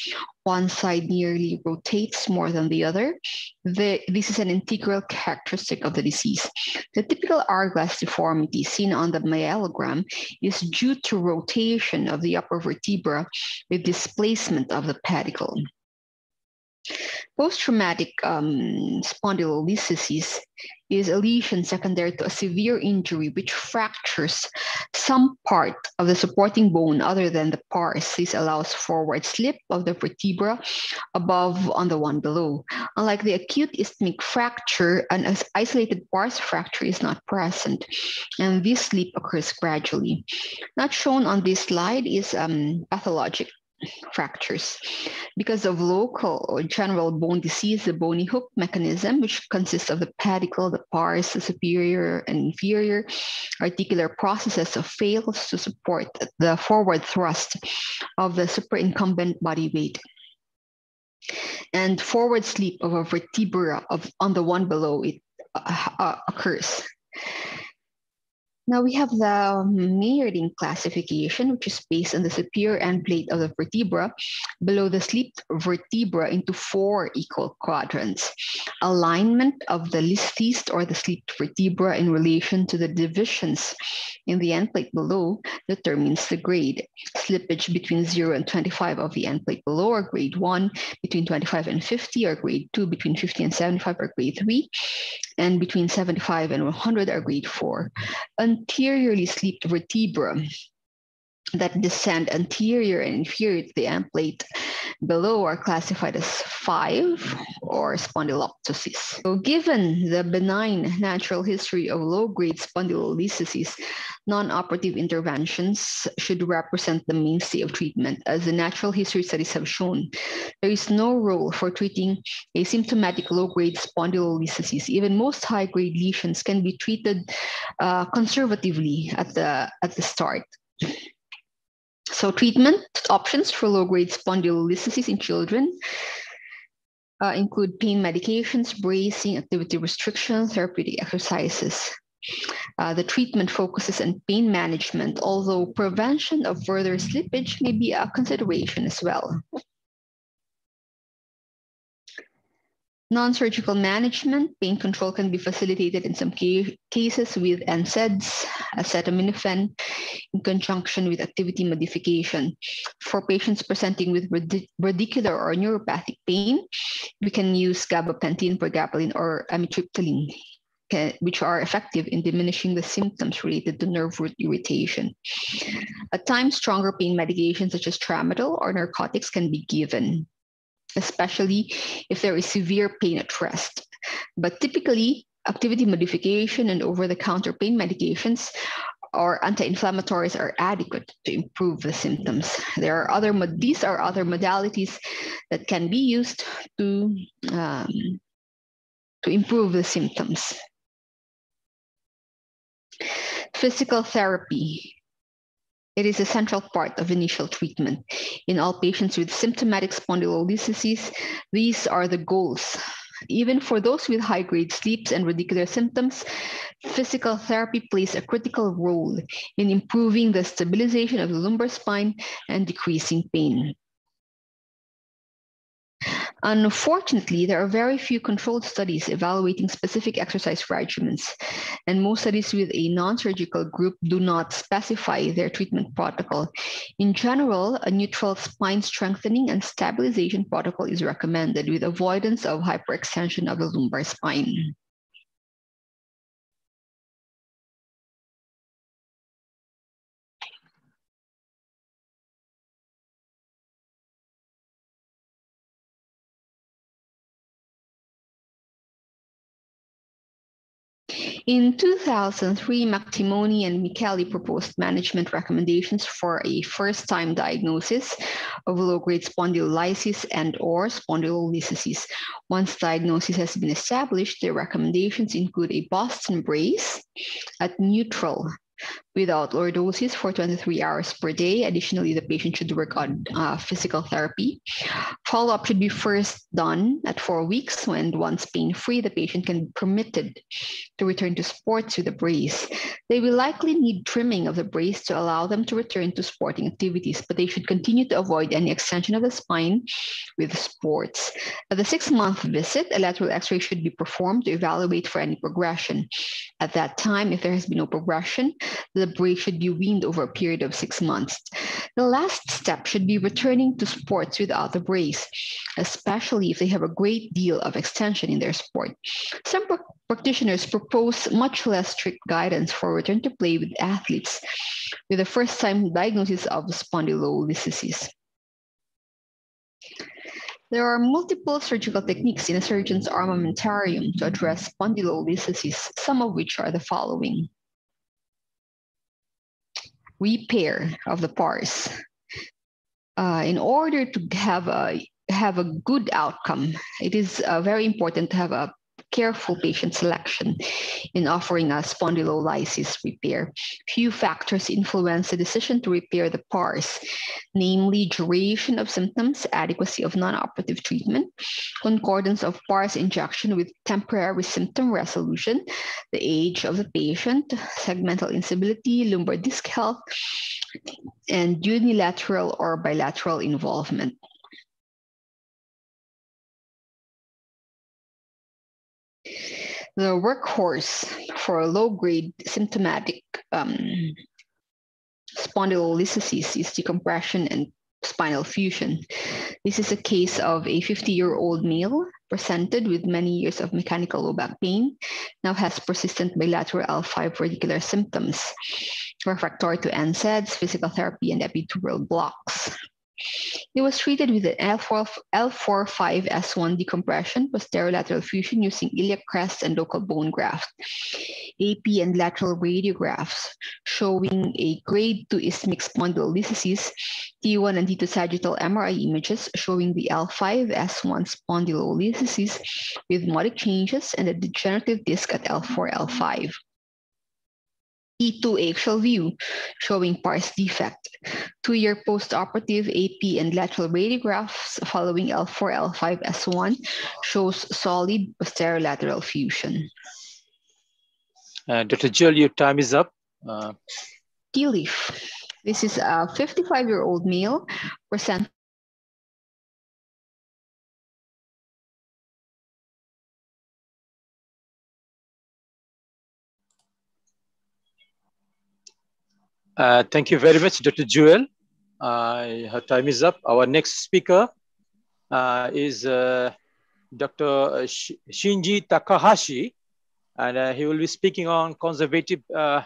one side nearly rotates more than the other. The, this is an integral characteristic of the disease. The typical hourglass deformity seen on the myelogram is due to rotation of the upper vertebra with displacement of the pedicle. Post-traumatic um, spondylolisthesis is a lesion secondary to a severe injury which fractures some part of the supporting bone other than the pars. This allows forward slip of the vertebra above on the one below. Unlike the acute isthmic fracture, an isolated pars fracture is not present, and this slip occurs gradually. Not shown on this slide is um, pathologic fractures. Because of local or general bone disease, the bony hook mechanism, which consists of the pedicle, the pars, the superior and inferior articular processes, fails to support the forward thrust of the superincumbent body weight. And forward slip of a vertebra of on the one below it uh, uh, occurs. Now we have the Meyerding classification, which is based on the superior end plate of the vertebra below the sleep vertebra into four equal quadrants. Alignment of the listheast or the sleep vertebra in relation to the divisions in the end plate below determines the grade. Slippage between 0 and 25 of the end plate below are grade 1, between 25 and 50 are grade 2, between 50 and 75 are grade 3, and between 75 and 100 are grade 4 anteriorly sleeped vertebra that descend anterior and inferior to the end plate below are classified as five or spondyloptosis. So given the benign natural history of low-grade spondylolisthesis, non-operative interventions should represent the mainstay of treatment. As the natural history studies have shown, there is no role for treating asymptomatic low-grade spondylolisthesis. Even most high-grade lesions can be treated uh, conservatively at the, at the start. So treatment options for low-grade spondylolisthesis in children uh, include pain medications, bracing, activity restriction, therapeutic exercises. Uh, the treatment focuses on pain management, although prevention of further slippage may be a consideration as well. Non-surgical management, pain control can be facilitated in some ca cases with NSAIDs, acetaminophen, in conjunction with activity modification. For patients presenting with radicular or neuropathic pain, we can use gabapentin, pregabalin, or amitriptyline, which are effective in diminishing the symptoms related to nerve root irritation. At times, stronger pain medications such as tramadol or narcotics can be given especially if there is severe pain at rest. But typically, activity modification and over-the-counter pain medications or anti-inflammatories are adequate to improve the symptoms. There are other these are other modalities that can be used to um, to improve the symptoms. Physical therapy it is a central part of initial treatment. In all patients with symptomatic spondylolisthesis, these are the goals. Even for those with high-grade sleeps and radicular symptoms, physical therapy plays a critical role in improving the stabilization of the lumbar spine and decreasing pain. Unfortunately, there are very few controlled studies evaluating specific exercise regimens, and most studies with a non-surgical group do not specify their treatment protocol. In general, a neutral spine strengthening and stabilization protocol is recommended with avoidance of hyperextension of the lumbar spine. In 2003, McTimoney and Micheli proposed management recommendations for a first-time diagnosis of low-grade spondylolysis and or spondylolisthesis. Once diagnosis has been established, the recommendations include a Boston brace at neutral without lordosis for 23 hours per day. Additionally, the patient should work on uh, physical therapy. Follow up should be first done at four weeks, when once pain free, the patient can be permitted to return to sports with a brace. They will likely need trimming of the brace to allow them to return to sporting activities, but they should continue to avoid any extension of the spine with sports. At the six month visit, a lateral x ray should be performed to evaluate for any progression. At that time, if there has been no progression, brace should be weaned over a period of six months. The last step should be returning to sports without the brace, especially if they have a great deal of extension in their sport. Some practitioners propose much less strict guidance for return to play with athletes with a first time diagnosis of spondylolisthesis. There are multiple surgical techniques in a surgeon's armamentarium to address spondylolisthesis, some of which are the following repair of the pars. Uh, in order to have a have a good outcome, it is uh, very important to have a careful patient selection in offering a spondylolysis repair. Few factors influence the decision to repair the pars, namely duration of symptoms, adequacy of non-operative treatment, concordance of pars injection with temporary symptom resolution, the age of the patient, segmental instability, lumbar disc health, and unilateral or bilateral involvement. The workhorse for low-grade symptomatic um, spondylolisthesis is decompression and spinal fusion. This is a case of a 50-year-old male presented with many years of mechanical low back pain, now has persistent bilateral L5 radicular symptoms, refractory to NSAIDs, physical therapy, and epidural blocks. He was treated with an L4, L4-5S1 decompression, posterolateral fusion using iliac crest and local bone graft, AP and lateral radiographs showing a grade 2 isthmic spondylolisthesis, T1 and T2 sagittal MRI images showing the L5S1 spondylolisthesis with modic changes and a degenerative disc at L4, L5. T2 axial view showing pars defect. Two-year post-operative AP and lateral radiographs following L4, L5, S1 shows solid posterolateral fusion. Uh, Dr. Jill, your time is up. Uh, TLIF. This is a 55-year-old male present Uh, thank you very much, Dr. Jewel. Uh, her time is up. Our next speaker uh, is uh, Dr. Sh Shinji Takahashi, and uh, he will be speaking on conservative uh,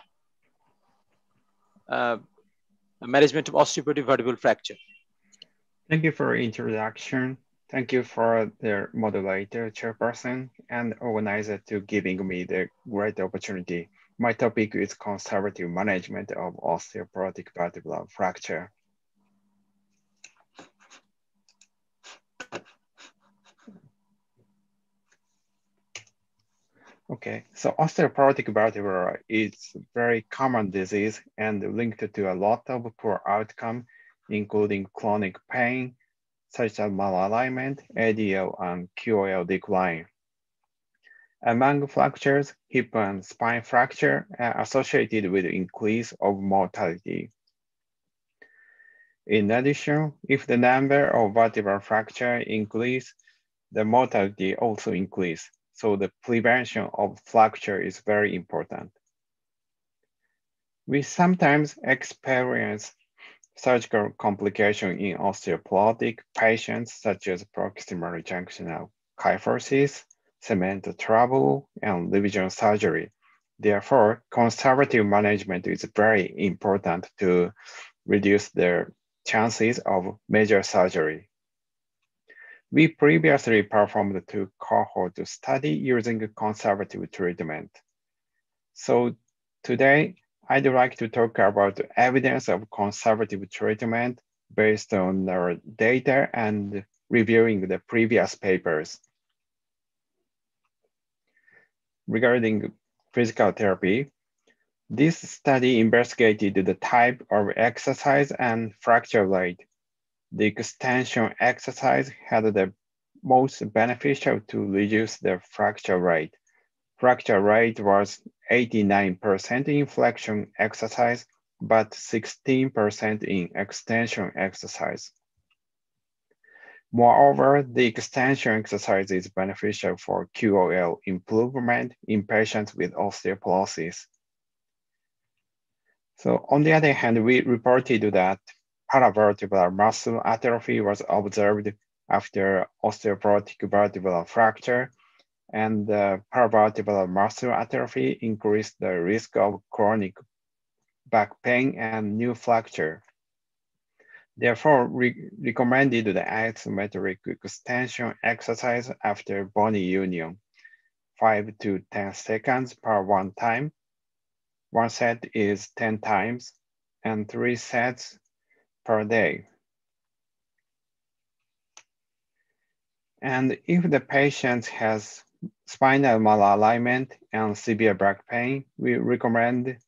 management of osteoporotic vertebral fracture. Thank you for introduction. Thank you for the moderator, chairperson, and organizer to giving me the great opportunity my topic is conservative management of osteoporotic vertebral fracture. Okay, so osteoporotic vertebra is very common disease and linked to a lot of poor outcome, including chronic pain, such as malalignment, ADL, and QOL decline. Among fractures, hip and spine fracture are associated with increase of mortality. In addition, if the number of vertebral fracture increase, the mortality also increase. So the prevention of fracture is very important. We sometimes experience surgical complication in osteoporotic patients such as proximal junctional kyphosis, cement trouble, and revision surgery. Therefore, conservative management is very important to reduce the chances of major surgery. We previously performed two cohort study using conservative treatment. So today, I'd like to talk about evidence of conservative treatment based on our data and reviewing the previous papers. Regarding physical therapy, this study investigated the type of exercise and fracture rate. The extension exercise had the most beneficial to reduce the fracture rate. Fracture rate was 89% in flexion exercise, but 16% in extension exercise. Moreover, the extension exercise is beneficial for QOL improvement in patients with osteoporosis. So on the other hand, we reported that paravertebral muscle atrophy was observed after osteoporotic vertebral fracture and paravertebral muscle atrophy increased the risk of chronic back pain and new fracture. Therefore, we recommended the asymmetric extension exercise after bony union, 5 to 10 seconds per one time. One set is 10 times and three sets per day. And if the patient has spinal malalignment and severe back pain, we recommend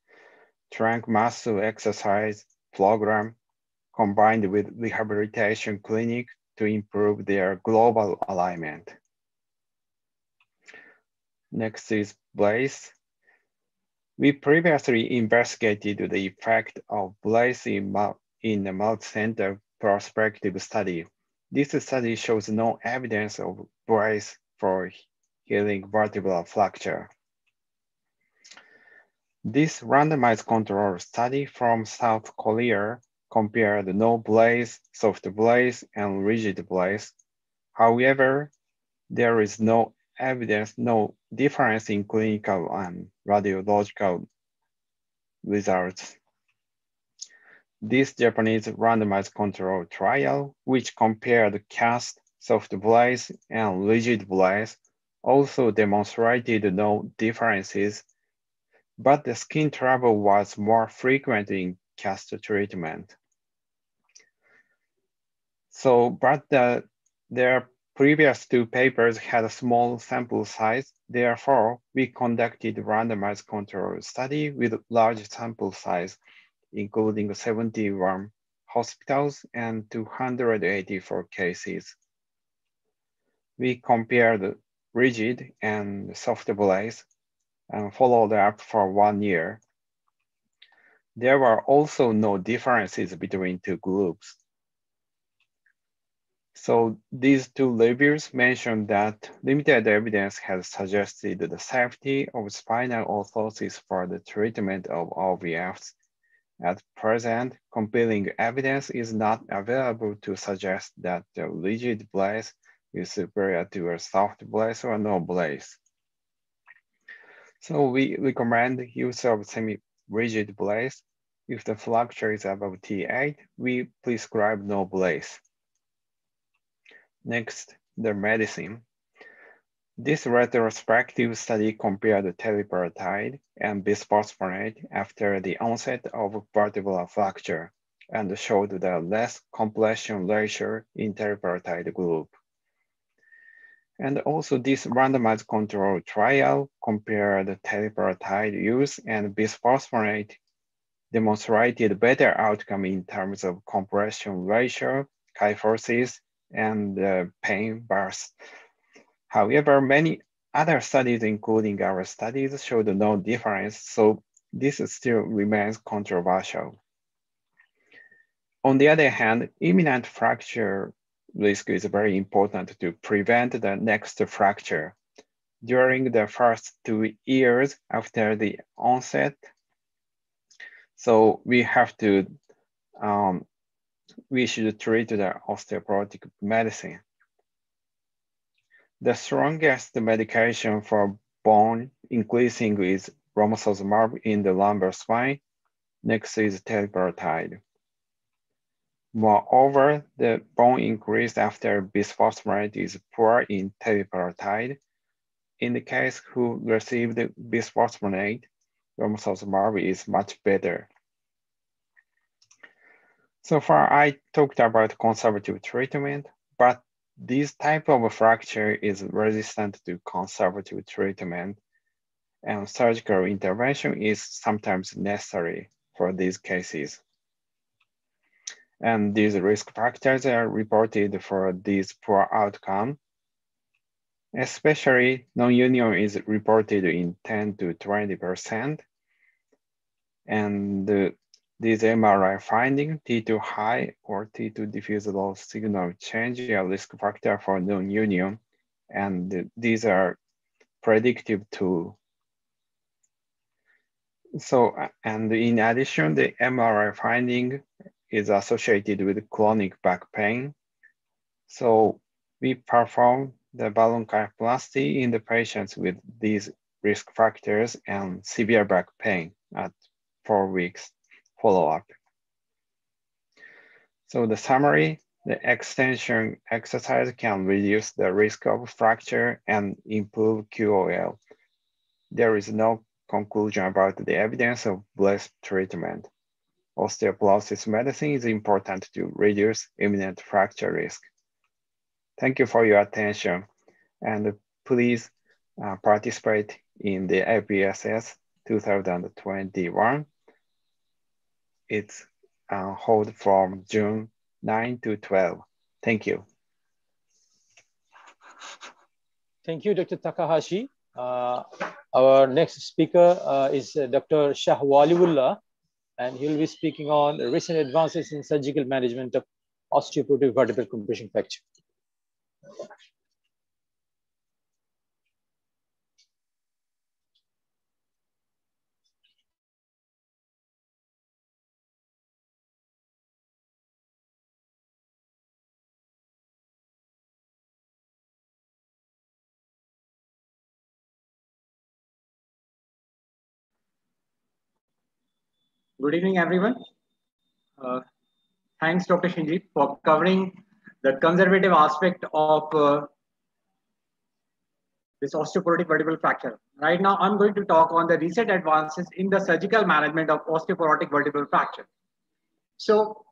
trunk muscle exercise program combined with rehabilitation clinic to improve their global alignment. Next is brace. We previously investigated the effect of brace in, in a multi-center prospective study. This study shows no evidence of brace for healing vertebral fracture. This randomized control study from South Korea compared no brace, soft brace, and rigid brace. However, there is no evidence, no difference in clinical and radiological results. This Japanese randomized control trial, which compared cast, soft brace, and rigid brace, also demonstrated no differences, but the skin trouble was more frequent in cast treatment. So, but the, their previous two papers had a small sample size. Therefore, we conducted randomized control study with large sample size, including 71 hospitals and 284 cases. We compared rigid and soft brace and followed up for one year. There were also no differences between two groups. So these two reviews mentioned that limited evidence has suggested the safety of spinal orthosis for the treatment of OVFs. At present, compelling evidence is not available to suggest that the rigid brace is superior to a soft brace or no brace. So we recommend use of semi-rigid brace. If the fracture is above T8, we prescribe no brace. Next, the medicine. This retrospective study compared teriparatide and bisphosphonate after the onset of vertebral fracture and showed the less compression ratio in teriparatide group. And also this randomized control trial compared teriparatide use and bisphosphonate demonstrated better outcome in terms of compression ratio, kyphosis, and uh, pain burst. However, many other studies, including our studies, showed no difference, so this still remains controversial. On the other hand, imminent fracture risk is very important to prevent the next fracture. During the first two years after the onset, so we have to, um, we should treat the osteoporotic medicine. The strongest medication for bone increasing is romosozumab in the lumbar spine. Next is teriparatide. Moreover, the bone increase after bisphosphonate is poor in teriparatide. In the case who received bisphosphonate, Marvi is much better. So far, I talked about conservative treatment, but this type of fracture is resistant to conservative treatment and surgical intervention is sometimes necessary for these cases. And these risk factors are reported for this poor outcome. Especially non-union is reported in 10 to 20%. And these MRI finding T2 high or T2 diffuse low signal change a risk factor for non-union. And these are predictive to so, and in addition, the MRI finding is associated with chronic back pain. So we perform the balloon kyphoplasty in the patients with these risk factors and severe back pain at four weeks follow-up. So the summary, the extension exercise can reduce the risk of fracture and improve QOL. There is no conclusion about the evidence of blessed treatment. Osteoporosis medicine is important to reduce imminent fracture risk. Thank you for your attention and please uh, participate in the APSS 2021. It's uh, held from June 9 to 12. Thank you. Thank you, Dr. Takahashi. Uh, our next speaker uh, is uh, Dr. Shah Waliullah, and he'll be speaking on recent advances in surgical management of osteoporotic vertebral compression fracture. Good evening, everyone. Uh, thanks, Dr. Shinji, for covering the conservative aspect of uh, this osteoporotic vertebral fracture. Right now, I'm going to talk on the recent advances in the surgical management of osteoporotic vertebral fracture. So,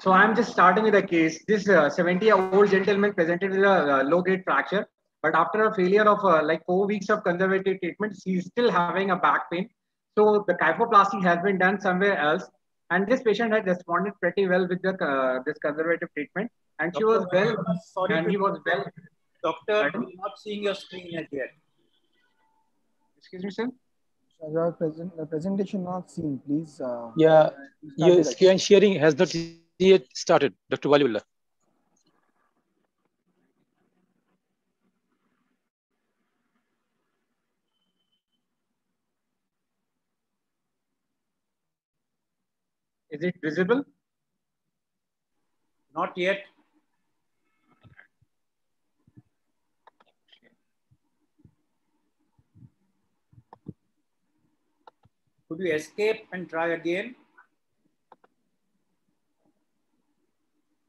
So I'm just starting with a case. This 70-year-old uh, gentleman presented with a uh, low-grade fracture, but after a failure of uh, like four weeks of conservative treatment, he's still having a back pain. So the kyphoplasty has been done somewhere else, and this patient had responded pretty well with the uh, this conservative treatment, and Doctor, she was well, sorry and he was well. Doctor, I'm not seeing your screen yet. Excuse me, sir. Your present, presentation not seen, please. Uh, yeah, your screen sharing has not yet started, Dr. Waliullah. Is it visible? Not yet. Could you escape and try again?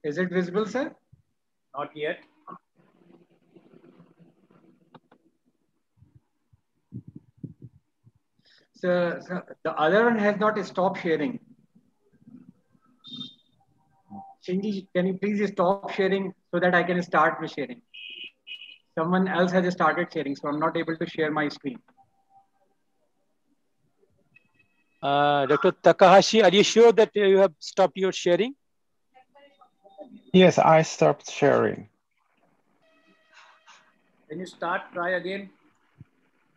Is it visible, sir? Not yet. So, so, the other one has not stopped sharing. Shinji, can you please stop sharing so that I can start with sharing? Someone else has started sharing, so I'm not able to share my screen. Uh, Dr. Takahashi, are you sure that you have stopped your sharing? Yes, I stopped sharing. Can you start, try again?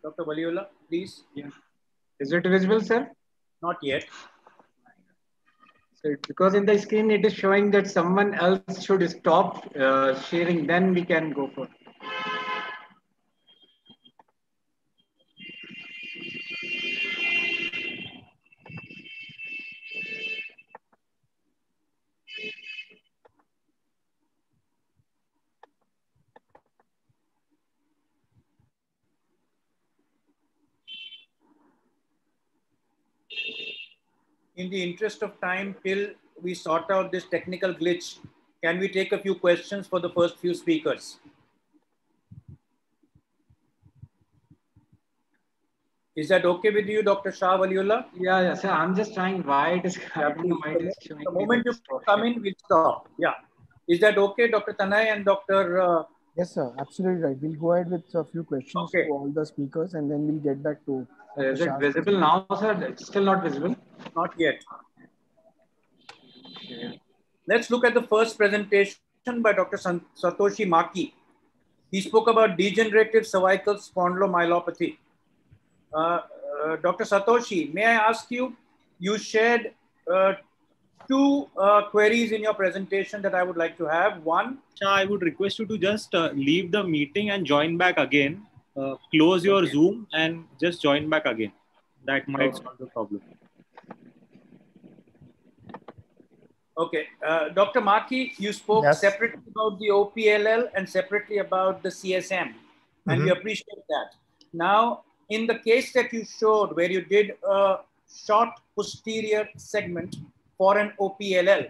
Dr. Waliullah, please. Yeah. Is it visible, sir? Not yet. So because in the screen it is showing that someone else should stop uh, sharing, then we can go for. In the interest of time, till we sort out this technical glitch, can we take a few questions for the first few speakers? Is that okay with you, Dr. Shah Waliullah? Yeah, yeah, sir. I'm just trying why it is happening. Why it is showing The moment you come in, we'll stop. Yeah. Is that okay, Dr. Tanay and Dr. Uh, Yes, sir. Absolutely right. We'll go ahead with a few questions Okay. to all the speakers and then we'll get back to. Is it visible now, sir? It's still not visible. Not yet. Let's look at the first presentation by Dr. Satoshi Maki. He spoke about degenerative cervical spondylomyelopathy. Uh, uh, Dr. Satoshi, may I ask you, you shared uh, two uh, queries in your presentation that I would like to have. One, I would request you to just uh, leave the meeting and join back again. Uh, close your Zoom and just join back again. That might solve the problem. Okay, uh, Dr. Maki, you spoke Yes. separately about the OPLL and separately about the CSM, and we Mhm. appreciate that. Now, in the case that you showed where you did a short posterior segment for an OPLL,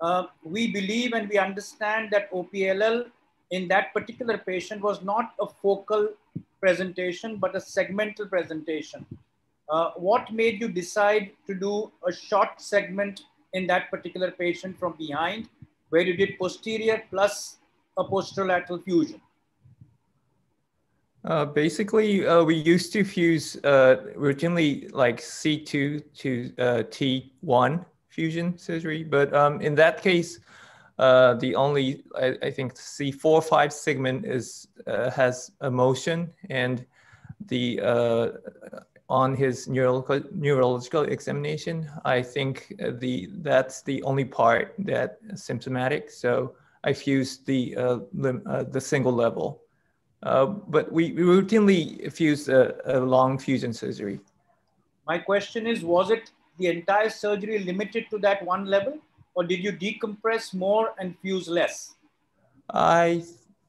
uh, we believe and we understand that OPLL in that particular patient was not a focal presentation, but a segmental presentation. Uh, what made you decide to do a short segment in that particular patient from behind, where you did posterior plus a posterolateral fusion? Uh, basically, uh, we used to fuse uh, originally like C2 to uh, T1 fusion surgery, but um, in that case, uh, the only I, I think C4 5 segment is uh, has a motion, and the uh, on his neurological neurological examination, I think the that's the only part that symptomatic. So I fused the uh, lim- uh, the single level. But we, we routinely fuse a, a long fusion surgery. My question is, was it the entire surgery limited to that one level, or did you decompress more and fuse less? I,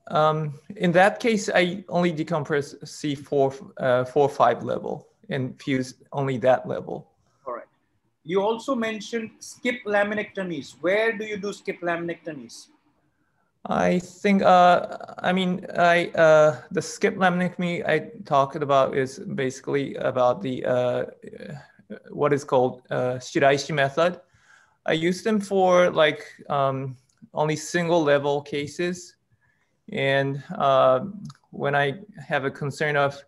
um, in that case, I only decompress C4, uh, 4, 5 level and fuse only that level. All right. You also mentioned skip laminectomies. Where do you do skip laminectomies? I think, uh, I mean, I uh, the skip laminectomy I talked about is basically about the uh, what is called uh, Shiraishi method. I use them for like um, only single level cases, and uh, when I have a concern of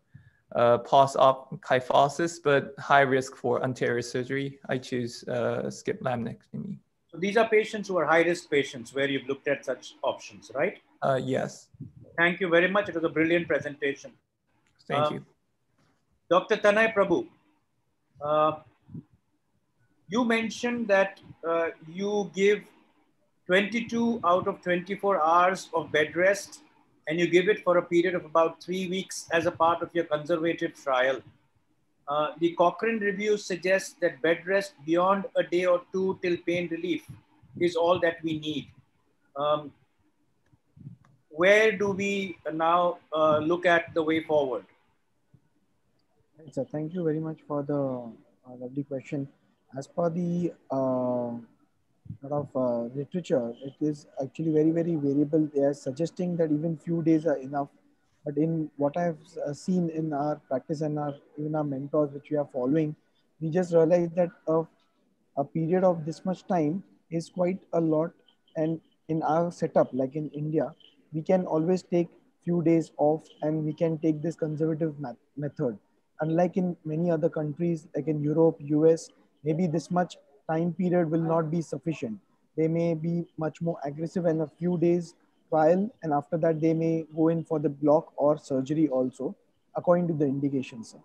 uh, post-op kyphosis but high risk for anterior surgery, I choose uh, skip laminectomy. So these are patients who are high risk patients where you've looked at such options, right? Uh, yes, Thank you very much. It was a brilliant presentation. thank Um, you. Dr. Tanay Prabhu, uh, you mentioned that uh, you give 22 out of 24 hours of bed rest and you give it for a period of about three weeks as a part of your conservative trial. Uh, the Cochrane review suggests that bed rest beyond a day or two till pain relief is all that we need. Um, where do we now uh, look at the way forward? Sir. Thank you very much for the uh, lovely question. As per the uh, sort of uh, literature, it is actually very, very variable. They are suggesting that even few days are enough. But in what I've uh, seen in our practice and our even our mentors, which we are following, we just realized that a, a period of this much time is quite a lot. And in our setup, like in India, we can always take few days off and we can take this conservative method unlike in many other countries like in europe us maybe this much time period will not be sufficient. They may be much more aggressive and a few days trial and after that they may go in for the block or surgery also according to the indications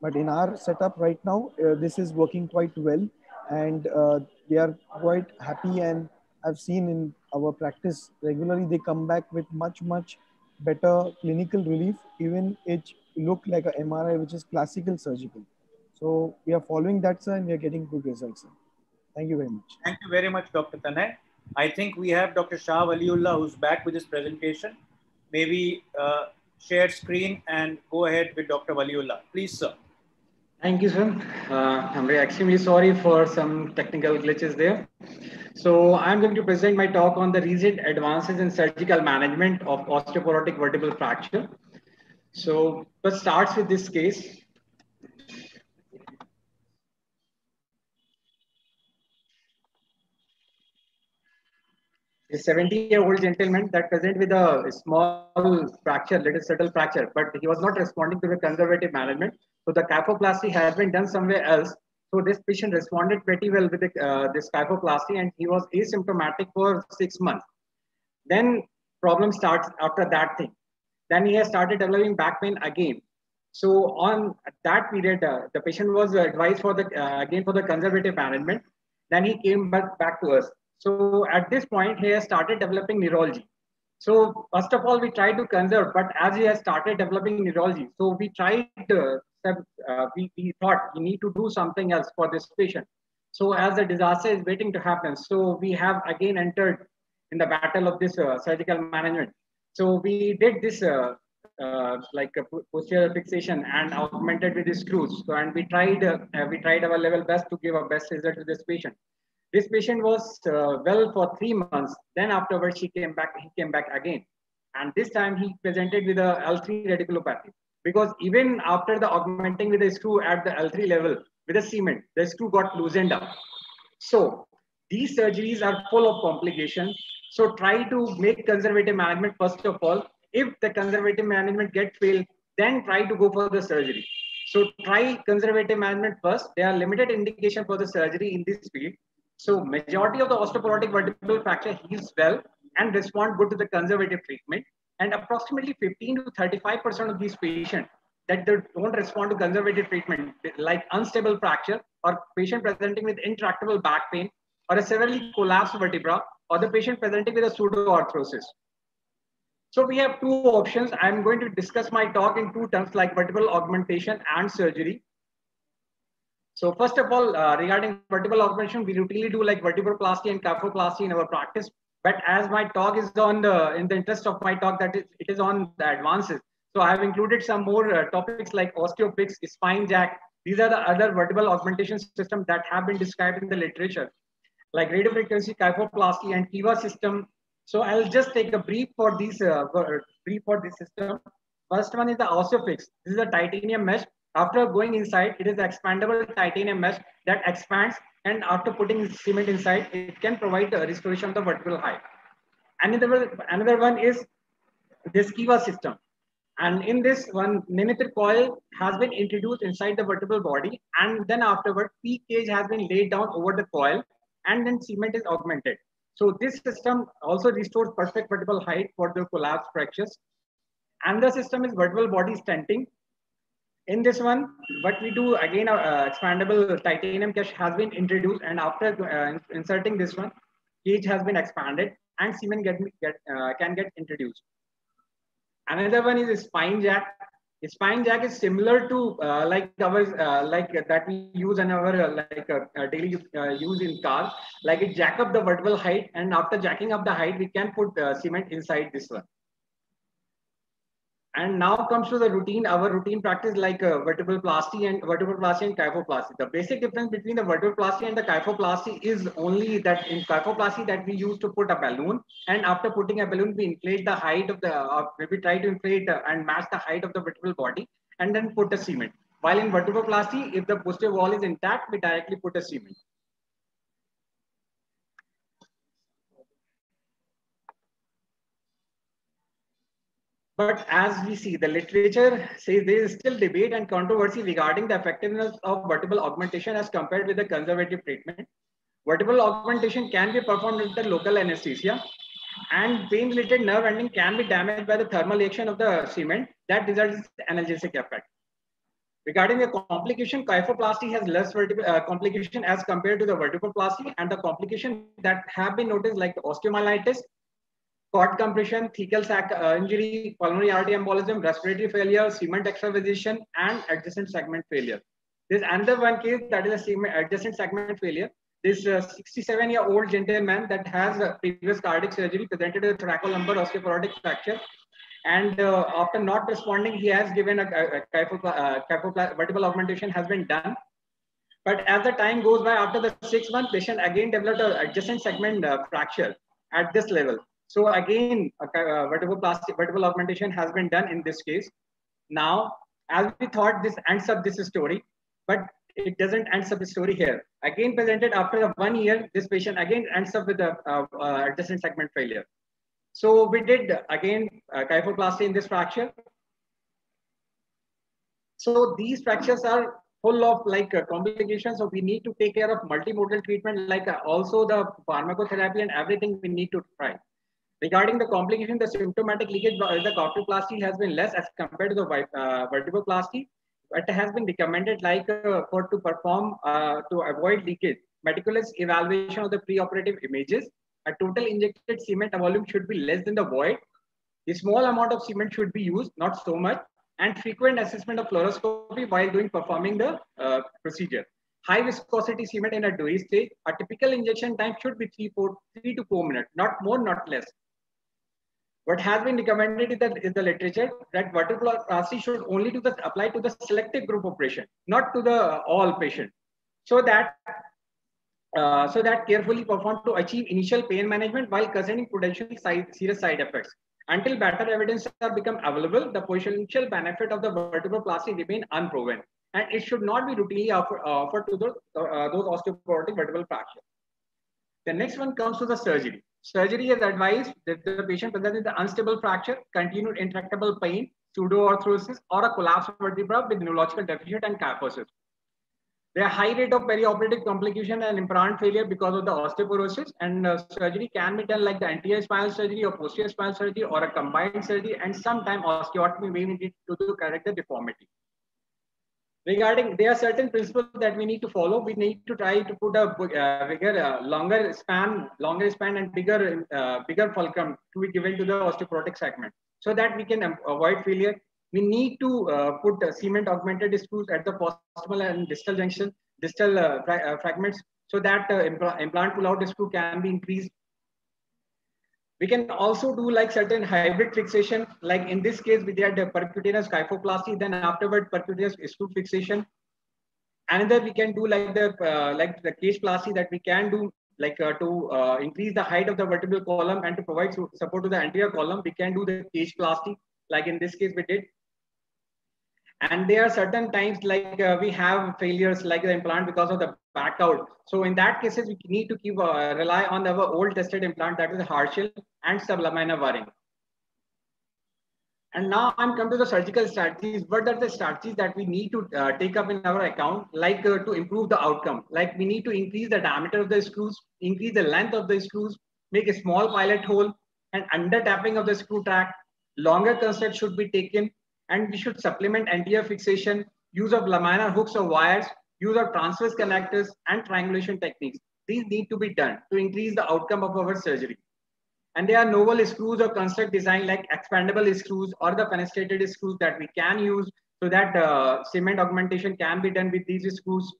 but in our setup right now uh, this is working quite well and uh, they are quite happy and i've seen in our practice regularly they come back with much much better clinical relief even it look like a mri which is classical surgical so we are following that sir and we are getting good results sir. thank you very much Thank you very much, Dr. Tanay. I think we have Dr. Shah Waliullah who's back with his presentation. Maybe uh, share screen and go ahead with Dr. Waliullah. Please, sir. Thank you, sir. Uh, I'm very extremely sorry for some technical glitches there. So I'm going to present my talk on the recent advances in surgical management of osteoporotic vertebral fracture. So first starts with this case. A 70 year old gentleman that present with a small fracture, little subtle fracture, but he was not responding to the conservative management. So the kyphoplasty has been done somewhere else. So this patient responded pretty well with the, uh, this kyphoplasty and he was asymptomatic for six months. Then problem starts after that thing. Then he has started developing back pain again. So on that period, uh, the patient was advised for the uh, again for the conservative management. Then he came back, back to us. So at this point, he has started developing neurology. So first of all, we tried to conserve, but as he has started developing neurology, so we tried, uh, uh, we, we thought we need to do something else for this patient. So as the disaster is waiting to happen, so we have again entered in the battle of this uh, surgical management. So we did this uh, uh, like a posterior fixation and augmented with the screws. So and we tried uh, we tried our level best to give our best result to this patient. This patient was uh, well for three months. Then afterwards, he came back. He came back again, and this time he presented with a L3 radiculopathy. Because even after the augmenting with the screw at the L3 level with a cement, the screw got loosened up. So these surgeries are full of complications. So try to make conservative management first of all. If the conservative management get failed, then try to go for the surgery. So try conservative management first. There are limited indication for the surgery in this field. So majority of the osteoporotic vertebral fracture heals well and respond good to the conservative treatment. And approximately 15 to 35% of these patients that they don't respond to conservative treatment, like unstable fracture or patient presenting with intractable back pain or a severely collapsed vertebra or the patient presenting with a pseudoarthrosis. So we have two options. I'm going to discuss my talk in two terms like vertebral augmentation and surgery. So first of all, uh, regarding vertebral augmentation, we routinely do like vertebroplasty and kyphoplasty in our practice. But as my talk is on the, in the interest of my talk, that is, it is on the advances. So I have included some more uh, topics like osteopix, spine jack. These are the other vertebral augmentation systems that have been described in the literature, like radiofrequency, kyphoplasty, and Kiva system. So I'll just take a brief for these uh, brief for this system. First one is the osteopix. This is a titanium mesh after going inside, it is expandable titanium mesh that expands and after putting cement inside, it can provide the restoration of the vertebral height. Another, another one is this Kiva system. And in this one, Nematode coil has been introduced inside the vertebral body. And then afterward, P cage has been laid down over the coil and then cement is augmented. So this system also restores perfect vertebral height for the collapsed fractures. And the system is vertebral body stenting in this one, what we do again, uh, expandable titanium cache has been introduced and after uh, inserting this one, cage has been expanded and cement get, get, uh, can get introduced. Another one is a spine jack. Spine jack is similar to uh, like our uh, like that we use in our uh, like daily use in cars. Like it jack up the vertical height, and after jacking up the height, we can put cement inside this one. And now comes to the routine, our routine practice like uh, vertebroplasty and vertebral vertebroplasty and kyphoplasty. The basic difference between the vertebral vertebroplasty and the kyphoplasty is only that in kyphoplasty that we use to put a balloon and after putting a balloon, we inflate the height of the, uh, we try to inflate uh, and match the height of the vertebral body and then put a cement. While in vertebral vertebroplasty, if the posterior wall is intact, we directly put a cement. But as we see, the literature says there is still debate and controversy regarding the effectiveness of vertebral augmentation as compared with the conservative treatment. Vertebral augmentation can be performed under local anesthesia and pain-related nerve ending can be damaged by the thermal action of the cement that results in analgesic effect. Regarding the complication, kyphoplasty has less uh, complication as compared to the vertebroplasty and the complication that have been noticed like osteomyelitis, cord compression, thecal sac uh, injury, pulmonary artery embolism, respiratory failure, cement extravasation, and adjacent segment failure. There's another one case that is a segment, adjacent segment failure. This 67-year-old uh, gentleman that has previous cardiac surgery presented with thoracolumbar osteoporotic fracture. And uh, after not responding, he has given a, a, a uh, vertebral augmentation has been done. But as the time goes by, after the six month patient again developed an adjacent segment uh, fracture at this level. So again, a vertebral plastic vertebral augmentation has been done in this case. Now, as we thought, this ends up this story, but it doesn't end up the story here. Again presented after one year, this patient again ends up with a adjacent segment failure. So we did again uh, kyphoplasty in this fracture. So these fractures are full of like uh, complications. So we need to take care of multimodal treatment, like uh, also the pharmacotherapy and everything we need to try. Regarding the complication, the symptomatic leakage, the kyphoplasty has been less as compared to the uh, vertebroplasty. It has been recommended like uh, for to perform uh, to avoid leakage, meticulous evaluation of the preoperative images a total injected cement volume should be less than the void. A small amount of cement should be used, not so much, and frequent assessment of fluoroscopy while doing performing the uh, procedure. High viscosity cement in a dough stage, a typical injection time should be three, four, three to four minutes, not more, not less. What has been recommended in the, in the literature that vertebroplasty should only to the, apply to the selected group of patient, not to the uh, all patient. So that uh, so that carefully performed to achieve initial pain management while concerning potential side, serious side effects. Until better evidence have become available, the potential benefit of the vertebroplasty remain unproven, and it should not be routinely offer, offered to those, uh, those osteoporotic vertebral fractures. The next one comes to the surgery. Surgery is advised if the patient presents with an unstable fracture, continued intractable pain, pseudoarthrosis, or a collapsed vertebra with neurological deficit and kyphosis. There are high rate of perioperative complication and implant failure because of the osteoporosis and uh, surgery can be done like the anterior spinal surgery or posterior spinal surgery or a combined surgery and sometimes osteotomy may be needed to, to correct the deformity. Regarding, there are certain principles that we need to follow. We need to try to put a uh, bigger, uh, longer span, longer span and bigger, uh, bigger fulcrum to be given to the osteoporotic segment so that we can avoid failure we need to uh, put uh, cement augmented screws at the proximal and distal junction, distal fra fragments, so that impl implant pull-out screw can be increased. We can also do like certain hybrid fixation, like in this case, we did percutaneous kyphoplasty, then afterward percutaneous screw fixation. Another we can do like the uh, like the cage plasty that we can do like uh, to uh, increase the height of the vertebral column and to provide support to the anterior column, we can do the cage plasty. Like in this case, we did and there are certain times like uh, we have failures like the implant because of the back out so in that cases we need to keep uh, rely on our old tested implant that is Hartshill and sublaminar wiring and now I'm come to the surgical strategies. What are the strategies that we need to uh, take up in our account, like uh, to improve the outcome? Like we need to increase the diameter of the screws, increase the length of the screws, make a small pilot hole, and under tapping of the screw track. Longer construct should be taken and we should supplement anterior fixation, use of laminar hooks or wires, use of transverse connectors and triangulation techniques. These need to be done to increase the outcome of our surgery. And there are novel screws or construct design like expandable screws or the fenestrated screws that we can use so that uh, cement augmentation can be done with these screws.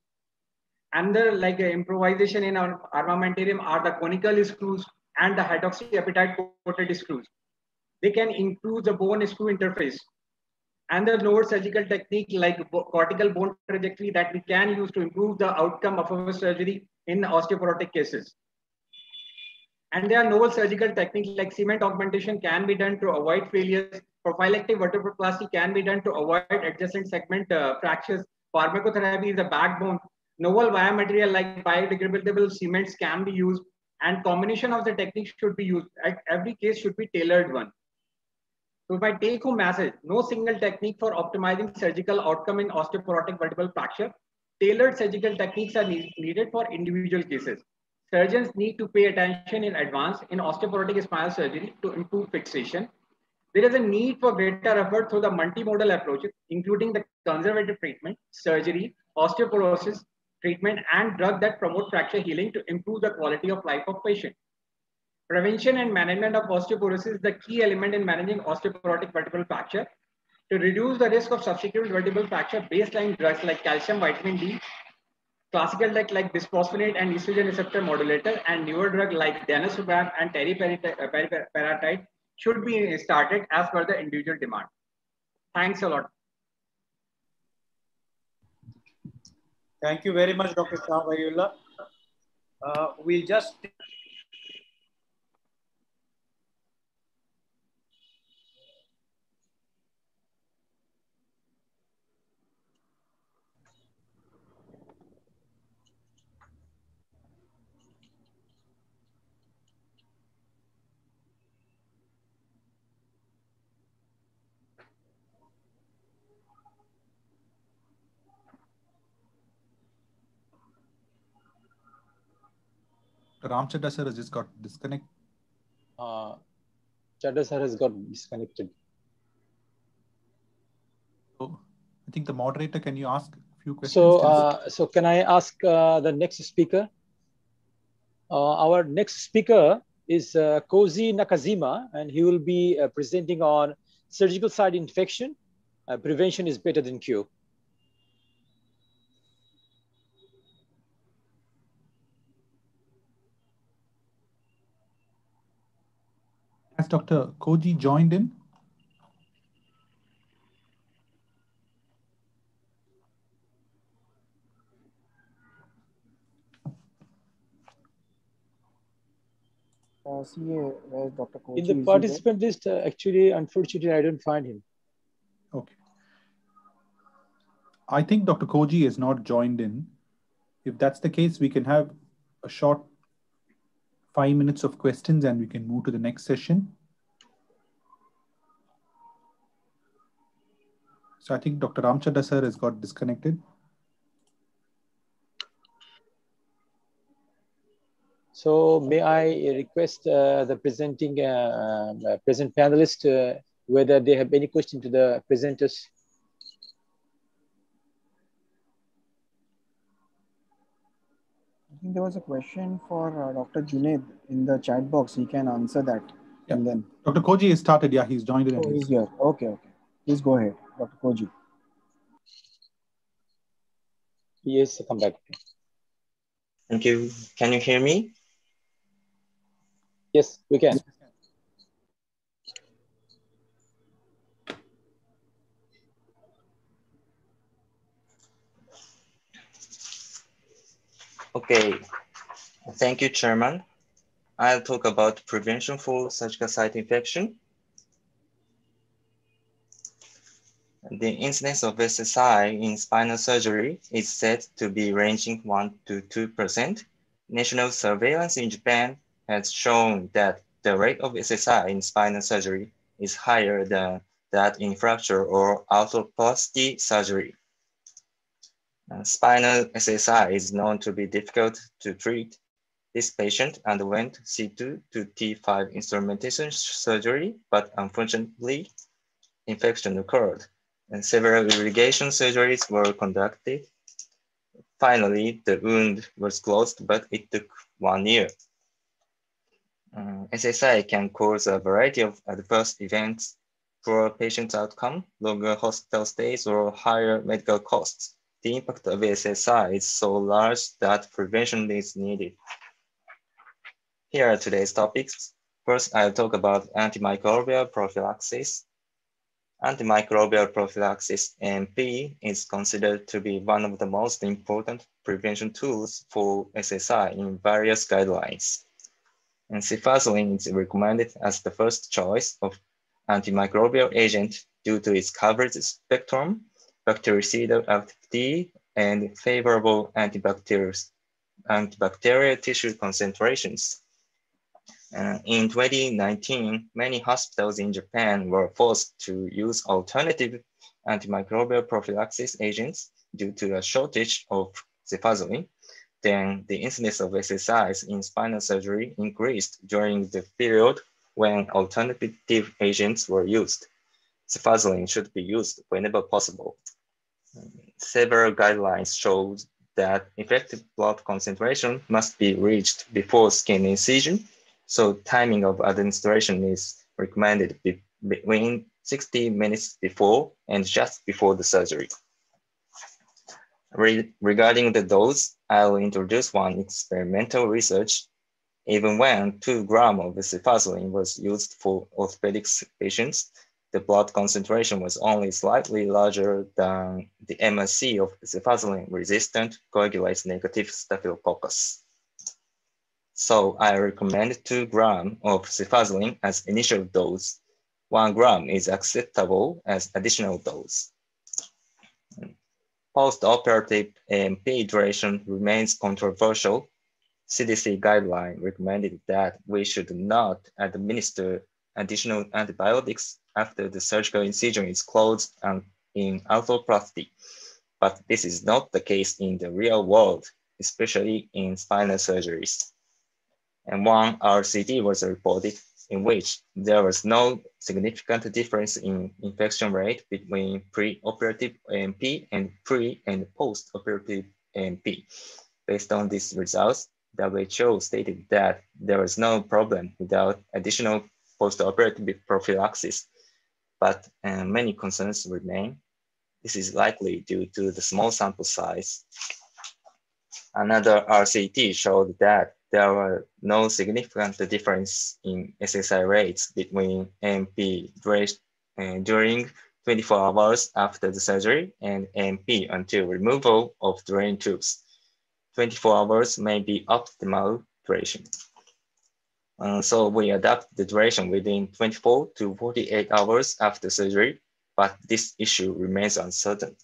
And the like uh, improvisation in our armamentarium are the conical screws and the hydroxyapatite coated screws. They can improve the bone screw interface and the lower surgical technique like cortical bone trajectory that we can use to improve the outcome of our surgery in osteoporotic cases. And there are novel surgical techniques like cement augmentation can be done to avoid failures. Prophylactic vertebroplasty can be done to avoid adjacent segment uh, fractures. Pharmacotherapy is the backbone. Novel biomaterial like biodegradable cements can be used and combination of the techniques should be used. Every case should be tailored one. So my take home message, no single technique for optimizing surgical outcome in osteoporotic vertebral fracture. Tailored surgical techniques are need, needed for individual cases. Surgeons need to pay attention in advance in osteoporotic spinal surgery to improve fixation. There is a need for greater effort through the multimodal approaches, including the conservative treatment, surgery, osteoporosis treatment, and drug that promote fracture healing to improve the quality of life of patient. Prevention and management of osteoporosis is the key element in managing osteoporotic vertebral fracture. To reduce the risk of subsequent vertebral fracture, baseline drugs like calcium, vitamin D, classical drugs like bisphosphonate and estrogen receptor modulator, and newer drug like denosumab and teriparatide should be started as per the individual demand. Thanks a lot. Thank you very much, Dr. Shah Uh, we'll just Ramchandra sir has just got disconnected. Uh, Chadda sir has got disconnected. So I think the moderator, can you ask a few questions? So, uh, so can I ask uh, the next speaker? Uh, our next speaker is uh, Koji Nakazima, and he will be uh, presenting on surgical site infection. Uh, prevention is better than cure. Has Dr. Koji joined in? Uh, CA, where's Dr. Koji? In the participant list, uh, actually, unfortunately, I don't find him. Okay. I think Dr. Koji is not joined in. If that's the case, we can have a short five minutes of questions and we can move to the next session. So I think Dr. Ramchandra sir has got disconnected. So may I request uh, the presenting uh, uh, present panelists uh, whether they have any question to the presenters? Think there was a question for uh, Dr. Junaid in the chat box. He can answer that. Yeah. And then Dr. Koji has started. Yeah, he's joined in. oh, he's here. Okay, okay. Please go ahead, Dr. Koji. Yes, come back. Thank you. Can you hear me? Yes, we can. Okay. Thank you, Chairman. I'll talk about prevention for surgical site infection. The incidence of SSI in spinal surgery is said to be ranging 1 to 2%. National surveillance in Japan has shown that the rate of SSI in spinal surgery is higher than that in fracture or arthroplasty surgery. Uh, spinal SSI is known to be difficult to treat. This patient underwent C2 to T5 instrumentation surgery, but unfortunately, infection occurred and several irrigation surgeries were conducted. Finally, the wound was closed, but it took one year. Uh, SSI can cause a variety of adverse events, poor patient outcome, longer hospital stays, or higher medical costs. The impact of SSI is so large that prevention is needed. Here are today's topics. First, I'll talk about antimicrobial prophylaxis. Antimicrobial prophylaxis, AMP, is considered to be one of the most important prevention tools for SSI in various guidelines. And cefazolin is recommended as the first choice of antimicrobial agent due to its coverage spectrum, bactericidal activity, and favorable antibacterial, tissue concentrations. Uh, in 2019, many hospitals in Japan were forced to use alternative antimicrobial prophylaxis agents due to a shortage of cefazolin. Then the incidence of SSIs in spinal surgery increased during the period when alternative agents were used. Cefazolin should be used whenever possible. Several guidelines show that effective blood concentration must be reached before skin incision so timing of administration is recommended be between 60 minutes before and just before the surgery. Re regarding the dose, I'll introduce one experimental research. Even when two grams of cefazolin was used for orthopedic patients, the blood concentration was only slightly larger than the MSC of cefazolin-resistant coagulase negative staphylococcus. So I recommend two grams of cefazolin as initial dose. One gram is acceptable as additional dose. Post-operative AMP duration remains controversial. CDC guideline recommended that we should not administer additional antibiotics after the surgical incision is closed and in arthroplasty. But this is not the case in the real world, especially in spinal surgeries. And one RCT was reported in which there was no significant difference in infection rate between pre-operative AMP and pre and post-operative AMP. Based on these results, WHO stated that there was no problem without additional post-operative prophylaxis, but uh, many concerns remain. This is likely due to the small sample size. Another RCT showed that there were no significant difference in SSI rates between AMP uh, during 24 hours after the surgery and AMP until removal of drain tubes. 24 hours may be optimal duration. Uh, so we adapt the duration within 24 to 48 hours after surgery, but this issue remains uncertain.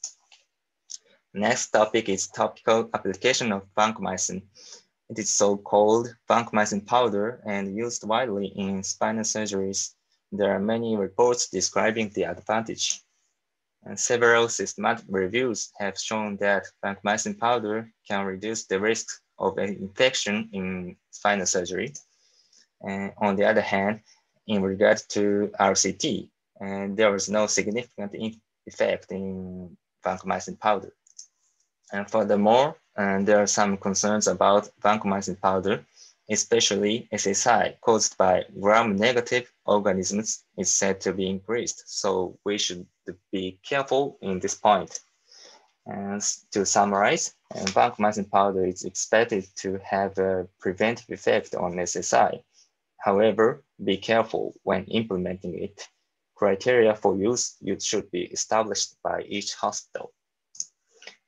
Next topic is topical application of vancomycin. It is so-called vancomycin powder and used widely in spinal surgeries. There are many reports describing the advantage. And several systematic reviews have shown that vancomycin powder can reduce the risk of an infection in spinal surgery. On the other hand, in regard to RCT, and there was no significant effect in vancomycin powder. And furthermore, and there are some concerns about vancomycin powder, especially SSI caused by gram-negative organisms is said to be increased. So we should be careful in this point. And to summarize, vancomycin powder is expected to have a preventive effect on SSI. However, be careful when implementing it. Criteria for use should be established by each hospital.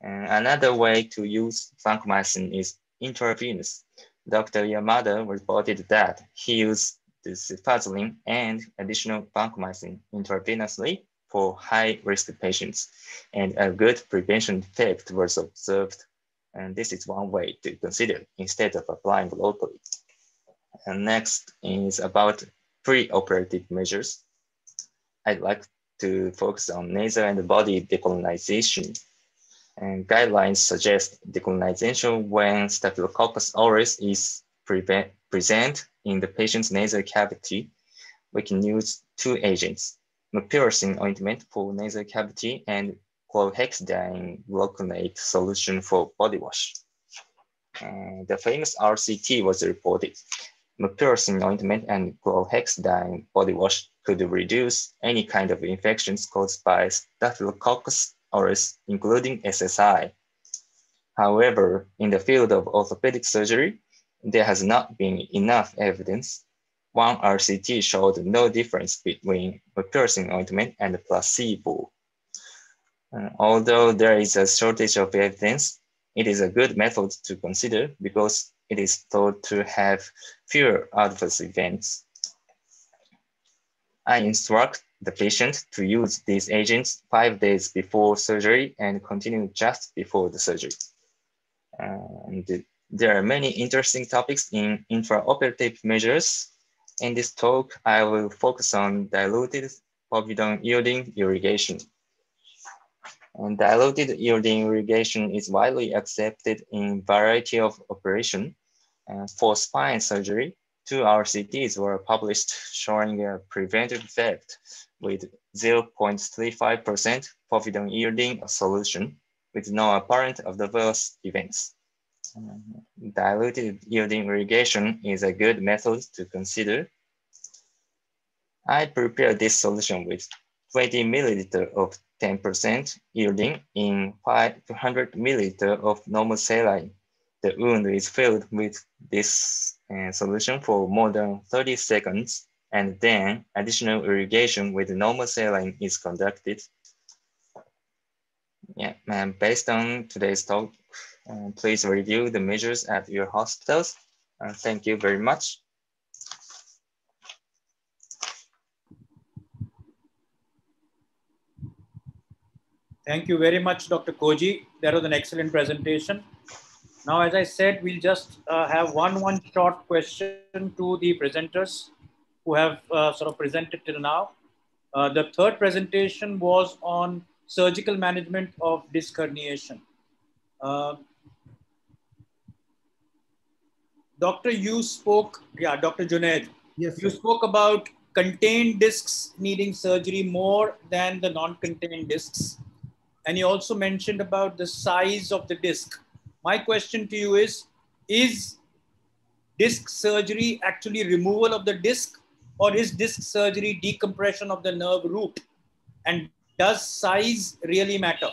And another way to use vancomycin is intravenous. Dr. Yamada reported that he used cefazolin and additional vancomycin intravenously for high-risk patients, and a good prevention effect was observed. And this is one way to consider instead of applying locally. And next is about pre-operative measures. I'd like to focus on nasal and body decolonization. And guidelines suggest decolonization when Staphylococcus aureus is present in the patient's nasal cavity. We can use two agents, mupirocin ointment for nasal cavity and chlorhexidine gluconate solution for body wash. Uh, the famous RCT was reported mupirocin ointment and chlorhexidine body wash could reduce any kind of infections caused by Staphylococcus aureus, including SSI. However, in the field of orthopedic surgery, there has not been enough evidence. One RCT showed no difference between mupirocin ointment and placebo. Uh, although there is a shortage of evidence, it is a good method to consider because it is thought to have fewer adverse events. I instruct the patient to use these agents five days before surgery and continue just before the surgery. And there are many interesting topics in intraoperative measures. In this talk, I will focus on diluted povidone iodine irrigation. And diluted iodine irrigation is widely accepted in variety of operation. For spine surgery, two RCTs were published showing a preventive effect with 0.35% povidone iodine solution with no apparent adverse events. Um, diluted iodine irrigation is a good method to consider. I prepared this solution with 20 milliliter of 10% iodine in 500 milliliter of normal saline. The wound is filled with this uh, solution for more than 30 seconds, and then additional irrigation with normal saline is conducted. Yeah, and based on today's talk, uh, please review the measures at your hospitals. Uh, thank you very much. Thank you very much, Dr. Koji. That was an excellent presentation. Now, as I said, we'll just uh, have one one short question to the presenters who have uh, sort of presented till now. Uh, the third presentation was on surgical management of disc herniation. Uh, Doctor, you spoke, yeah, Dr. Junaid. Yes. You spoke about contained discs needing surgery more than the non-contained discs. And you also mentioned about the size of the disc. My question to you is, is disc surgery actually removal of the disc or is disc surgery decompression of the nerve root? And does size really matter?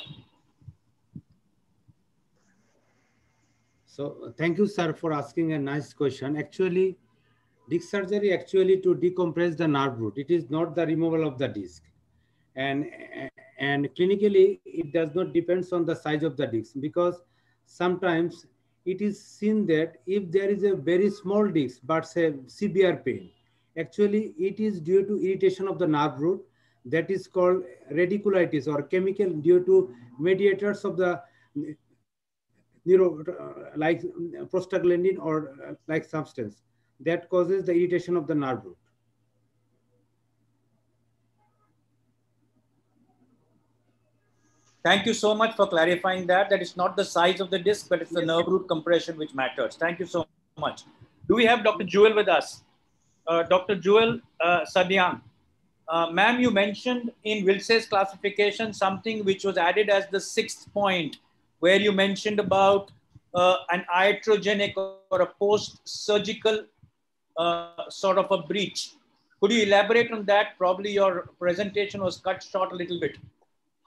So thank you, sir, for asking a nice question. Actually, disc surgery actually to decompress the nerve root. It is not the removal of the disc. And, and clinically, it does not depends on the size of the disc because sometimes it is seen that if there is a very small disc but say severe pain, actually it is due to irritation of the nerve root that is called radiculitis or chemical due to mediators of the neuro like prostaglandin or like substance that causes the irritation of the nerve root. Thank you so much for clarifying that. That is not the size of the disc, but it's the nerve root compression which matters. Thank you so much. Do we have Dr. Jewel with us? Uh, Dr. Jewel uh, Sadyang. Uh, Ma'am, you mentioned in Wiltse's classification something which was added as the sixth point, where you mentioned about uh, an iatrogenic or a post-surgical uh, sort of a breach. Could you elaborate on that? Probably your presentation was cut short a little bit.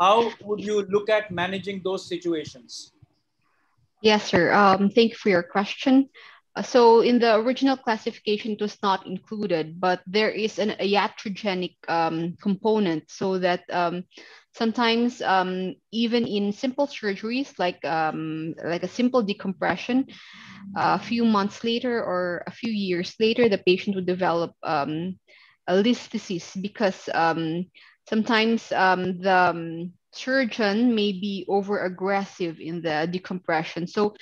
How would you look at managing those situations? Yes, sir. Um, thank you for your question. Uh, so in the original classification, it was not included, but there is an iatrogenic um, component so that um, sometimes um, even in simple surgeries like, um, like a simple decompression, a few months later or a few years later, the patient would develop um, a listhesis because um, sometimes the surgeon may be over aggressive in the decompression. So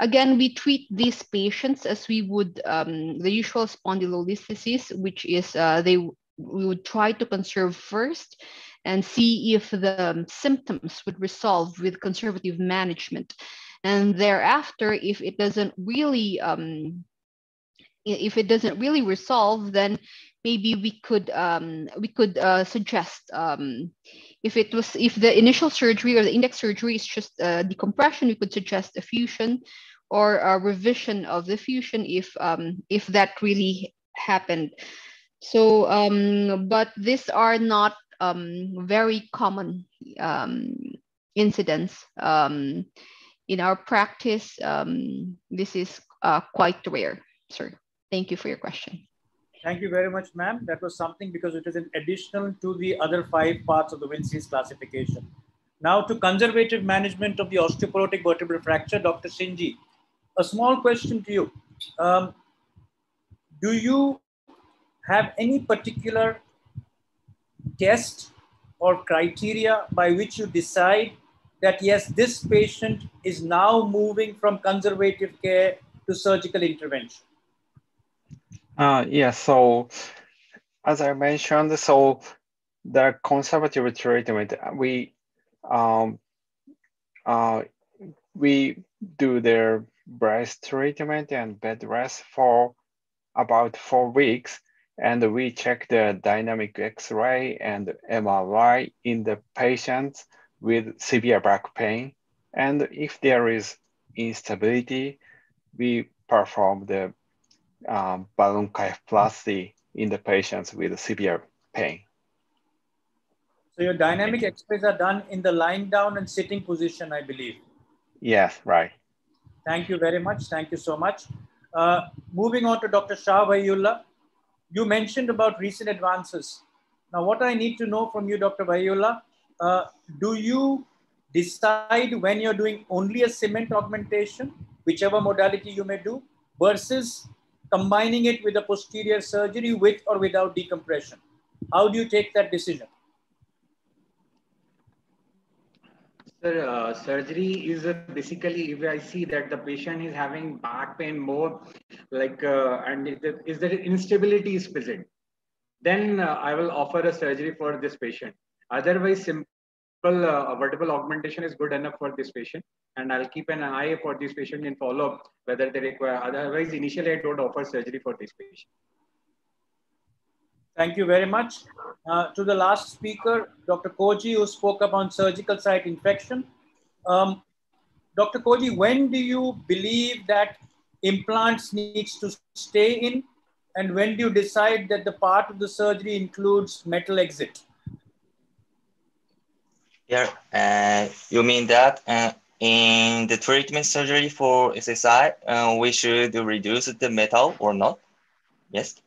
Again, we treat these patients as we would um, the usual spondylolisthesis, which is uh, they we would try to conserve first and see if the um, symptoms would resolve with conservative management. And thereafter, if it doesn't really um, if it doesn't really resolve, then maybe we could um, we could uh, suggest um, if it was if the initial surgery or the index surgery is just uh, decompression, we could suggest a fusion or a revision of the fusion if um, if that really happened. So, um, but these are not um, very common um, incidents. In our practice, this is uh, quite rare, sir. Thank you for your question. Thank you very much, ma'am. That was something because it is an additional to the other five parts of the Wiltse's classification. Now to conservative management of the osteoporotic vertebral fracture, Dr. Shinji a small question to you. Um, do you have any particular test or criteria by which you decide that yes, this patient is now moving from conservative care to surgical intervention? Uh, yeah, so as I mentioned, so the conservative treatment, we um, uh, we do their breast treatment and bed rest for about four weeks. And we check the dynamic X-ray and MRI in the patients with severe back pain. And if there is instability, we perform the um, balloon kyphoplasty in the patients with severe pain. So your dynamic X-rays are done in the lying down and sitting position, I believe. Yes, right. Thank you very much. Thank you so much. Uh, moving on to Dr. Shah Vayullah, you mentioned about recent advances. Now, what I need to know from you, Dr. Vayullah, uh, do you decide when you're doing only a cement augmentation, whichever modality you may do, versus combining it with a posterior surgery with or without decompression? How do you take that decision? Sir, uh, surgery is uh, basically if I see that the patient is having back pain more, like, uh, and is there instability is present, then uh, I will offer a surgery for this patient. Otherwise, simple uh, vertebral augmentation is good enough for this patient, and I'll keep an eye for this patient in follow up whether they require. Otherwise, initially I don't offer surgery for this patient. Thank you very much. Uh, to the last speaker, Dr. Koji, who spoke about surgical site infection. Um, Dr. Koji, when do you believe that implants needs to stay in? And when do you decide that the part of the surgery includes metal exit? Yeah, uh, you mean that uh, in the treatment surgery for SSI, uh, we should reduce the metal or not? Yes.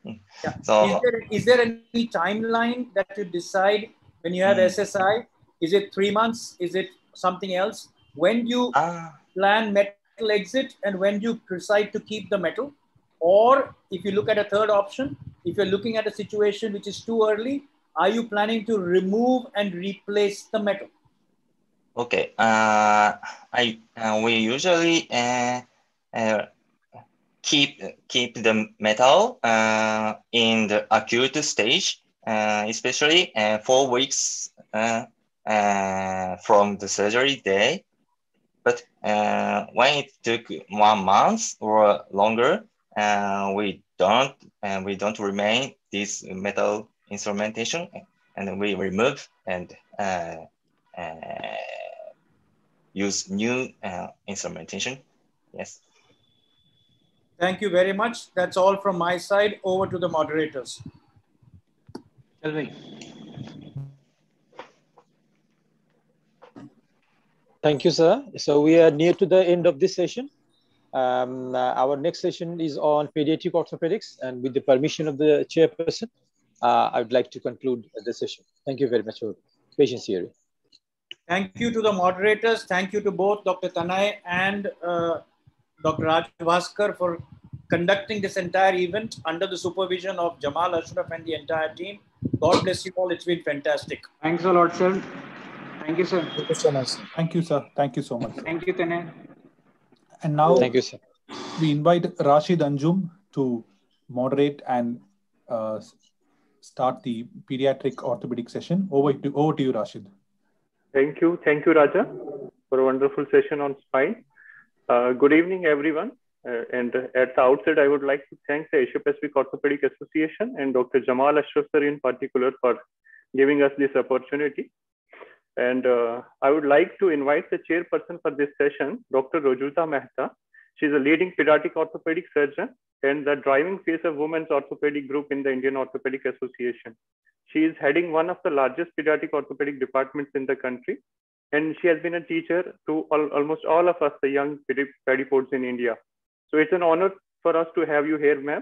Yeah. So is there, is there any timeline that you decide when you have Mm. SSI? Is it three months? Is it something else? When do you plan metal exit and when you decide to keep the metal? Or if you look at a third option, if you're looking at a situation which is too early, are you planning to remove and replace the metal? Okay. Uh, I uh, we usually uh, uh, keep keep the metal uh, in the acute stage, uh, especially four weeks from the surgery day. But when it took one month or longer, we don't we don't remain this metal instrumentation, and we remove and uh, uh, use new uh, instrumentation. Yes. Thank you very much. That's all from my side. Over to the moderators. Thank you, sir. So we are near to the end of this session. Um, uh, our next session is on pediatric orthopedics, and with the permission of the chairperson, I would like to conclude the session. Thank you very much for patience here. Thank you to the moderators. Thank you to both Dr. Tanay and uh, Dr. Raj Bhaskar for conducting this entire event under the supervision of Jamal Ashraf and the entire team. God bless you all. It's been fantastic. Thanks a lot, sir. Thank you, sir. Thank you so much. Thank you, sir. Thank you so much. Thank you, Tanay. And now Thank you, sir. we invite Rashid Anjum to moderate and uh, s- start the pediatric orthopedic session. Over to, over to you, Rashid. Thank you. Thank you, Raja, for a wonderful session on spine. Uh, good evening, everyone. Uh, and at the outset, I would like to thank the Asia Pacific Orthopedic Association and Dr. Jamal Ashraf sir in particular for giving us this opportunity. And uh, I would like to invite the chairperson for this session, Dr. Rujuta Mehta. She's a leading pediatric orthopedic surgeon and the driving face of women's orthopedic group in the Indian Orthopedic Association. She is heading one of the largest pediatric orthopedic departments in the country. And she has been a teacher to al- almost all of us, the young pedi- pedipods in India. So it's an honor for us to have you here, ma'am.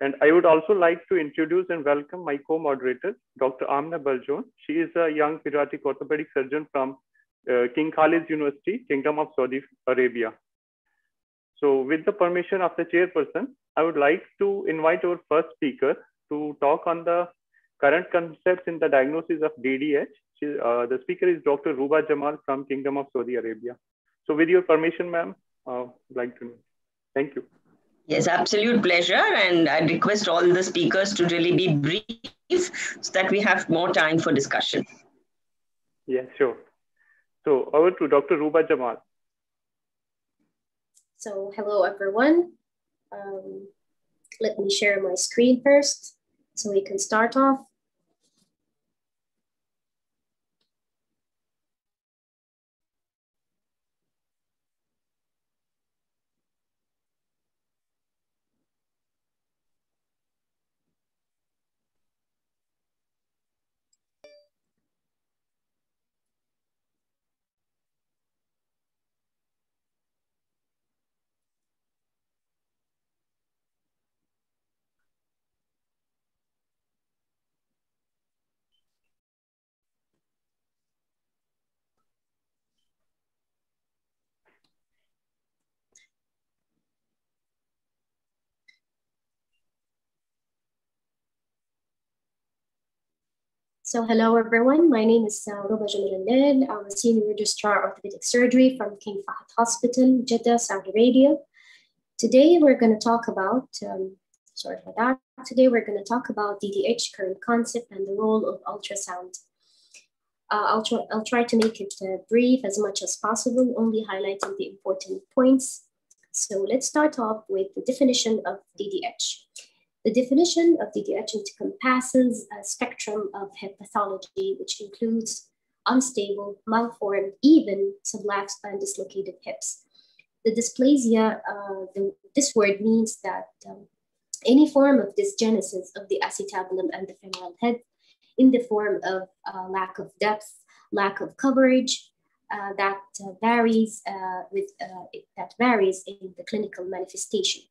And I would also like to introduce and welcome my co-moderator, Dr. Amna Baljon. She is a young pediatric orthopedic surgeon from uh, King Khalid University, Kingdom of Saudi Arabia. So with the permission of the chairperson, I would like to invite our first speaker to talk on the current concepts in the diagnosis of DDH. She, uh, the speaker is Dr. Ruba Jamal from Kingdom of Saudi Arabia. So with your permission, ma'am, uh, I'd like to know. Thank you. Yes, absolute pleasure. And I request all the speakers to really be brief so that we have more time for discussion. Yeah, sure. So over to Dr. Ruba Jamal. So hello everyone. Um, let me share my screen first so we can start off. So hello everyone, my name is uh, Ruba Jamal I'm a Senior Registrar of Orthopedic Surgery from King Fahd Hospital, Jeddah, Saudi Arabia. Today we're going to talk about, um, sorry for that, today we're going to talk about DDH, current concept, and the role of ultrasound. Uh, I'll, try, I'll try to make it uh, brief as much as possible, only highlighting the important points. So let's start off with the definition of DDH. The definition of DDH encompasses a spectrum of hip pathology, which includes unstable, malformed, even subluxed and dislocated hips. The dysplasia, uh, the, this word means that um, any form of dysgenesis of the acetabulum and the femoral head in the form of uh, lack of depth, lack of coverage, uh, that uh, varies uh, with uh, that varies in the clinical manifestation.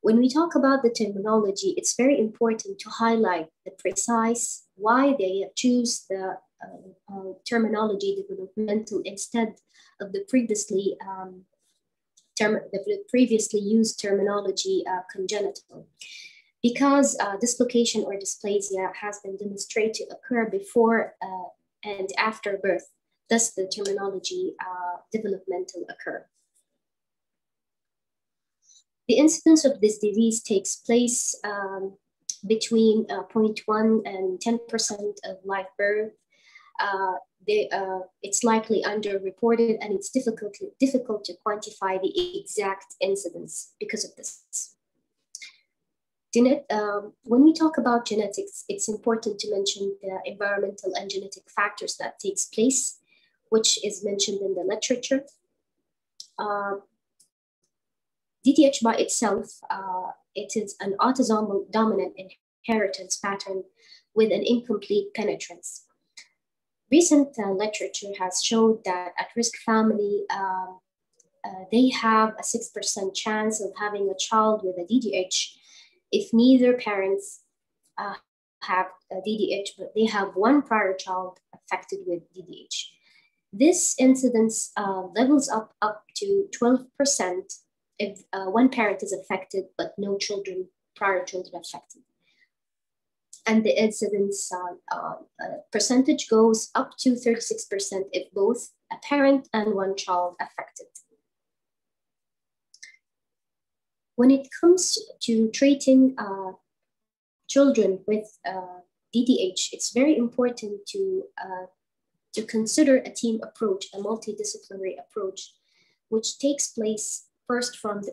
When we talk about the terminology, it's very important to highlight the precise why they choose the uh, uh, terminology developmental instead of the previously um, term, the previously used terminology uh, congenital. Because uh, dislocation or dysplasia has been demonstrated to occur before uh, and after birth, thus the terminology uh, developmental occur. The incidence of this disease takes place um, between uh, 0.1 and 10% of live birth. Uh, they, uh, it's likely underreported and it's difficult, difficult to quantify the exact incidence because of this. Genet um, when we talk about genetics, it's important to mention the environmental and genetic factors that takes place, which is mentioned in the literature. Uh, DDH by itself, uh, it is an autosomal dominant inheritance pattern with an incomplete penetrance. Recent uh, literature has showed that at-risk family, um, uh, they have a 6% chance of having a child with a DDH if neither parents uh, have a DDH, but they have one prior child affected with DDH. This incidence uh, levels up up to 12% if uh, one parent is affected, but no children, prior children affected. And the incidence uh, uh, percentage goes up to 36% if both a parent and one child affected. When it comes to treating uh, children with DDH, uh, it's very important to, uh, to consider a team approach, a multidisciplinary approach, which takes place first from the,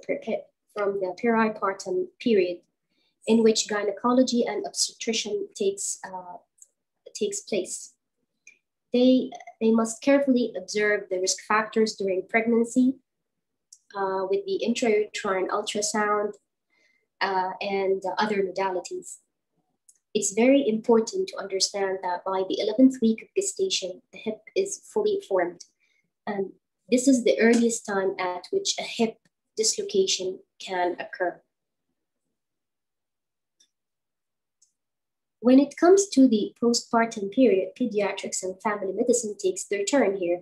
from the peripartum period in which gynecology and obstetrician takes, uh, takes place. They, they must carefully observe the risk factors during pregnancy uh, with the intrauterine ultrasound uh, and other modalities. It's very important to understand that by the 11th week of gestation, the hip is fully formed. And this is the earliest time at which a hip dislocation can occur. When it comes to the postpartum period, pediatrics and family medicine takes their turn here.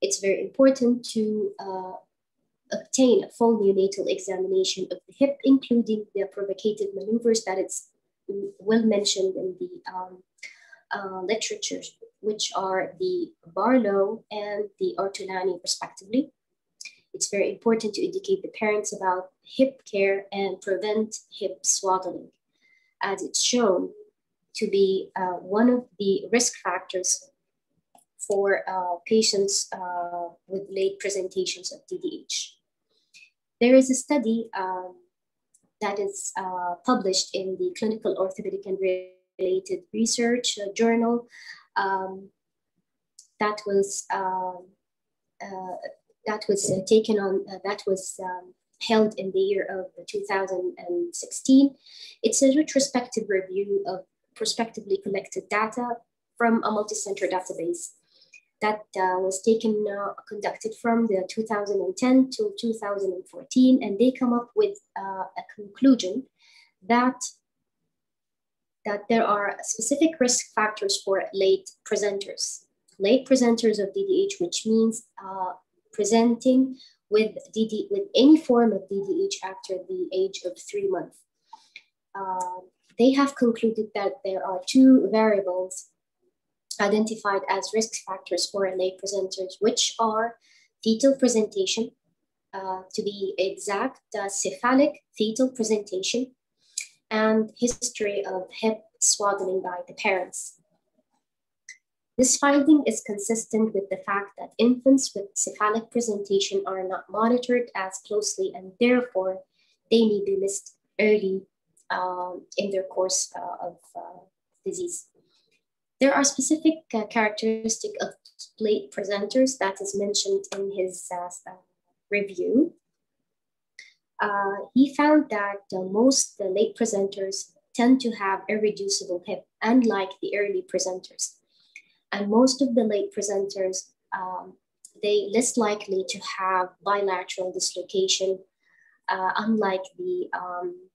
It's very important to uh, obtain a full neonatal examination of the hip, including the provocative maneuvers that it's well mentioned in the um, uh, literature, which are the Barlow and the Ortolani respectively it's very important to educate the parents about hip care and prevent hip swaddling, as it's shown to be uh, one of the risk factors for uh, patients uh, with late presentations of DDH. There is a study um, that is uh, published in the Clinical Orthopedic and Related Research uh, Journal um, that was um, uh, that was uh, taken on, uh, that was um, held in the year of 2016. It's a retrospective review of prospectively collected data from a multi-center database that uh, was taken, uh, conducted from the 2010 to 2014, and they come up with uh, a conclusion that that there are specific risk factors for late presenters. Late presenters of DDH, which means uh, presenting with DD with any form of DDH after the age of three months. Uh, they have concluded that there are two variables identified as risk factors for late presenters, which are fetal presentation, uh, to be exact, uh, cephalic fetal presentation, and history of hip swaddling by the parents. This finding is consistent with the fact that infants with cephalic presentation are not monitored as closely and therefore they may be missed early um, in their course uh, of uh, disease. There are specific uh, characteristics of late presenters that is mentioned in his uh, uh, review. Uh, he found that most late presenters tend to have irreducible hip, unlike the early presenters. And most of the late presenters, um, they less likely to have bilateral dislocation, uh, unlike the, um,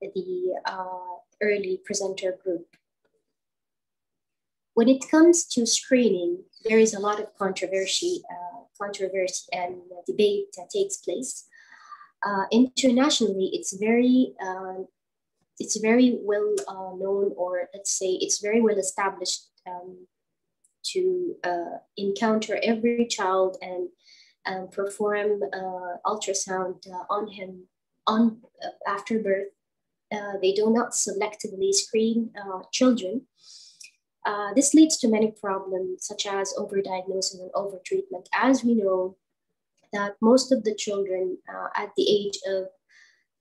the uh, early presenter group. When it comes to screening, there is a lot of controversy, uh, controversy and debate that takes place. Uh, internationally, it's very uh, it's very well uh, known, or let's say it's very well established um, to uh, encounter every child and um, perform uh, ultrasound on him on after birth. they do not selectively screen children uh, this leads to many problems such as overdiagnosis and overtreatment. As we know that most of the children uh, at the age of,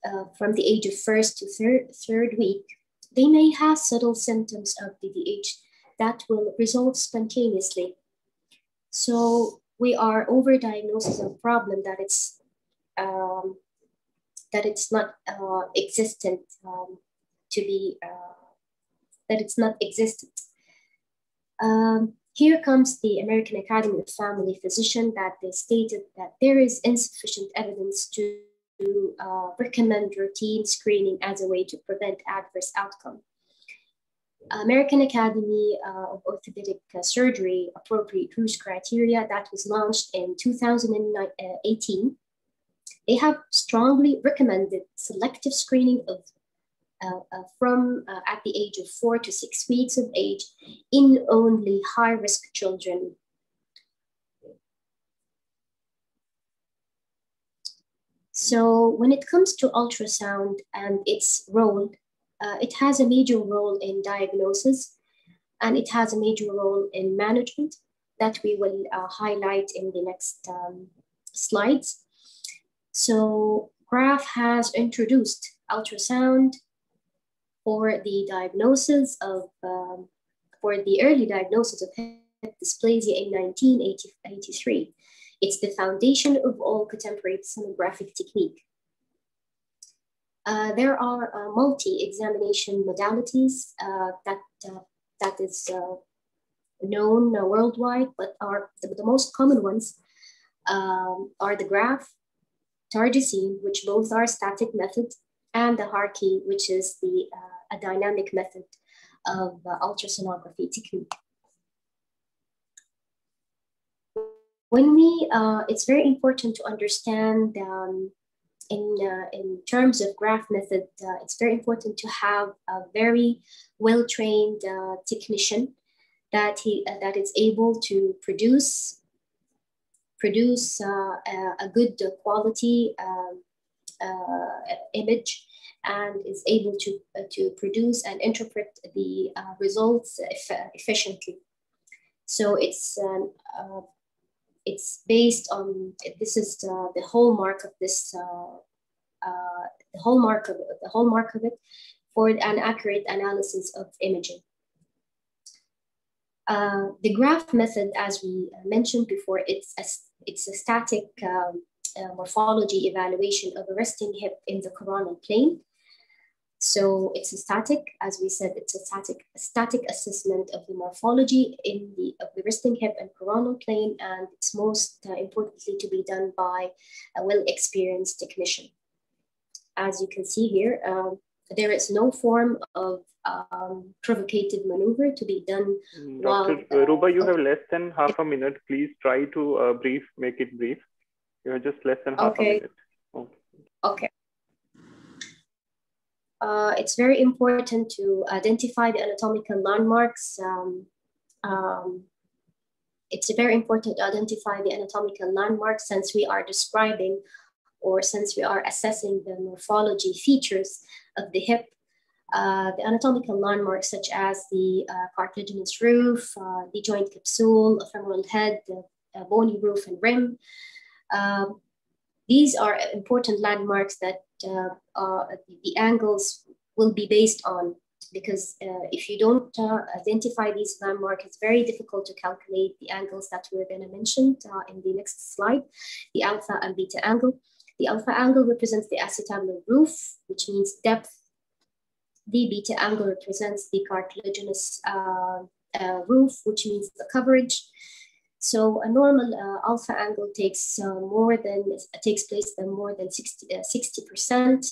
uh, from the age of first to third, third week, they may have subtle symptoms of DDH that will resolve spontaneously. So we are overdiagnosis a problem that it's um, that it's not uh, existent um, to be uh, that it's not existent um, here comes the American Academy of Family Physician that they stated that there is insufficient evidence to uh, recommend routine screening as a way to prevent adverse outcome. American Academy uh, of Orthopedic Surgery appropriate use criteria that was launched in 2018. They have strongly recommended selective screening of uh, uh, from uh, at the age of four to six weeks of age in only high risk children. So when it comes to ultrasound and its role, uh, it has a major role in diagnosis and it has a major role in management that we will uh, highlight in the next um, slides. So Graf has introduced ultrasound for the diagnosis of, um, for the early diagnosis of hip dysplasia in 1983. It's the foundation of all contemporary sonographic technique. Uh, there are uh, multi-examination modalities uh, that, uh, that is uh, known worldwide, but are the, the most common ones um, are the Graf, Terjesen, which both are static methods, and the Harcke, which is the a dynamic method of ultrasonography technique. When we, it's very important to understand um, in, uh, in terms of Graf method, uh, it's very important to have a very well-trained uh, technician that he uh, that is able to produce produce a, a, good quality um, image and is able to, uh, to produce and interpret the uh, results efficiently. So it's um, uh, it's based on this is the, the hallmark of this uh, uh, the hallmark of it, the hallmark of it for an accurate analysis of imaging. Uh, the Graf method, as we mentioned before, it's a, it's a static um, uh, morphology evaluation of a resting hip in the coronal plane. So it's a static, as we said, it's a static, a static assessment of the morphology in the, of the resting hip and coronal plane, and it's most uh, importantly to be done by a well-experienced technician. As you can see here, um, there is no form of um, provocative maneuver to be done. Mm, Dr. While, uh, Ruba, you have less than half a minute. Please try to uh, brief, make it brief. You have just less than half okay. a minute. Okay. okay. Uh, it's very important to identify the anatomical landmarks. Um, um, it's very important to identify the anatomical landmarks since we are describing or since we are assessing the morphology features of the hip. Uh, the anatomical landmarks such as the uh, cartilaginous roof, uh, the joint capsule, femoral head, the bony roof and rim. Um, these are important landmarks that uh, the angles will be based on because uh, if you don't uh, identify these landmarks, it's very difficult to calculate the angles that we're going to mention uh, in the next slide, the alpha and beta angle. The alpha angle represents the acetabular roof, which means depth. The beta angle represents the cartilaginous uh, uh, roof, which means the coverage. So a normal uh, alpha angle takes uh, more than takes place than more than 60 uh, percent,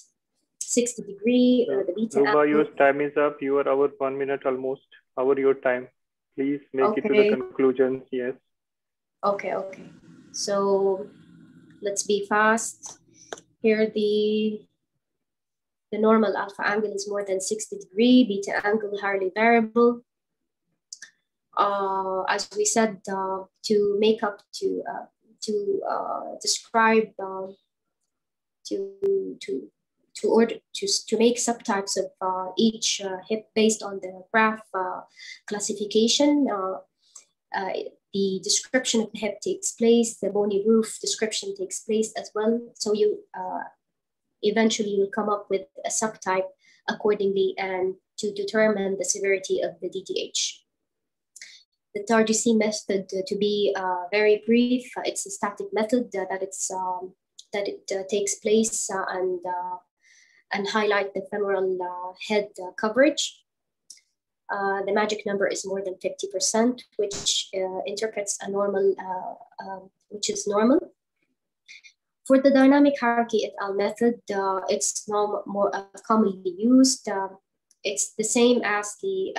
60 degree. Uh, the beta Ruba, your time is up. You are our one minute almost. Our your time. Please make okay. it to the conclusions. Yes. Okay. Okay. So let's be fast. Here the the normal alpha angle is more than 60 degree, beta angle hardly variable uh, as we said, uh, to make up to uh, to uh, describe um, to to to order to, to make subtypes of uh, each hip based on the Graf classification. the description of the hip takes place, the bony roof description takes place as well. So you eventually will come up with a subtype accordingly and to determine the severity of the DDH the TARGC method uh, to be uh, very brief. Uh, it's a static method that it's um, that it takes place and and highlight the femoral head coverage. Uh, the magic number is more than 50%, which uh, interprets a normal, uh, um, which is normal. For the dynamic Harcke et al. method, it's more commonly used. it's the same as the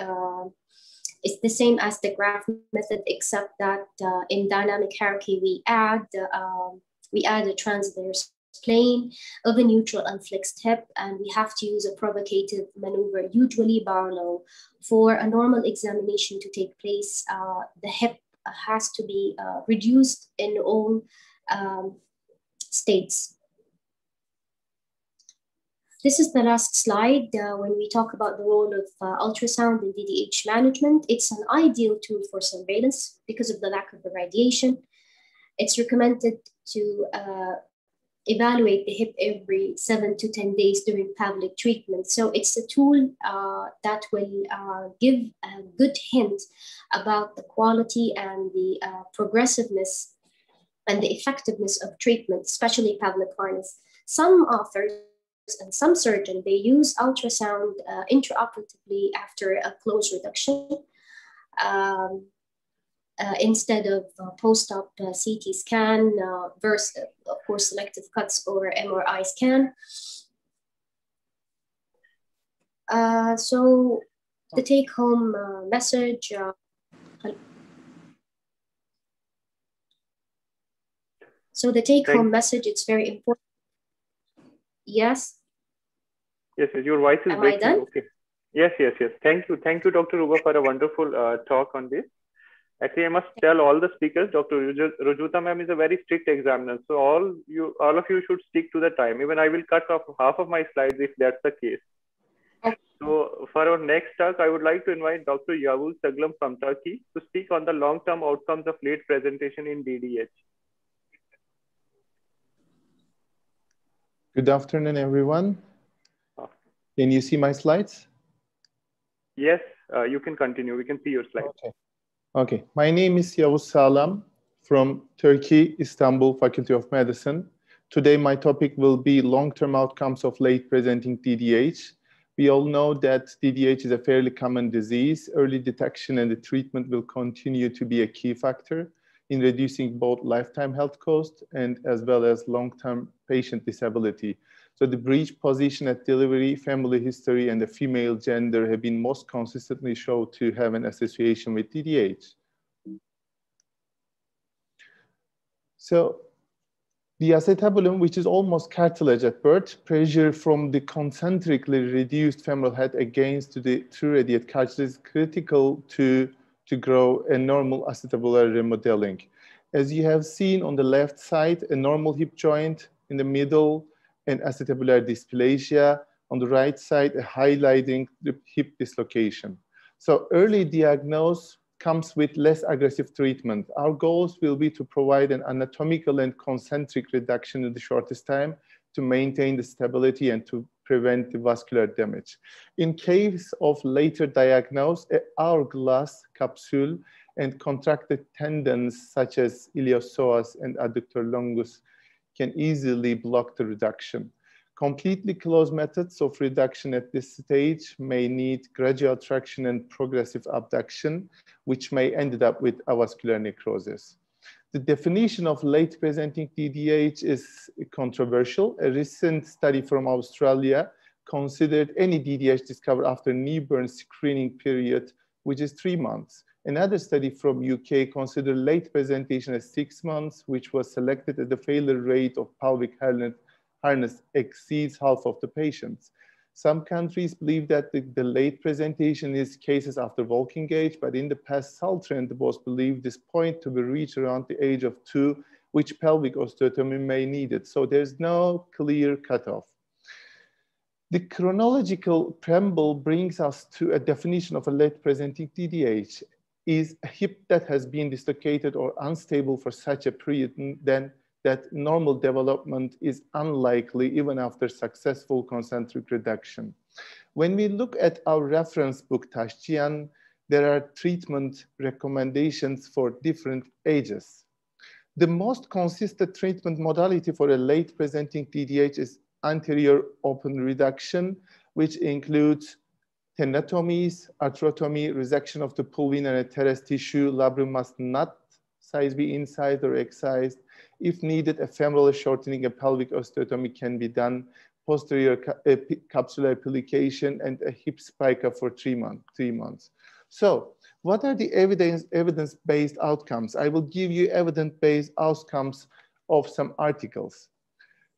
it's the same as the Graf method, except that uh, in dynamic Harcke, we add, um, we add a transverse plane of a neutral and flexed hip, and we have to use a provocative maneuver, usually Barlow. For a normal examination to take place, uh, the hip has to be uh, reduced in all um, states. This is the last slide uh, when we talk about the role of uh, ultrasound in DDH management. It's an ideal tool for surveillance because of the lack of the radiation. It's recommended to uh, evaluate the hip every seven to 10 days during Pavlik treatment. So it's a tool uh, that will uh, give a good hint about the quality and the uh, progressiveness and the effectiveness of treatment, especially Pavlik harness. Some authors and some surgeons, they use ultrasound uh, intraoperatively after a close reduction um, uh, instead of uh, post-op uh, CT scan uh, versus, of course, selective cuts or MRI scan. Uh, so the take-home message so the take-home message, it's very important Yes. Yes, yes, your voice is Am breaking. Okay. Yes, yes, yes. Thank you. Thank you, Dr. Ruba, for a wonderful uh, talk on this. Actually, I must tell all the speakers, Dr. Rujuta ma'am is a very strict examiner. So all you, all of you should stick to the time. Even I will cut off half of my slides if that's the case. So for our next talk, I would like to invite Dr. Yavuz Saglam from Turkey to speak on the long-term outcomes of late presentation in DDH. Good afternoon, everyone. Can you see my slides? Yes, uh, you can continue. We can see your slides. Okay. Okay. My name is Yavuz Saglam from Turkey, Istanbul Faculty of Medicine. Today, my topic will be long-term outcomes of late presenting DDH. We all know that DDH is a fairly common disease. Early detection and the treatment will continue to be a key factor in reducing both lifetime health costs and as well as long-term patient disability. So the breech position at delivery, family history, and the female gender have been most consistently shown to have an association with DDH. So The acetabulum, which is almost cartilage at birth, pressure from the concentrically reduced femoral head against the triradiate cartilage is critical to, to grow a normal acetabular remodeling. As you have seen on the left side, a normal hip joint in the middle and acetabular dysplasia. On the right side, highlighting the hip dislocation. So early diagnosis comes with less aggressive treatment. Our goals will be to provide an anatomical and concentric reduction in the shortest time to maintain the stability and to prevent the vascular damage. In case of later diagnosis, hourglass capsule and contracted tendons such as iliopsoas and adductor longus can easily block the reduction. Completely closed methods of reduction at this stage may need gradual traction and progressive abduction, which may end up with avascular necrosis. The definition of late presenting DDH is controversial. A recent study from Australia considered any DDH discovered after newborn screening period, which is three months. Another study from UK considered late presentation as six months, which was selected at the failure rate of Pavlik harness exceeds half of the patients. Some countries believe that the, late presentation is cases after walking age, but in the past, Salter and was believed this point to be reached around the age of two, which pelvic osteotomy may need it. So there's no clear cutoff. The chronological preamble brings us to a definition of a late presenting DDH is a hip that has been dislocated or unstable for such a period, then that normal development is unlikely even after successful concentric reduction. When we look at our reference book, Tachdjian, there are treatment recommendations for different ages. The most consistent treatment modality for a late presenting DDH is anterior open reduction, which includes tenotomies, arthrotomy, resection of the pulvinar and teres tissue, labrum must not size be incised or excised. If needed, a femoral shortening and pelvic osteotomy can be done, posterior ca uh, capsular plication and a hip spica for three, month, three months. So what are the evidence, evidence-based outcomes? I will give you evidence-based outcomes of some articles.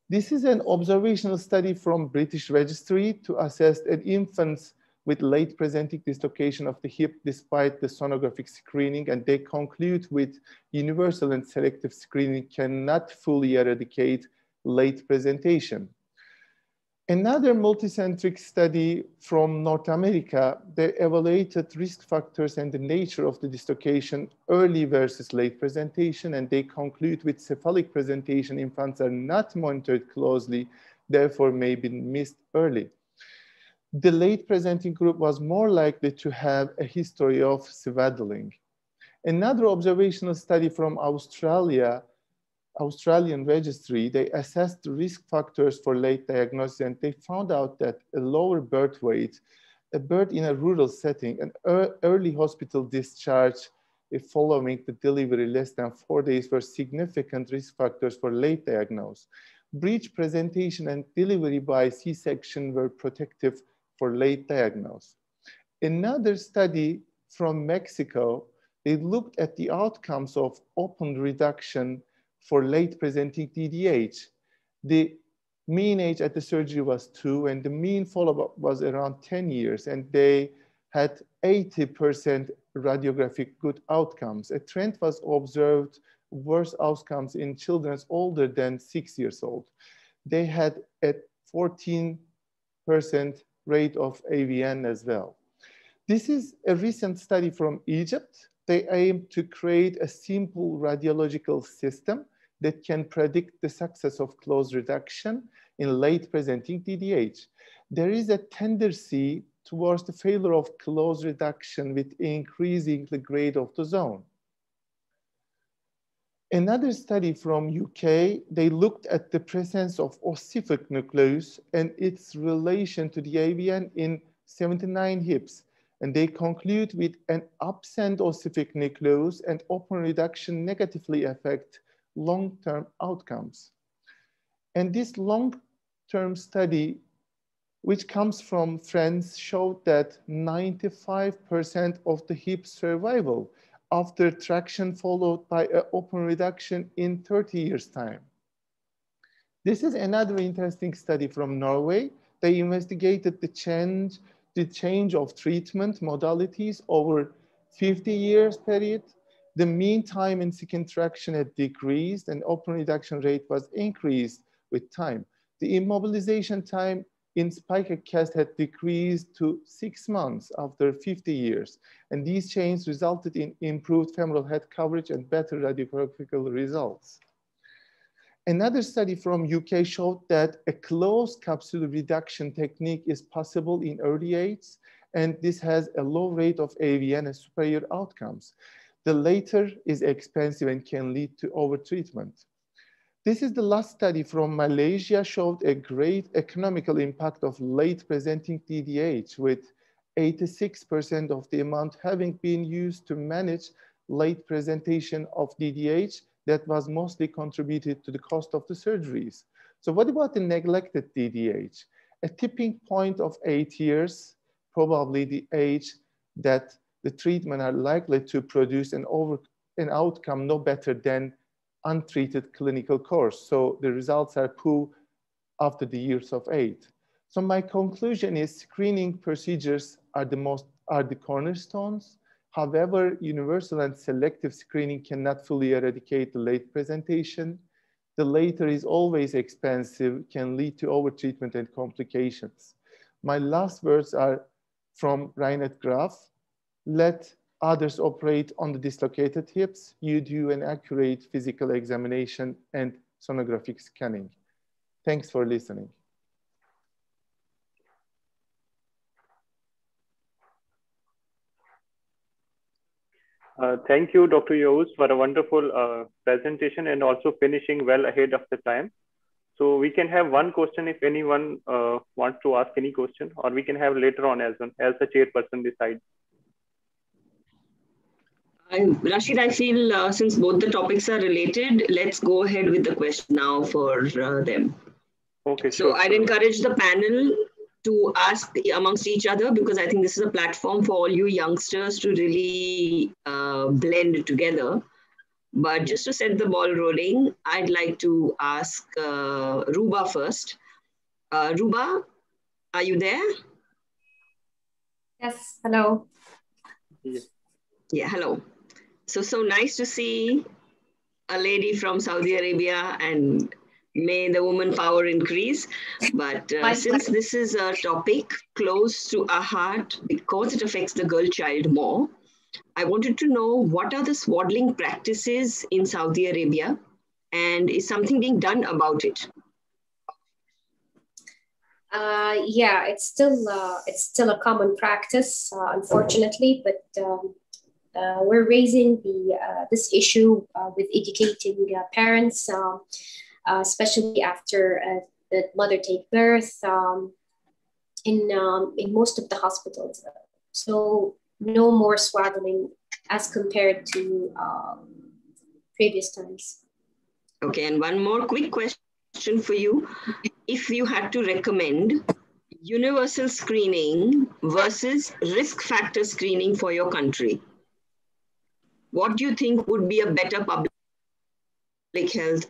This is an observational study from British Registry to assess an infant's with late presenting dislocation of the hip despite the sonographic screening and they conclude with universal and selective screening cannot fully eradicate late presentation. Another multicentric study from North America, they evaluated risk factors and the nature of the dislocation early versus late presentation, and they conclude with cephalic presentation, infants are not monitored closely, therefore may be missed early the late presenting group was more likely to have a history of swaddling. Another observational study from Australia, Australian registry, they assessed risk factors for late diagnosis and they found out that a lower birth weight, a birth in a rural setting, an early hospital discharge following the delivery less than four days were significant risk factors for late diagnosis. Breech presentation and delivery by C-section were protective for late diagnosis. Another study from Mexico, they looked at the outcomes of open reduction for late presenting DDH. The mean age at the surgery was two and the mean follow-up was around 10 years and they had 80% radiographic good outcomes. A trend was observed worse outcomes in children older than six years old. They had a 14% rate of AVN as well. This is a recent study from Egypt. They aim to create a simple radiological system that can predict the success of close reduction in late presenting DDH. There is a tendency towards the failure of close reduction with increasing the grade of the zone. Another study from UK, they looked at the presence of ossific nucleus and its relation to the AVN in 79 hips. And they conclude with an absent ossific nucleus and open reduction negatively affect long-term outcomes. And this long-term study, which comes from France, showed that 95% of the hip survival after traction followed by an open reduction in 30 years time. This is another interesting study from Norway. They investigated the change, the change of treatment modalities over 50 years period. The mean time in sick interaction had decreased and open reduction rate was increased with time. The immobilization time in spica cast had decreased to six months after 50 years. And these changes resulted in improved femoral head coverage and better radiographical results. Another study from UK showed that a closed capsule reduction technique is possible in early age, and this has a low rate of AVN and superior outcomes. The later is expensive and can lead to overtreatment. This is the last study from Malaysia showed a great economical impact of late presenting DDH with 86% of the amount having been used to manage late presentation of DDH that was mostly contributed to the cost of the surgeries. So what about the neglected DDH? A tipping point of eight years, probably the age that the treatment are likely to produce an, over, an outcome no better than untreated clinical course. So the results are poor after the years of eight. So my conclusion is screening procedures are the most are the cornerstones However, universal and selective screening cannot fully eradicate the late presentation. The later is always expensive, can lead to overtreatment and complications. My last words are from Reinhard Graf. Let others operate on the dislocated hips. You do an accurate physical examination and sonographic scanning. Thanks for listening. Uh, thank you, Dr. Yous, for a wonderful uh, presentation and also finishing well ahead of the time. So we can have one question if anyone uh, wants to ask any question, or we can have later on as, as the chairperson decides. Rashid, I feel uh, since both the topics are related, let's go ahead with the question now for uh, them. Okay. So. I'd encourage the panel to ask amongst each other because I think this is a platform for all you youngsters to really uh, blend together. But just to set the ball rolling, I'd like to ask uh, Ruba first. Uh, Ruba, are you there? Yes, hello. Yeah, hello. So, so nice to see a lady from Saudi Arabia and may the woman power increase. But uh, since this is a topic close to our heart because it affects the girl child more, I wanted to know what are the swaddling practices in Saudi Arabia and is something being done about it? Uh, yeah, it's still uh, it's still a common practice, uh, unfortunately, but um, uh, we're raising the uh, this issue uh, with educating parents um, uh, especially after uh, the mother take birth um, in, um, in most of the hospitals. So no more swaddling as compared to um, previous times. Okay, and one more quick question for you. If you had to recommend universal screening versus risk factor screening for your country, what do you think would be a better public health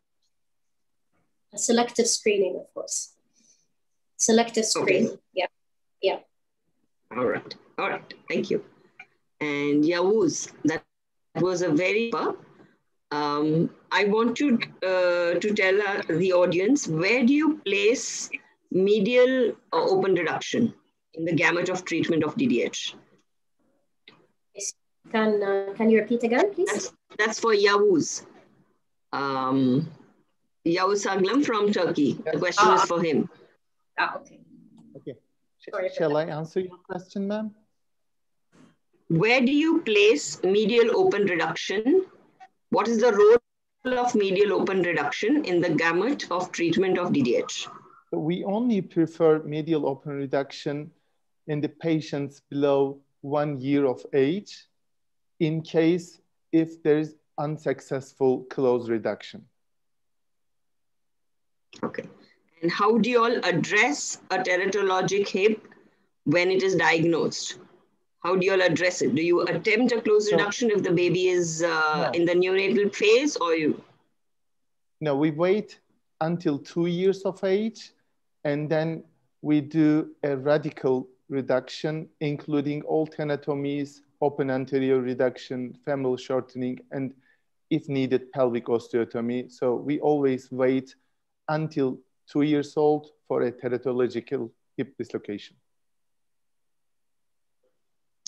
selective screening, of course. Selective screening. Okay. Yeah. Yeah. All right. All right. Thank you. And Yavuz, that was a very um, I want to uh, to tell uh, the audience where do you place medial uh, open reduction in the gamut of treatment of DDH? Can uh, can you repeat again, please? That's, that's for Yavuz. Um, Yavuz Saglam from Turkey. The question ah. is for him. Ah, okay. Okay. Sorry Shall I answer your question, ma'am? Where do you place medial open reduction? What is the role of medial open reduction in the gamut of treatment of DDH? We only prefer medial open reduction in the patients below one year of age in case if there is unsuccessful close reduction. Okay. And how do you all address a teratologic hip when it is diagnosed? How do you all address it? Do you attempt a close reduction if the baby is uh, no. in the neonatal phase or you? No, we wait until two years of age. And then we do a radical reduction, including all tenotomies, open anterior reduction, femoral shortening, and if needed, pelvic osteotomy. So we always wait until two years old for a teratological hip dislocation.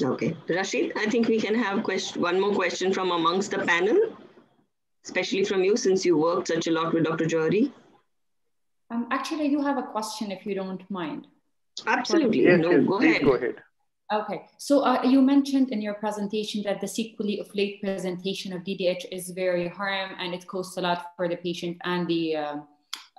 Okay, Rashid, I think we can have question, one more question from amongst the panel, especially from you since you worked such a lot with Dr. Johari. Um, actually, I do have a question if you don't mind. Absolutely, yes, no, yes, go ahead. Go ahead. Okay, so uh, you mentioned in your presentation that the sequelae of late presentation of DDH is very harm and it costs a lot for the patient and the uh,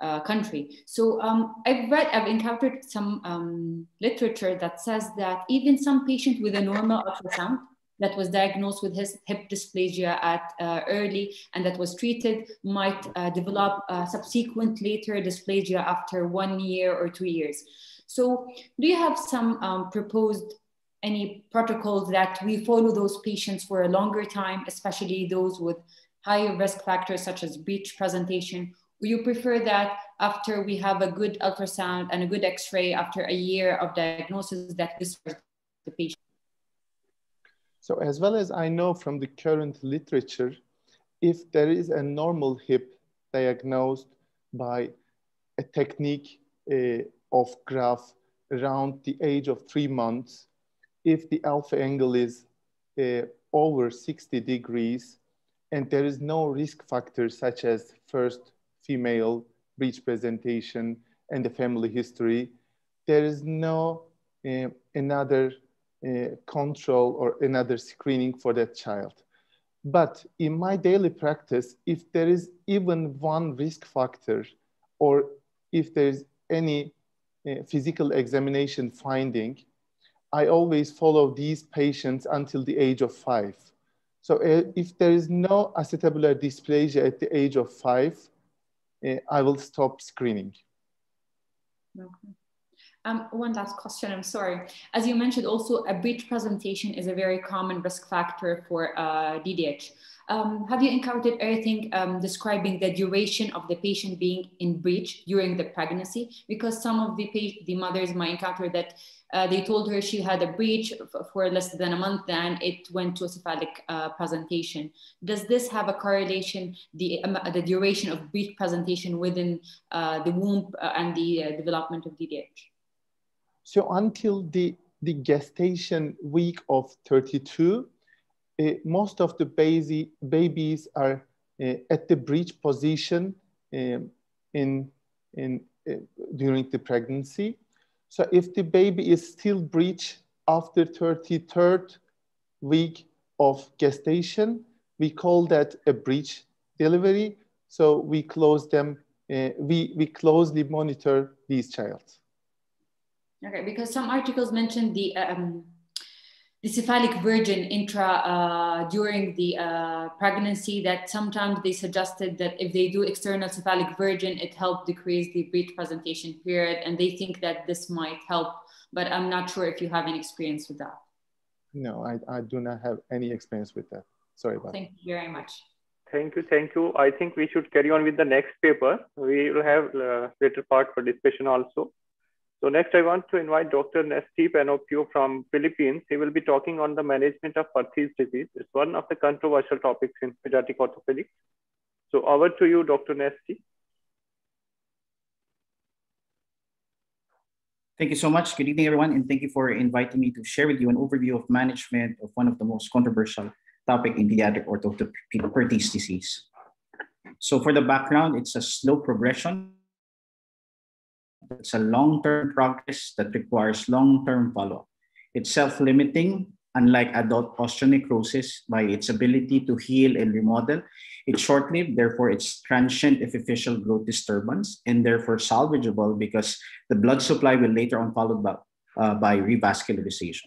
uh, country. So um, I've read, I've encountered some um, literature that says that even some patient with a normal ultrasound that was diagnosed with his hip dysplasia at uh, early and that was treated might uh, develop uh, subsequent later dysplasia after one year or two years. So do you have some um, proposed any protocols that we follow those patients for a longer time, especially those with higher risk factors such as breech presentation? Or you prefer that after we have a good ultrasound and a good x-ray after a year of diagnosis that this the patient? So as well as I know from the current literature, if there is a normal hip diagnosed by a technique uh, of Graf around the age of three months, if the alpha angle is uh, over 60 degrees and there is no risk factor such as first female breech presentation and the family history, there is no uh, another uh, control or another screening for that child. But in my daily practice, if there is even one risk factor or if there's any uh, physical examination finding, I always follow these patients until the age of five. So uh, if there is no acetabular dysplasia at the age of five, uh, I will stop screening. Okay. Um, one last question, I'm sorry. As you mentioned also, a breech presentation is a very common risk factor for uh, DDH. Um, have you encountered anything um, describing the duration of the patient being in breech during the pregnancy? Because some of the, the mothers might encounter that uh, they told her she had a breech for less than a month, then it went to a cephalic uh, presentation. Does this have a correlation, the, um, the duration of breech presentation within uh, the womb uh, and the uh, development of DDH? So until the, the gestation week of 32, uh, most of the baby, babies are at the breech position um, in, in, during the pregnancy so if the baby is still breech after 33rd week of gestation, we call that a breech delivery. So we close them, uh, we, we closely monitor these child. Okay, because some articles mentioned the um, the cephalic version intra uh, during the uh, pregnancy that sometimes they suggested that if they do external cephalic version, it helped decrease the breech presentation period. And they think that this might help, but I'm not sure if you have any experience with that. No, I, I do not have any experience with that. Sorry about that. Thank you very much. Thank you. Thank you. I think we should carry on with the next paper. We will have uh, later part for discussion also. So next, I want to invite Dr. Nesty Panopio from Philippines. He will be talking on the management of Perthes disease. It's one of the controversial topics in pediatric orthopedics. So over to you, Dr. Nesty. Thank you so much. Good evening, everyone, and thank you for inviting me to share with you an overview of management of one of the most controversial topic in pediatric orthopedic Perthes disease. So for the background, it's a slow progression it's a long-term progress that requires long-term follow-up. It's self-limiting, unlike adult osteonecrosis, by its ability to heal and remodel. It's short-lived, therefore it's transient epiphyseal growth disturbance, and therefore salvageable because the blood supply will later on followed by, uh, by revascularization.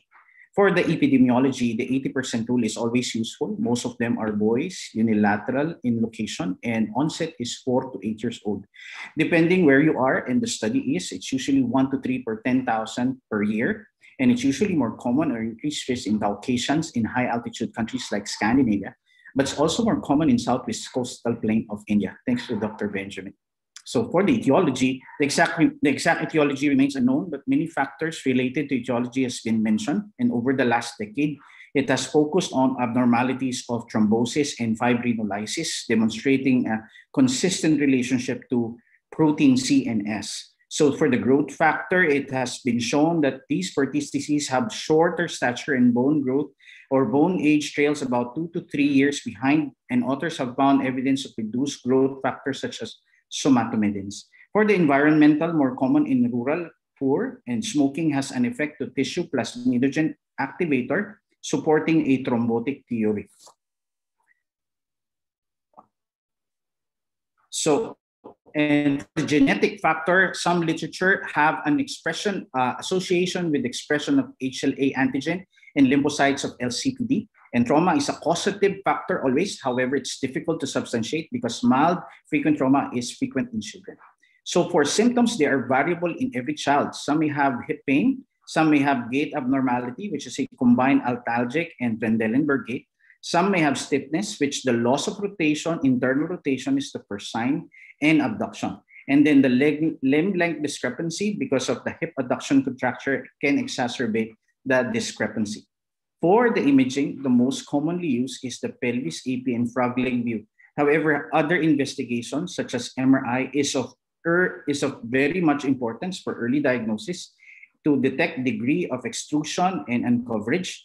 For the epidemiology, the 80% rule is always useful. Most of them are boys, unilateral in location, and onset is four to eight years old. Depending where you are and the study is, it's usually one to three per 10,000 per year. And it's usually more common or increased risk in Caucasians in high altitude countries like Scandinavia, but it's also more common in Southwest coastal plain of India. Thanks to Dr. Benjamin. So for the etiology, the exact, the exact etiology remains unknown, but many factors related to etiology has been mentioned. And over the last decade, it has focused on abnormalities of thrombosis and fibrinolysis, demonstrating a consistent relationship to protein C and S. So for the growth factor, it has been shown that these disease have shorter stature and bone growth or bone age trails about two to three years behind, and authors have found evidence of reduced growth factors such as somatomedins. For the environmental, more common in rural, poor, and smoking has an effect to tissue plasminogen activator, supporting a thrombotic theory. So, and the genetic factor, some literature have an expression uh, association with expression of HLA antigen in lymphocytes of LCPD. And trauma is a causative factor always. However, it's difficult to substantiate because mild frequent trauma is frequent in children. So for symptoms, they are variable in every child. Some may have hip pain, some may have gait abnormality, which is a combined antalgic and Trendelenburg gait. Some may have stiffness, which the loss of rotation, internal rotation is the first sign, and abduction. And then the leg, limb length discrepancy because of the hip adduction contracture can exacerbate that discrepancy. For the imaging, the most commonly used is the pelvis AP and frog leg view. However, other investigations such as MRI is of, er, is of very much importance for early diagnosis to detect degree of extrusion and uncoverage.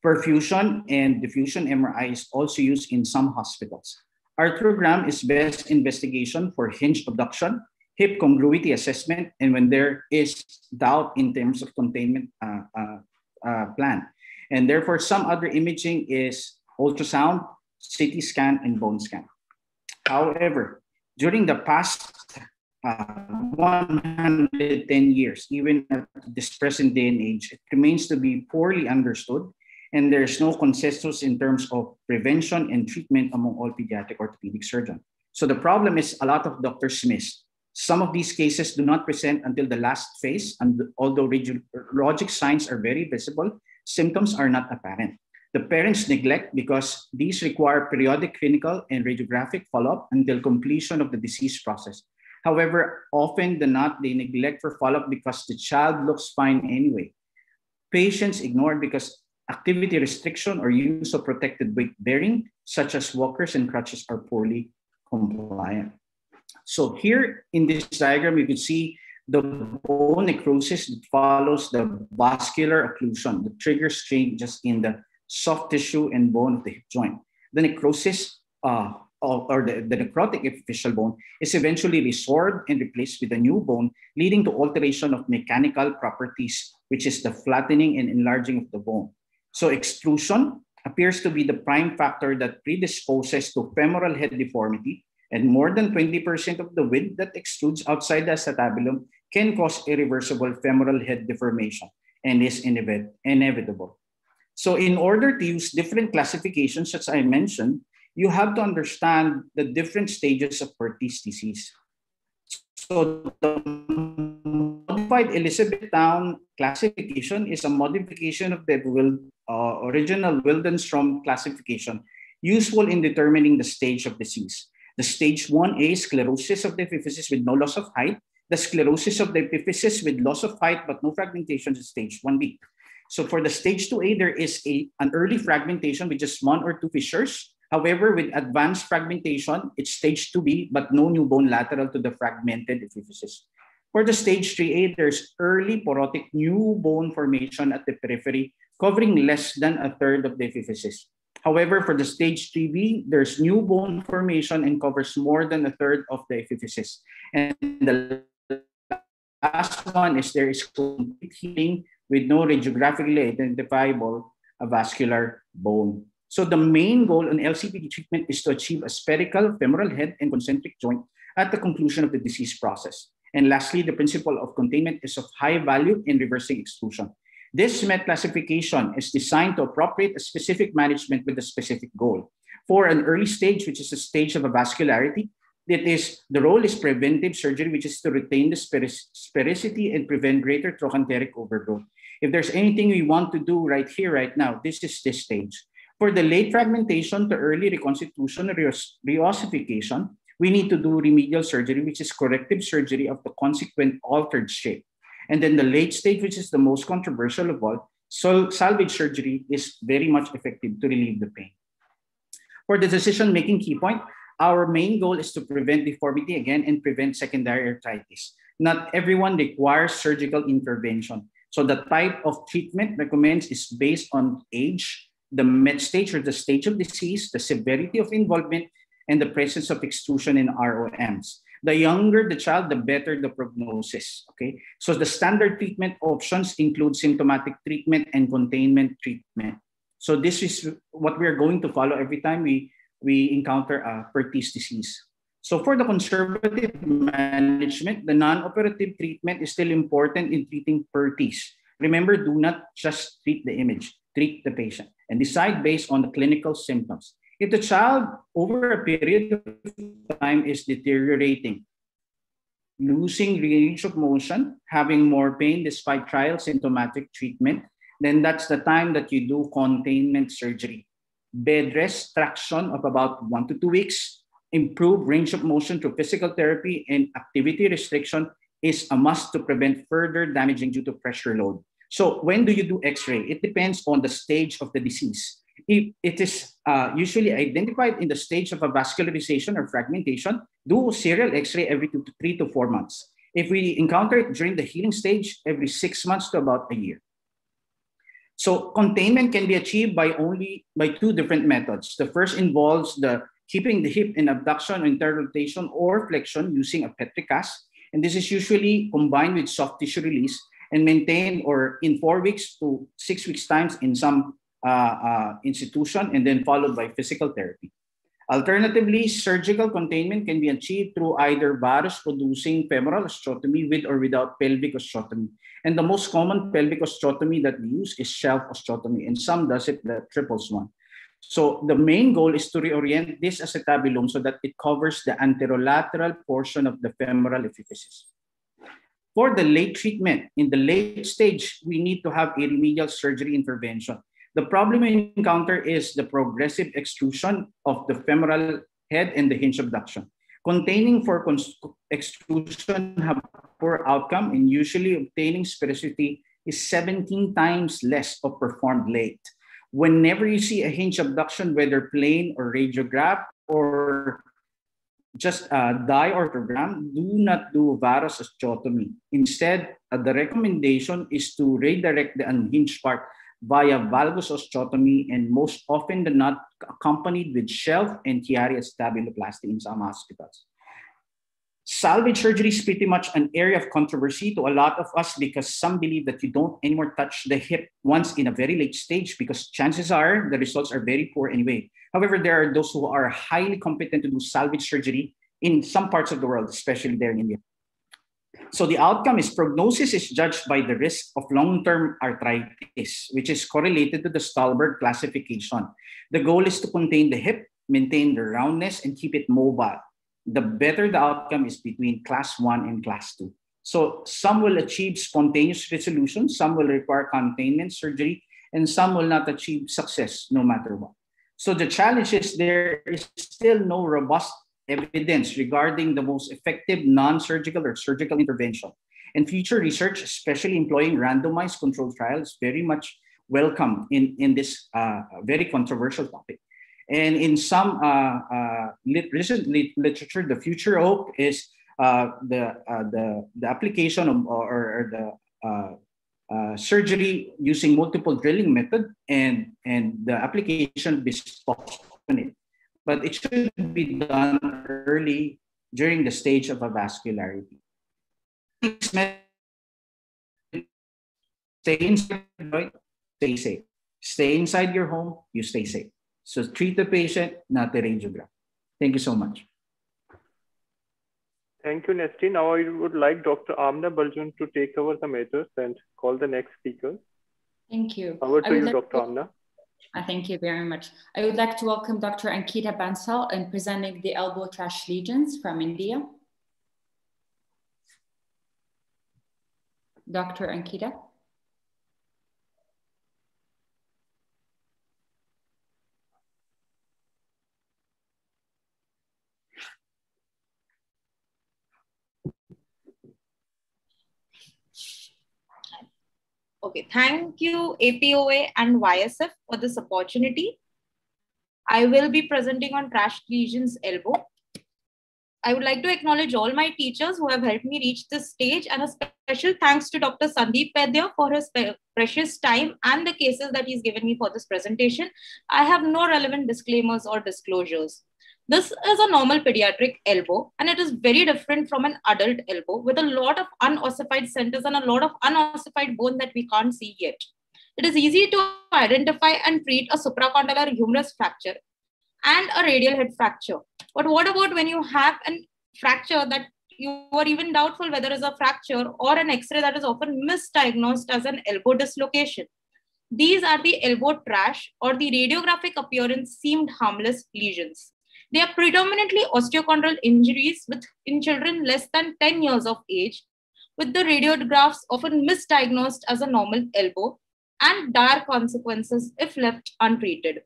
Perfusion and diffusion MRI is also used in some hospitals. Arthrogram is best investigation for hinge abduction, hip congruity assessment, and when there is doubt in terms of containment uh, uh, uh, plan. And therefore, some other imaging is ultrasound, CT scan, and bone scan. However, during the past uh, 110 years, even at this present day and age, it remains to be poorly understood, and there's no consensus in terms of prevention and treatment among all pediatric orthopedic surgeons. So the problem is a lot of doctors miss. Some of these cases do not present until the last phase, and although radiologic signs are very visible, symptoms are not apparent. The parents neglect because these require periodic clinical and radiographic follow-up until completion of the disease process. However, often than not, they neglect for follow-up because the child looks fine anyway. Patients ignore because activity restriction or use of protected weight bearing, such as walkers and crutches, are poorly compliant. So here in this diagram, you can see the bone necrosis that follows the vascular occlusion, the triggers changes in the soft tissue and bone of the hip joint. The necrosis uh, or the, the necrotic epiphyseal bone is eventually resorbed and replaced with a new bone, leading to alteration of mechanical properties, which is the flattening and enlarging of the bone. So extrusion appears to be the prime factor that predisposes to femoral head deformity, and more than 20% of the width that extrudes outside the acetabulum can cause irreversible femoral head deformation and is inevitable. So in order to use different classifications, as I mentioned, you have to understand the different stages of Perthes disease. So the modified Elizabethtown classification is a modification of the uh, original Waldenstrom classification, useful in determining the stage of disease. The stage 1A sclerosis of the epiphysis with no loss of height, the sclerosis of the epiphysis with loss of height but no fragmentation is stage 1B. So for the stage 2A, there is a, an early fragmentation with just one or two fissures. However, with advanced fragmentation, it's stage 2B, but no new bone lateral to the fragmented epiphysis. For the stage 3A, there's early porotic new bone formation at the periphery, covering less than a third of the epiphysis. However, for the stage 3B, there's new bone formation and covers more than a third of the epiphysis. And the last one is there is complete healing with no radiographically identifiable vascular bone. So the main goal in LCPD treatment is to achieve a spherical femoral head and concentric joint at the conclusion of the disease process. And lastly, the principle of containment is of high value in reversing exclusion. This MET classification is designed to appropriate a specific management with a specific goal. For an early stage, which is a stage of a vascularity, it is the role is preventive surgery, which is to retain the sphericity and prevent greater trochanteric overgrowth. If there's anything we want to do right here, right now, this is this stage. For the late fragmentation to early reconstitution or reossification, we need to do remedial surgery, which is corrective surgery of the consequent altered shape. And then the late stage, which is the most controversial of all, so salvage surgery is very much effective to relieve the pain. For the decision-making key point, our main goal is to prevent deformity again and prevent secondary arthritis. Not everyone requires surgical intervention. So the type of treatment recommends is based on age, the met stage or the stage of disease, the severity of involvement, and the presence of extrusion in ROMs. The younger the child, the better the prognosis. Okay, so the standard treatment options include symptomatic treatment and containment treatment. So this is what we are going to follow every time we we encounter a Perthes disease. So for the conservative management, the non-operative treatment is still important in treating Perthes. Remember, do not just treat the image, treat the patient and decide based on the clinical symptoms. If the child over a period of time is deteriorating, losing range of motion, having more pain despite trial symptomatic treatment, then that's the time that you do containment surgery. Bed rest, traction of about one to two weeks, improve range of motion through physical therapy and activity restriction is a must to prevent further damaging due to pressure load. So when do you do x-ray? It depends on the stage of the disease if it is uh, usually identified in the stage of a vascularization or fragmentation, do serial X-ray every two to three to four months. If we encounter it during the healing stage, every six months to about a year. So containment can be achieved by only by two different methods. The first involves the keeping the hip in abduction, interrotation, or flexion using a Petrie cast. And this is usually combined with soft tissue release and maintained or in four weeks to six weeks times in some uh, uh, institution and then followed by physical therapy. Alternatively, surgical containment can be achieved through either varus-producing femoral osteotomy with or without pelvic osteotomy. And the most common pelvic osteotomy that we use is shelf osteotomy, and some does it the triples one. So the main goal is to reorient this acetabulum so that it covers the anterolateral portion of the femoral epiphysis. For the late treatment, in the late stage, we need to have a remedial surgery intervention. The problem we encounter is the progressive extrusion of the femoral head and the hinge abduction. Containing for extrusion have poor outcome and usually obtaining sphericity is 17 times less of performed late. Whenever you see a hinge abduction, whether plain or radiograph or just uh, dye arthrogram, do not do varus osteotomy. Instead, uh, the recommendation is to redirect the unhinged part via valgus osteotomy and most often than not accompanied with shelf and Chiari acetabuloplasty in some hospitals. Salvage surgery is pretty much an area of controversy to a lot of us because some believe that you don't anymore touch the hip once in a very late stage because chances are the results are very poor anyway. However, there are those who are highly competent to do salvage surgery in some parts of the world, especially there in India. So the outcome is prognosis is judged by the risk of long-term arthritis, which is correlated to the Stulberg classification. The goal is to contain the hip, maintain the roundness, and keep it mobile. The better the outcome is between class one and class two. So some will achieve spontaneous resolution, some will require containment surgery, and some will not achieve success no matter what. So the challenge is there is still no robust evidence regarding the most effective non-surgical or surgical intervention. And future research, especially employing randomized controlled trials, very much welcome in, in this uh, very controversial topic. And in some uh, uh, recent literature, the future hope is uh, the, uh, the, the application of, or, or the uh, uh, surgery using multiple drilling method and, and the application bisphosphonate but it should be done early during the stage of a vascularity. Stay inside, stay safe. Stay inside your home, you stay safe. So treat the patient, not the radiograph. Thank you so much. Thank you, Nesty. Now I would like Dr. Amna Baljun to take over the matters and call the next speaker. Thank you. Over to you, like Dr. Amna. Thank you very much. I would like to welcome Dr. Ankita Bansal in presenting the elbow trash lesions from India. Dr. Ankita. Okay, thank you APOA and YSF for this opportunity. I will be presenting on trash lesions elbow. I would like to acknowledge all my teachers who have helped me reach this stage and a special thanks to Dr. Sandeep Pedya for his precious time and the cases that he's given me for this presentation. I have no relevant disclaimers or disclosures. This is a normal pediatric elbow and it is very different from an adult elbow with a lot of unossified centers and a lot of unossified bone that we can't see yet. It is easy to identify and treat a supracondylar humerus fracture and a radial head fracture. But what about when you have a fracture that you are even doubtful whether it's a fracture or an X-ray that is often misdiagnosed as an elbow dislocation? These are the elbow trash or the radiographic appearance seemed harmless lesions. They are predominantly osteochondral injuries with, in children less than 10 years of age, with the radiographs often misdiagnosed as a normal elbow and dire consequences if left untreated.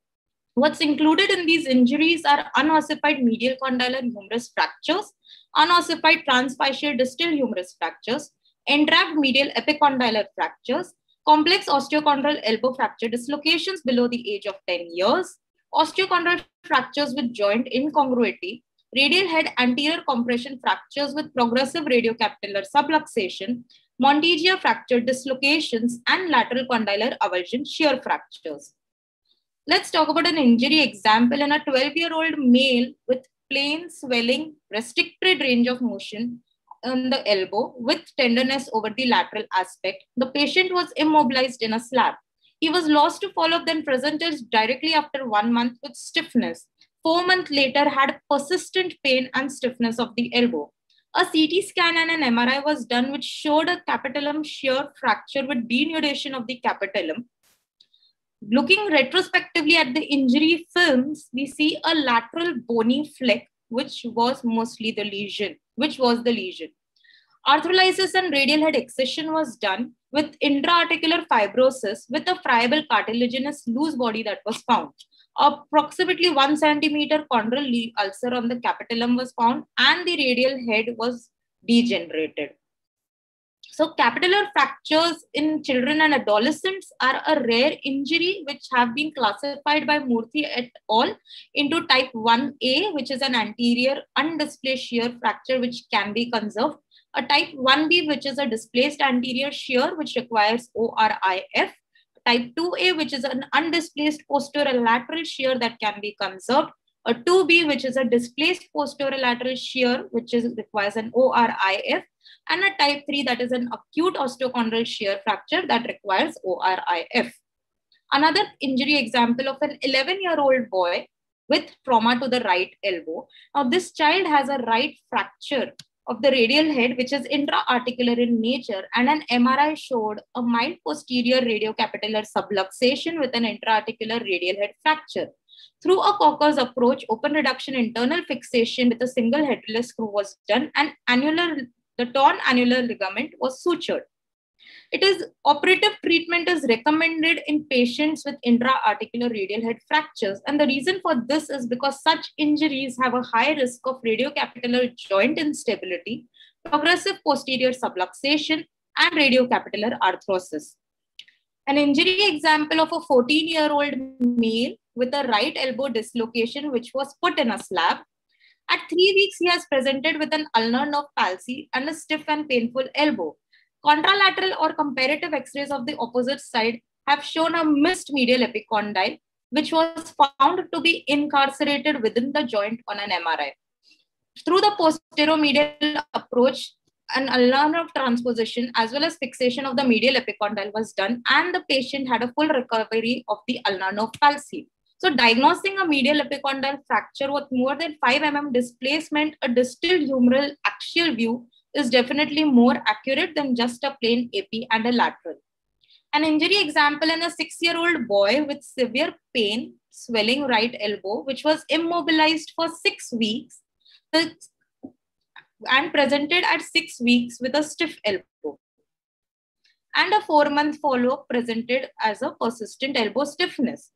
What's included in these injuries are unossified medial condylar humerus fractures, unossified transphyseal distal humerus fractures, entrapped medial epicondylar fractures, complex osteochondral elbow fracture dislocations below the age of 10 years, osteochondral fractures with joint incongruity, radial head anterior compression fractures with progressive radiocapitellar subluxation, Monteggia fracture dislocations, and lateral condylar avulsion shear fractures. Let's talk about an injury example in a 12 year old male with plain swelling, restricted range of motion on the elbow with tenderness over the lateral aspect. The patient was immobilized in a slab. He was lost to follow-up, then presented directly after one month with stiffness. Four months later, had persistent pain and stiffness of the elbow. A CT scan and an MRI was done, which showed a capitellum shear fracture with denudation of the capitellum. Looking retrospectively at the injury films, we see a lateral bony fleck, which was mostly the lesion, which was the lesion. Arthrolysis and radial head excision was done with intra-articular fibrosis with a friable cartilaginous loose body that was found. Approximately one centimeter chondral ulcer on the capitulum was found and the radial head was degenerated. So capitellar fractures in children and adolescents are a rare injury which have been classified by Murthy et al. into type 1A, which is an anterior undisplaced shear fracture which can be conserved a type 1B, which is a displaced anterior shear, which requires ORIF, type 2A, which is an undisplaced posterior lateral shear that can be conserved, a 2B, which is a displaced posterior lateral shear, which is, requires an ORIF, and a type 3 that is an acute osteochondral shear fracture that requires ORIF. Another injury example of an 11 year old boy with trauma to the right elbow. Now, this child has a right fracture of the radial head, which is intra-articular in nature, and an MRI showed a mild posterior radiocapitellar subluxation with an intra-articular radial head fracture. Through a Kocher's approach, open reduction internal fixation with a single headless screw was done, and annular, the torn annular ligament was sutured. It is operative treatment is recommended in patients with intra-articular radial head fractures. And the reason for this is because such injuries have a high risk of radiocapitellar joint instability, progressive posterior subluxation, and radiocapitellar arthrosis. An injury example of a 14-year-old male with a right elbow dislocation, which was put in a slab. At three weeks, he has presented with an ulnar nerve palsy and a stiff and painful elbow. Contralateral or comparative x-rays of the opposite side have shown a missed medial epicondyle, which was found to be incarcerated within the joint on an MRI. Through the posteromedial approach, an ulnar transposition as well as fixation of the medial epicondyle was done and the patient had a full recovery of the ulnar nerve palsy. So diagnosing a medial epicondyle fracture with more than 5 mm displacement, a distal humeral axial view is definitely more accurate than just a plain AP and a lateral. An injury example in a six-year-old boy with severe pain, swelling right elbow, which was immobilized for six weeks and presented at six weeks with a stiff elbow. And a four-month follow-up presented as a persistent elbow stiffness.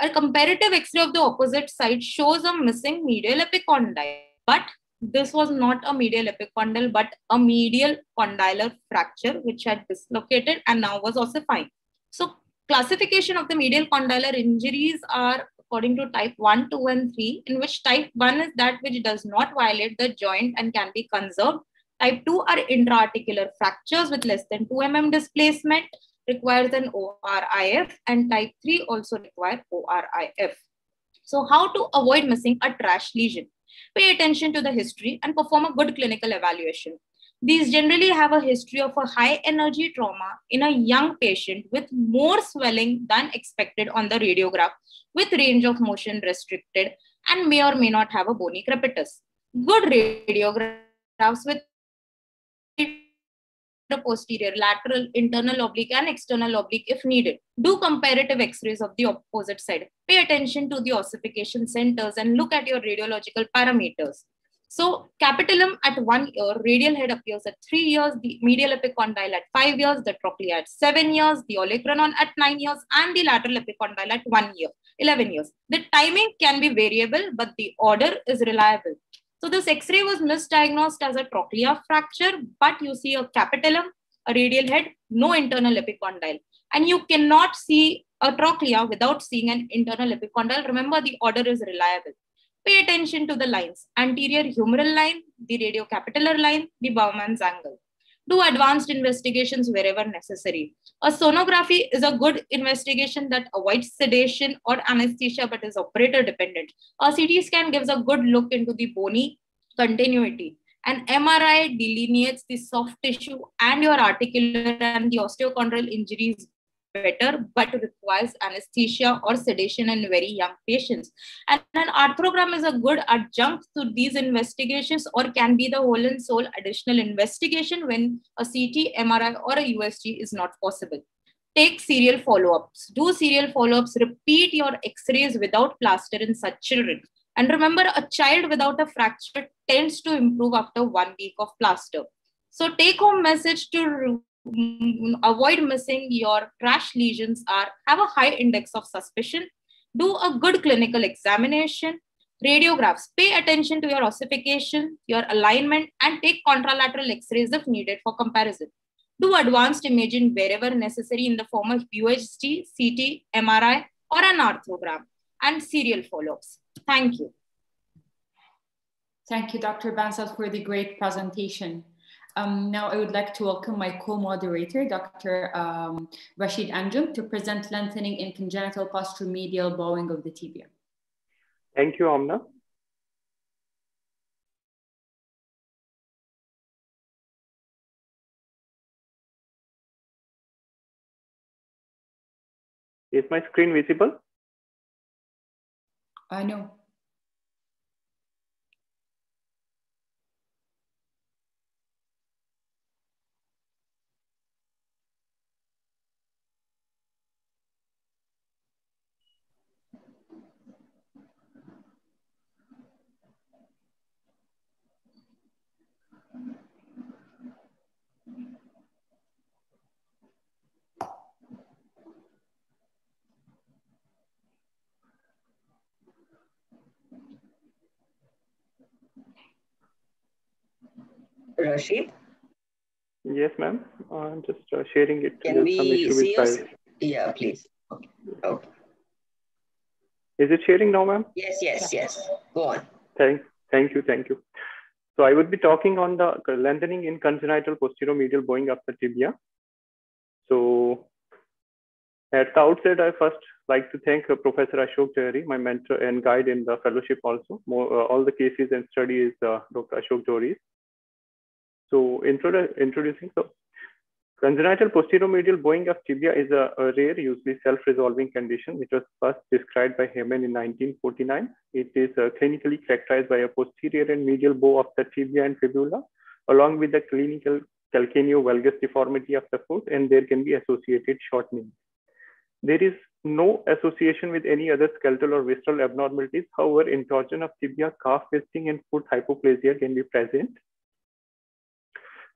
A comparative X-ray of the opposite side shows a missing medial epicondyle, but this was not a medial epicondyle, but a medial condylar fracture, which had dislocated and now was ossifying. So classification of the medial condylar injuries are according to type 1, 2, and 3, in which type 1 is that which does not violate the joint and can be conserved. Type 2 are intraarticular fractures with less than 2 mm displacement, requires an ORIF, and type 3 also require ORIF. So how to avoid missing a trash lesion? Pay attention to the history and perform a good clinical evaluation. These generally have a history of a high energy trauma in a young patient with more swelling than expected on the radiograph with range of motion restricted and may or may not have a bony crepitus. Good radiographs with posterior, lateral, internal oblique, and external oblique if needed. Do comparative x-rays of the opposite side. Pay attention to the ossification centers and look at your radiological parameters. So capitulum at one year, radial head appears at three years, the medial epicondyle at five years, the trochlea at seven years, the olecranon at nine years, and the lateral epicondyle at one year, 11 years. The timing can be variable, but the order is reliable. So this X-ray was misdiagnosed as a trochlea fracture, but you see a capitulum, a radial head, no internal epicondyle. And you cannot see a trochlea without seeing an internal epicondyle. Remember, the order is reliable. Pay attention to the lines, anterior humeral line, the radiocapitellar line, the Baumann's angle. Do advanced investigations wherever necessary. A sonography is a good investigation that avoids sedation or anesthesia but is operator dependent. A CT scan gives a good look into the bony continuity. An MRI delineates the soft tissue and your articular and the osteochondral injuries better, but requires anesthesia or sedation in very young patients. And an arthrogram is a good adjunct to these investigations or can be the whole and sole additional investigation when a CT, MRI, or a USG is not possible. Take serial follow-ups. Do serial follow-ups. Repeat your x-rays without plaster in such children. And remember, a child without a fracture tends to improve after one week of plaster. So take home message to avoid missing your trash lesions are have a high index of suspicion do a good clinical examination radiographs pay attention to your ossification your alignment and take contralateral x-rays if needed for comparison do advanced imaging wherever necessary in the form of USG, CT, MRI, or an arthrogram, and serial follow-ups. Thank you. Thank you, Dr. Bansal, for the great presentation. Um, now I would like to welcome my co-moderator, Dr. Um, Rashid Anjum, to present lengthening in congenital posteromedial bowing of the tibia. Thank you, Amna. Is my screen visible? I know. Rashid? Yes, ma'am. I'm just uh, sharing it. Can we see us? Yeah, please. Okay. okay. Is it sharing now, ma'am? Yes, yes, yes. Go on. Thank, thank you, thank you. So I would be talking on the lengthening in congenital posteromedial bowing of the tibia. So at the outset, I first like to thank uh, Professor Ashok Johari, my mentor and guide in the fellowship also. More, uh, all the cases and studies uh, Dr. Ashok Johari. So introdu introducing, so congenital posteromedial bowing of tibia is a, a rare, usually self-resolving condition, which was first described by Hayman in 1949. It is uh, clinically characterized by a posterior and medial bow of the tibia and fibula, along with the clinical calcaneo-valgus deformity of the foot, and there can be associated shortening. There is no association with any other skeletal or visceral abnormalities. However, intorsion of tibia, calf twisting, and foot hypoplasia can be present.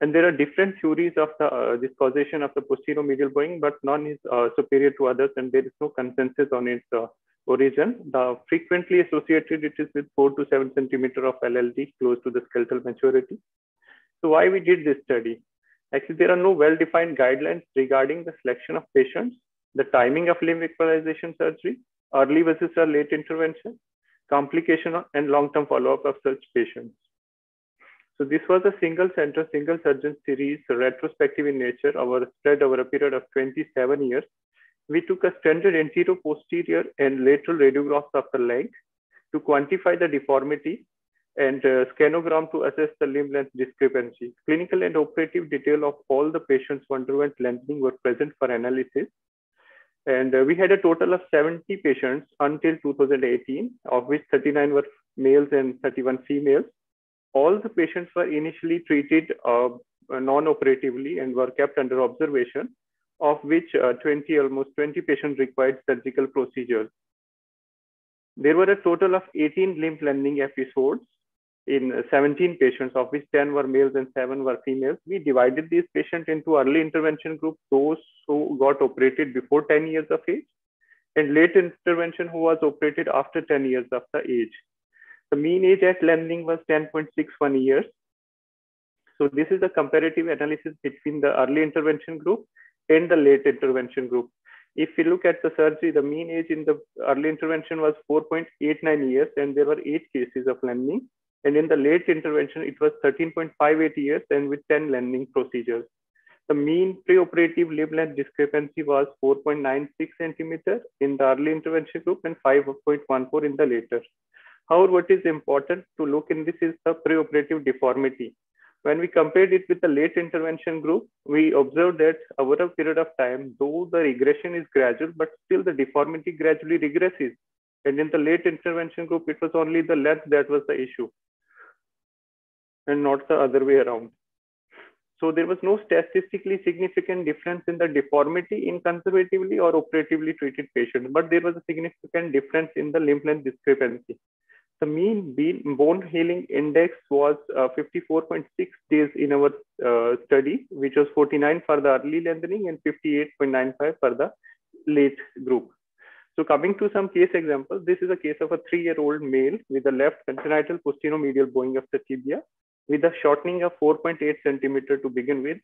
And there are different theories of the, uh, this causation of the posterior medial bowing, but none is uh, superior to others, and there is no consensus on its uh, origin. The frequently associated it is with four to seven centimeter of LLD close to the skeletal maturity. So why we did this study? Actually, there are no well-defined guidelines regarding the selection of patients, the timing of limb equalization surgery, early versus late intervention, complication and long-term follow-up of such patients. So this was a single center, single surgeon series, retrospective in nature, over spread over a period of 27 years. We took a standard anterior, posterior, and lateral radiographs of the leg to quantify the deformity and uh, scanogram to assess the limb length discrepancy. Clinical and operative detail of all the patients who underwent lengthening were present for analysis. And uh, we had a total of 70 patients until 2018, of which 39 were males and 31 females all the patients were initially treated uh, non-operatively and were kept under observation, of which uh, 20, almost 20 patients required surgical procedures. There were a total of 18 limb lengthening episodes in 17 patients, of which 10 were males and 7 were females. We divided these patients into early intervention group, those who got operated before 10 years of age, and late intervention who was operated after 10 years of the age. The mean age at lengthening was 10.61 years. So this is a comparative analysis between the early intervention group and the late intervention group. If we look at the surgery, the mean age in the early intervention was 4.89 years and there were eight cases of lengthening. And in the late intervention, it was 13.58 years and with 10 lengthening procedures. The mean preoperative limb length discrepancy was 4.96 centimeter in the early intervention group and 5.14 in the later. However, what is important to look in this is the preoperative deformity. When we compared it with the late intervention group, we observed that over a period of time, though the regression is gradual, but still the deformity gradually regresses. And in the late intervention group, it was only the length that was the issue and not the other way around. So there was no statistically significant difference in the deformity in conservatively or operatively treated patients, but there was a significant difference in the limb length discrepancy the mean bone healing index was uh, 54.6 days in our uh, study, which was 49 for the early lengthening and 58.95 for the late group. So coming to some case examples, this is a case of a three-year-old male with a left congenital posteromedial bowing of the tibia with a shortening of 4.8 centimeter to begin with.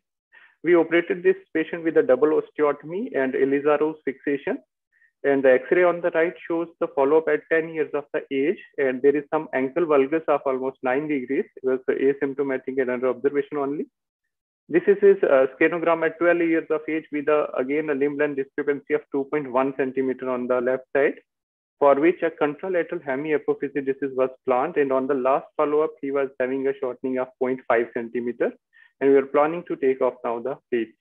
We operated this patient with a double osteotomy and Elizarov fixation and the X-ray on the right shows the follow-up at 10 years of the age. And there is some ankle valgus of almost 9 degrees. It was asymptomatic and under observation only. This is his uh, scanogram at 12 years of age with, a, again, a limb length discrepancy of 2.1 centimeter on the left side, for which a contralateral hemiepiphyseal was planned. And on the last follow-up, he was having a shortening of 0.5 centimeter. And we are planning to take off now the plate.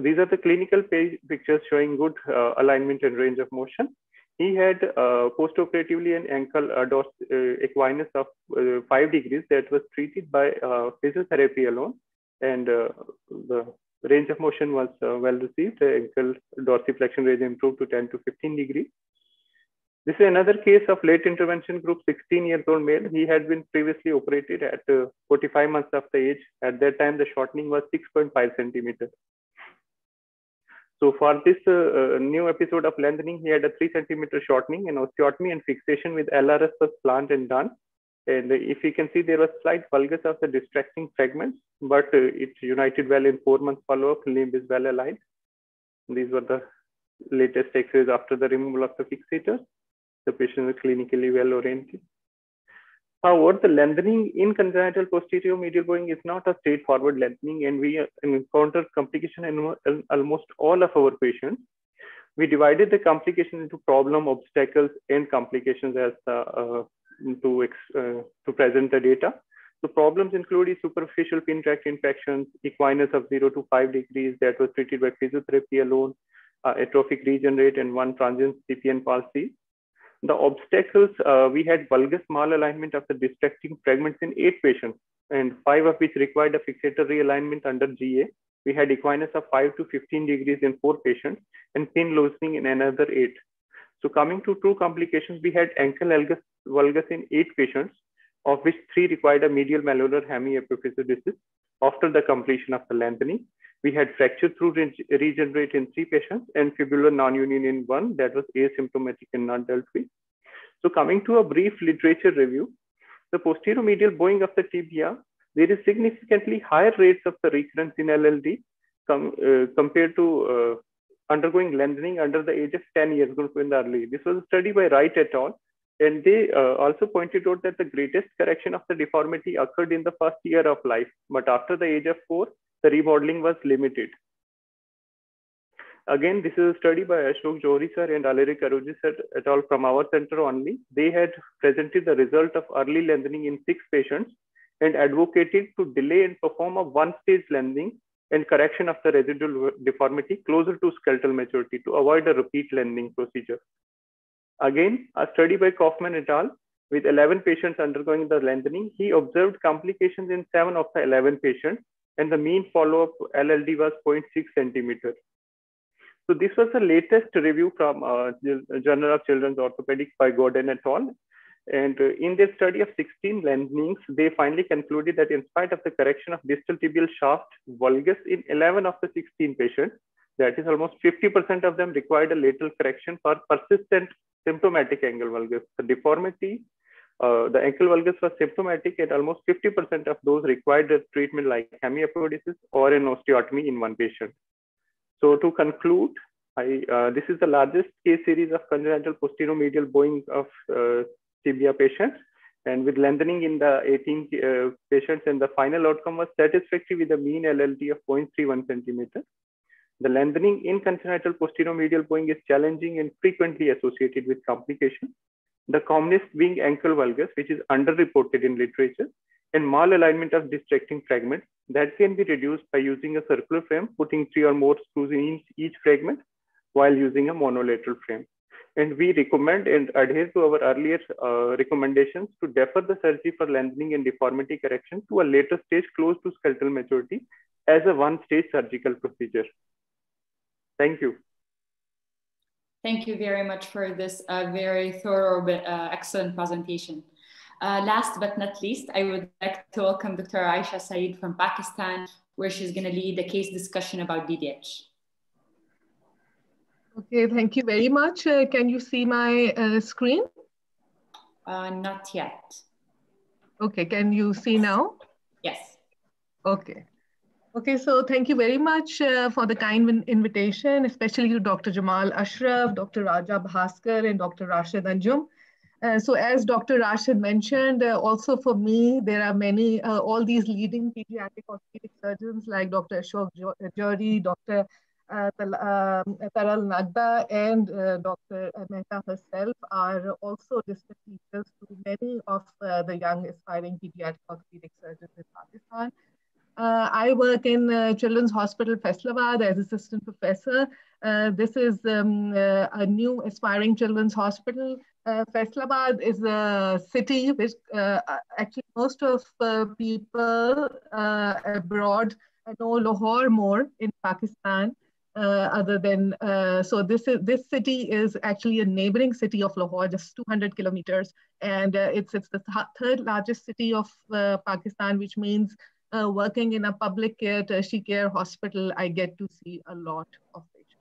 So these are the clinical pictures showing good uh, alignment and range of motion. He had uh, postoperatively an ankle uh, uh equinus of uh, 5 degrees that was treated by uh, physiotherapy alone. And the range of motion was well received. The ankle dorsiflexion range improved to 10 to 15 degrees. This is another case of late intervention group, 16 years old male. He had been previously operated at 45 months of the age. At that time, the shortening was 6.5 centimeters. So for this uh, uh, new episode of lengthening, he had a three centimeter shortening and osteotomy and fixation with LRS was planned and done. And if you can see, there was slight valgus of the distracting fragments, but uh, it united well in four months follow-up, limb is well aligned. These were the latest x-rays after the removal of the fixator. The patient was clinically well oriented. However, the lengthening in congenital posterior medial bowing is not a straightforward lengthening, and we encounter complication in almost all of our patients. We divided the complication into problem, obstacles, and complications as uh, uh, to, uh, to present the data. The problems include superficial pin tract infections, equinus of 0 to 5 degrees that was treated by physiotherapy alone, uh, atrophic regenerate, and one transient CPN palsy. The obstacles, uh, we had valgus malalignment of the distracting fragments in eight patients, and five of which required a fixator realignment under GA. We had equinus of 5 to 15 degrees in four patients and pin loosening in another eight. So coming to two complications, we had ankle valgus in eight patients, of which three required a medial malleolar hemiepiphyseal after the completion of the lengthening. We had fracture through regenerate in three patients and fibular non-union in one that was asymptomatic and not dealt with. So coming to a brief literature review, the posterior medial bowing of the tibia, there is significantly higher rates of the recurrence in LLD com, uh, compared to uh, undergoing lengthening under the age of 10 years group in the early. This was a study by Wright et al. And they uh, also pointed out that the greatest correction of the deformity occurred in the first year of life, but after the age of four, the remodeling was limited. Again, this is a study by Ashok Johari sir and Alaric Aroojis sir et al. from our center only. They had presented the result of early lengthening in six patients and advocated to delay and perform a one-stage lengthening and correction of the residual deformity closer to skeletal maturity to avoid a repeat lengthening procedure. Again, a study by Kaufman et al. with 11 patients undergoing the lengthening, he observed complications in seven of the 11 patients and the mean follow-up LLD was 0.6 centimeter. So this was the latest review from uh, Journal of Children's Orthopedics by Gordon et al. And uh, in their study of 16 lengthenings, they finally concluded that in spite of the correction of distal tibial shaft valgus in 11 of the 16 patients, that is almost 50% of them required a lateral correction for persistent symptomatic angle valgus. The deformity, uh, the ankle valgus was symptomatic and almost 50% of those required treatment like hemiepiphysiodesis or an osteotomy in one patient. So to conclude, I, uh, this is the largest case series of congenital posterior medial bowing of uh, tibia patients. And with lengthening in the 18 uh, patients, and the final outcome was satisfactory with a mean LLD of 0.31 centimeter. The lengthening in congenital posterior medial bowing is challenging and frequently associated with complications. The commonest being ankle valgus, which is underreported in literature, and malalignment of distracting fragments that can be reduced by using a circular frame, putting three or more screws in each fragment while using a monolateral frame. And we recommend and adhere to our earlier uh, recommendations to defer the surgery for lengthening and deformity correction to a later stage close to skeletal maturity as a one-stage surgical procedure. Thank you. Thank you very much for this uh, very thorough, but uh, excellent presentation. Uh, last but not least, I would like to welcome Dr. Aisha Saeed from Pakistan, where she's going to lead a case discussion about DDH. Okay, thank you very much. Uh, can you see my uh, screen? Uh, not yet. Okay, can you see now? Yes. Okay. Okay, so thank you very much uh, for the kind invitation, especially to Dr. Jamal Ashraf, Dr. Raja Bhaskar, and Dr. Rashid Anjum. Uh, so as Dr. Rashid mentioned, uh, also for me, there are many, uh, all these leading pediatric orthopedic surgeons like Dr. Ashok Johari, Dr uh, um, Taral Nagda and uh, Dr. Mehta herself are also distant teachers to many of the young aspiring pediatric orthopedic surgeons in Pakistan. Uh, I work in uh, Children's Hospital Faisalabad as assistant professor. Uh, this is um, a new aspiring children's hospital. Faisalabad is a city which actually most of people abroad know Lahore more in Pakistan. Uh, other than uh, so this is this city is actually a neighboring city of Lahore, just 200 kilometers, and uh, it's it's the th third largest city of uh, Pakistan, which means uh, working in a public care tertiary care hospital, I get to see a lot of patients.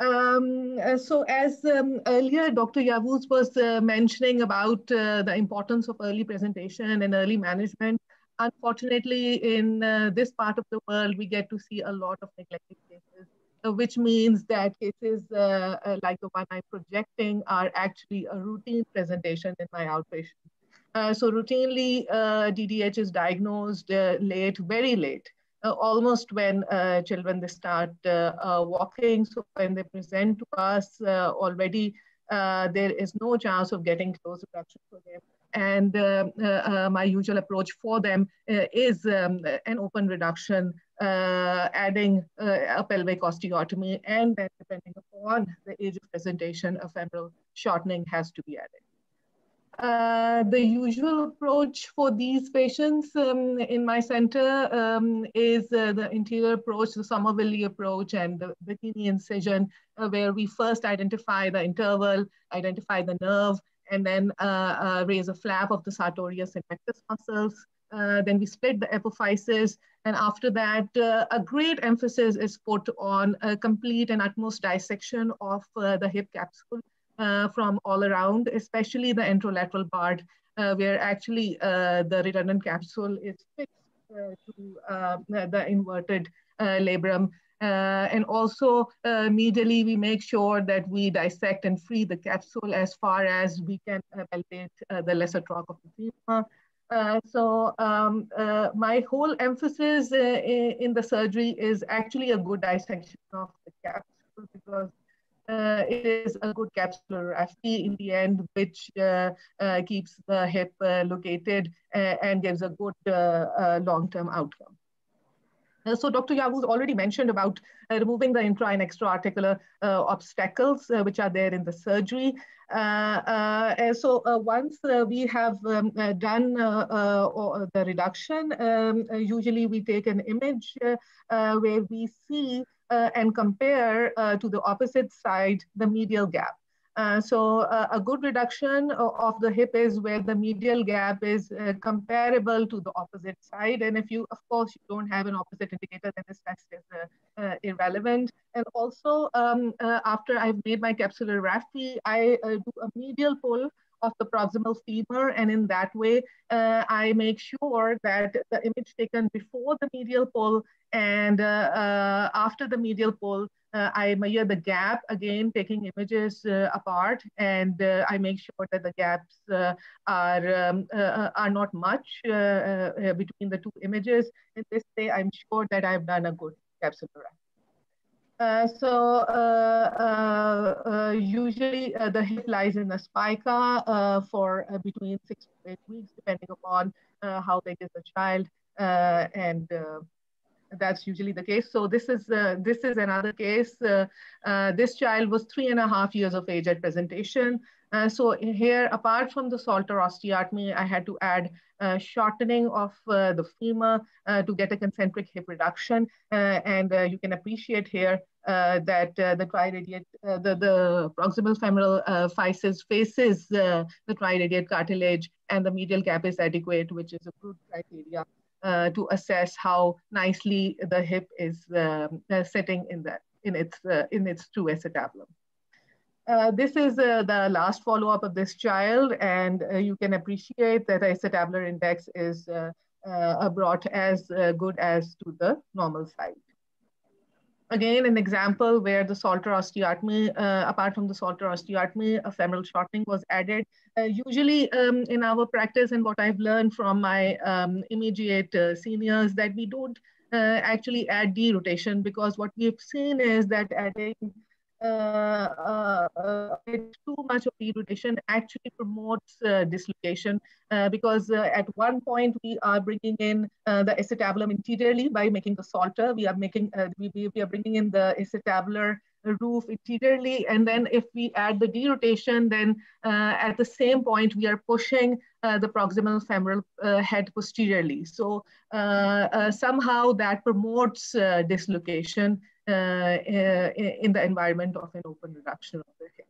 Um, uh, so as um, earlier, Dr. Yavuz was mentioning about the importance of early presentation and early management unfortunately, in uh, this part of the world, we get to see a lot of neglected cases, uh, which means that cases uh, uh like the one I'm projecting are actually a routine presentation in my outpatient. Uh, so routinely, DDH uh, is diagnosed late, very late. almost when children they start walking, so when they present to us already, there is no chance of getting close reduction for them and uh, uh, uh, my usual approach for them is um, an open reduction, adding a pelvic osteotomy, and then depending upon the age of presentation, a femoral shortening has to be added. Uh, the usual approach for these patients um, in my center um, is uh, the anterior approach, the Somerville approach, and the bikini incision, uh, where we first identify the interval, identify the nerve, and then uh, uh, raise a flap of the sartorius and rectus muscles. Uh, then we split the apophysis. And after that, a great emphasis is put on a complete and utmost dissection of the hip capsule uh, from all around, especially the anterolateral part, uh, where actually uh, the redundant capsule is fixed to the inverted labrum. Uh, and also uh, medially, we make sure that we dissect and free the capsule as far as we can palpate the lesser trach of the femur. Uh, so um, uh, my whole emphasis uh, in the surgery is actually a good dissection of the capsule because uh, it is a good capsulorrhaphy in the end, which uh, uh keeps the hip uh, located uh, and gives a good long-term outcome. Uh, so Dr. Yavuz already mentioned about uh, removing the intra and extra-articular uh, obstacles which are there in the surgery. so once we have um, done the reduction, um, usually we take an image where we see and compare to the opposite side the medial gap. Uh, so uh, a good reduction of the hip is where the medial gap is uh, comparable to the opposite side. And if you, of course, you don't have an opposite indicator, then this test is uh, uh, irrelevant. And also, um, after I've made my capsular capsulorrhaphy, I do a medial pull of the proximal femur. And in that way, I make sure that the image taken before the medial pull and after the medial pull uh, I measure the gap again, taking images uh, apart, and uh, I make sure that the gaps uh, are um, uh, uh, are not much between the two images. In this way, I'm sure that I've done a good capsulorrhaphy. so usually the hip lies in the spica for between six to eight weeks, depending upon how big is the child and that's usually the case. So this is uh, this is another case. Uh, uh, this child was three and a half years of age at presentation. Uh, so here, apart from the Salter osteotomy, I had to add uh, shortening of uh, the femur to get a concentric hip reduction. and you can appreciate here that the triradiate, the, the proximal femoral physis faces the triradiate cartilage and the medial gap is adequate, which is a good criteria uh, to assess how nicely the hip is um, uh, sitting in that in its uh, in its true acetabulum. Uh, this is uh, the last follow-up of this child, and uh, you can appreciate that acetabular index is brought as good as to the normal side again, an example where the Salter osteotomy, uh, apart from the Salter osteotomy, a femoral shortening was added. Uh, usually um, in our practice and what I've learned from my um, immediate uh, seniors that we don't uh, actually add derotation because what we've seen is that adding uh, uh, uh, too much of derotation actually promotes dislocation because at one point we are bringing in the acetabulum interiorly by making the salter. We are making we, we are bringing in the acetabular roof interiorly. And then if we add the derotation, then uh, at the same point, we are pushing uh, the proximal femoral uh, head posteriorly. So somehow that promotes dislocation uh, uh, in the environment of an open reduction of the hip.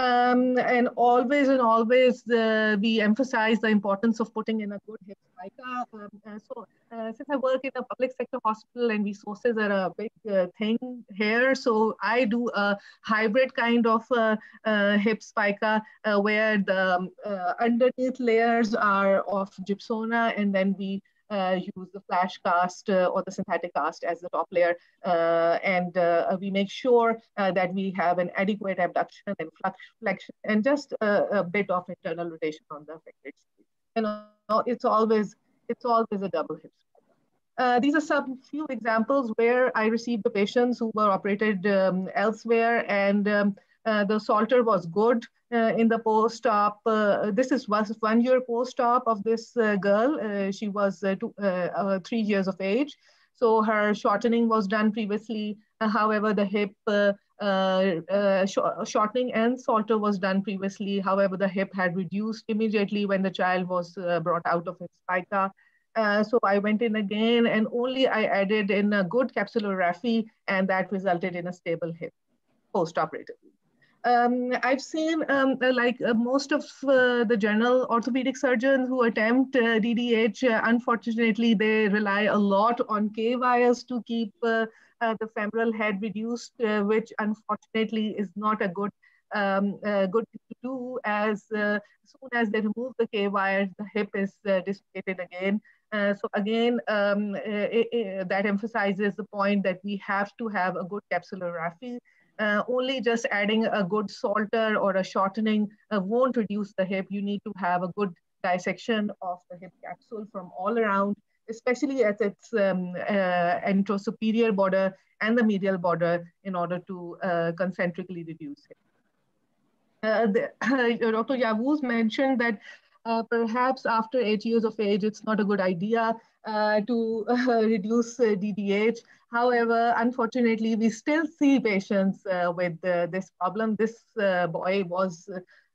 Um, and always and always uh, we emphasize the importance of putting in a good hip spica. Um, uh, so uh, since I work in a public sector hospital and resources are a big uh, thing here, so I do a hybrid kind of hip spica where the um, underneath layers are of gypsona and then we uh, use the flash cast uh, or the synthetic cast as the top layer. Uh, and we make sure that we have an adequate abduction and flexion and just a, bit of internal rotation on the affected side. And it's always, it's always a double hip uh, these are some few examples where I received the patients who were operated um, elsewhere and um, uh, the Salter was good uh, in the post-op. Uh, this is was one year post-op of this girl. she was two, three years of age. So her shortening was done previously. however, the hip uh, uh, sh shortening and Salter was done previously. However, the hip had reduced immediately when the child was uh, brought out of his spica. so I went in again and only I added in a good capsulorrhaphy and that resulted in a stable hip post-operatively. Um, I've seen um, uh, like uh, most of uh, the general orthopedic surgeons who attempt uh, DDH, uh, unfortunately, they rely a lot on K wires to keep uh, the femoral head reduced, which unfortunately is not a good um, good thing to do as soon as they remove the K wires, the hip is dislocated again. so again, um, it, it, that emphasizes the point that we have to have a good capsular capsulorrhaphy uh, only just adding a good salter or a shortening uh, won't reduce the hip. You need to have a good dissection of the hip capsule from all around, especially at its um, uh, anterosuperior border and the medial border in order to uh, concentrically reduce it. Uh, the, Dr. Yavuz mentioned that uh, perhaps after eight years of age, it's not a good idea uh, to uh, reduce DDH. However, unfortunately, we still see patients uh, with uh, this problem. This uh, boy was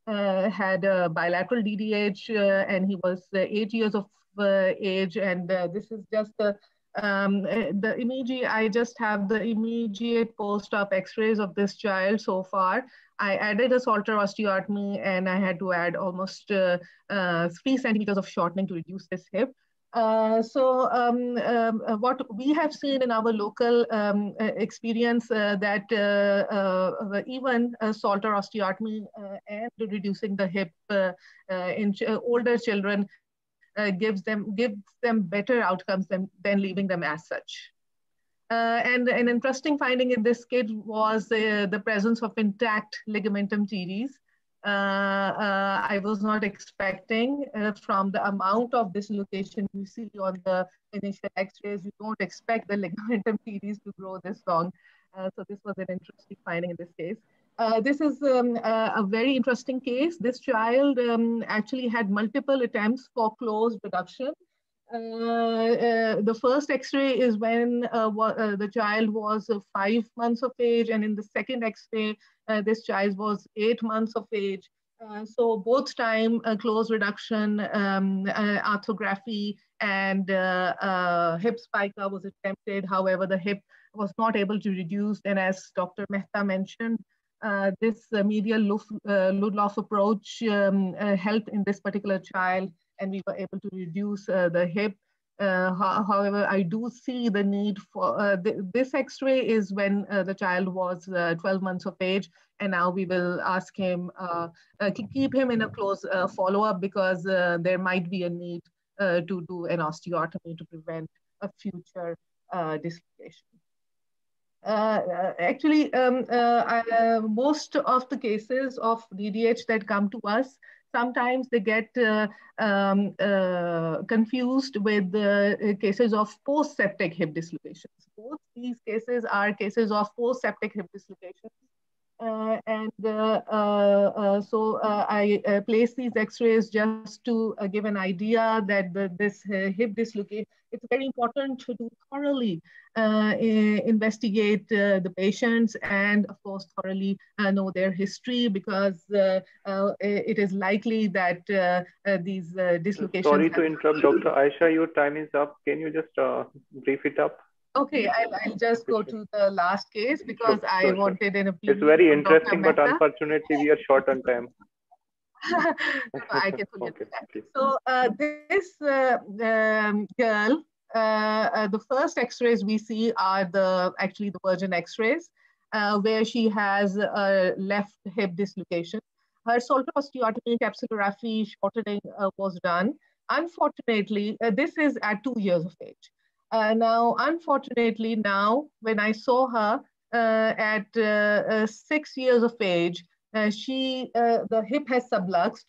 had a bilateral DDH and he was eight years of age and this is just a um, the immediate, I just have the immediate post-op x-rays of this child so far. I added a Salter osteotomy and I had to add almost uh, uh, three centimeters of shortening to reduce this hip. Uh, so um, um, uh, what we have seen in our local um, uh, experience uh, that even Salter osteotomy and reducing the hip in ch older children gives them gives them better outcomes than, than leaving them as such. Uh, and an interesting finding in this kid was uh, the presence of intact ligamentum teres. Uh, uh I was not expecting uh, from the amount of dislocation you see on the initial x-rays, you don't expect the ligamentum teres to grow this long. Uh, so this was an interesting finding in this case. this is um, a very interesting case. This child um, actually had multiple attempts for closed reduction uh, uh, the first X-ray is when uh, the child was five months of age, and in the second X-ray, this child was eight months of age. Uh, so both time uh, close reduction, um, uh, arthrography, and hip spica was attempted. However, the hip was not able to reduce. And as Dr. Mehta mentioned, this medial Ludloff approach um, helped in this particular child and we were able to reduce uh, the hip. Uh, however, I do see the need for uh, th this X-ray is when the child was 12 months of age, and now we will ask him to keep him in a close follow-up because there might be a need to do an osteotomy to prevent a future dislocation. Uh, actually, um, uh, uh, most of the cases of DDH that come to us sometimes they get uh, um, uh, confused with the uh, cases of post-septic hip dislocations. Both these cases are cases of post-septic hip dislocations. Uh, and uh, uh, uh so uh, I uh, place these x-rays just to give an idea that the, this hip dislocation, it's very important to do thoroughly investigate the patients and of course thoroughly know their history because it is likely that these dislocations- Sorry to interrupt, Dr. Aisha, your time is up. Can you just brief it up? Okay, I'll, I'll just go to the last case because sure, I sure, wanted in a It's very interesting, but unfortunately we are short on time. I can fully okay, So uh, this uh, um, girl, uh, uh, the first X-rays we see are the actually the virgin X-rays, uh, where she has a left hip dislocation. Her Salter osteotomy capsulorrhaphy shortening uh, was done. Unfortunately, this is at two years of age. Uh, now, unfortunately, now when I saw her uh, at uh, uh six years of age, uh, she uh, the hip has subluxed,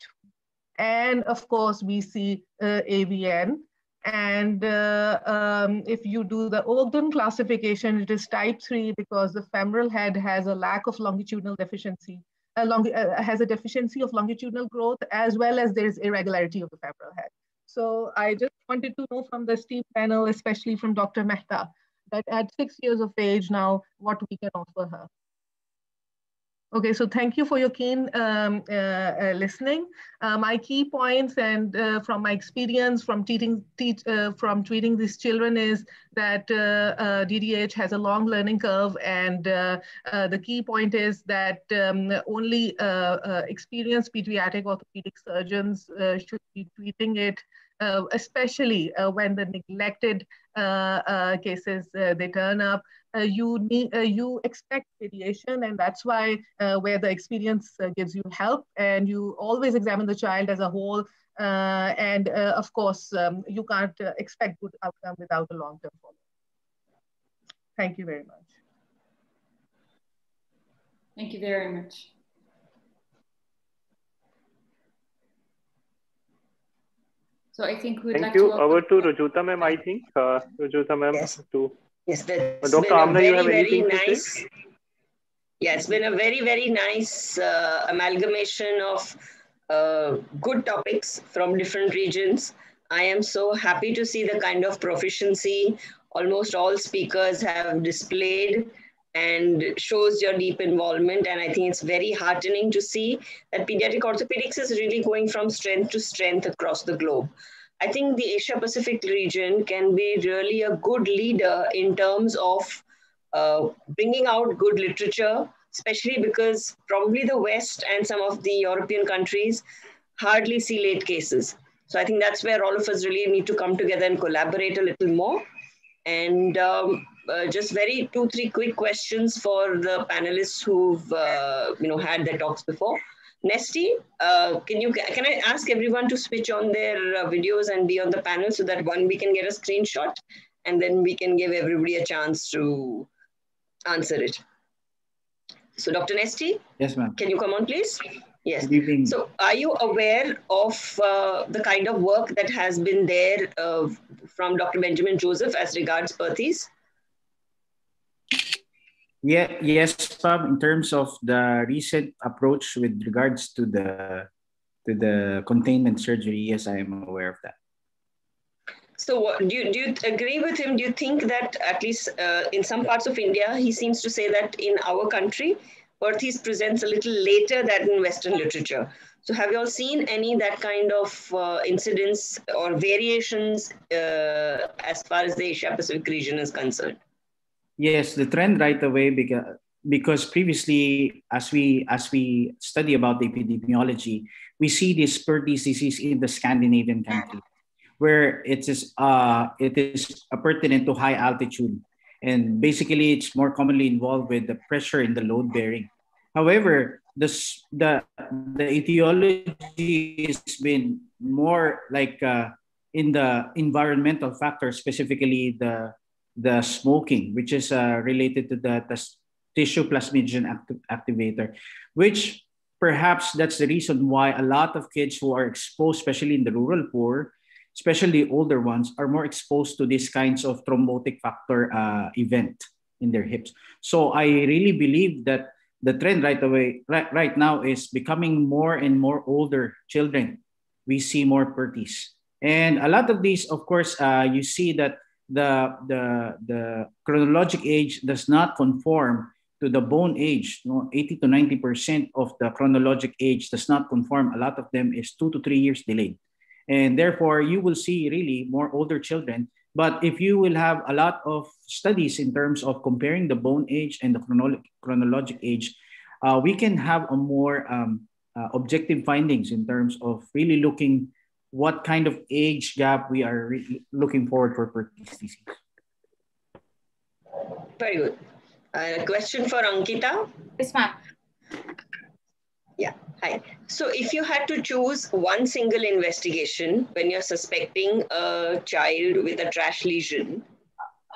and of course we see AVN. And um, if you do the Ogden classification, it is type three because the femoral head has a lack of longitudinal deficiency. Long, has a deficiency of longitudinal growth as well as there is irregularity of the femoral head. So I just wanted to know from the esteemed panel, especially from Dr. Mehta, that at six years of age now, what we can offer her. Okay, so thank you for your keen um, uh, uh, listening. Uh, my key points and uh, from my experience from treating, teach, uh, from treating these children is that DDH has a long learning curve and the key point is that um, only experienced pediatric orthopedic surgeons should be treating it uh, especially uh, when the neglected uh, uh cases uh, they turn up. Uh, you need you expect radiation, and that's why where the experience gives you help, and you always examine the child as a whole. and of course, um, you can't expect good outcome without a long-term follow-up. Thank you very much. Thank you very much. So I think we'd Thank like you. to Over to Rujuta ma'am, I think. Uh, Rujuta ma'am, yes. to yes, that's Dr. been a Amna, you very, have very anything to nice. say? Yeah, it's been a very, very nice uh, amalgamation of uh, good topics from different regions. I am so happy to see the kind of proficiency almost all speakers have displayed and shows your deep involvement. And I think it's very heartening to see that pediatric orthopedics is really going from strength to strength across the globe. I think the Asia Pacific region can be really a good leader in terms of uh, bringing out good literature, especially because probably the West and some of the European countries hardly see late cases. So I think that's where all of us really need to come together and collaborate a little more. And um, uh, just very two, three quick questions for the panelists who've uh, you know had their talks before. Nesty, uh, can you can I ask everyone to switch on their uh, videos and be on the panel so that one we can get a screenshot and then we can give everybody a chance to answer it. So Dr. Nesty? Yes, ma'am. Can you come on, please? Yes. So, are you aware of uh, the kind of work that has been there uh, from Dr. Benjamin Joseph as regards Perthes? Yeah, yes, Pam. In terms of the recent approach with regards to the to the containment surgery, yes, I am aware of that. So, what, do you do you agree with him? Do you think that at least uh, in some parts of India, he seems to say that in our country, Perthes presents a little later than in Western literature. So, have you all seen any that kind of uh, incidents or variations uh, as far as the Asia Pacific region is concerned? Yes, the trend right away because because previously, as we as we study about the epidemiology, we see this Perthes disease in the Scandinavian country, where it is uh it is pertinent to high altitude, and basically it's more commonly involved with the pressure in the load bearing. However, the the the etiology has been more like uh, in the environmental factors, specifically the the smoking, which is uh, related to the, the tissue plasminogen activ activator, which perhaps that's the reason why a lot of kids who are exposed, especially in the rural poor, especially older ones, are more exposed to these kinds of thrombotic factor uh, event in their hips. So I really believe that the trend right away, right, right now is becoming more and more older children. We see more Perthes. And a lot of these, of course, uh, you see that the, the, the chronologic age does not conform to the bone age. You know, 80 to 90% of the chronologic age does not conform. A lot of them is two to three years delayed. And therefore, you will see really more older children. But if you will have a lot of studies in terms of comparing the bone age and the chronolo chronologic age, uh, we can have a more um, uh, objective findings in terms of really looking what kind of age gap we are looking forward for Perthes disease. Very good. Uh, a question for Ankita? Yes, ma'am. Yeah, hi. So if you had to choose one single investigation when you're suspecting a child with a trash lesion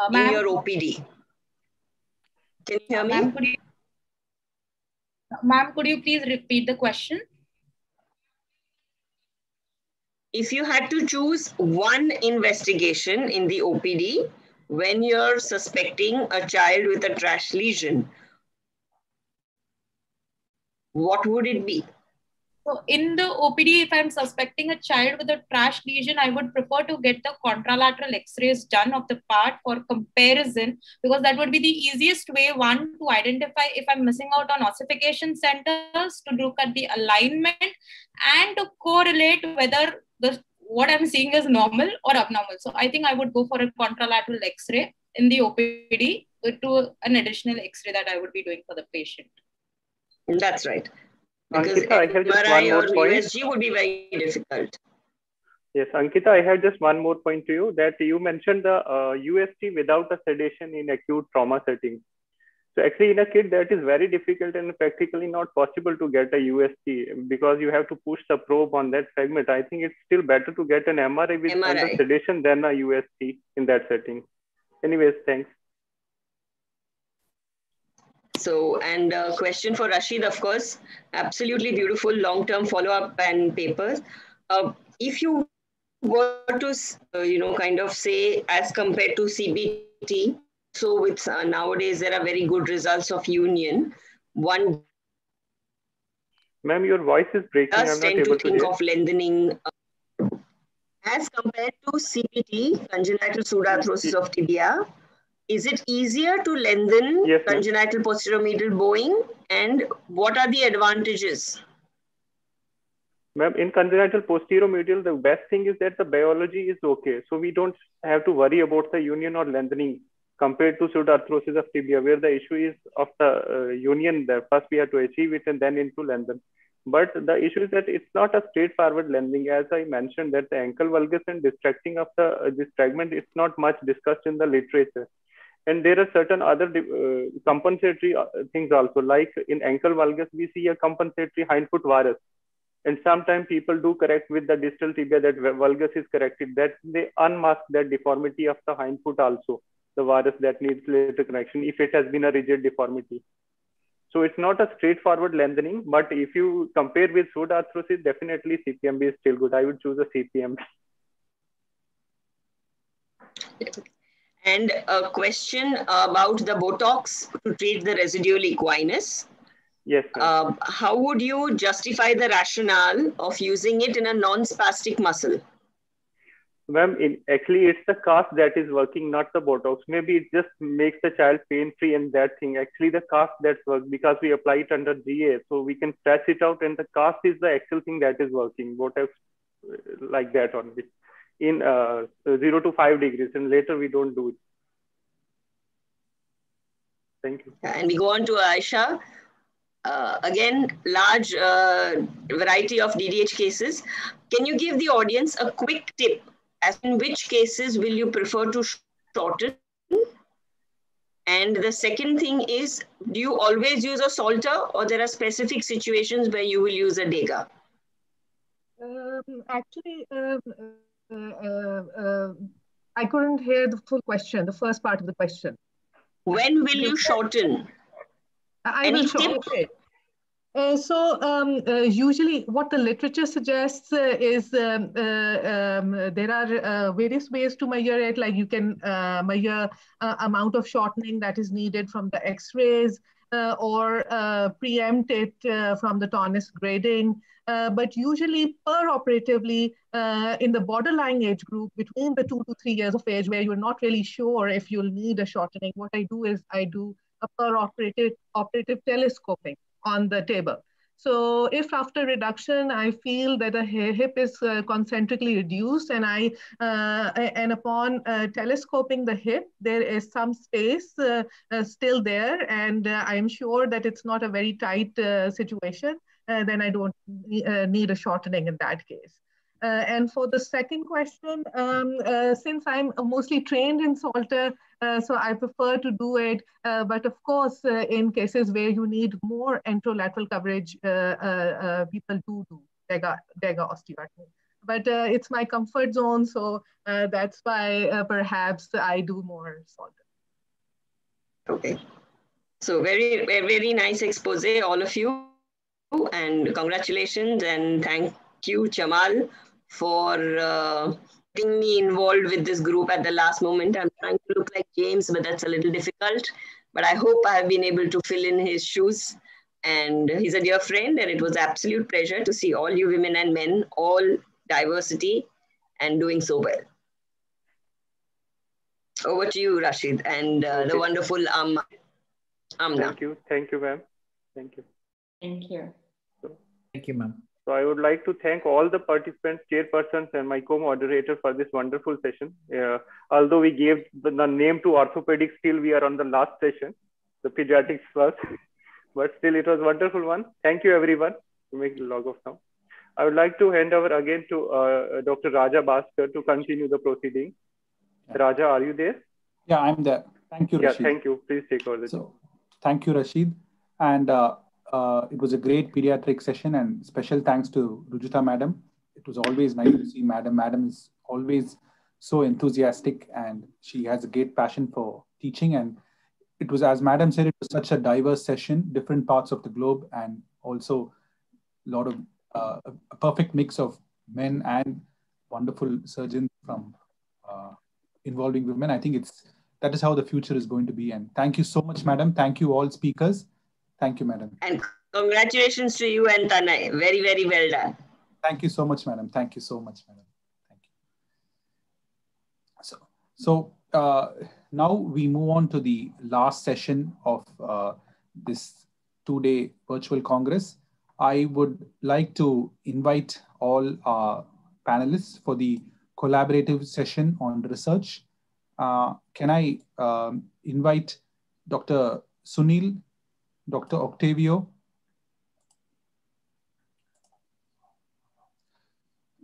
uh, in your OPD, can you hear me? Ma'am, could you, ma'am, could you please repeat the question? If you had to choose one investigation in the OPD when you're suspecting a child with a trash lesion, what would it be? So in the OPD, if I'm suspecting a child with a trash lesion, I would prefer to get the contralateral x-rays done of the part for comparison because that would be the easiest way, one, to identify if I'm missing out on ossification centers, to look at the alignment and to correlate whether the what I'm seeing is normal or abnormal. So I think I would go for a contralateral x-ray in the OPD to an additional x-ray that I would be doing for the patient. That's right. Because Ankita, I have just one more point. USG would be very difficult. Yes, Ankita, I have just one more point to you that you mentioned the uh, UST without a sedation in acute trauma setting. So actually in a kid that is very difficult and practically not possible to get a UST because you have to push the probe on that segment. I think it's still better to get an MRI with MRI. sedation than a UST in that setting. Anyways, thanks. So, and a question for Rashid, of course, absolutely beautiful long-term follow-up and papers. Uh, if you were to, uh, you know, kind of say as compared to CPT, so with uh, nowadays there are very good results of union. One Ma'am, your voice is breaking. does I'm not tend to able to think hear. of lengthening uh, as compared to CPT, congenital pseudarthrosis of tibia. Is it easier to lengthen Yes, congenital posterior medial bowing? And what are the advantages? Ma'am, in congenital posterior medial, the best thing is that the biology is okay. So we don't have to worry about the union or lengthening compared to pseudarthrosis of tibia, where the issue is of the uh, union there. First, we have to achieve it and then into lengthen. But the issue is that it's not a straightforward lengthening. As I mentioned, that the ankle valgus and distracting of the uh, this fragment is not much discussed in the literature. And there are certain other uh, compensatory uh, things also, like in ankle valgus, we see a compensatory hindfoot varus and sometimes people do correct with the distal tibia that valgus is corrected that they unmask that deformity of the hindfoot also the varus that needs later correction if it has been a rigid deformity so it's not a straightforward lengthening but if you compare with pseudarthrosis definitely cpmb is still good i would choose a cpmb And a question about the Botox to treat the residual equinus. yes. Um, how would you justify the rationale of using it in a non-spastic muscle? Ma'am, in, actually, it's the cast that is working, not the Botox. Maybe it just makes the child pain free and that thing. Actually, the cast that's work because we apply it under GA, so we can stretch it out, and the cast is the actual thing that is working. Botox, uh, like that only, in uh, zero to five degrees, and later we don't do it. Thank you. And we go on to Aisha. Uh, again, large uh, variety of DDH cases. Can you give the audience a quick tip as in which cases will you prefer to shorten? And the second thing is, do you always use a Salter or there are specific situations where you will use a Dega? Um, actually, um, uh, uh, uh, I couldn't hear the full question, the first part of the question. When will you shorten? I Any will show. tip? Uh, so um, uh, usually what the literature suggests uh, is um, uh, um, there are uh, various ways to measure it. Like you can measure amount of shortening that is needed from the x-rays or preempt it from the Tönnis grading. But usually per-operatively uh, in the borderline age group between the two to three years of age where you're not really sure if you'll need a shortening what I do is I do a per-operative operative telescoping on the table. So if after reduction, I feel that the hip is uh, concentrically reduced and I uh, and upon uh, telescoping the hip, there is some space uh, uh, still there and uh, I'm sure that it's not a very tight situation, then I don't need a shortening in that case. And for the second question, um, since I'm mostly trained in Salter, Uh, so I prefer to do it. Uh, but of course, uh, in cases where you need more anterolateral coverage, people do do DEGA, DEGA osteotomy. But it's my comfort zone, so that's why perhaps I do more Salter. Okay. So very, very, nice expose, all of you. And congratulations and thank you, Jamal, for uh, getting me involved with this group at the last moment. I'm trying to look like James, but that's a little difficult. But I hope I have been able to fill in his shoes. And he's a dear friend, and it was absolute pleasure to see all you women and men, all diversity, and doing so well. Over to you, Rashid, and uh, the wonderful um, Amna. Thank you. Thank you, ma'am. Thank you. Thank you. Thank you, ma'am. So I would like to thank all the participants, chairpersons, and my co-moderator for this wonderful session. Uh, although we gave the, the, name to orthopedics, still we are on the last session, the pediatrics first, but still it was a wonderful one. Thank you, everyone. To make the log off now. I would like to hand over again to uh, Dr. Raja Bhaskar to continue the proceeding. Raja, are you there? Yeah, I'm there. Thank you, yeah, thank you. Please take over the So, thank you, Rashid. And uh, uh, it was a great pediatric session and special thanks to Rujita madam. It was always nice to see madam. Madam is always so enthusiastic and she has a great passion for teaching. And it was, as madam said, it was such a diverse session, different parts of the globe and also a lot of uh, a perfect mix of men and wonderful surgeons from uh, involving women. I think it's that is how the future is going to be. And thank you so much, madam. Thank you all speakers. Thank you, madam. And congratulations to you and Tanay. Very, very well done. Thank you so much, madam. Thank you so much, madam. Thank you. So, so uh, now we move on to the last session of uh, this two-day virtual congress. I would like to invite all our panelists for the collaborative session on research. Uh, can I um, invite Dr. Sunil Dr. Octavio,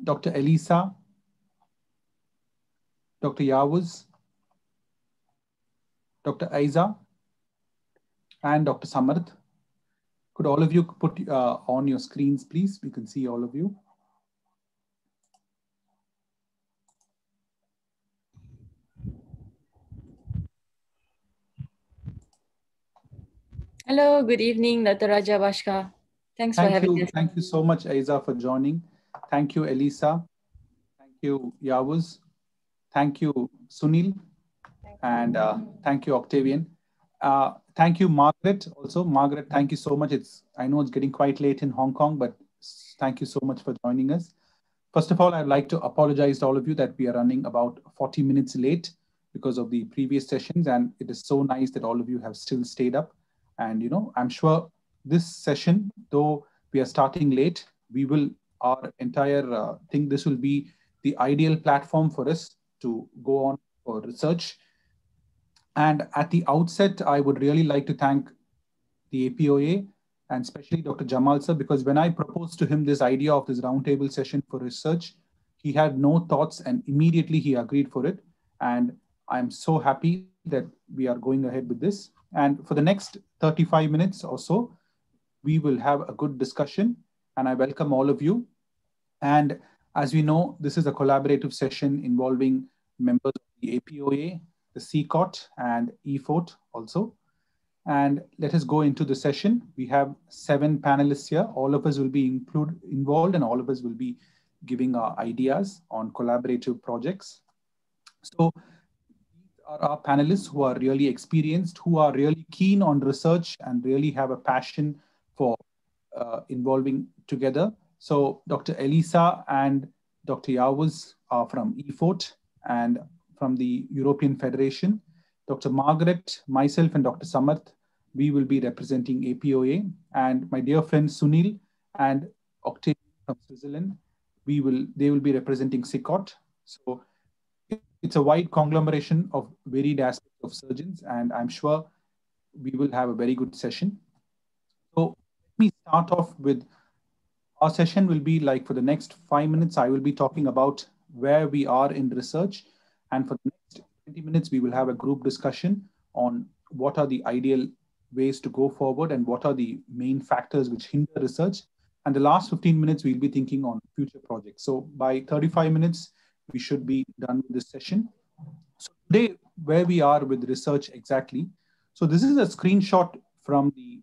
Dr. Elisa, Dr. Yavuz, Dr. Aiza, and Dr. Samarth. Could all of you put uh, on your screens, please? We can see all of you. Hello, good evening, Dr. Raja Bhaskar. Thanks Thank for having you. us. Thank you so much, Aiza, for joining. Thank you, Elisa. Thank you, Yavuz. Thank you, Sunil. And uh, thank you, Octavian. Uh, thank you, Margaret. Also, Margaret, thank you so much. It's I know it's getting quite late in Hong Kong, but thank you so much for joining us. First of all, I'd like to apologize to all of you that we are running about 40 minutes late because of the previous sessions. And it is so nice that all of you have still stayed up. And, you know, I'm sure this session, though we are starting late, we will, our entire uh, thing, this will be the ideal platform for us to go on for research. And at the outset, I would really like to thank the APOA and especially Dr. Jamal sir, because when I proposed to him this idea of this roundtable session for research, he had no thoughts and immediately he agreed for it. And I'm so happy that we are going ahead with this. And for the next 35 minutes or so, we will have a good discussion and I welcome all of you. And as we know, this is a collaborative session involving members of the APOA, the SICOT and EFORT also. And let us go into the session. We have seven panelists here. All of us will be include, involved and all of us will be giving our ideas on collaborative projects. So are our panelists who are really experienced, who are really keen on research and really have a passion for uh, involving together. So Dr. Elisa and Dr. Yavuz are from EFORT and from the European Federation. Dr. Margaret, myself, and Dr. Samarth, we will be representing APOA. And my dear friend Sunil and Octave from Switzerland, we will they will be representing SICOT. So it's a wide conglomeration of varied aspects of surgeons, and I'm sure we will have a very good session. So let me start off with our session will be like for the next five minutes, I will be talking about where we are in research. And for the next 20 minutes, we will have a group discussion on what are the ideal ways to go forward and what are the main factors which hinder research. And the last 15 minutes, we'll be thinking on future projects. So by 35 minutes, we should be done with this session. So today, where we are with research exactly. So this is a screenshot from the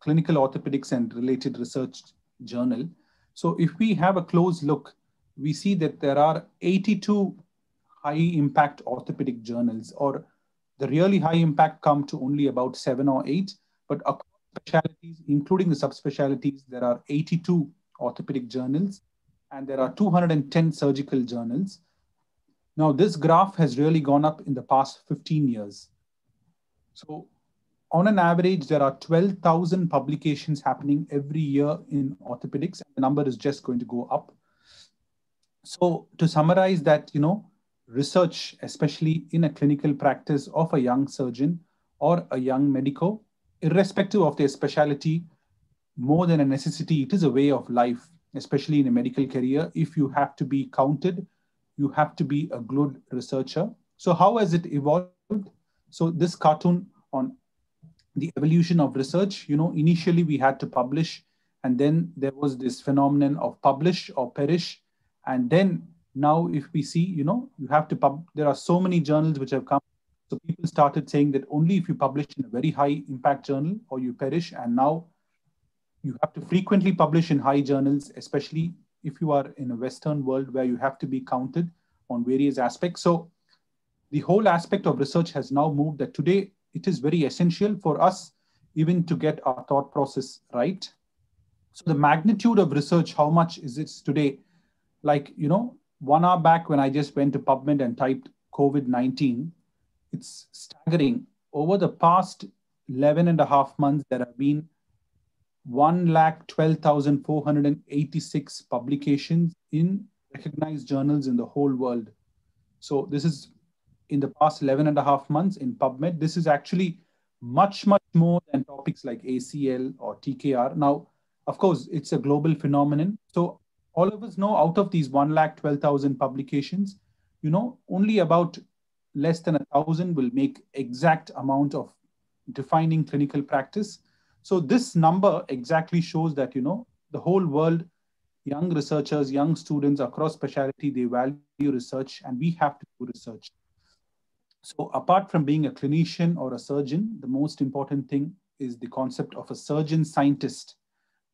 Clinical Orthopedics and Related Research Journal. So if we have a close look, we see that there are 82 high impact orthopedic journals or the really high impact come to only about seven or eight, but across specialties, including the subspecialties, there are 82 orthopedic journals and there are 210 surgical journals. Now, this graph has really gone up in the past 15 years. So on an average, there are 12,000 publications happening every year in orthopedics. And the number is just going to go up. So to summarize that, you know, research, especially in a clinical practice of a young surgeon or a young medico, irrespective of their specialty, more than a necessity, it is a way of life, especially in a medical career. If you have to be counted, you have to be a good researcher. So how has it evolved? So this cartoon on the evolution of research, you know, initially we had to publish and then there was this phenomenon of publish or perish. And then now if we see, you know, you have to pub, there are so many journals which have come. So people started saying that only if you publish in a very high impact journal or you perish. And now you have to frequently publish in high journals, especially if you are in a Western world where you have to be counted on various aspects. So the whole aspect of research has now moved that today it is very essential for us even to get our thought process right. So the magnitude of research, how much is it today? Like, you know, one hour back when I just went to PubMed and typed COVID-19, it's staggering. Over the past 11 and a half months, there have been 1,12,486 publications in recognized journals in the whole world. So this is in the past 11 and a half months in PubMed. This is actually much, much more than topics like ACL or TKR. Now, of course, it's a global phenomenon. So all of us know out of these 1,12,000 publications, you know, only about less than a thousand will make exact amount of defining clinical practice. So this number exactly shows that, you know, the whole world, young researchers, young students across specialty, they value research and we have to do research. So apart from being a clinician or a surgeon, the most important thing is the concept of a surgeon scientist,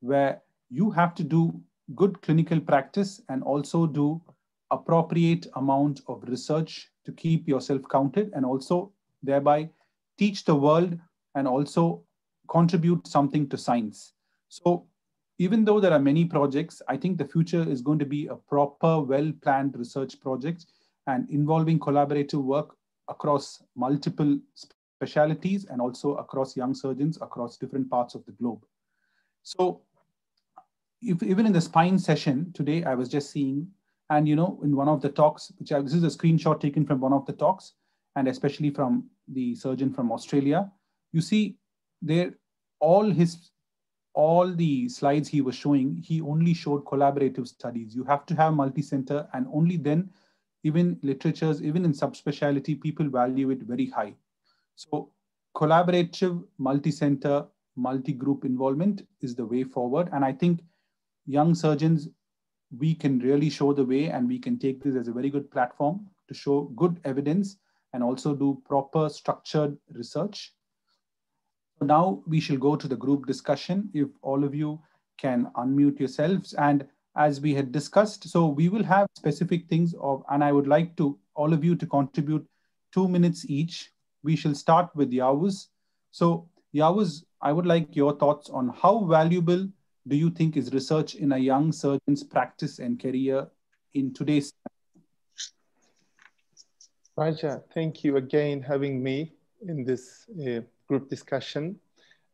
where you have to do good clinical practice and also do appropriate amount of research to keep yourself counted and also thereby teach the world and also contribute something to science. So even though there are many projects, I think the future is going to be a proper, well-planned research project and involving collaborative work across multiple specialities and also across young surgeons across different parts of the globe. So if, even in the spine session today, I was just seeing, and you know, in one of the talks, which I, this is a screenshot taken from one of the talks, and especially from the surgeon from Australia, you see there all his all the slides he was showing, he only showed collaborative studies. You have to have multi-center and only then even literatures, even in subspecialty, people value it very high. So collaborative, multi-center, multi-group involvement is the way forward. And I think young surgeons, we can really show the way and we can take this as a very good platform to show good evidence and also do proper structured research now we shall go to the group discussion. If all of you can unmute yourselves. And as we had discussed, so we will have specific things of, and I would like to all of you to contribute two minutes each. We shall start with Yavuz. So Yavuz, I would like your thoughts on how valuable do you think is research in a young surgeon's practice and career in today's Raja, thank you again having me in this uh, group discussion.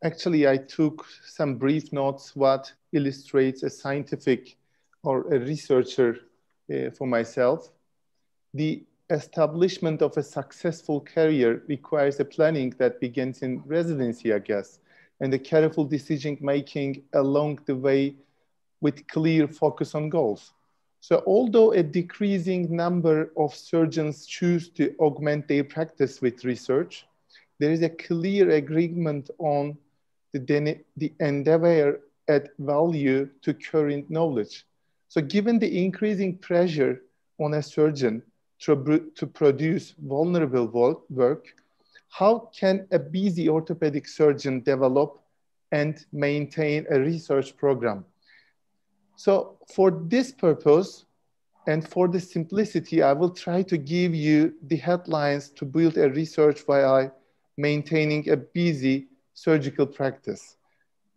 Actually, I took some brief notes what illustrates a scientific or a researcher uh, for myself. The establishment of a successful career requires a planning that begins in residency, I guess, and a careful decision making along the way with clear focus on goals. So although a decreasing number of surgeons choose to augment their practice with research, there is a clear agreement on the, the endeavor at value to current knowledge. So given the increasing pressure on a surgeon to, to produce vulnerable work, how can a busy orthopedic surgeon develop and maintain a research program? So for this purpose and for the simplicity, I will try to give you the headlines to build a research while maintaining a busy surgical practice.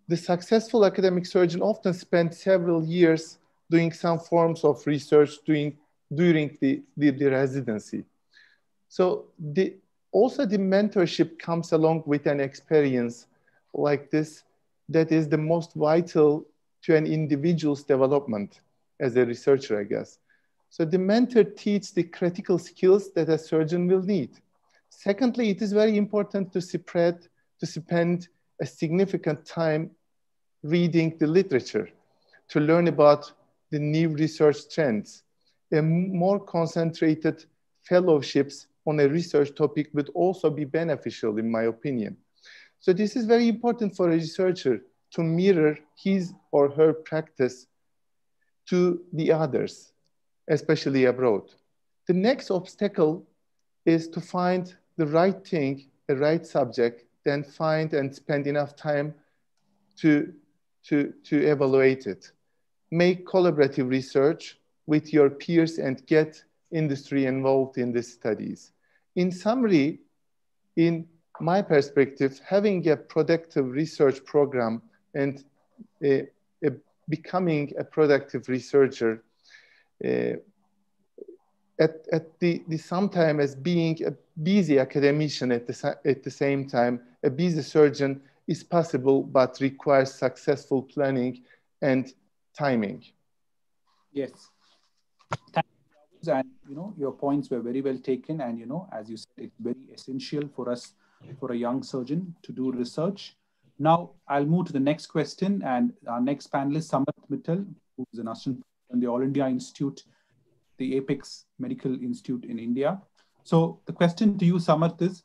the successful academic surgeon often spend several years doing some forms of research doing, during the, the, the residency. So the, also the mentorship comes along with an experience like this that is the most vital to an individual's development as a researcher, I guess. So the mentor teaches the critical skills that a surgeon will need. Secondly, it is very important to spread, to spend a significant time reading the literature, to learn about the new research trends. A more concentrated fellowships on a research topic would also be beneficial in my opinion. So this is very important for a researcher to mirror his or her practice to the others, especially abroad. The next obstacle is to find the right thing, the right subject, then find and spend enough time to, to, to evaluate it. Make collaborative research with your peers and get industry involved in the studies. In summary, in my perspective, having a productive research program and a, a becoming a productive researcher uh, at, at the, the same time as being a busy academician at the, at the same time, a busy surgeon is possible, but requires successful planning and timing. Yes. Thank you. And, you know, your points were very well taken. And, you know, as you said, it's very essential for us, for a young surgeon to do research. Now, I'll move to the next question. And our next panelist, Samarth Mittal, who's an assistant in the All India Institute, the Apex Medical Institute in India. So the question to you, Samarth, is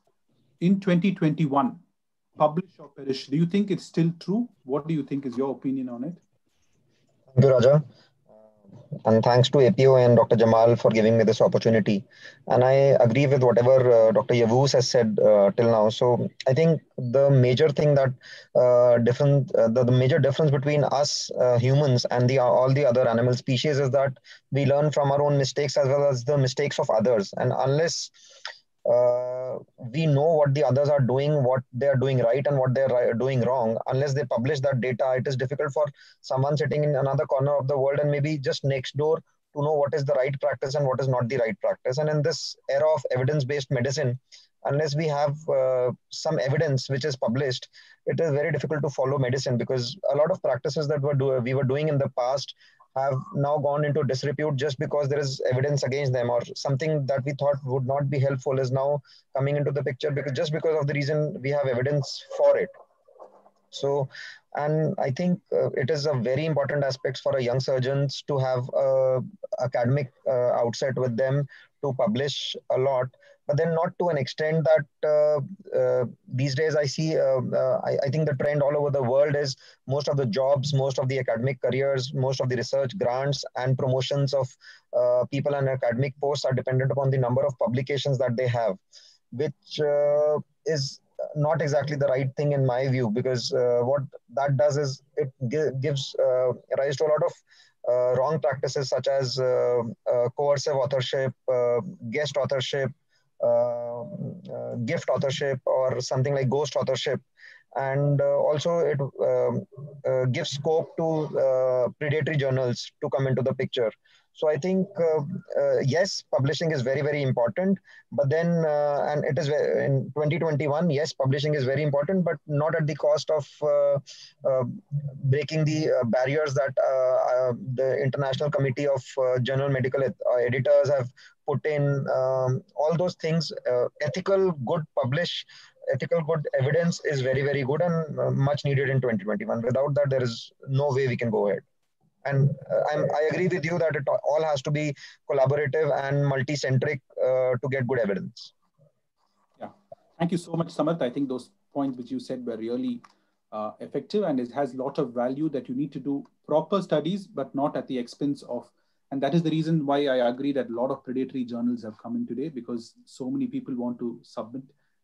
in 2021, publish or perish, do you think it's still true? What do you think is your opinion on it? Thank you, Raja and thanks to APO and Dr. Jamal for giving me this opportunity. And I agree with whatever uh, Dr. Yavuz has said uh, till now. So I think the major thing that uh, different, uh, the, the, major difference between us uh, humans and the all the other animal species is that we learn from our own mistakes as well as the mistakes of others. And unless uh, we know what the others are doing, what they are doing right and what they are doing wrong. Unless they publish that data, it is difficult for someone sitting in another corner of the world and maybe just next door to know what is the right practice and what is not the right practice. And in this era of evidence-based medicine, unless we have uh, some evidence which is published, it is very difficult to follow medicine because a lot of practices that were do- we were doing in the past have now gone into disrepute just because there is evidence against them or something that we thought would not be helpful is now coming into the picture because just because of the reason we have evidence for it. So and i think uh, it is a very important aspect for a young surgeons to have a academic uh, outset with them to publish a lot but then not to an extent that uh, uh, these days I see, uh, uh, I, I, think the trend all over the world is most of the jobs, most of the academic careers, most of the research grants and promotions of uh, people and academic posts are dependent upon the number of publications that they have, which uh, is not exactly the right thing in my view, because what that does is it gives rise to a lot of uh, wrong practices such as uh, uh, coercive authorship, guest authorship, uh, uh, gift authorship or something like ghost authorship. And uh, also it um, uh, gives scope to uh, predatory journals to come into the picture so i think uh, uh, yes publishing is very very important but then uh, and it is in 2021 yes publishing is very important but not at the cost of uh, breaking the barriers that the international committee of journal medical ed editors have put in um, all those things uh, ethical good publish ethical good evidence is very very good and uh, much needed in 2021 without that there is no way we can go ahead and uh, i agree with you that it all has to be collaborative and multi-centric uh, to get good evidence yeah thank you so much samarth i think those points which you said were really uh, effective and it has a lot of value that you need to do proper studies but not at the expense of and that is the reason why I agree that a lot of predatory journals have come in today because so many people want to submit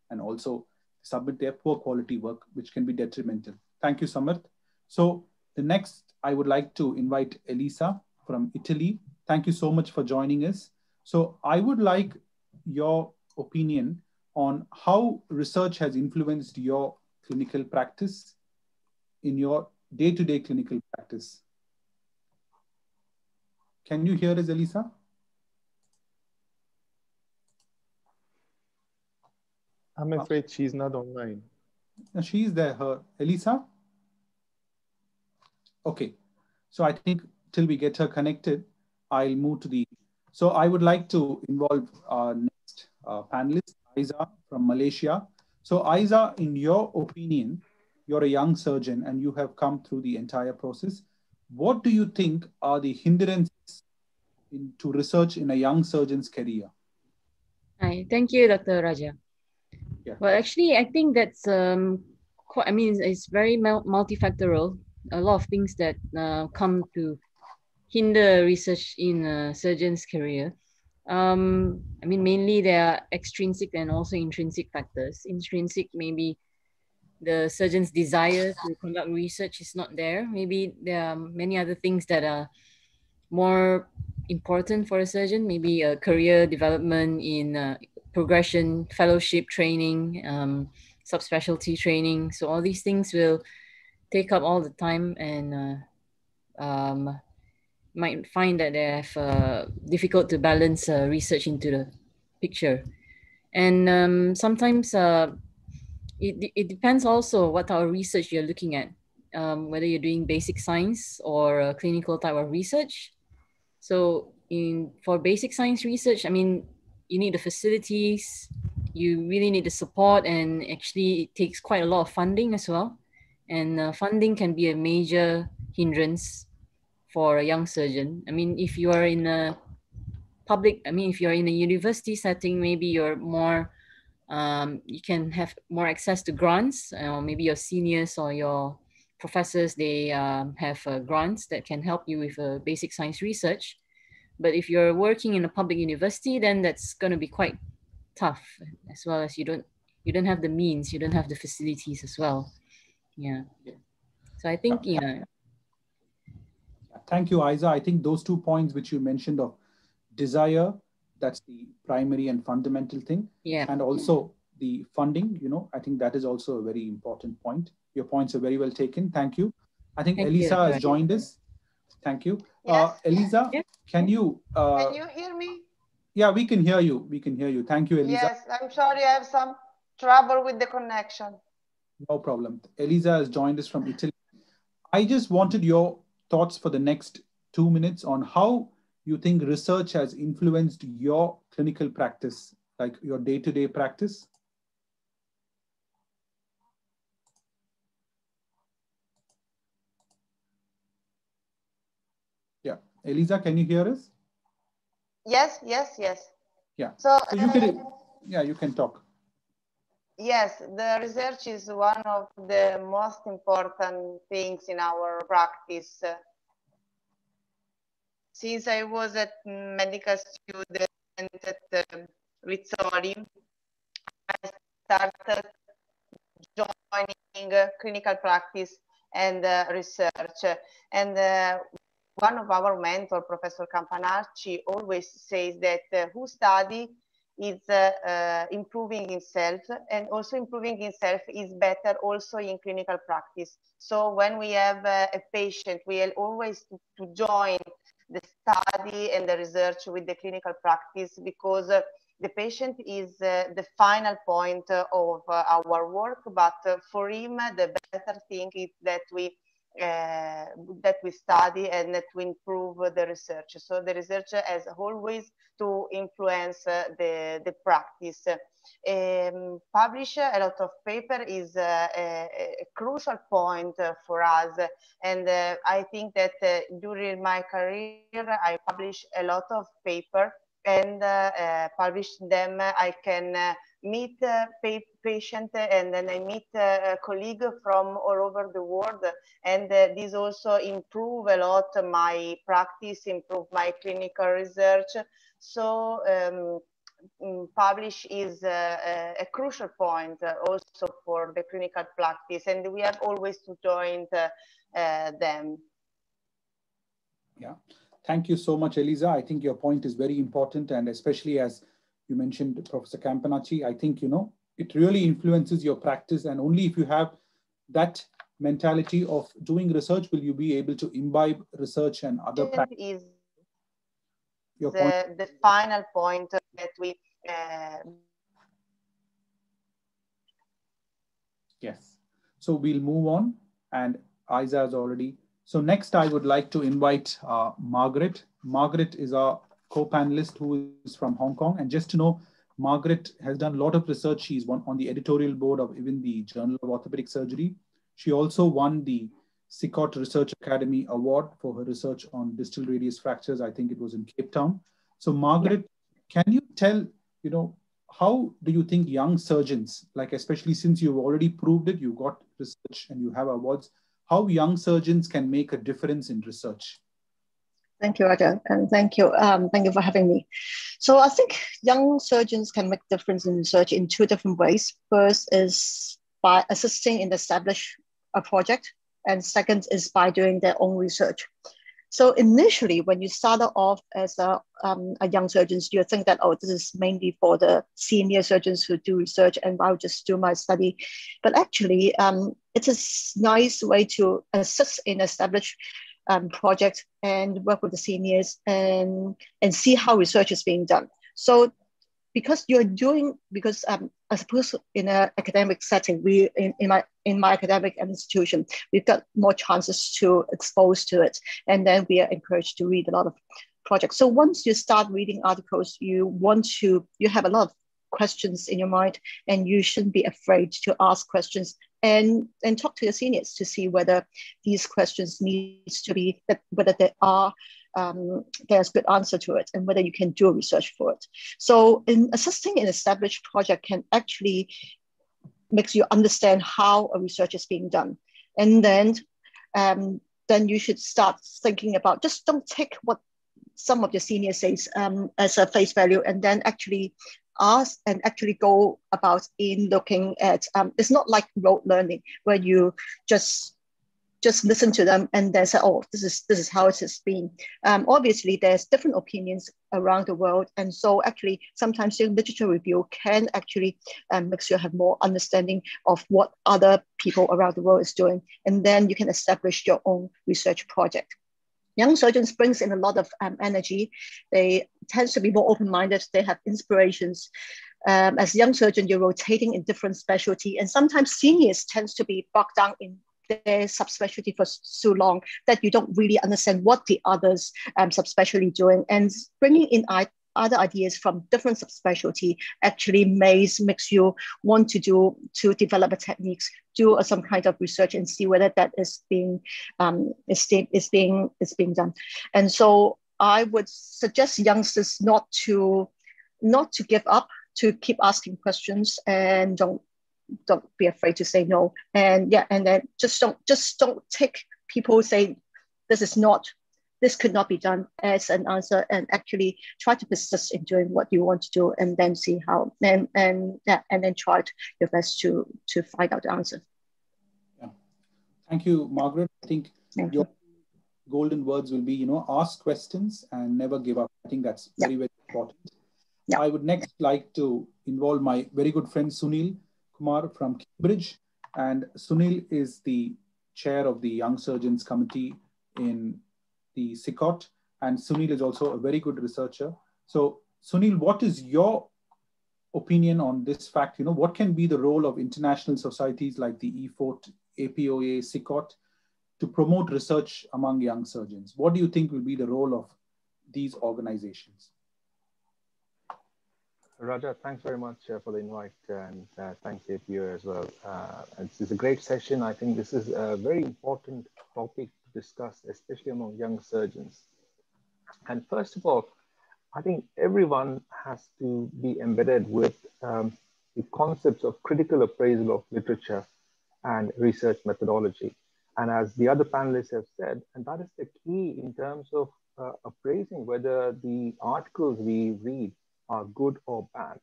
and also submit their poor quality work, which can be detrimental. Thank you, Samarth. So the next, I would like to invite Elisa from Italy. Thank you so much for joining us. So I would like your opinion on how research has influenced your clinical practice in your day-to-day clinical practice? Can you hear us, Elisa? I'm afraid she's not online. She's there, her. Elisa? Okay. So I think till we get her connected, I'll move to the. So I would like to involve our next uh, panelist, Aiza from Malaysia. So Aiza, in your opinion, you're a young surgeon and you have come through the entire process. What do you think are the hindrances into research in a young surgeon's career? Hi, thank you, Dr. Raja. Yeah. Well, actually, I think that's um, quite, I mean, it's very multifactorial. A lot of things that uh, come to hinder research in a surgeon's career. Um, I mean, mainly there are extrinsic and also intrinsic factors. Intrinsic, maybe the surgeon's desire to conduct research is not there. Maybe there are many other things that are more important for a surgeon, maybe a career development in uh, progression, fellowship training, um, subspecialty training. So all these things will take up all the time and uh, um, might find that they have uh, difficult to balance uh, research into the picture. And um, sometimes uh, it, it depends also what of research you're looking at, um, whether you're doing basic science or clinical type of research. So in for basic science research, I mean, you need the facilities, you really need the support, and actually it takes quite a lot of funding as well. And uh, funding can be a major hindrance for a young surgeon. I mean, if you are in a public, I mean, if you're in a university setting, maybe you're more, um, you can have more access to grants, or maybe your seniors or your professors, they um, have uh, grants that can help you with uh, basic science research. But if you're working in a public university, then that's going to be quite tough, as well as you don't you don't have the means, you don't have the facilities as well. Yeah. So I think you know Thank you, Aiza. I think those two points which you mentioned of desire, that's the primary and fundamental thing. Yeah. And also the funding, you know, I think that is also a very important point. Your points are very well taken. Thank you. I think Thank Elisa you. has joined us. Thank you. Uh, Elisa, can you? Uh, Can you hear me? Yeah, we can hear you. We can hear you. Thank you, Elisa. Yes, I'm sorry, I have some trouble with the connection. No problem. Elisa has joined us from Italy. I just wanted your thoughts for the next two minutes on how you think research has influenced your clinical practice, like your day-to-day practice. Yeah, Elisa, can you hear us? Yes, yes, yes. Yeah. So, you uh, can, yeah, you can talk. Yes, the research is one of the most important things in our practice. Since I was a medical student at um, Rizzoli, I started joining uh, clinical practice and uh, research. And uh, one of our mentor, Professor Campanacci, always says that uh, who study is uh, uh, improving himself and also improving himself is better also in clinical practice. So when we have uh, a patient, we are always to, to, join the study and the research with the clinical practice because uh, the patient is uh, the final point uh, of our work, but for him, the better thing is that we uh, that we study and that we improve the research. So the research has always to influence uh, the, the practice. Um, publish a lot of paper is uh, a, a, crucial point for us. And I think that during my career, I publish a lot of paper and publish them. I can meet uh, pa patient and then I meet uh, a colleague from all over the world. And uh, this also improve a lot my practice, improve my clinical research. So um, publish is a, a, crucial point also for the clinical practice. And we have always to join them. Yeah. Thank you so much, Elisa. I think your point is very important and especially as you mentioned Professor Campanacci, I think, you know, it really influences your practice. And only if you have that mentality of doing research? Will you be able to imbibe research and other practices? Is Your the, point? the final point that we uh, Yes. So we'll move on and Isa has already. So next I would like to invite uh, Margaret. Margaret is our co-panelist who is from Hong Kong. And just to know, Margaret has done a lot of research. She's one on the editorial board of even the Journal of Orthopedic Surgery. She also won the SICOT Research Academy Award for her research on distal radius fractures. I think it was in Cape Town. So Margaret, can you tell, you know, how do you think young surgeons, like especially since you've already proved it, you got research and you have awards, how young surgeons can make a difference in research? Thank you, Raja, and thank you. Um, thank you for having me. So I think young surgeons can make difference in research in two different ways. First is by assisting in establish a project, and second is by doing their own research. So initially, when you started off as a, um, a young surgeon, you think that, oh, this is mainly for the senior surgeons who do research and I'll just do my study. But actually, um, it's a nice way to assist in establish um, project and work with the seniors and, and see how research is being done. So because you're doing, because um, I suppose in an academic setting, we in, in my in my academic institution, we've got more chances to expose to it. And then we are encouraged to read a lot of projects. So once you start reading articles, you want to, you have a lot of questions in your mind and you shouldn't be afraid to ask questions and and talk to your seniors to see whether these questions needs to be that whether there are um, there's good answer to it and whether you can do research for it. So in assisting an established project can actually makes you understand how a research is being done. And then, um, then you should start thinking about, just don't take what some of your seniors says um, as a face value and then actually ask and actually go about in looking at, um, it's not like rote learning where you just just listen to them and then say, oh, this is this is how it has been. Um, obviously, there's different opinions around the world, and so actually, sometimes your literature review can actually um, make you have more understanding of what other people around the world is doing, and then you can establish your own research project. Young surgeons brings in a lot of um, energy. They tend to be more open-minded. They have inspirations. Um, as a young surgeon, you're rotating in different specialty, and sometimes seniors tends to be bogged down in their subspecialty for so long that you don't really understand what the others um, subspecialty doing and bringing in other ideas from different subspecialty actually makes makes you want to do to develop a techniques do some kind of research and see whether that is being um, is, is being is being done. And so i would suggest youngsters not to not to give up to keep asking questions and don't don't be afraid to say no. And yeah and then just don't just don't take people saying this is not this could not be done as an answer and actually try to persist in doing what you want to do and then see how and and yeah and then try to, your best to to find out the answer yeah. thank you margaret i think thank your you. golden words will be you know ask questions and never give up i think that's very yeah. very important yeah. i would next like to involve my very good friend sunil Kumar from Cambridge, and Sunil is the chair of the Young Surgeons Committee in the SICOT, and Sunil is also a very good researcher. So, Sunil, what is your opinion on this fact? You know, what can be the role of international societies like the EFORT, APOA, SICOT to promote research among young surgeons? What do you think will be the role of these organizations? Raja, thanks very much uh, for the invite and uh, thanks APO as well. Uh, this is a great session. I think this is a very important topic to discuss, especially among young surgeons. And first of all, I think everyone has to be embedded with um, the concepts of critical appraisal of literature and research methodology. And as the other panelists have said, and that is the key in terms of uh, appraising whether the articles we read are good or bad.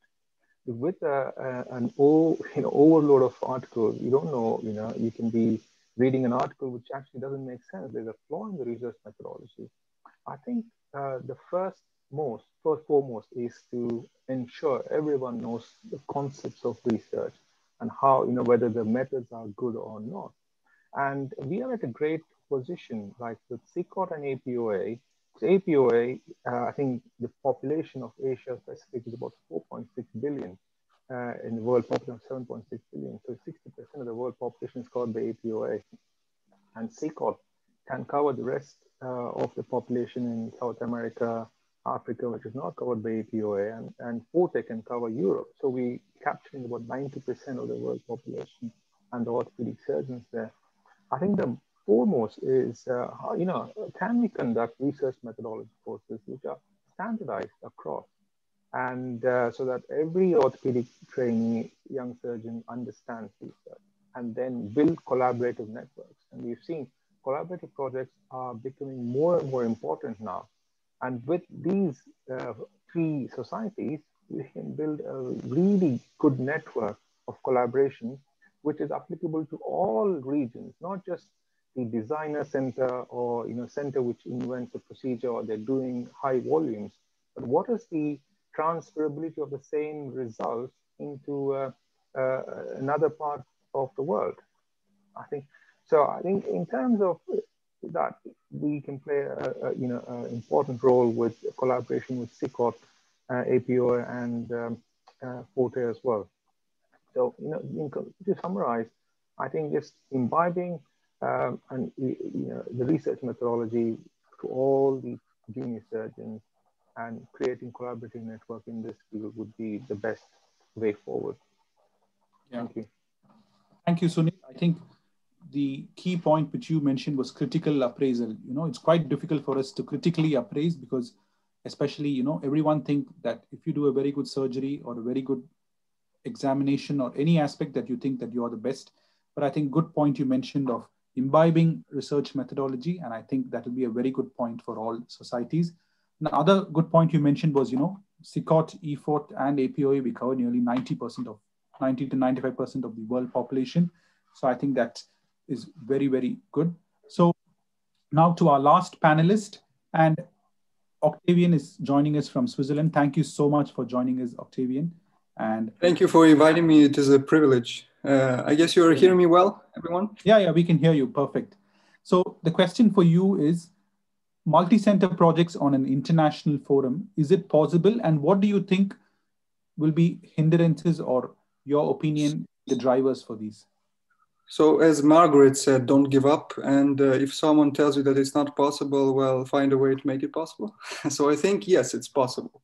With a, a, an o, you know, overload of articles, you don't know, you know, you can be reading an article which actually doesn't make sense. There's a flaw in the research methodology. I think uh, the first most, first foremost is to ensure everyone knows the concepts of research and how, you know, whether the methods are good or not. And we are at a great position, like with SICOT and APOA. APOA, uh, I think the population of Asia Pacific is about 4.6 billion uh, in the world population of 7.6 billion. So 60% of the world population is covered by APOA. And SICOT can cover the rest uh, of the population in South America, Africa, which is not covered by APOA, and, and EFORT can cover Europe. So we capturing about 90% of the world population and the orthopedic surgeons there. I think the foremost is, uh, you know, can we conduct research methodology courses which are standardized across and uh, so that every orthopedic trainee, young surgeon understands research and then build collaborative networks. And we've seen collaborative projects are becoming more and more important now. And with these uh, three societies, we can build a really good network of collaboration, which is applicable to all regions, not just the designer center or you know center which invents a procedure or they're doing high volumes, but what is the transferability of the same results into uh, uh, another part of the world? I think so. I think in terms of that, we can play a, a you know an important role with collaboration with SICOT, uh, APO, and um, uh, EFORT as well. So you know, to summarize, I think just imbibing um, and you know, the research methodology to all the junior surgeons and creating collaborative network in this field would be the best way forward. Yeah. Thank you. Thank you, Sunil. I think the key point which you mentioned was critical appraisal. You know, it's quite difficult for us to critically appraise because especially, you know, everyone think that if you do a very good surgery or a very good examination or any aspect that you think that you are the best. But I think good point you mentioned of imbibing research methodology. And I think that will be a very good point for all societies. Another good point you mentioned was, you know, SICOT, EFORT, and APOA, we cover nearly 90% of 90 to 95% of the world population. So I think that is very, very good. So now to our last panelist, and Octavian is joining us from Switzerland. Thank you so much for joining us, Octavian. And thank you for inviting me. It is a privilege. Uh, I guess you're hearing me well, everyone? Yeah, yeah, we can hear you. Perfect. So the question for you is multi-center projects on an international forum, is it possible? And what do you think will be hindrances or your opinion, the drivers for these? So as Margaret said, don't give up. And uh, if someone tells you that it's not possible, well, find a way to make it possible. so I think, yes, it's possible.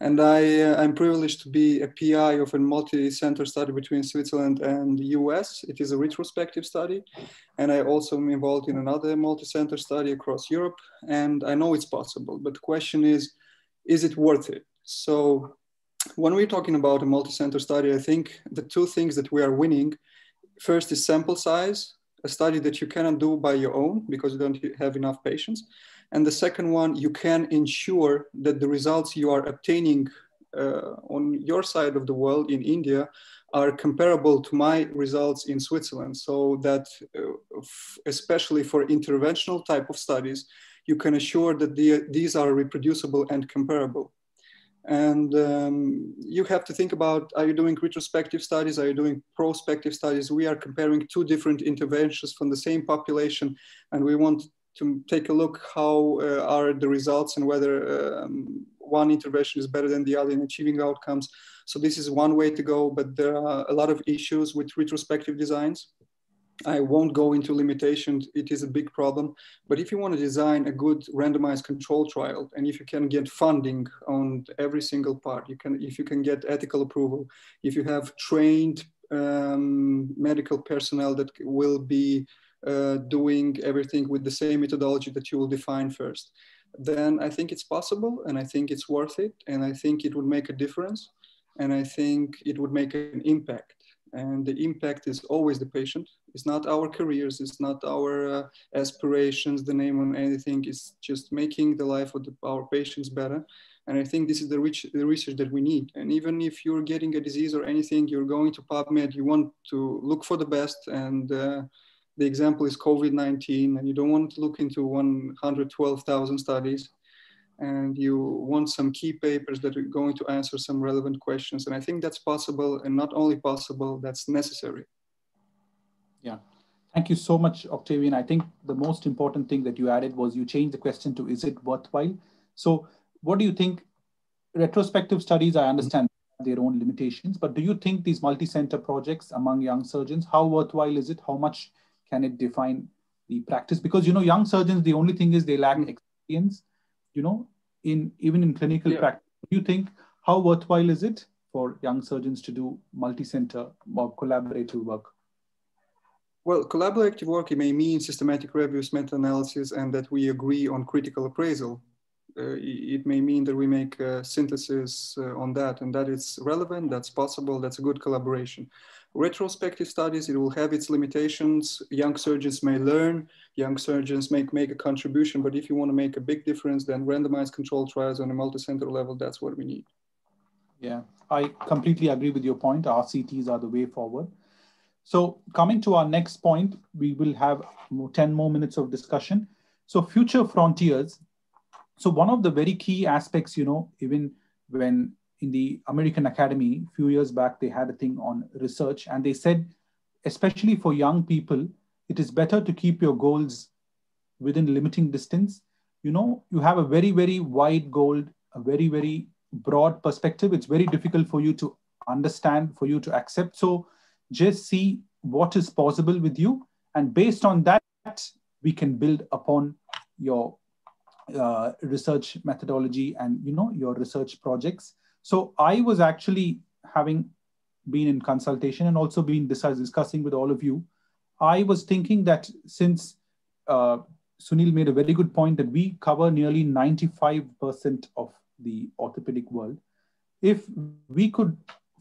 And I, uh, I'm privileged to be a PI of a multi-center study between Switzerland and the US. It is a retrospective study. And I also am involved in another multi-center study across Europe. And I know it's possible, but the question is, is it worth it? So when we're talking about a multi-center study, I think the two things that we are winning, first is sample size, a study that you cannot do by your own because you don't have enough patients. And the second one, you can ensure that the results you are obtaining uh, on your side of the world in India are comparable to my results in Switzerland. So that, uh, especially for interventional type of studies, you can assure that the, these are reproducible and comparable. And um, you have to think about, are you doing retrospective studies? Are you doing prospective studies? We are comparing two different interventions from the same population and we want to take a look how uh, are the results and whether um, one intervention is better than the other in achieving outcomes. So this is one way to go, but there are a lot of issues with retrospective designs. I won't go into limitations, it is a big problem. But if you want to design a good randomized control trial, and if you can get funding on every single part, you can, if you can get ethical approval, if you have trained um, medical personnel that will be doing everything with the same methodology that you will define first, then I think it's possible and I think it's worth it. And I think it would make a difference. And I think it would make an impact. And the impact is always the patient. It's not our careers, it's not our uh, aspirations, the name on anything. It's just making the life of the, our patients better. And I think this is the, rich, the research that we need. And even if you're getting a disease or anything, you're going to PubMed, you want to look for the best and uh, the example is COVID-19 and you don't want to look into 112,000 studies and you want some key papers that are going to answer some relevant questions. And I think that's possible and not only possible, that's necessary. Yeah. Thank you so much, Octavian. I think the most important thing that you added was you changed the question to is it worthwhile? So what do you think? Retrospective studies, I understand their own limitations, but do you think these multi-center projects among young surgeons, how worthwhile is it? How much can it define the practice? Because, you know, young surgeons, the only thing is they lack mm. experience, you know, in even in clinical yeah. practice. Do you think how worthwhile is it for young surgeons to do multi-center or collaborative work? Well, collaborative work it may mean systematic reviews, meta-analysis, and that we agree on critical appraisal. Uh, it may mean that we make a synthesis uh, on that and that it's relevant, that's possible, that's a good collaboration. Retrospective studies, it will have its limitations. Young surgeons may learn, young surgeons may make a contribution, but if you want to make a big difference, then randomized controlled trials on a multi-center level, that's what we need. Yeah, I completely agree with your point. RCTs are the way forward. So coming to our next point, we will have 10 more minutes of discussion. So future frontiers. So one of the very key aspects, you know, even when in the American Academy, a few years back, they had a thing on research and they said, especially for young people, it is better to keep your goals within limiting distance. You know, you have a very, very wide goal, a very, very broad perspective. It's very difficult for you to understand, for you to accept. So just see what is possible with you. And based on that, we can build upon your uh, research methodology and you know your research projects. So I was actually having been in consultation and also been discussing with all of you. I was thinking that since uh, Sunil made a very good point that we cover nearly 95% of the orthopedic world, if we could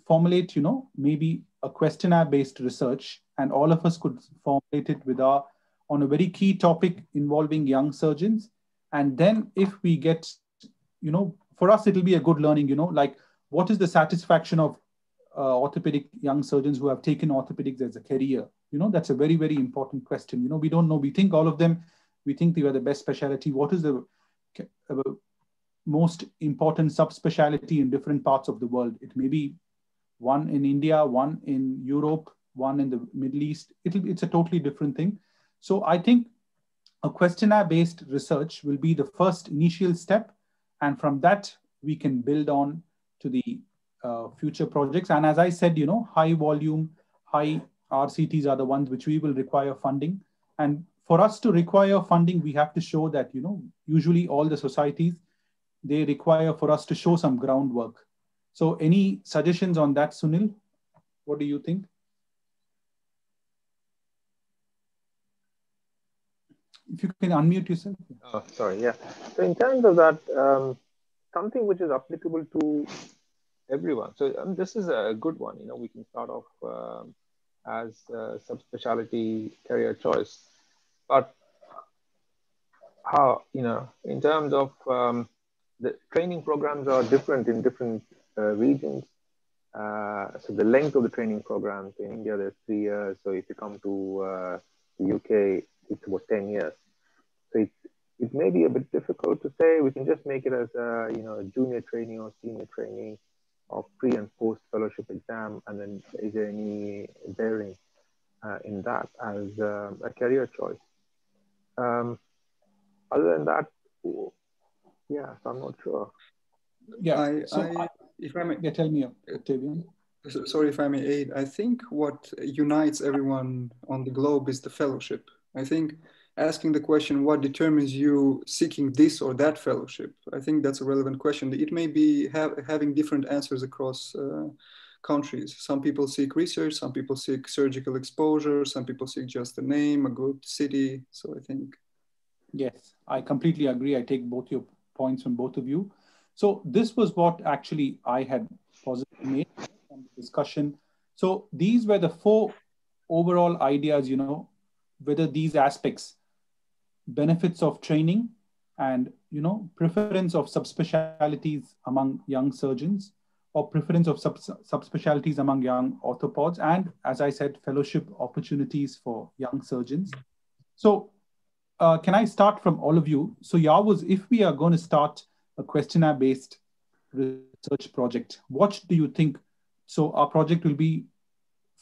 formulate, you know, maybe a questionnaire-based research, and all of us could formulate it with our on a very key topic involving young surgeons. And then if we get, you know, for us, it'll be a good learning, you know, like what is the satisfaction of uh, orthopedic young surgeons who have taken orthopedics as a career? You know, that's a very, very important question. You know, we don't know. We think all of them, we think they are the best specialty. What is the uh, most important subspecialty in different parts of the world? It may be one in India, one in Europe, one in the Middle East. It'll, it's a totally different thing. So I think a questionnaire-based research will be the first initial step. And from that, we can build on to the uh, future projects. And as I said, you know, high volume, high RCTs are the ones which we will require funding. And for us to require funding, we have to show that, you know, usually all the societies, they require for us to show some groundwork. So any suggestions on that, Sunil? What do you think? If you can unmute yourself. Oh, sorry, yeah. So in terms of that, um, something which is applicable to everyone. So um, this is a good one. You know, we can start off um, as a subspecialty career choice, but how you know in terms of um, the training programs are different in different uh, regions. Uh, so the length of the training programs in India, there's three years. So if you come to uh, the UK, it's about 10 years. So it, it may be a bit difficult to say. We can just make it as a, you know, junior training or senior training or pre and post fellowship exam. And then is there any bearing uh, in that as um, a career choice? Um, other than that, yeah, so I'm not sure. Yeah, I, so I, I if I may, yeah, tell me, Octavian. Sorry if I may aid. I think what unites everyone on the globe is the fellowship. I think asking the question, what determines you seeking this or that fellowship? I think that's a relevant question. It may be have, having different answers across uh, countries. Some people seek research, some people seek surgical exposure, some people seek just a name, a good city. So I think. Yes, I completely agree. I take both your points from both of you. So this was what actually I had positively made from the discussion. So these were the four overall ideas, you know, whether these aspects, benefits of training and, you know, preference of subspecialties among young surgeons or preference of sub subspecialties among young orthopods and, as I said, fellowship opportunities for young surgeons. So uh, can I start from all of you? So Yavuz, if we are going to start a questionnaire based research project. What do you think? So, our project will be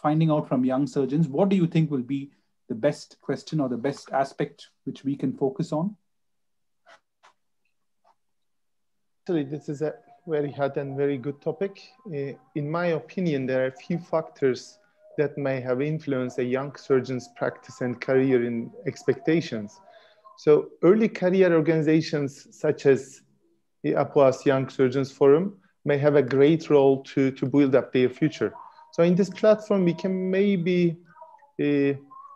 finding out from young surgeons what do you think will be the best question or the best aspect which we can focus on? Actually, this is a very hot and very good topic. Uh, in my opinion, there are a few factors that may have influenced a young surgeon's practice and career in expectations. So early career organizations such as the APOAS Young Surgeons Forum may have a great role to, to build up their future. So in this platform, we can maybe uh,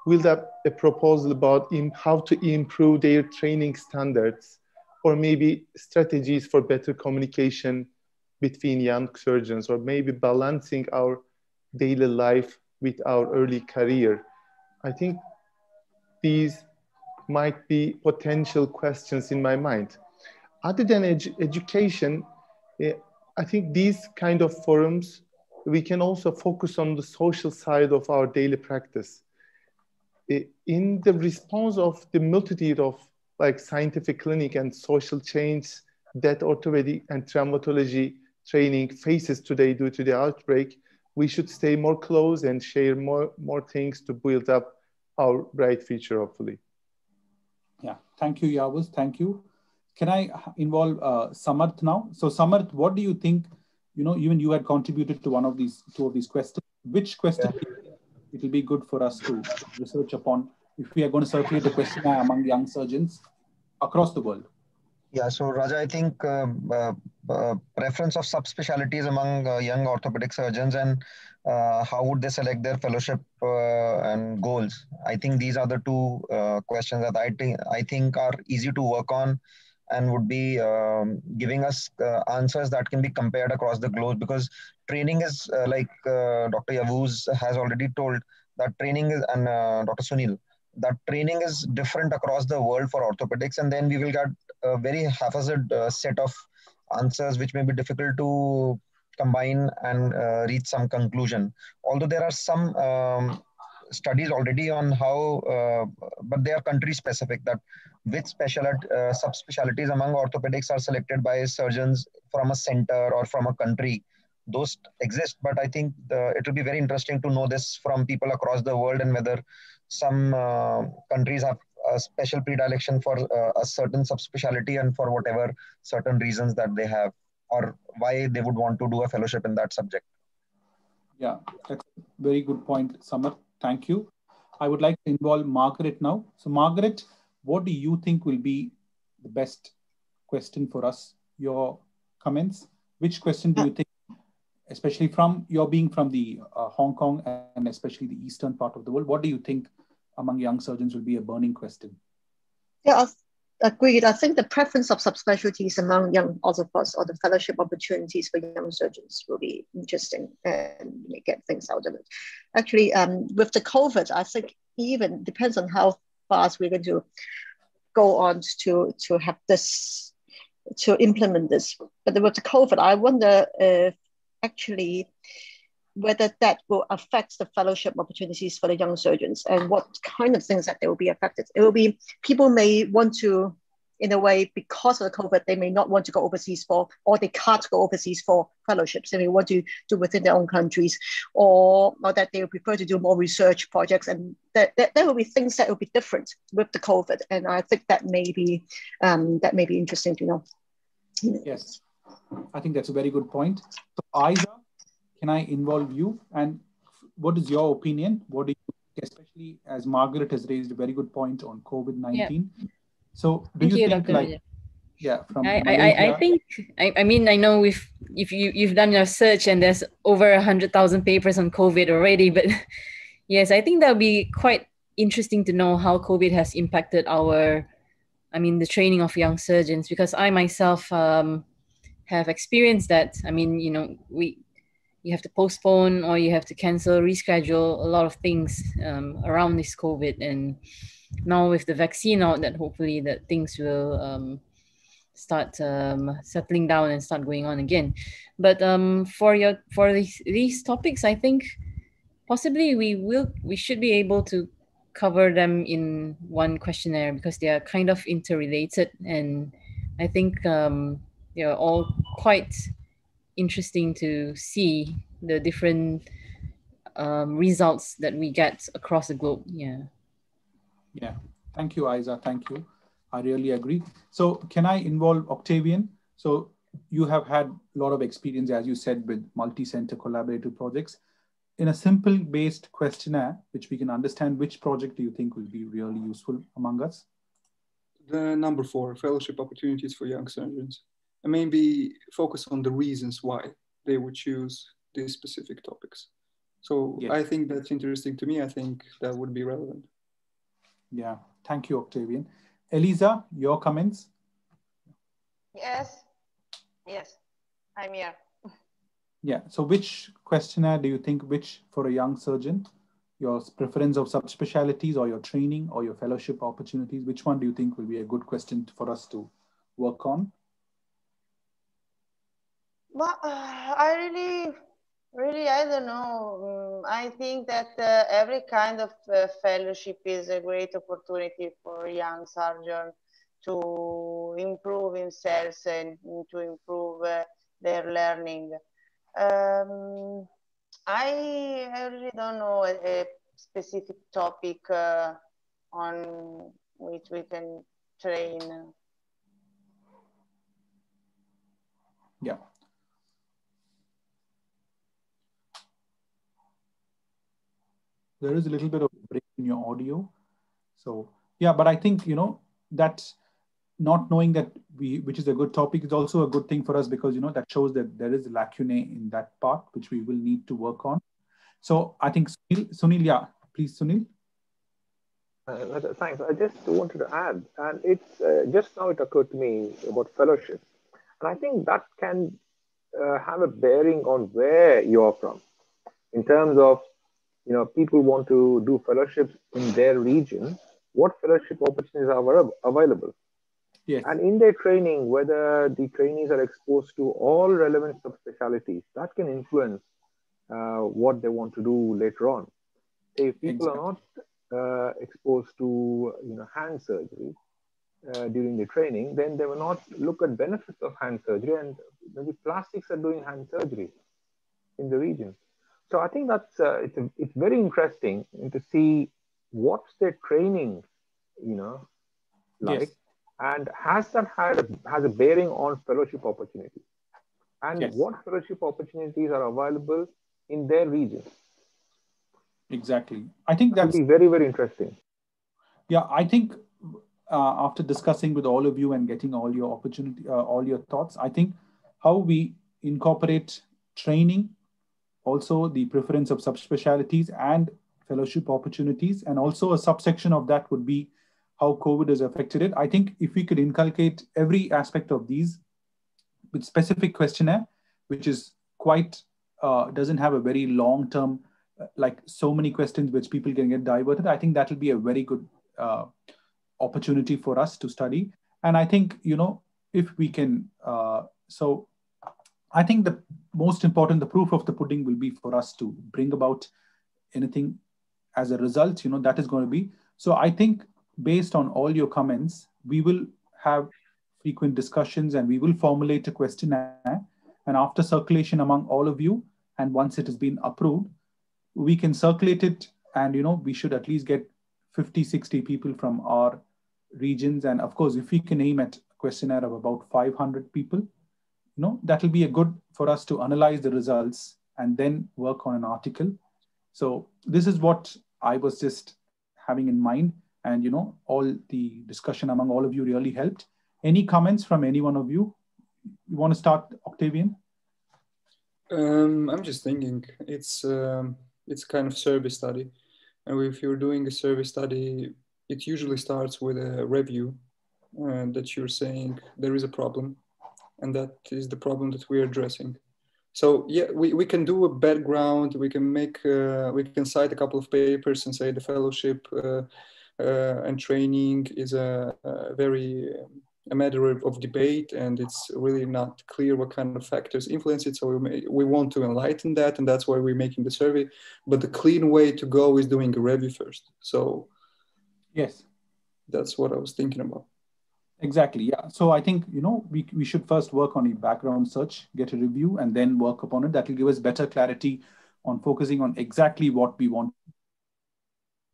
build up a proposal about how to improve their training standards or maybe strategies for better communication between young surgeons or maybe balancing our daily life with our early career. I think these might be potential questions in my mind. Other than edu education, eh, I think these kind of forums, we can also focus on the social side of our daily practice. In the response of the multitude of like scientific clinic and social change that orthopedic and traumatology training faces today due to the outbreak, we should stay more close and share more, more things to build up our bright future, hopefully. Yeah, thank you, Yavuz. Thank you. Can I involve uh, Samarth now? So, Samarth, what do you think? You know, even you had contributed to one of these two of these questions. Which question yeah. It will be good for us to research upon if we are going to circulate the question among young surgeons across the world? Yeah, so Raja, I think uh, uh, uh, preference of subspecialties among uh, young orthopedic surgeons and uh, how would they select their fellowship uh, and goals? I think these are the two questions that I think I think are easy to work on and would be um, giving us answers that can be compared across the globe because training is like Dr. Yavuz has already told that training is and Dr. Sunil that training is different across the world for orthopedics and then we will get a very haphazard uh, set of answers which may be difficult to combine and uh, reach some conclusion although there are some um, studies already on how uh, but they are country specific that which special uh, subspecialties among orthopedics are selected by surgeons from a center or from a country those exist but i think it will be very interesting to know this from people across the world and whether some uh, countries have a special predilection for uh, a certain subspecialty and for whatever certain reasons that they have or why they would want to do a fellowship in that subject. Yeah, that's a very good point, Samar. Thank you. I would like to involve Margaret now. So, Margaret, what do you think will be the best question for us? Your comments? Which question do you think, especially from your being from the uh, Hong Kong and especially the eastern part of the world, what do you think among young surgeons will be a burning question. Yeah, agreed. I think the preference of subspecialties among young orthopods or the fellowship opportunities for young surgeons will be interesting and get things out of it. Actually, um, with the COVID, I think even depends on how fast we're going to go on to, to have this, to implement this. But with the COVID, I wonder if actually whether that will affect the fellowship opportunities for the young surgeons and what kind of things that they will be affected. It will be people may want to, in a way, because of the COVID, they may not want to go overseas for, or they can't go overseas for fellowships. They may want to do within their own countries, or, or that they would prefer to do more research projects. And that, that there will be things that will be different with the COVID. And I think that may be um, that may be interesting to know. Yes, I think that's a very good point. So, Isa, can I involve you? And what is your opinion? What do you, especially as Margaret has raised a very good point on COVID 19. Yeah. So, do Thank you, you think, Dr. like, yeah, from I, I, I think, I, I mean, I know if, if you, you've done your search and there's over a 100,000 papers on COVID already, but yes, I think that'll be quite interesting to know how COVID has impacted our, I mean, the training of young surgeons, because I myself um, have experienced that. I mean, you know, we, you have to postpone or you have to cancel, reschedule a lot of things um, around this COVID. And now with the vaccine out, that hopefully that things will um, start um, settling down and start going on again. But um, for your for these these topics, I think possibly we will we should be able to cover them in one questionnaire because they are kind of interrelated and I think um, they are all quite interesting to see the different um, results that we get across the globe. Yeah. Yeah, thank you, Isa. Thank you. I really agree. So can I involve Octavian? So you have had a lot of experience, as you said, with multi-center collaborative projects. In a simple based questionnaire, which we can understand, which project do you think will be really useful among us? The number four, fellowship opportunities for young surgeons. And maybe focus on the reasons why they would choose these specific topics. So yes. I think that's interesting to me. I think that would be relevant. Yeah, thank you, Octavian. Elisa, your comments? Yes, yes, I'm here. Yeah, so which questionnaire do you think, which for a young surgeon, your preference of subspecialties or your training or your fellowship opportunities, which one do you think will be a good question for us to work on? Well, uh, I really Really, I don't know. Mm, I think that uh, every kind of uh, fellowship is a great opportunity for young surgeon to improve themselves and to improve uh, their learning. Um, I, really don't know a, a specific topic uh, on which we can train. Yeah. There is a little bit of break in your audio. So yeah, but I think, you know, that not knowing that we, which is a good topic is also a good thing for us because, you know, that shows that there is a lacunae in that part, which we will need to work on. So I think Sunil, Sunil yeah, please Sunil. Uh, thanks. I just wanted to add, and it's uh, just now it occurred to me about fellowship, and I think that can uh, have a bearing on where you're from, in terms of you know, people want to do fellowships in their region, what fellowship opportunities are available? Yes. And in their training, whether the trainees are exposed to all relevant subspecialties, that can influence uh, what they want to do later on. If people exactly. are not uh, exposed to you know hand surgery uh, during the training, then they will not look at benefits of hand surgery, and maybe plastics are doing hand surgery in the region. So I think that's uh, it's a, it's very interesting to see what's their training, you know, like, yes. and has that had a, has a bearing on fellowship opportunities, and yes. what fellowship opportunities are available in their region. Exactly, I think that's very very interesting. Yeah, I think uh, after discussing with all of you and getting all your opportunity, uh, all your thoughts, I think how we incorporate training also the preference of subspecialties and fellowship opportunities. And also a subsection of that would be how COVID has affected it. I think if we could inculcate every aspect of these with specific questionnaire, which is quite, uh, doesn't have a very long-term, uh, like so many questions which people can get diverted, I think that will be a very good uh, opportunity for us to study. And I think, you know, if we can, uh, so I think the most important, the proof of the pudding will be for us to bring about anything as a result, you know, that is going to be. So I think based on all your comments, we will have frequent discussions and we will formulate a questionnaire. And after circulation among all of you, and once it has been approved, we can circulate it and, you know, we should at least get 50, 60 people from our regions. And of course, if we can aim at a questionnaire of about 500 people, you know, that will be a good for us to analyze the results and then work on an article. So this is what I was just having in mind. And, you know, all the discussion among all of you really helped. Any comments from any one of you? You want to start, Octavian? Um, I'm just thinking it's um, it's kind of survey study, and if you're doing a survey study, it usually starts with a review uh, that you're saying there is a problem, and that is the problem that we're addressing. So yeah, we, we can do a background, we can make, uh, we can cite a couple of papers and say the fellowship uh, uh, and training is a, a very a matter of debate and it's really not clear what kind of factors influence it. So we, may, we want to enlighten that and that's why we're making the survey. But the clean way to go is doing a review first. So yes, that's what I was thinking about. Exactly. Yeah. So I think, you know, we, we should first work on a background search, get a review, and then work upon it. That will give us better clarity on focusing on exactly what we want.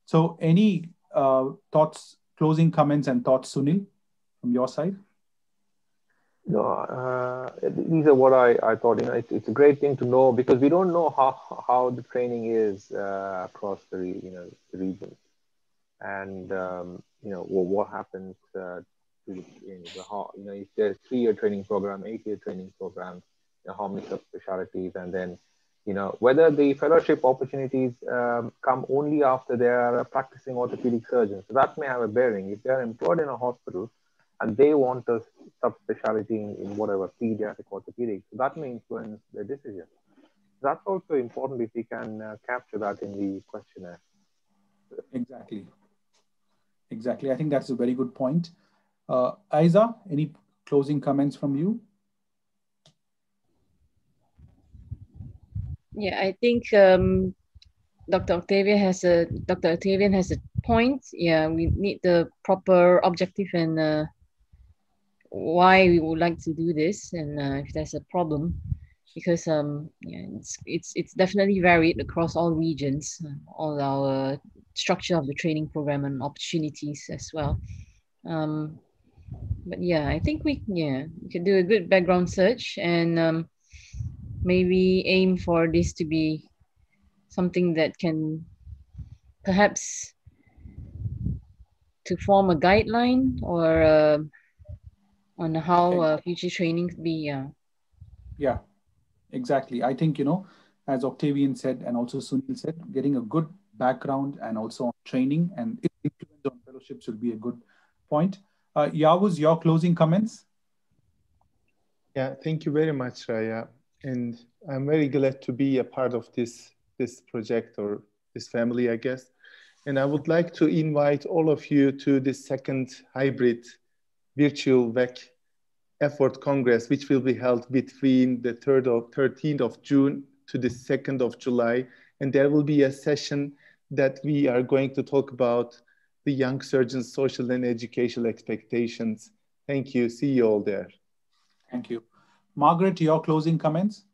So any uh, thoughts, closing comments and thoughts, Sunil, from your side? No, uh, these are what I, I thought. You know, it's, it's a great thing to know because we don't know how how the training is uh, across the you know the region, and um, you know what, what happens uh, you know, the how, you know if there's three year training program, eight year training program, you know, how many subspecialties, and then you know whether the fellowship opportunities um, come only after they are practicing orthopedic surgeons. So that may have a bearing. If they are employed in a hospital and they want a subspecialty in, in whatever pediatric orthopedics. So that may influence their decision. That's also important if we can uh, capture that in the questionnaire. Exactly. Exactly. I think that's a very good point. Uh, Aiza, any closing comments from you? Yeah, I think um, Dr. Octavia has a Dr. Octavian has a point. Yeah, we need the proper objective and uh, why we would like to do this and uh, if there's a problem because um yeah, it's it's it's definitely varied across all regions all our structure of the training program and opportunities as well um but yeah i think we yeah we can do a good background search and um, maybe aim for this to be something that can perhaps to form a guideline or uh, on how uh, future training be yeah. Yeah exactly. I think you know as octavian said and also sunil said getting a good background and also on training and influence on fellowships will be a good point uh, Yavuz, your closing comments? Yeah thank you very much raya. And i'm very glad to be a part of this this project or this family i guess. And i would like to invite all of you to the second hybrid virtual VEC EFORT congress, which will be held between the 3rd of 13th of June to the 2nd of July. And there will be a session that we are going to talk about the young surgeons' social and educational expectations. Thank you. See you all there. Thank you. Margaret, your closing comments?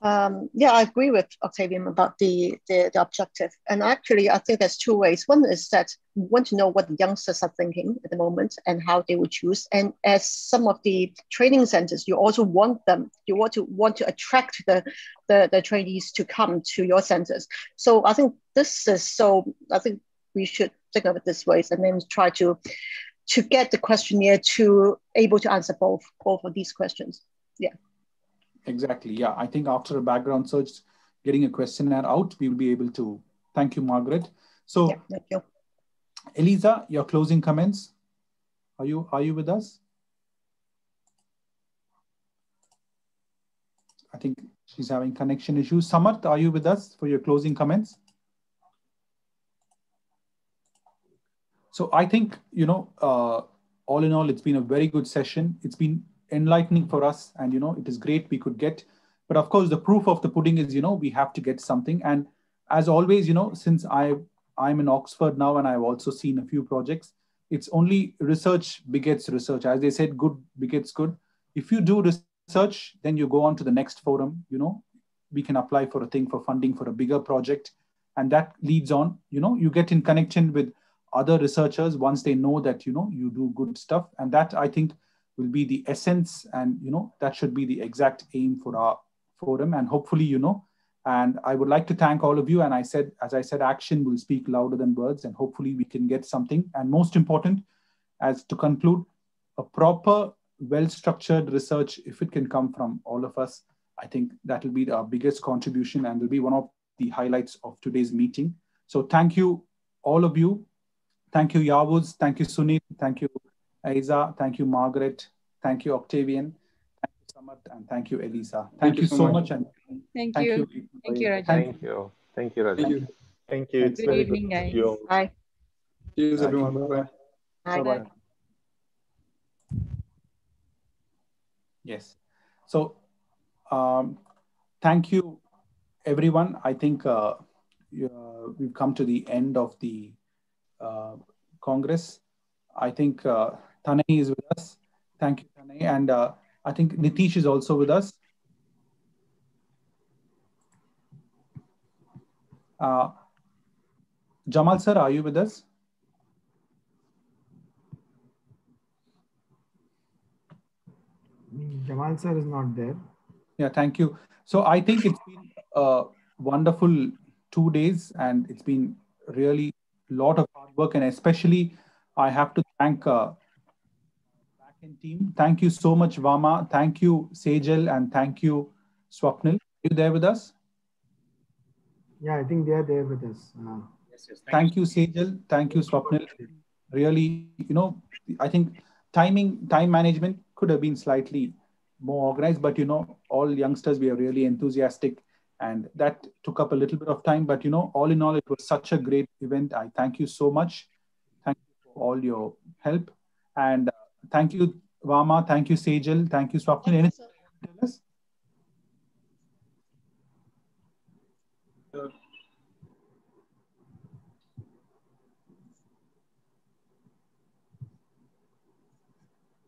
Um, yeah, I agree with Octavian about the, the, the objective. And actually, I think there's two ways. One is that we want to know what the youngsters are thinking at the moment and how they would choose. And as some of the training centers, you also want them, you want to want to attract the, the, the trainees to come to your centers. So I think this is so, I think we should think of it this way and then try to to get the questionnaire to able to answer both both of these questions. Yeah. Exactly. Yeah. I think after a background search, getting a questionnaire out, we will be able to. Thank you, Margaret. So, yeah, thank you. Eliza, your closing comments. Are you are you with us? I think she's having connection issues. Samarth, are you with us for your closing comments? So I think, you know, uh, all in all, it's been a very good session. It's been enlightening for us and you know it is great we could get. But of course the proof of the pudding is you know we have to get something. And as always you know since i i'm in oxford now and i've also seen a few projects it's only research begets research. As they said good begets good. If you do research then you go on to the next forum you know. We can apply for a thing for funding for a bigger project. And that leads on you know you get in connection with other researchers once they know that you know you do good stuff and that i think will be the essence and you know that should be the exact aim for our forum and hopefully you know and i would like to thank all of you and i said as i said action will speak louder than words and hopefully we can get something. And most important as to conclude a proper well structured research if it can come from all of us i think that will be our biggest contribution and will be one of the highlights of today's meeting. So thank you all of you thank you Yavuz thank you sunil thank you Aiza, thank you, Margaret. Thank you, Octavian. Thank you, Samarth, and thank you, Elisa. Thank, thank you, so much. much. and thank, thank you. you. Thank you, Raja. Thank you. Thank you, Raja. Thank you. Thank you. It's good evening, guys. Bye. Cheers, everyone. Bye-bye. Bye. Bye. Yes. So, um, thank you, everyone. I think uh, uh, we've come to the end of the uh, Congress. I think uh, is with us. Thank you, Tanay. And uh, I think Nitish is also with us. Uh, Jamal sir, are you with us? Jamal sir is not there. Yeah, thank you. So I think it's been a wonderful two days and it's been really lot of hard work and especially I have to thank uh, backend team. Thank you so much, Vama. Thank you, Sejal, and thank you, Swapnil. Are you there with us? Yeah, I think they are there with us. Uh, yes, yes. Thank, thank you, Sejal. Thank you, Swapnil. Really, you know, I think timing, time management could have been slightly more organized, but you know, all youngsters, we are really enthusiastic and that took up a little bit of time, but you know, all in all, it was such a great event. I thank you so much. Thank you for all your help. And uh, thank you, Vama. Thank you, Sejal. Thank you, Swapnil. Anything tell us?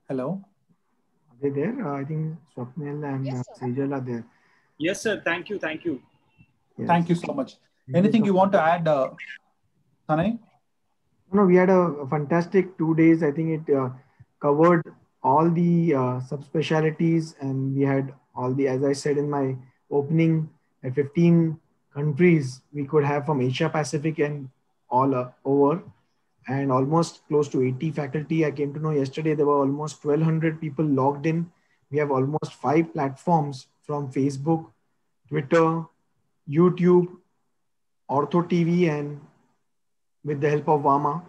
Hello. Are they there? Uh, I think Swapnil and yes, uh, Sejal are there. Yes, sir. Thank you. Thank you. Yes. Thank you so much. Thank Anything you, you want to add, uh, Tanay? No, we had a fantastic two days. I think it uh, covered all the uh, subspecialties and we had all the, as I said in my opening, at 15 countries we could have from Asia Pacific and all uh, over and almost close to 80 faculty. I came to know yesterday there were almost 1200 people logged in. We have almost five platforms from Facebook, Twitter, YouTube, Ortho TV, and with the help of Vama.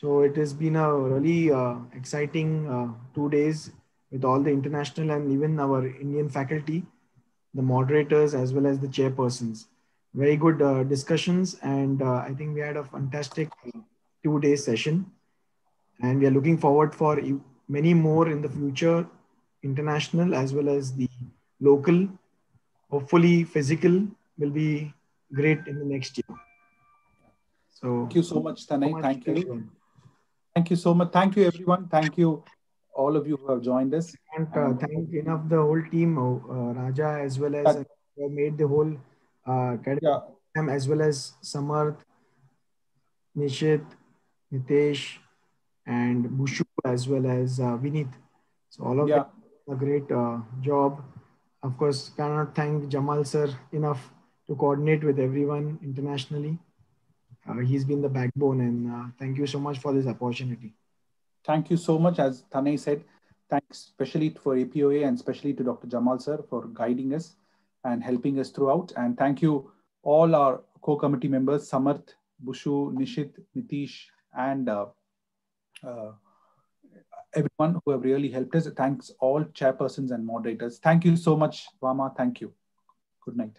So it has been a really uh, exciting uh, two days with all the international and even our Indian faculty, the moderators as well as the chairpersons. Very good uh, discussions, and uh, I think we had a fantastic two-day session. And we are looking forward for many more in the future, international as well as the local, hopefully physical will be great in the next year. So thank you so much, Tanay. So much thank you. Everyone. Thank you so much. Thank you, everyone. Thank you, all of you who have joined us. And uh, thank enough the whole team, uh, Raja, as well as uh, made the whole uh, yeah. as well as Samarth, Nishit, Nitesh, and Bushu, as well as uh, Vinit. So all of yeah. them a great uh, job of course, cannot thank Jamal sir enough to coordinate with everyone internationally. Uh, he's been the backbone and uh, thank you so much for this opportunity. Thank you so much. As Tanay said, thanks especially for APOA and especially to Dr. Jamal sir for guiding us and helping us throughout. And thank you all our co-committee members, Samarth, Bushu, Nishit, Nitish, and uh, uh everyone who have really helped us. Thanks all chairpersons and moderators. Thank you so much, Vama. Thank you. Good night.